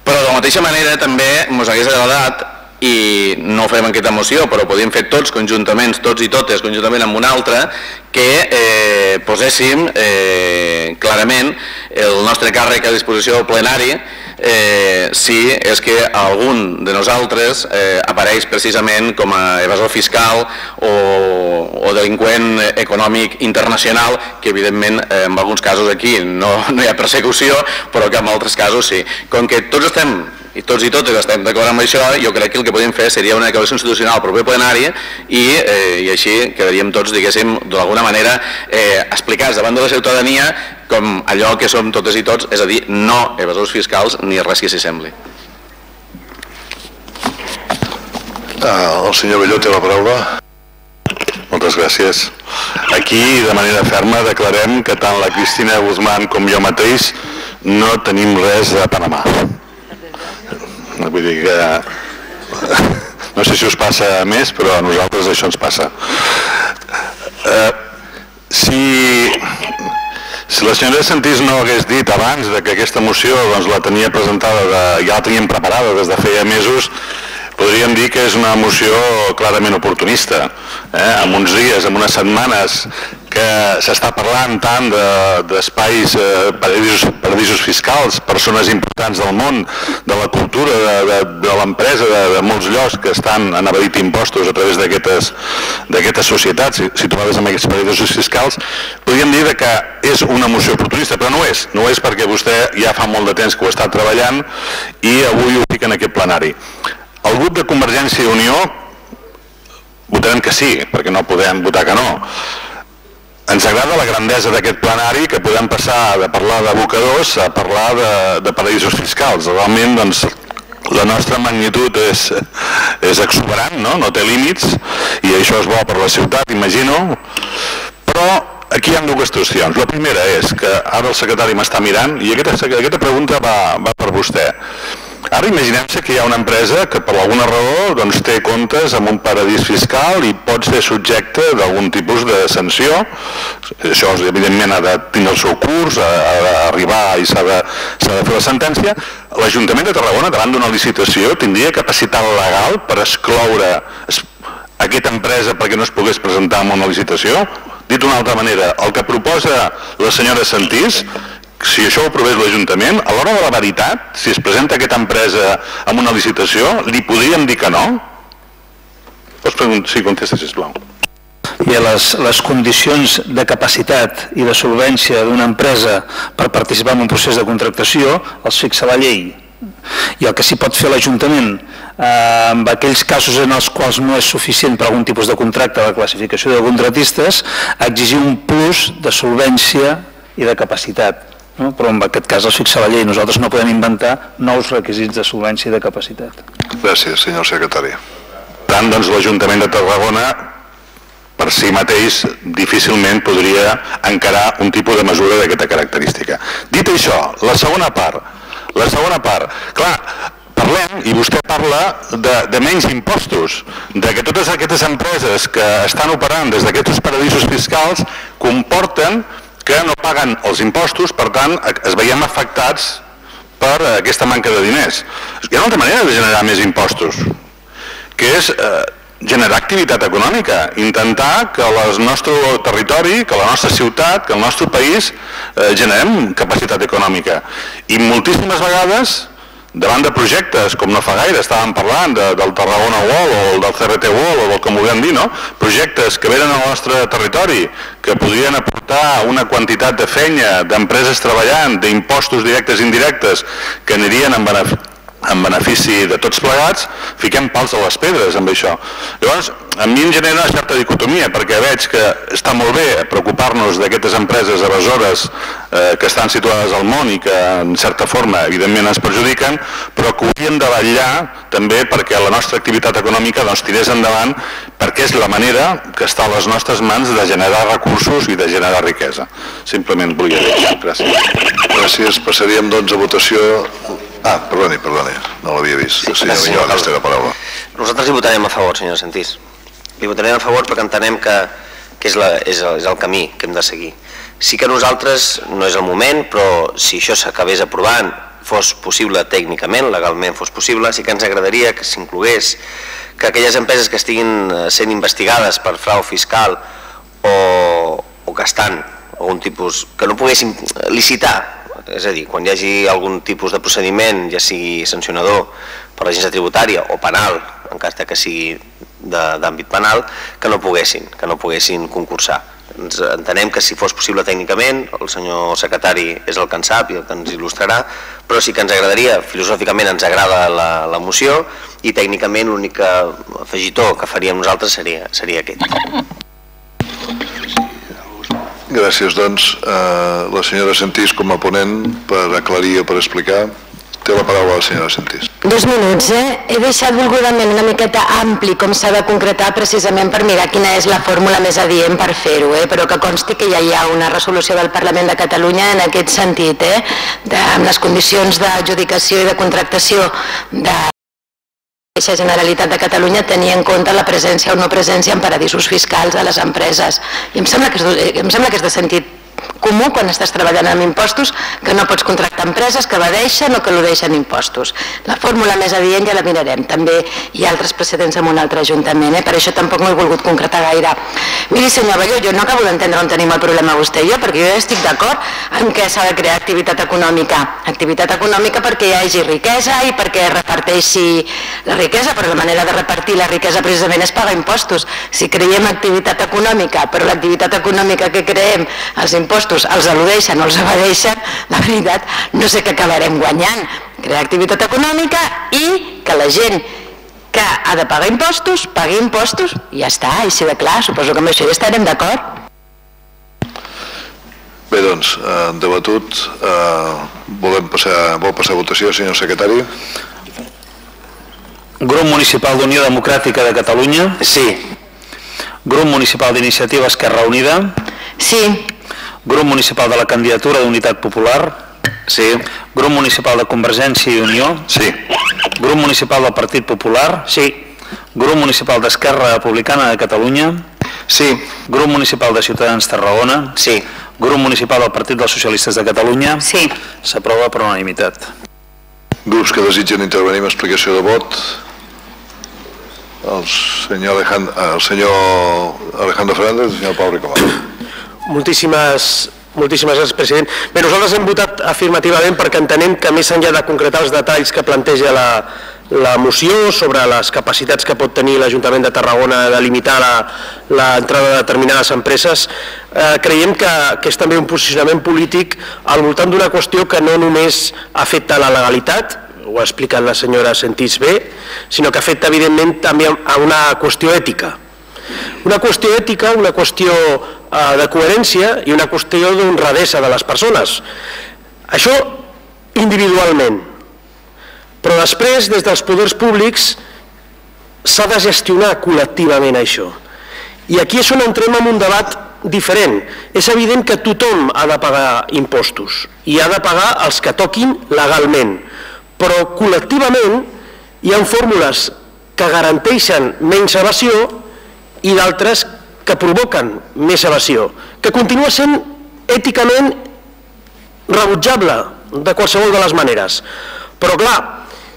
Però de la mateixa manera també ens hagués agradat i no ho farem en aquesta moció, però podíem fer tots conjuntament, tots i totes, conjuntament amb una altra, que eh, poséssim eh, clarament el nostre càrrec a disposició plenari eh, si és que algun de nosaltres eh, apareix precisament com a evasor fiscal o, o delinqüent econòmic internacional, que evidentment eh, en alguns casos aquí no, no hi ha persecució, però que en altres casos sí. Com que tots estem i tots i totes estem d'acord amb això, jo crec que el que podem fer seria una declaració institucional proper plenari i, eh, i així quedaríem tots, diguéssim, d'alguna manera eh, explicats davant de la ciutadania com allò que som totes i tots, és a dir, no evasors fiscals ni res que s'hi sembli. Ah, el senyor Belló té la paraula. moltes gràcies. Aquí, de manera ferma, declarem que tant la Cristina Guzmán com jo mateix no tenim res a Panamà. Vull dir que... No sé si us passa a més, però a nosaltres això ens passa. Eh, si, si la senyora Santís no hagués dit abans de que aquesta moció doncs, la tenia presentada, de, ja la teníem preparada des de feia mesos, podríem dir que és una moció clarament oportunista, eh? en uns dies, en unes setmanes que s'està parlant tant d'espais, de, eh, paradisos, paradisos fiscals, persones importants del món, de la cultura, de, de, de l'empresa, de, de molts llocs que estan han evadit impostos a través d'aquestes societats situades en aquests paradisos fiscals, podríem dir que és una moció oportunista, però no és, no és perquè vostè ja fa molt de temps que ho està treballant i avui ho fica en aquest plenari. El grup de Convergència i Unió votarem que sí, perquè no podem votar que no. Ens agrada la grandesa d'aquest plenari que podem passar de parlar d'abocadors a parlar de, de paradisos fiscals. Realment, doncs, la nostra magnitud és, és exuberant, no? no té límits, i això és bo per la ciutat, imagino, però aquí hi ha dues qüestions. La primera és que ara el secretari m'està mirant i aquesta, aquesta pregunta va, va per vostè. Ara imaginem-se que hi ha una empresa que per alguna raó doncs, té comptes amb un paradís fiscal i pot ser subjecte d'algun tipus de sanció. Això evidentment ha de tindre el seu curs, ha d'arribar i s'ha de, de fer la sentència. L'Ajuntament de Tarragona, davant d'una licitació, tindria capacitat legal per excloure aquesta empresa perquè no es pogués presentar en una licitació? Dit d'una altra manera, el que proposa la senyora Santís si això ho aprovés l'Ajuntament, a l'hora de la veritat, si es presenta aquesta empresa amb una licitació, li podríem dir que no? Pots preguntar? Sí, contesta, sisplau. I les, les condicions de capacitat i de solvència d'una empresa per participar en un procés de contractació els fixa la llei. I el que s'hi pot fer l'Ajuntament eh, en aquells casos en els quals no és suficient per algun tipus de contracte de classificació de contratistes, exigir un plus de solvència i de capacitat no? però en aquest cas es fixa la llei. Nosaltres no podem inventar nous requisits de solvència i de capacitat. Gràcies, senyor secretari. Tant, doncs, l'Ajuntament de Tarragona per si mateix difícilment podria encarar un tipus de mesura d'aquesta característica. Dit això, la segona part, la segona part, clar, parlem, i vostè parla de, de menys impostos, de que totes aquestes empreses que estan operant des d'aquests paradisos fiscals comporten que no paguen els impostos, per tant es veiem afectats per aquesta manca de diners. Hi ha una altra manera de generar més impostos, que és eh, generar activitat econòmica, intentar que el nostre territori, que la nostra ciutat, que el nostre país eh, generem capacitat econòmica. I moltíssimes vegades davant de projectes, com no fa gaire, estàvem parlant de, del Tarragona Wall o del CRT Wall o del que vulguem dir, no? projectes que venen al nostre territori, que podrien aportar una quantitat de fenya, d'empreses treballant, d'impostos directes i indirectes, que anirien en benefici en benefici de tots plegats, fiquem pals a les pedres amb això. Llavors, a mi em genera una certa dicotomia, perquè veig que està molt bé preocupar-nos d'aquestes empreses evasores eh, que estan situades al món i que en certa forma evidentment ens perjudiquen, però que hauríem de vetllar també perquè la nostra activitat econòmica doncs, tirés endavant perquè és la manera que està a les nostres mans de generar recursos i de generar riquesa. Simplement volia dir això. Gràcies. Gràcies. Passaríem doncs a votació Ah, perdoni, perdoni, no l'havia vist. Sí, sí, sí, la paraula. Nosaltres hi votarem a favor, senyora Santís. Li votarem a favor perquè entenem que, que és, la, és, el, és el camí que hem de seguir. Sí que nosaltres, no és el moment, però si això s'acabés aprovant, fos possible tècnicament, legalment fos possible, sí que ens agradaria que s'inclogués que aquelles empreses que estiguin eh, sent investigades per frau fiscal o, o que estan algun tipus, que no poguessin licitar és a dir, quan hi hagi algun tipus de procediment, ja sigui sancionador per l'agència tributària o penal, en cas que sigui d'àmbit penal, que no poguessin, que no poguessin concursar. Ens entenem que si fos possible tècnicament, el senyor secretari és el que en sap i el que ens il·lustrarà, però sí que ens agradaria, filosòficament ens agrada la, la moció i tècnicament l'únic afegitor que faríem nosaltres seria, seria aquest. Gràcies, doncs, eh, la senyora Sentís com a ponent per aclarir o per explicar. Té la paraula la senyora Sentís. Dos minuts, eh? He deixat volgudament una miqueta ampli com s'ha de concretar precisament per mirar quina és la fórmula més adient per fer-ho, eh? però que consti que ja hi ha una resolució del Parlament de Catalunya en aquest sentit, eh? de, amb les condicions d'adjudicació i de contractació de la Generalitat de Catalunya tenir en compte la presència o no presència en paradisos fiscals a les empreses. I em sembla que és, em sembla que és de sentit comú quan estàs treballant amb impostos que no pots contractar empreses que evadeixen o que l'odeixen impostos. La fórmula més adient ja la mirarem. També hi ha altres precedents en un altre ajuntament, eh? per això tampoc no he volgut concretar gaire. Miri, senyor Balló, jo no acabo d'entendre on tenim el problema vostè i jo, perquè jo estic d'acord en què s'ha de crear activitat econòmica. Activitat econòmica perquè hi hagi riquesa i perquè reparteixi la riquesa, però la manera de repartir la riquesa precisament és pagar impostos. Si creiem activitat econòmica, però l'activitat econòmica que creem, els impostos els al·ludeixen o els evadeixen, la veritat no sé què acabarem guanyant. Crear activitat econòmica i que la gent que ha de pagar impostos, pagui impostos, i ja està, així de clar, suposo que amb això ja estarem d'acord. Bé, doncs, eh, debatut, eh, volem passar, vol passar a votació, senyor secretari? Grup Municipal d'Unió Democràtica de Catalunya? Sí. Grup Municipal d'Iniciativa Esquerra Unida? Sí. Grup Municipal de la Candidatura d'Unitat Popular? Sí. Grup Municipal de Convergència i Unió? Sí. Grup Municipal del Partit Popular? Sí. Grup Municipal d'Esquerra Republicana de Catalunya? Sí. Grup Municipal de Ciutadans Tarragona? Sí. Grup Municipal del Partit dels Socialistes de Catalunya? Sí. S'aprova per unanimitat. Grups que desitgen intervenir en explicació de vot? El senyor Alejandro, el senyor Alejandro Fernández i el senyor Pau Ricomà. Moltíssimes, moltíssimes gràcies, president. Bé, nosaltres hem votat afirmativament perquè entenem que més enllà de concretar els detalls que planteja la, la moció sobre les capacitats que pot tenir l'Ajuntament de Tarragona de limitar l'entrada de determinades empreses, eh, creiem que, que és també un posicionament polític al voltant d'una qüestió que no només afecta la legalitat, ho ha explicat la senyora Sentís bé, sinó que afecta evidentment també a una qüestió ètica. Una qüestió ètica, una qüestió eh, de coherència i una qüestió d'honradesa de les persones. Això individualment. Però després, des dels poders públics, s'ha de gestionar col·lectivament això. I aquí és on entrem en un debat diferent. És evident que tothom ha de pagar impostos i ha de pagar els que toquin legalment, però col·lectivament hi ha fórmules que garanteixen menys evasió i d'altres que provoquen més evasió, que continua sent èticament rebutjable de qualsevol de les maneres. Però clar,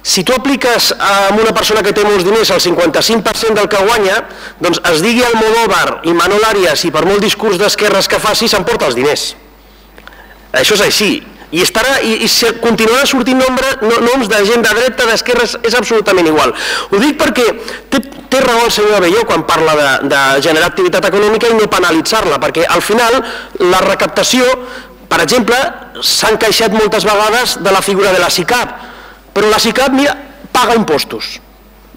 si tu apliques a una persona que té molts diners el 55% del que guanya, doncs es digui al Modóvar i Manol Arias i per molt discurs d'esquerres que faci s'emporta els diners. Això és així. I, estarà, i, i continuarà sortint nombre, no, noms de gent de dreta, d'esquerres, és absolutament igual. Ho dic perquè té, té raó el senyor Abelló quan parla de, de generar activitat econòmica i no penalitzar-la, perquè al final la recaptació, per exemple, s'han queixat moltes vegades de la figura de la SICAP, però la SICAP, mira, paga impostos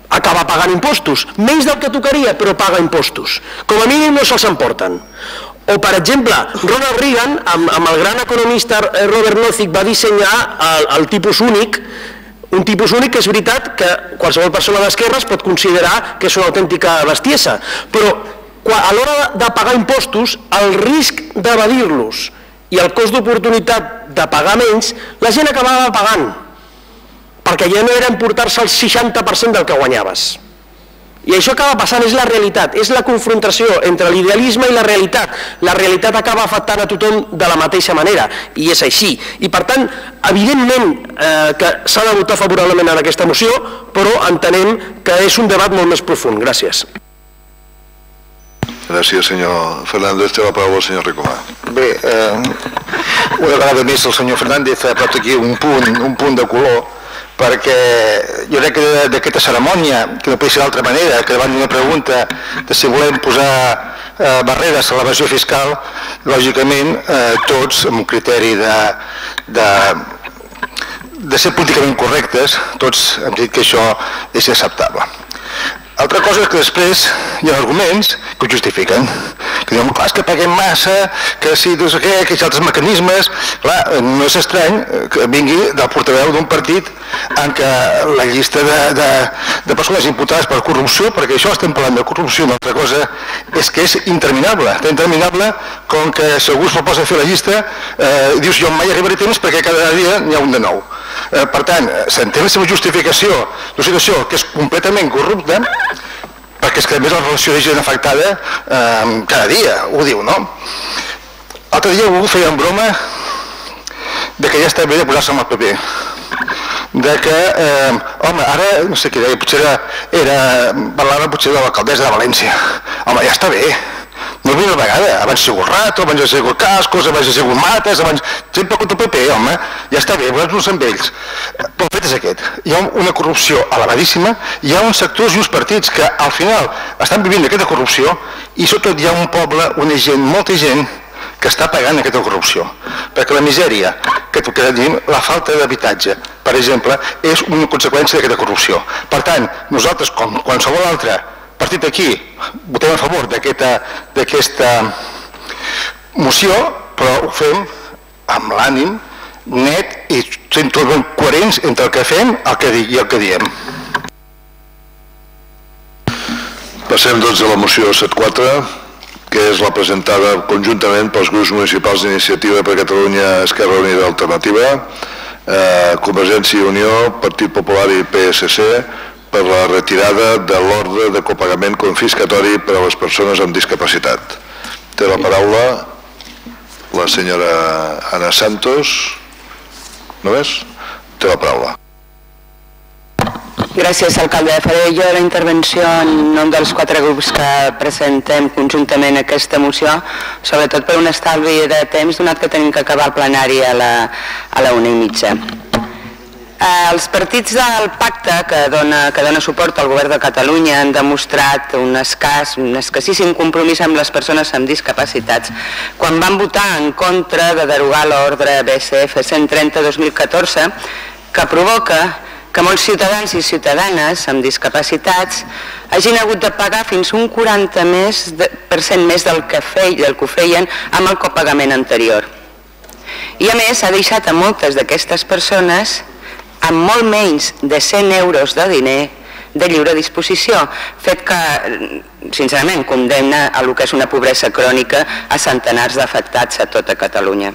acaba pagant impostos, menys del que tocaria, però paga impostos. Com a mínim no se'ls emporten. O, per exemple, Ronald Reagan, amb, amb el gran economista eh, Robert Nozick, va dissenyar el, el tipus únic, un tipus únic que és veritat que qualsevol persona d'esquerres pot considerar que és una autèntica bestiesa, però a l'hora de pagar impostos, el risc d'evadir-los i el cost d'oportunitat de pagar menys, la gent acabava pagant, perquè ja no era emportar-se el 60% del que guanyaves. I això acaba passant, és la realitat, és la confrontació entre l'idealisme i la realitat. La realitat acaba afectant a tothom de la mateixa manera, i és així. I per tant, evidentment eh, que s'ha de votar favorablement en aquesta moció, però entenem que és un debat molt més profund. Gràcies. Gràcies, senyor Fernández. Té la paraula el senyor Ricomà. Bé, eh, una vegada més el senyor Fernández ha posat aquí un punt, un punt de color perquè jo crec que d'aquesta cerimònia, que no pot ser d'altra manera, que davant d'una pregunta de si volem posar eh, barreres a l'evasió fiscal, lògicament eh, tots amb un criteri de, de, de ser políticament correctes, tots hem dit que això és acceptable. Altra cosa és que després hi ha arguments que ho justifiquen, que diuen, clar, és que paguem massa, que si sé què, que hi ha altres mecanismes... Clar, no és estrany que vingui del portaveu d'un partit en què la llista de, de, de persones imputades per corrupció, perquè això estem parlant de corrupció, una altra cosa és que és interminable, tan interminable com que si algú es proposa fer la llista, eh, dius jo mai arribaré temps perquè cada dia n'hi ha un de nou. Eh, per tant, s'entén la seva justificació d'una situació que és completament corrupta, perquè és que a més la relació de gent afectada eh, cada dia ho diu, no? L'altre dia algú feia broma de que ja està bé de posar-se amb el paper de que, eh, home, ara, no sé què deia, potser era, era parlava potser de l'alcaldessa de València. Home, ja està bé, no és una vegada, abans sigut Rato, abans ha sigut Cascos, abans ha sigut Mates, abans... Sempre contra el PP, home, ja està bé, vosaltres no amb ells. Però el fet és aquest, hi ha una corrupció elevadíssima, hi ha uns sectors i uns partits que al final estan vivint aquesta corrupció i sobretot hi ha un poble, una gent, molta gent, que està pagant aquesta corrupció. Perquè la misèria que, que tenim, la falta d'habitatge, per exemple, és una conseqüència d'aquesta corrupció. Per tant, nosaltres, com qualsevol altre partit aquí, votem a favor d'aquesta moció, però ho fem amb l'ànim net i sent tot ben coherents entre el que fem el que dic i el que diem. Passem doncs a la moció 74 que és la presentada conjuntament pels grups municipals d'iniciativa per Catalunya Esquerra Unida Alternativa, eh, Convergència i Unió, Partit Popular i PSC, per la retirada de l'ordre de copagament confiscatori per a les persones amb discapacitat. Té la paraula la senyora Ana Santos. No és? Té la paraula. Gràcies, alcalde. Faré jo la intervenció en nom dels quatre grups que presentem conjuntament aquesta moció, sobretot per un estalvi de temps, donat que tenim que acabar el plenari a la, a la una i mitja. Eh, els partits del pacte que dona, que dona suport al govern de Catalunya han demostrat un escàs, un escassíssim compromís amb les persones amb discapacitats quan van votar en contra de derogar l'ordre BCF 130-2014 que provoca que molts ciutadans i ciutadanes amb discapacitats hagin hagut de pagar fins un 40% més, de, per cent més del que, fei, del que ho feien amb el copagament anterior. I a més ha deixat a moltes d'aquestes persones amb molt menys de 100 euros de diner de lliure disposició, fet que, sincerament, condemna a el que és una pobresa crònica a centenars d'afectats a tota Catalunya.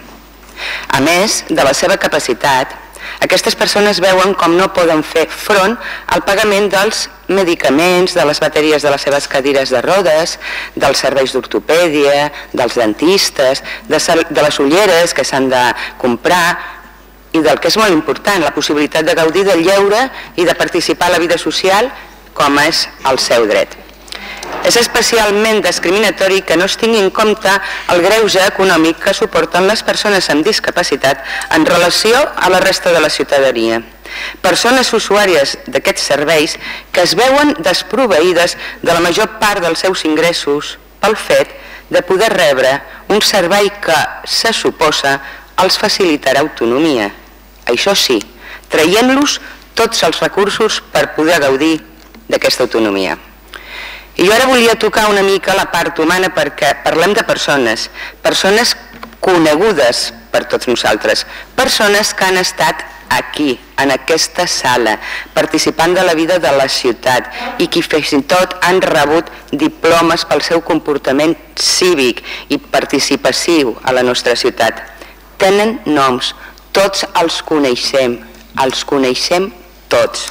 A més de la seva capacitat, aquestes persones veuen com no poden fer front al pagament dels medicaments, de les bateries de les seves cadires de rodes, dels serveis d'ortopèdia, dels dentistes, de, de les ulleres que s'han de comprar i del que és molt important, la possibilitat de gaudir del lleure i de participar a la vida social com és el seu dret. És especialment discriminatori que no es tingui en compte el greuge econòmic que suporten les persones amb discapacitat en relació a la resta de la ciutadania. Persones usuàries d'aquests serveis que es veuen desproveïdes de la major part dels seus ingressos pel fet de poder rebre un servei que se suposa els facilitarà autonomia. Això sí, traient-los tots els recursos per poder gaudir d'aquesta autonomia. I jo ara volia tocar una mica la part humana perquè parlem de persones, persones conegudes per tots nosaltres, persones que han estat aquí, en aquesta sala, participant de la vida de la ciutat i que fins i tot han rebut diplomes pel seu comportament cívic i participatiu a la nostra ciutat. Tenen noms, tots els coneixem, els coneixem tots.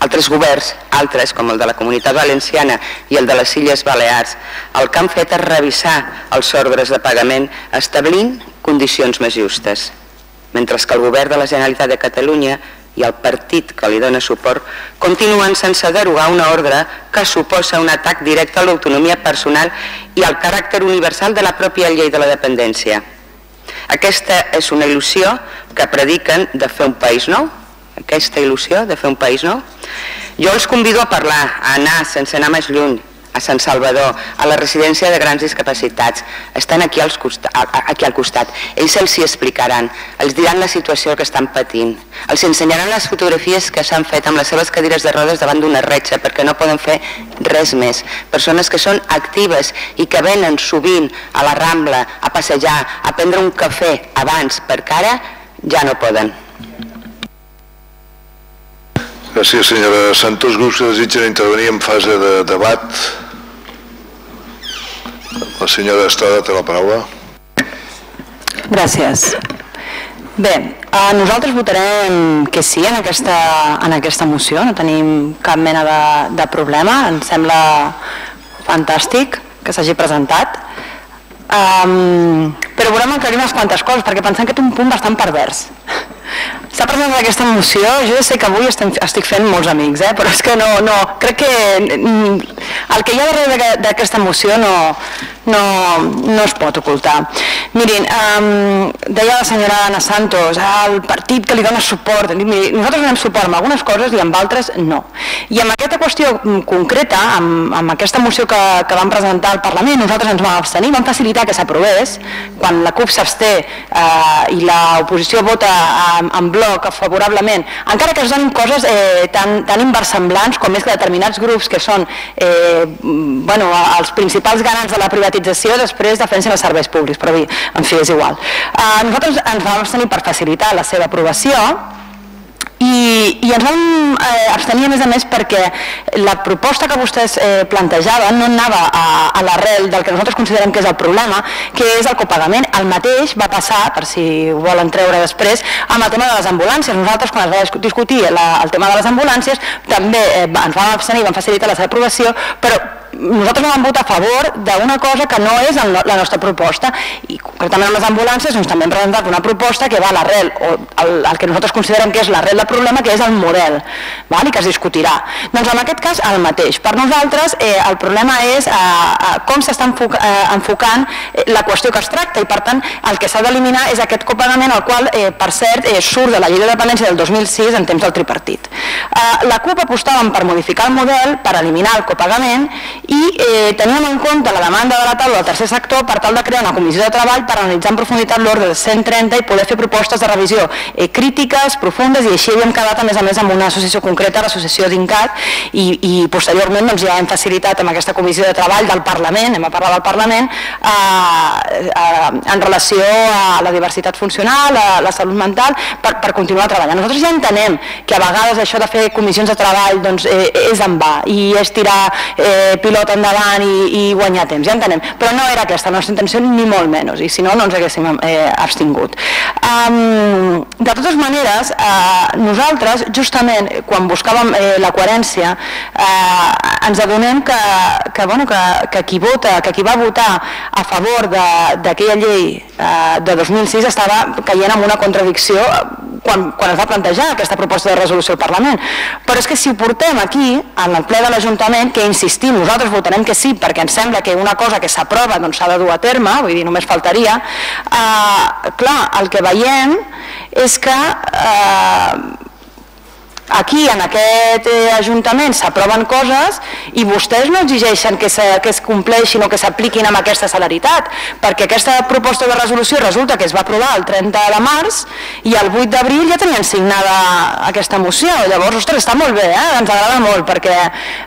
Altres governs, altres com el de la Comunitat Valenciana i el de les Illes Balears, el que han fet és revisar els ordres de pagament establint condicions més justes, mentre que el govern de la Generalitat de Catalunya i el partit que li dona suport continuen sense derogar una ordre que suposa un atac directe a l'autonomia personal i al caràcter universal de la pròpia llei de la dependència. Aquesta és una il·lusió que prediquen de fer un país nou, aquesta il·lusió de fer un país nou? Jo els convido a parlar, a anar sense anar més lluny, a Sant Salvador, a la residència de grans discapacitats, estan aquí, als costa, aquí al costat. Ells els hi explicaran, els diran la situació que estan patint, els ensenyaran les fotografies que s'han fet amb les seves cadires de rodes davant d'una retxa perquè no poden fer res més. Persones que són actives i que venen sovint a la Rambla a passejar, a prendre un cafè abans, perquè ara ja no poden. Gràcies, senyora Santos. Grups que desitgen intervenir en fase de debat. La senyora Estrada té la paraula. Gràcies. Bé, eh, nosaltres votarem que sí en aquesta, en aquesta moció, no tenim cap mena de, de problema, ens sembla fantàstic que s'hagi presentat. Um, però volem aclarir unes quantes coses, perquè pensem que té un punt bastant pervers. S'ha presentat aquesta moció, jo ja sé que avui estem, estic fent molts amics, eh? però és que no, no, crec que mm, el que hi ha darrere d'aquesta moció no, no, no es pot ocultar. Mirin, um, deia la senyora Ana Santos, el partit que li dona suport, miri, nosaltres donem suport amb algunes coses i amb altres no. I amb aquesta qüestió concreta, amb, amb aquesta moció que, que vam presentar al Parlament, nosaltres ens vam abstenir, vam facilitar que s'aprovés, quan la CUP s'absté eh, i l'oposició vota en, en bloc favorablement, encara que es donin coses eh, tan, tan inversemblants com és que determinats grups que són eh, bueno, els principals garants de la privatització després defensen els serveis públics, però bé, en fi, és igual. Eh, nosaltres ens vam abstenir per facilitar la seva aprovació, i, i ens vam eh, abstenir a més a més perquè la proposta que vostès eh, plantejaven no anava a, a l'arrel del que nosaltres considerem que és el problema, que és el copagament. El mateix va passar, per si ho volen treure després, amb el tema de les ambulàncies. Nosaltres, quan es va discutir la, el tema de les ambulàncies, també eh, ens vam abstenir, vam facilitar la seva aprovació, però nosaltres no vam votar a favor d'una cosa que no és la nostra proposta. I concretament amb les ambulàncies doncs, també hem presentat una proposta que va a l'arrel o el, el que nosaltres considerem que és l'arrel del problema que és el model val? i que es discutirà. Doncs en aquest cas el mateix. Per nosaltres eh, el problema és eh, eh, com s'està enfoc, eh, enfocant eh, la qüestió que es tracta. I per tant el que s'ha d'eliminar és aquest copagament el qual eh, per cert eh, surt de la llei de dependència del 2006 en temps del tripartit. Eh, la CUP apostàvem per modificar el model per eliminar el copagament i eh, teníem en compte la demanda de la taula del tercer sector per tal de crear una comissió de treball per analitzar en profunditat l'ordre de 130 i poder fer propostes de revisió eh, crítiques, profundes i així havíem quedat a més a més amb una associació concreta, l'associació d'INCAT i, i posteriorment doncs, ja hem facilitat amb aquesta comissió de treball del Parlament, hem a parlar del Parlament eh, eh, en relació a la diversitat funcional, a la salut mental per, per continuar treballant. Nosaltres ja entenem que a vegades això de fer comissions de treball doncs, eh, és en va i és tirar eh, pilot endavant i, i guanyar temps, ja entenem. Però no era aquesta la nostra intenció, ni molt menys, i si no, no ens haguéssim eh, abstingut. Um, de totes maneres, eh, nosaltres, justament, quan buscàvem eh, la coherència, eh, ens adonem que, que, bueno, que, que, qui vota, que qui va votar a favor d'aquella llei eh, de 2006 estava caient en una contradicció quan, quan es va plantejar aquesta proposta de resolució al Parlament. Però és que si ho portem aquí, en el ple de l'Ajuntament, que insistim, nosaltres votarem que sí perquè ens sembla que una cosa que s'aprova doncs, s'ha de dur a terme, vull dir, només faltaria, eh, clar, el que veiem és que eh, aquí en aquest eh, Ajuntament s'aproven coses i vostès no exigeixen que, se, que es compleixin o que s'apliquin amb aquesta celeritat, perquè aquesta proposta de resolució resulta que es va aprovar el 30 de març i el 8 d'abril ja tenien signada aquesta moció. Llavors, ostres, està molt bé, eh? ens agrada molt, perquè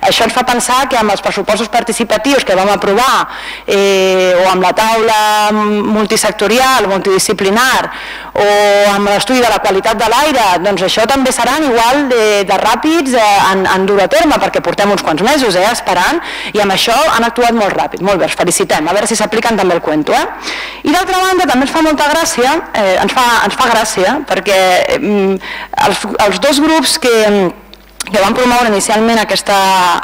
això ens fa pensar que amb els pressupostos participatius que vam aprovar eh, o amb la taula multisectorial, multidisciplinar o amb l'estudi de la qualitat de l'aire, doncs això també seran igual de, de ràpids eh, en, en dur a terme, perquè portem uns quants mesos eh, esperant, i amb això han actuat molt ràpid, molt bé, els felicitem, a veure si s'apliquen també el cuento. Eh? I d'altra banda també ens fa molta gràcia, eh, ens, fa, ens fa gràcia, perquè eh, els, els dos grups que que van promoure inicialment aquesta,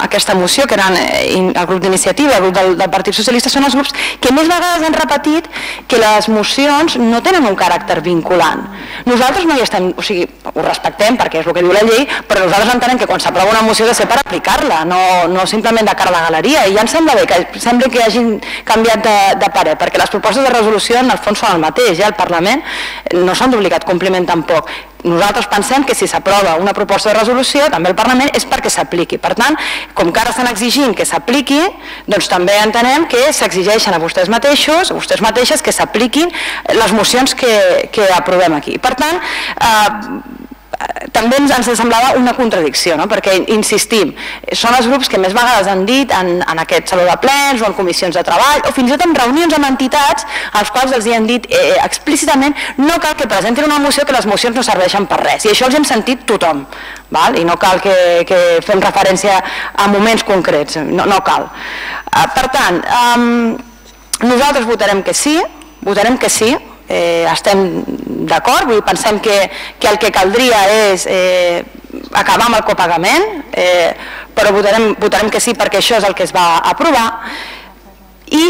aquesta moció, que eren eh, el grup d'iniciativa, el grup del, del Partit Socialista, són els grups que més vegades han repetit que les mocions no tenen un caràcter vinculant. Nosaltres no hi estem, o sigui, ho respectem perquè és el que diu la llei, però nosaltres entenem que quan s'aprova una moció ha de ser per aplicar-la, no, no simplement de cara a la galeria, i ja ens sembla bé que sembla que hagin canviat de, de parer, perquè les propostes de resolució en el fons són el mateix, ja el Parlament no s'han d'obligat compliment tampoc nosaltres pensem que si s'aprova una proposta de resolució també el Parlament és perquè s'apliqui. Per tant, com que ara estan exigint que s'apliqui, doncs també entenem que s'exigeixen a vostès mateixos, a vostès mateixes, que s'apliquin les mocions que, que aprovem aquí. Per tant, eh, també ens, ens semblava una contradicció, no? perquè, insistim, són els grups que més vegades han dit en, en aquest saló de plens o en comissions de treball o fins i tot en reunions amb entitats als quals els hi han dit eh, explícitament no cal que presentin una moció que les mocions no serveixen per res i això els hem sentit tothom val? i no cal que, que fem referència a moments concrets, no, no cal. Uh, per tant, um, nosaltres votarem que sí, votarem que sí, eh, estem d'acord, pensem que, que el que caldria és eh, acabar amb el copagament, eh, però votarem, votarem que sí perquè això és el que es va aprovar i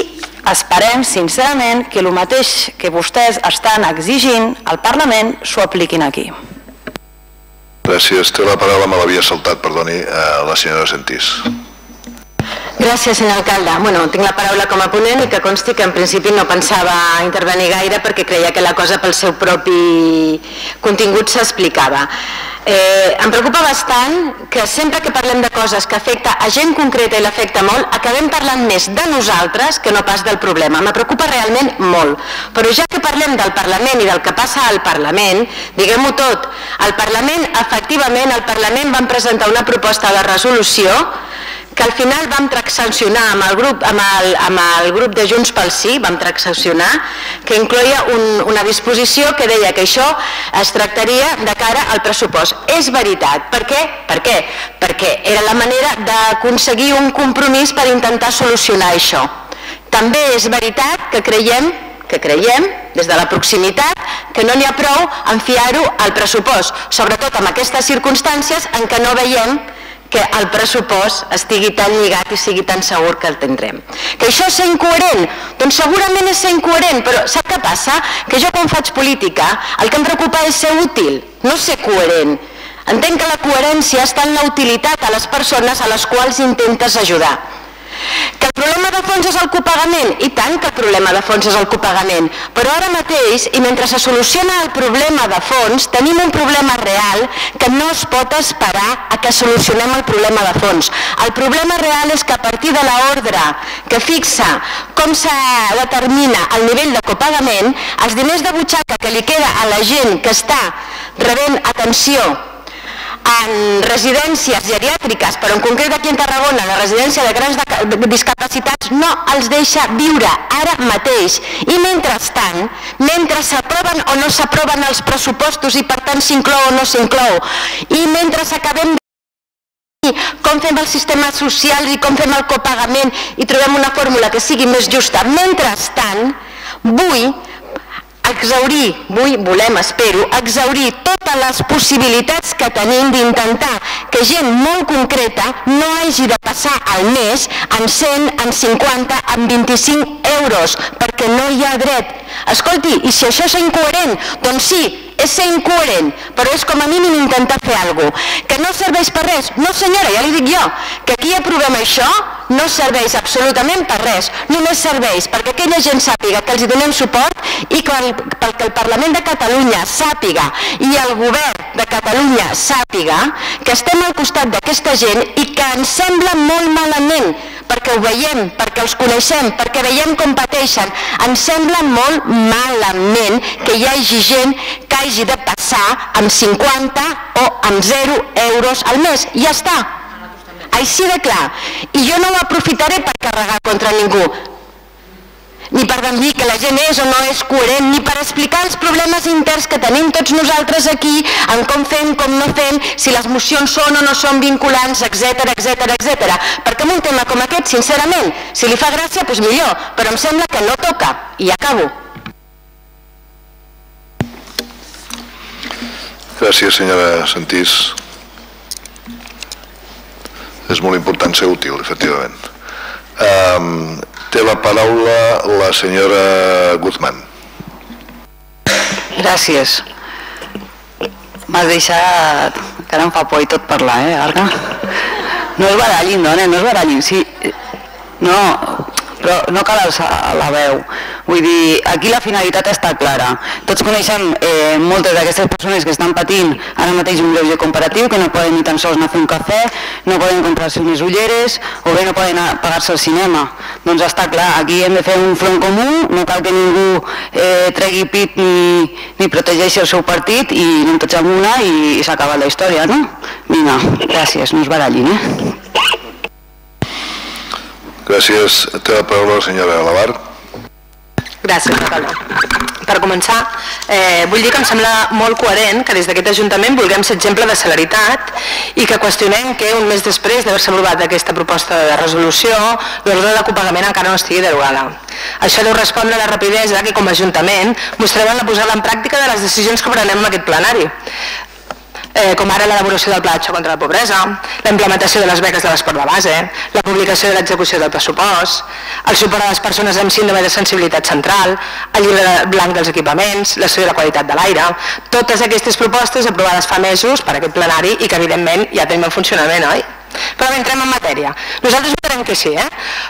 esperem sincerament que el mateix que vostès estan exigint al Parlament s'ho apliquin aquí. Gràcies. Té la paraula, me l'havia saltat, perdoni, a la senyora Sentís. Gràcies, senyor alcalde. Bueno, tinc la paraula com a ponent i que consti que en principi no pensava intervenir gaire perquè creia que la cosa pel seu propi contingut s'explicava. Eh, em preocupa bastant que sempre que parlem de coses que afecta a gent concreta i l'afecta molt, acabem parlant més de nosaltres que no pas del problema. Me preocupa realment molt. Però ja que parlem del Parlament i del que passa al Parlament, diguem-ho tot, al Parlament, efectivament, al Parlament van presentar una proposta de resolució que al final vam transaccionar amb el grup, amb el, amb el grup de Junts pel Sí, vam transaccionar, que incloia un, una disposició que deia que això es tractaria de cara al pressupost. És veritat. Per què? Per què? Perquè era la manera d'aconseguir un compromís per intentar solucionar això. També és veritat que creiem que creiem, des de la proximitat, que no n'hi ha prou en fiar-ho al pressupost, sobretot en aquestes circumstàncies en què no veiem que el pressupost estigui tan lligat i sigui tan segur que el tindrem. Que això és ser incoherent? Doncs segurament és ser incoherent, però sap què passa? Que jo quan faig política el que em preocupa és ser útil, no ser coherent. Entenc que la coherència està en la utilitat a les persones a les quals intentes ajudar. Que el problema de fons és el copagament? I tant que el problema de fons és el copagament, però ara mateix, i mentre se soluciona el problema de fons, tenim un problema real que no es pot esperar a que solucionem el problema de fons. El problema real és que a partir de l'ordre que fixa com se determina el nivell de copagament, els diners de butxaca que li queda a la gent que està rebent atenció en residències geriàtriques, però en concret aquí en Tarragona, la residència de grans discapacitats no els deixa viure ara mateix. I mentrestant, mentre s'aproven o no s'aproven els pressupostos i per tant s'inclou o no s'inclou, i mentre s'acabem com fem el sistema social i com fem el copagament i trobem una fórmula que sigui més justa. Mentrestant, vull exaurir, vull, volem, espero, exaurir totes les possibilitats que tenim d'intentar que gent molt concreta no hagi de passar al mes en 100, en 50, en 25 euros, perquè no hi ha dret. Escolti, i si això és incoherent, doncs sí, és ser incoherent, però és com a mínim intentar fer alguna cosa. Que no serveix per res? No senyora, ja li dic jo, que aquí aprovem això no serveix absolutament per res, només serveix perquè aquella gent sàpiga que els donem suport i que el, perquè el Parlament de Catalunya sàpiga i el govern de Catalunya sàpiga que estem al costat d'aquesta gent i que ens sembla molt malament perquè ho veiem, perquè els coneixem, perquè veiem com pateixen. Ens sembla molt malament que hi hagi gent que hagi de passar amb 50 o amb 0 euros al mes. Ja està. Així de clar. I jo no ho per carregar contra ningú ni per dir que la gent és o no és coherent, ni per explicar els problemes interns que tenim tots nosaltres aquí, en com fem, com no fem, si les mocions són o no són vinculants, etc etc etc. Perquè en un tema com aquest, sincerament, si li fa gràcia, doncs millor, però em sembla que no toca, i acabo. Gràcies, senyora Santís. És molt important ser útil, efectivament. Um, té la paraula la senyora Guzmán. Gràcies. M'has deixat... que ara em fa por i tot parlar, eh, Arga? No es barallin, dona, no es barallin. Sí, no, però no cal alçar la veu. Vull dir, aquí la finalitat està clara. Tots coneixem eh, moltes d'aquestes persones que estan patint ara mateix un greuge comparatiu, que no poden ni tan sols anar a fer un cafè, no poden comprar-se unes ulleres o bé no poden pagar-se el cinema. Doncs està clar, aquí hem de fer un front comú, no cal que ningú eh, tregui pit ni, ni protegeixi el seu partit i anem tots amb una i, i s'ha acabat la història, no? Vinga, gràcies, no es barallin, eh? Gràcies. Té la paraula la senyora Alabar. Gràcies, alcalde. Per començar, eh, vull dir que em sembla molt coherent que des d'aquest Ajuntament vulguem ser exemple de celeritat i que qüestionem que un mes després d'haver-se aprovat aquesta proposta de resolució l'ordre de copagament encara no estigui derogada. Això deu respondre a la rapidesa que com a Ajuntament mostrarem la posada en pràctica de les decisions que prenem en aquest plenari eh, com ara l'elaboració del pla de contra la pobresa, la implementació de les beques de l'esport de base, la publicació de l'execució del pressupost, el suport a les persones amb síndrome de sensibilitat central, el llibre blanc dels equipaments, l'estudi de la qualitat de l'aire, totes aquestes propostes aprovades fa mesos per aquest plenari i que evidentment ja tenim en funcionament, oi? Però entrem en matèria. Nosaltres votarem que sí, eh?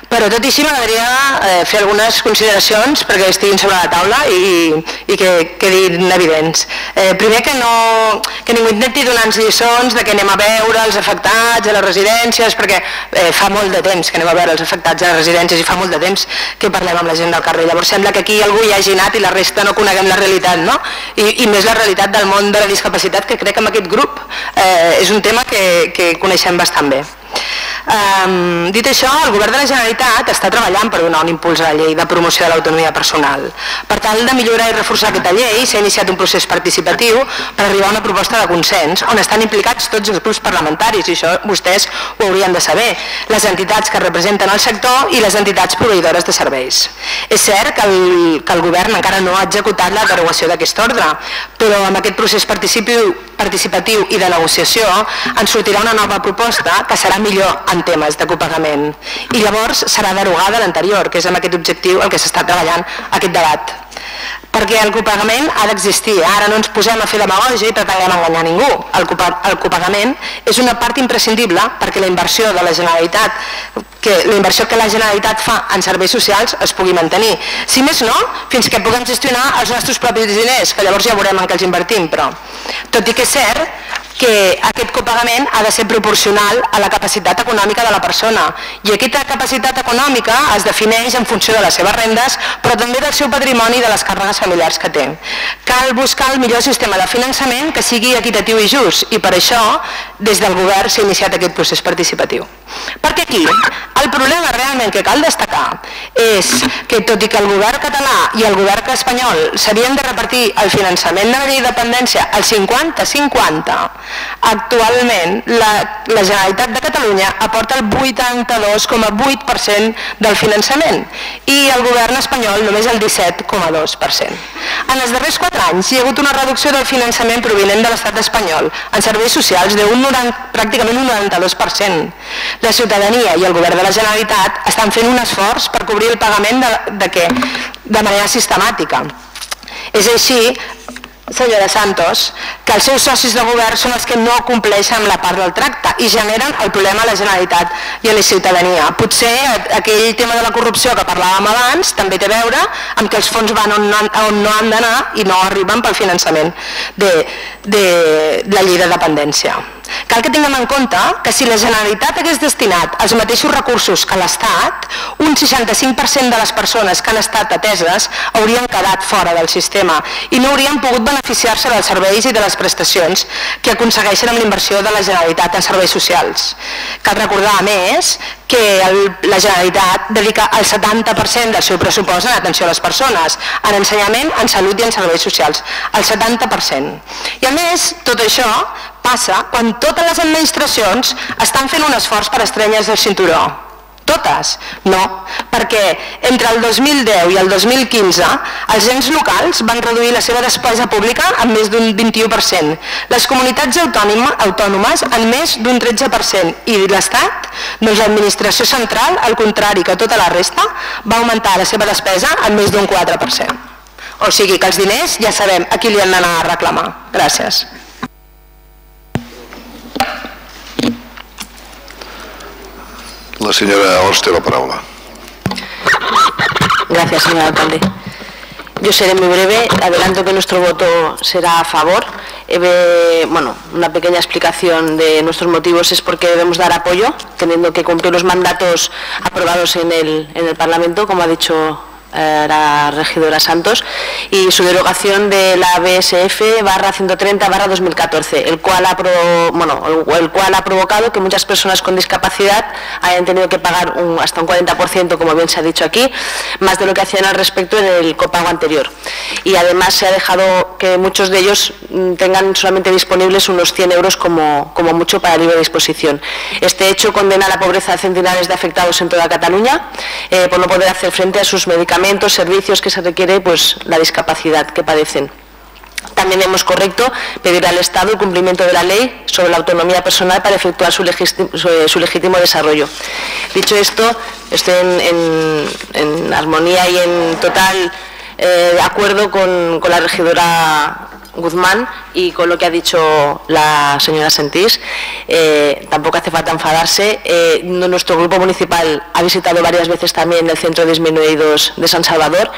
però tot i així m'agradaria eh, fer algunes consideracions perquè estiguin sobre la taula i, i que quedin evidents. Eh, primer que, no, que ningú intenti donar-nos lliçons de que anem a veure els afectats a les residències, perquè eh, fa molt de temps que anem a veure els afectats a les residències i fa molt de temps que parlem amb la gent del carrer. Llavors sembla que aquí algú hi hagi anat i la resta no coneguem la realitat, no? I, i més la realitat del món de la discapacitat, que crec que amb aquest grup eh, és un tema que, que coneixem bastant bé també. Um, dit això, el Govern de la Generalitat està treballant per donar un impuls a la llei de promoció de l'autonomia personal. Per tal de millorar i reforçar aquesta llei, s'ha iniciat un procés participatiu per arribar a una proposta de consens on estan implicats tots els grups parlamentaris, i això vostès ho haurien de saber, les entitats que representen el sector i les entitats proveïdores de serveis. És cert que el, que el Govern encara no ha executat la derogació d'aquest ordre, però amb aquest procés participatiu, participatiu i de negociació ens sortirà una nova proposta que serà millor en temes de copagament i llavors serà derogada l'anterior, que és amb aquest objectiu el que s'està treballant aquest debat perquè el copagament ha d'existir. Ara no ens posem a fer demagògia i pretenguem enganyar ningú. El, el copagament és una part imprescindible perquè la inversió de la Generalitat que la inversió que la Generalitat fa en serveis socials es pugui mantenir. Si més no, fins que puguem gestionar els nostres propis diners, que llavors ja veurem en què els invertim, però tot i que és cert que aquest copagament ha de ser proporcional a la capacitat econòmica de la persona i aquesta capacitat econòmica es defineix en funció de les seves rendes però també del seu patrimoni i de les càrregues familiars que té. Cal buscar el millor sistema de finançament que sigui equitatiu i just i per això des del govern s'ha iniciat aquest procés participatiu. Perquè aquí el problema realment que cal destacar és que tot i que el govern català i el govern espanyol s'havien de repartir el finançament de la llei de dependència al 50-50 Actualment, la, la Generalitat de Catalunya aporta el 82,8% del finançament i el govern espanyol només el 17,2%. En els darrers 4 anys hi ha hagut una reducció del finançament provinent de l'estat espanyol en serveis socials d'un pràcticament un 92%. La ciutadania i el govern de la Generalitat estan fent un esforç per cobrir el pagament de, de, què? de manera sistemàtica. És així senyora Santos, que els seus socis de govern són els que no compleixen la part del tracte i generen el problema a la Generalitat i a la ciutadania. Potser aquell tema de la corrupció que parlàvem abans també té a veure amb que els fons van on no, on no han d'anar i no arriben pel finançament de, de la llei de dependència. Cal que tinguem en compte que si la Generalitat hagués destinat els mateixos recursos que l'Estat, un 65% de les persones que han estat ateses haurien quedat fora del sistema i no haurien pogut beneficiar-se dels serveis i de les prestacions que aconsegueixen amb l'inversió de la Generalitat en serveis socials. Cal recordar, a més, que el, la Generalitat dedica el 70% del seu pressupost en atenció a les persones, en ensenyament, en salut i en serveis socials, el 70%. I a més, tot això passa quan totes les administracions estan fent un esforç per estrenyes el cinturó. Totes? No, perquè entre el 2010 i el 2015 els ens locals van reduir la seva despesa pública en més d'un 21%, les comunitats autònomes en més d'un 13% i l'Estat, doncs l'administració central, al contrari que tota la resta, va augmentar la seva despesa en més d'un 4%. O sigui que els diners ja sabem a qui li han d'anar a reclamar. Gràcies. La senyora Ors. Gràcies, senyor alcalde. Yo seré muy breve, adelanto que nuestro voto será a favor. Eh, bueno, una pequeña explicación de nuestros motivos es porque debemos dar apoyo, teniendo que cumplir los mandatos aprobados en el, en el Parlamento, como ha dicho la regidora Santos, y su derogación de la BSF barra 130 barra 2014, el cual, ha bueno, el, cual ha provocado que muchas personas con discapacidad hayan tenido que pagar hasta un 40%, como bien se ha dicho aquí, más de lo que hacían al respecto en el copago anterior. Y además se ha dejado que muchos de ellos mm, tengan solamente disponibles unos 100 euros como, como mucho para libre disposición. Este hecho condena a la pobreza de centenares de afectados en toda Cataluña eh, por no poder hacer frente a sus medicamentos servicios que se requiere pues, la discapacidad que padecen. También hemos correcto pedir al Estado el cumplimiento de la ley sobre la autonomía personal para efectuar su, legítimo desarrollo. Dicho esto, estoy en, armonía y en total eh, acuerdo con, la regidora Guzmán y con lo que ha dicho la señora Sentís. Eh, tampoco hace falta enfadarse. Eh, nuestro grupo municipal ha visitado varias veces también el centro de disminuidos de San Salvador.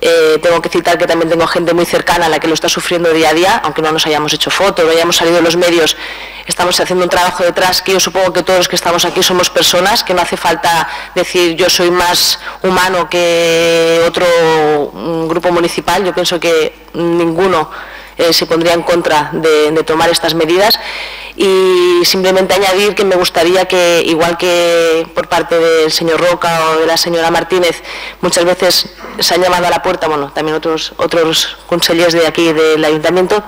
Eh, tengo que citar que también tengo gente muy cercana a la que lo está sufriendo día a día, aunque no nos hayamos hecho fotos, no hayamos salido en los medios, estamos haciendo un trabajo detrás que yo supongo que todos los que estamos aquí somos personas, que no hace falta decir yo soy más humano que otro grupo municipal, yo pienso que ninguno eh, se pondría en contra de, tomar estas medidas. Y simplemente añadir que me gustaría que, igual que por parte del señor Roca o de la señora Martínez, muchas veces se han llamado a la puerta, bueno, también otros, otros consellers de aquí del Ayuntamiento,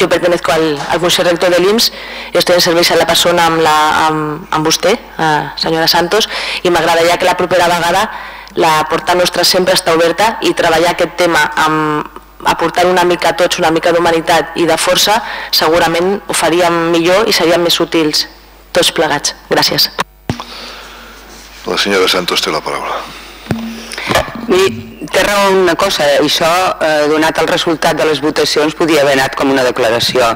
jo pertenezco al, al Rector de l'IMS, estoy en servei a la persona amb, la, amb, amb vostè, eh, senyora Santos, que la propera vegada la porta nostra sempre està oberta i treballar aquest tema aportar una mica a tots, una mica d'humanitat i de força, segurament ho faríem millor i seríem més útils tots plegats. Gràcies. La senyora Santos té la paraula. Miri, té raó una cosa, això, eh, donat el resultat de les votacions, podia haver anat com una declaració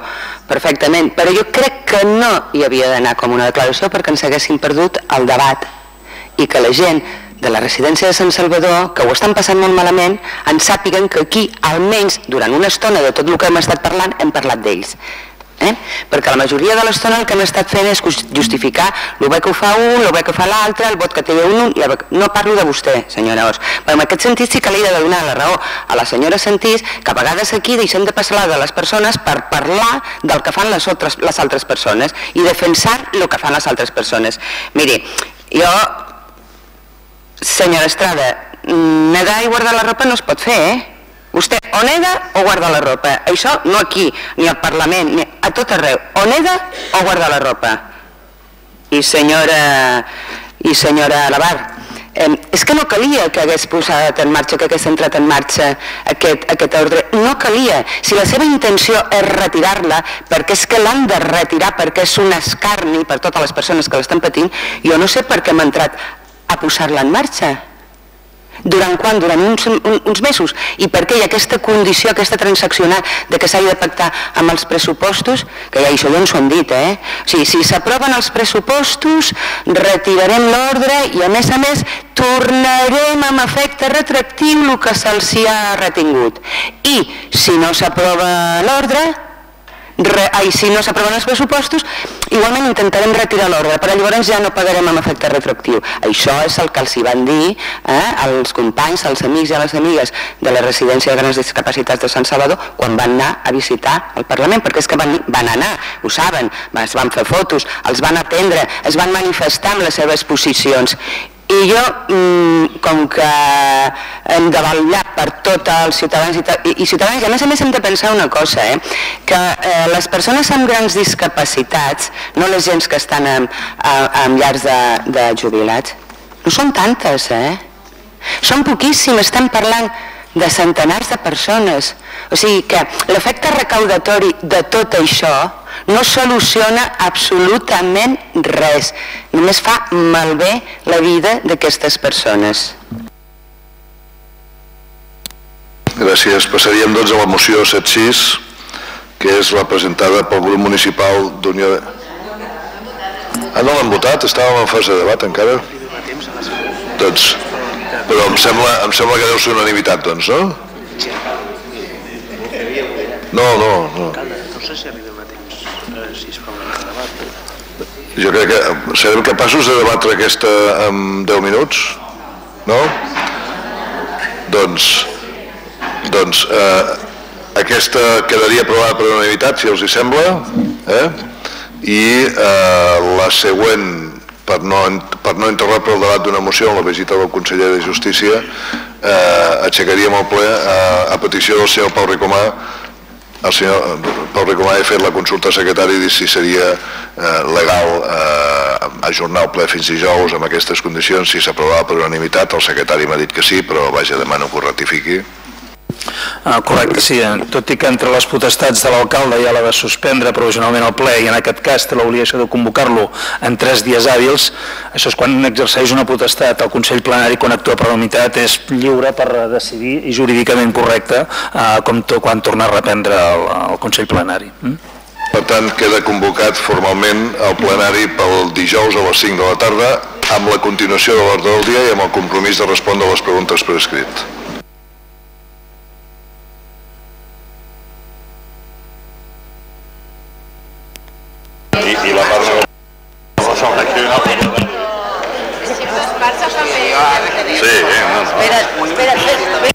perfectament, però jo crec que no hi havia d'anar com una declaració perquè ens haguessin perdut el debat i que la gent de la residència de Sant Salvador, que ho estan passant molt malament, en sàpiguen que aquí, almenys durant una estona de tot el que hem estat parlant, hem parlat d'ells. Eh? perquè la majoria de l'estona el que hem estat fent és justificar el bé que ho fa un, el bé que fa l'altre, el vot que té un, i no parlo de vostè, senyora Os, però en aquest sentit sí que li he de donar la raó a la senyora Sentís, que a vegades aquí deixem de passar de les persones per parlar del que fan les, altres, les altres persones i defensar el que fan les altres persones. Miri, jo Senyora Estrada, nedar i guardar la ropa no es pot fer, eh? Vostè o neda o guarda la ropa. Això no aquí, ni al Parlament, ni a tot arreu. O neda o guarda la ropa. I senyora, i senyora Lavar, eh, és que no calia que hagués posat en marxa, que hagués entrat en marxa aquest, aquest ordre. No calia. Si la seva intenció és retirar-la, perquè és que l'han de retirar, perquè és un escarni per totes les persones que l'estan patint, jo no sé per què hem entrat a posar-la en marxa. Durant quan? Durant uns, uns mesos. I per què hi ha aquesta condició, aquesta transaccional de que s'hagi de pactar amb els pressupostos, que ja això ja ens ho han dit, eh? O sigui, si s'aproven els pressupostos, retirarem l'ordre i a més a més tornarem amb efecte retractiu el que se'ls ha retingut. I si no s'aprova l'ordre, re, ai, si no s'aproven els pressupostos, igualment intentarem retirar l'ordre, però llavors ja no pagarem amb efecte retroactiu. Això és el que els hi van dir eh, als companys, als amics i a les amigues de la residència de grans discapacitats de Sant Salvador quan van anar a visitar el Parlament, perquè és que van, van anar, ho saben, es van fer fotos, els van atendre, es van manifestar amb les seves posicions i jo, mm, com que hem de vetllar per tots els ciutadans i, i ciutadans, i a més a més hem de pensar una cosa, eh? que eh, les persones amb grans discapacitats, no les gens que estan en, en, en llars de, de jubilats, no són tantes, eh? Són poquíssimes, estem parlant de centenars de persones. O sigui que l'efecte recaudatori de tot això no soluciona absolutament res, només fa malbé la vida d'aquestes persones. Gràcies. Passaríem doncs a la moció 76, que és la presentada pel grup municipal d'Unió. Ah, no l'han votat? Estàvem en fase de debat encara? Doncs, però em sembla, em sembla que deu ser unanimitat, doncs, no? No, no, no. No sé si arribem a temps, eh, si es fa un debat. Jo crec que serem capaços de debatre aquesta en 10 minuts, no? Doncs, doncs eh, aquesta quedaria aprovada per unanimitat, si els hi sembla, eh? i eh, la següent, per no, per no interrompre el debat d'una moció en la visita del conseller de Justícia, eh, aixecaríem el ple a, a petició del senyor Pau Ricomà el senyor Pau Ricomà ha fet la consulta al secretari i si seria eh, legal eh, ajornar el ple fins dijous amb aquestes condicions, si s'aprovava per unanimitat, el secretari m'ha dit que sí, però vaja, demano que ho ratifiqui. Ah, correcte, sí. eh, Tot i que entre les potestats de l'alcalde ha la de suspendre provisionalment el ple i en aquest cas té l'obligació de convocar-lo en tres dies hàbils, això és quan exerceix una potestat. El Consell Plenari, quan actua per unanimitat, és lliure per decidir i jurídicament correcte eh, com to, quan torna a reprendre el, el Consell Plenari. Mm? Per tant, queda convocat formalment el plenari pel dijous a les 5 de la tarda amb la continuació de l'ordre del dia i amb el compromís de respondre a les preguntes per escrit. I, i la part de... Sí, eh, no, no. Espera't, espera't, espera't.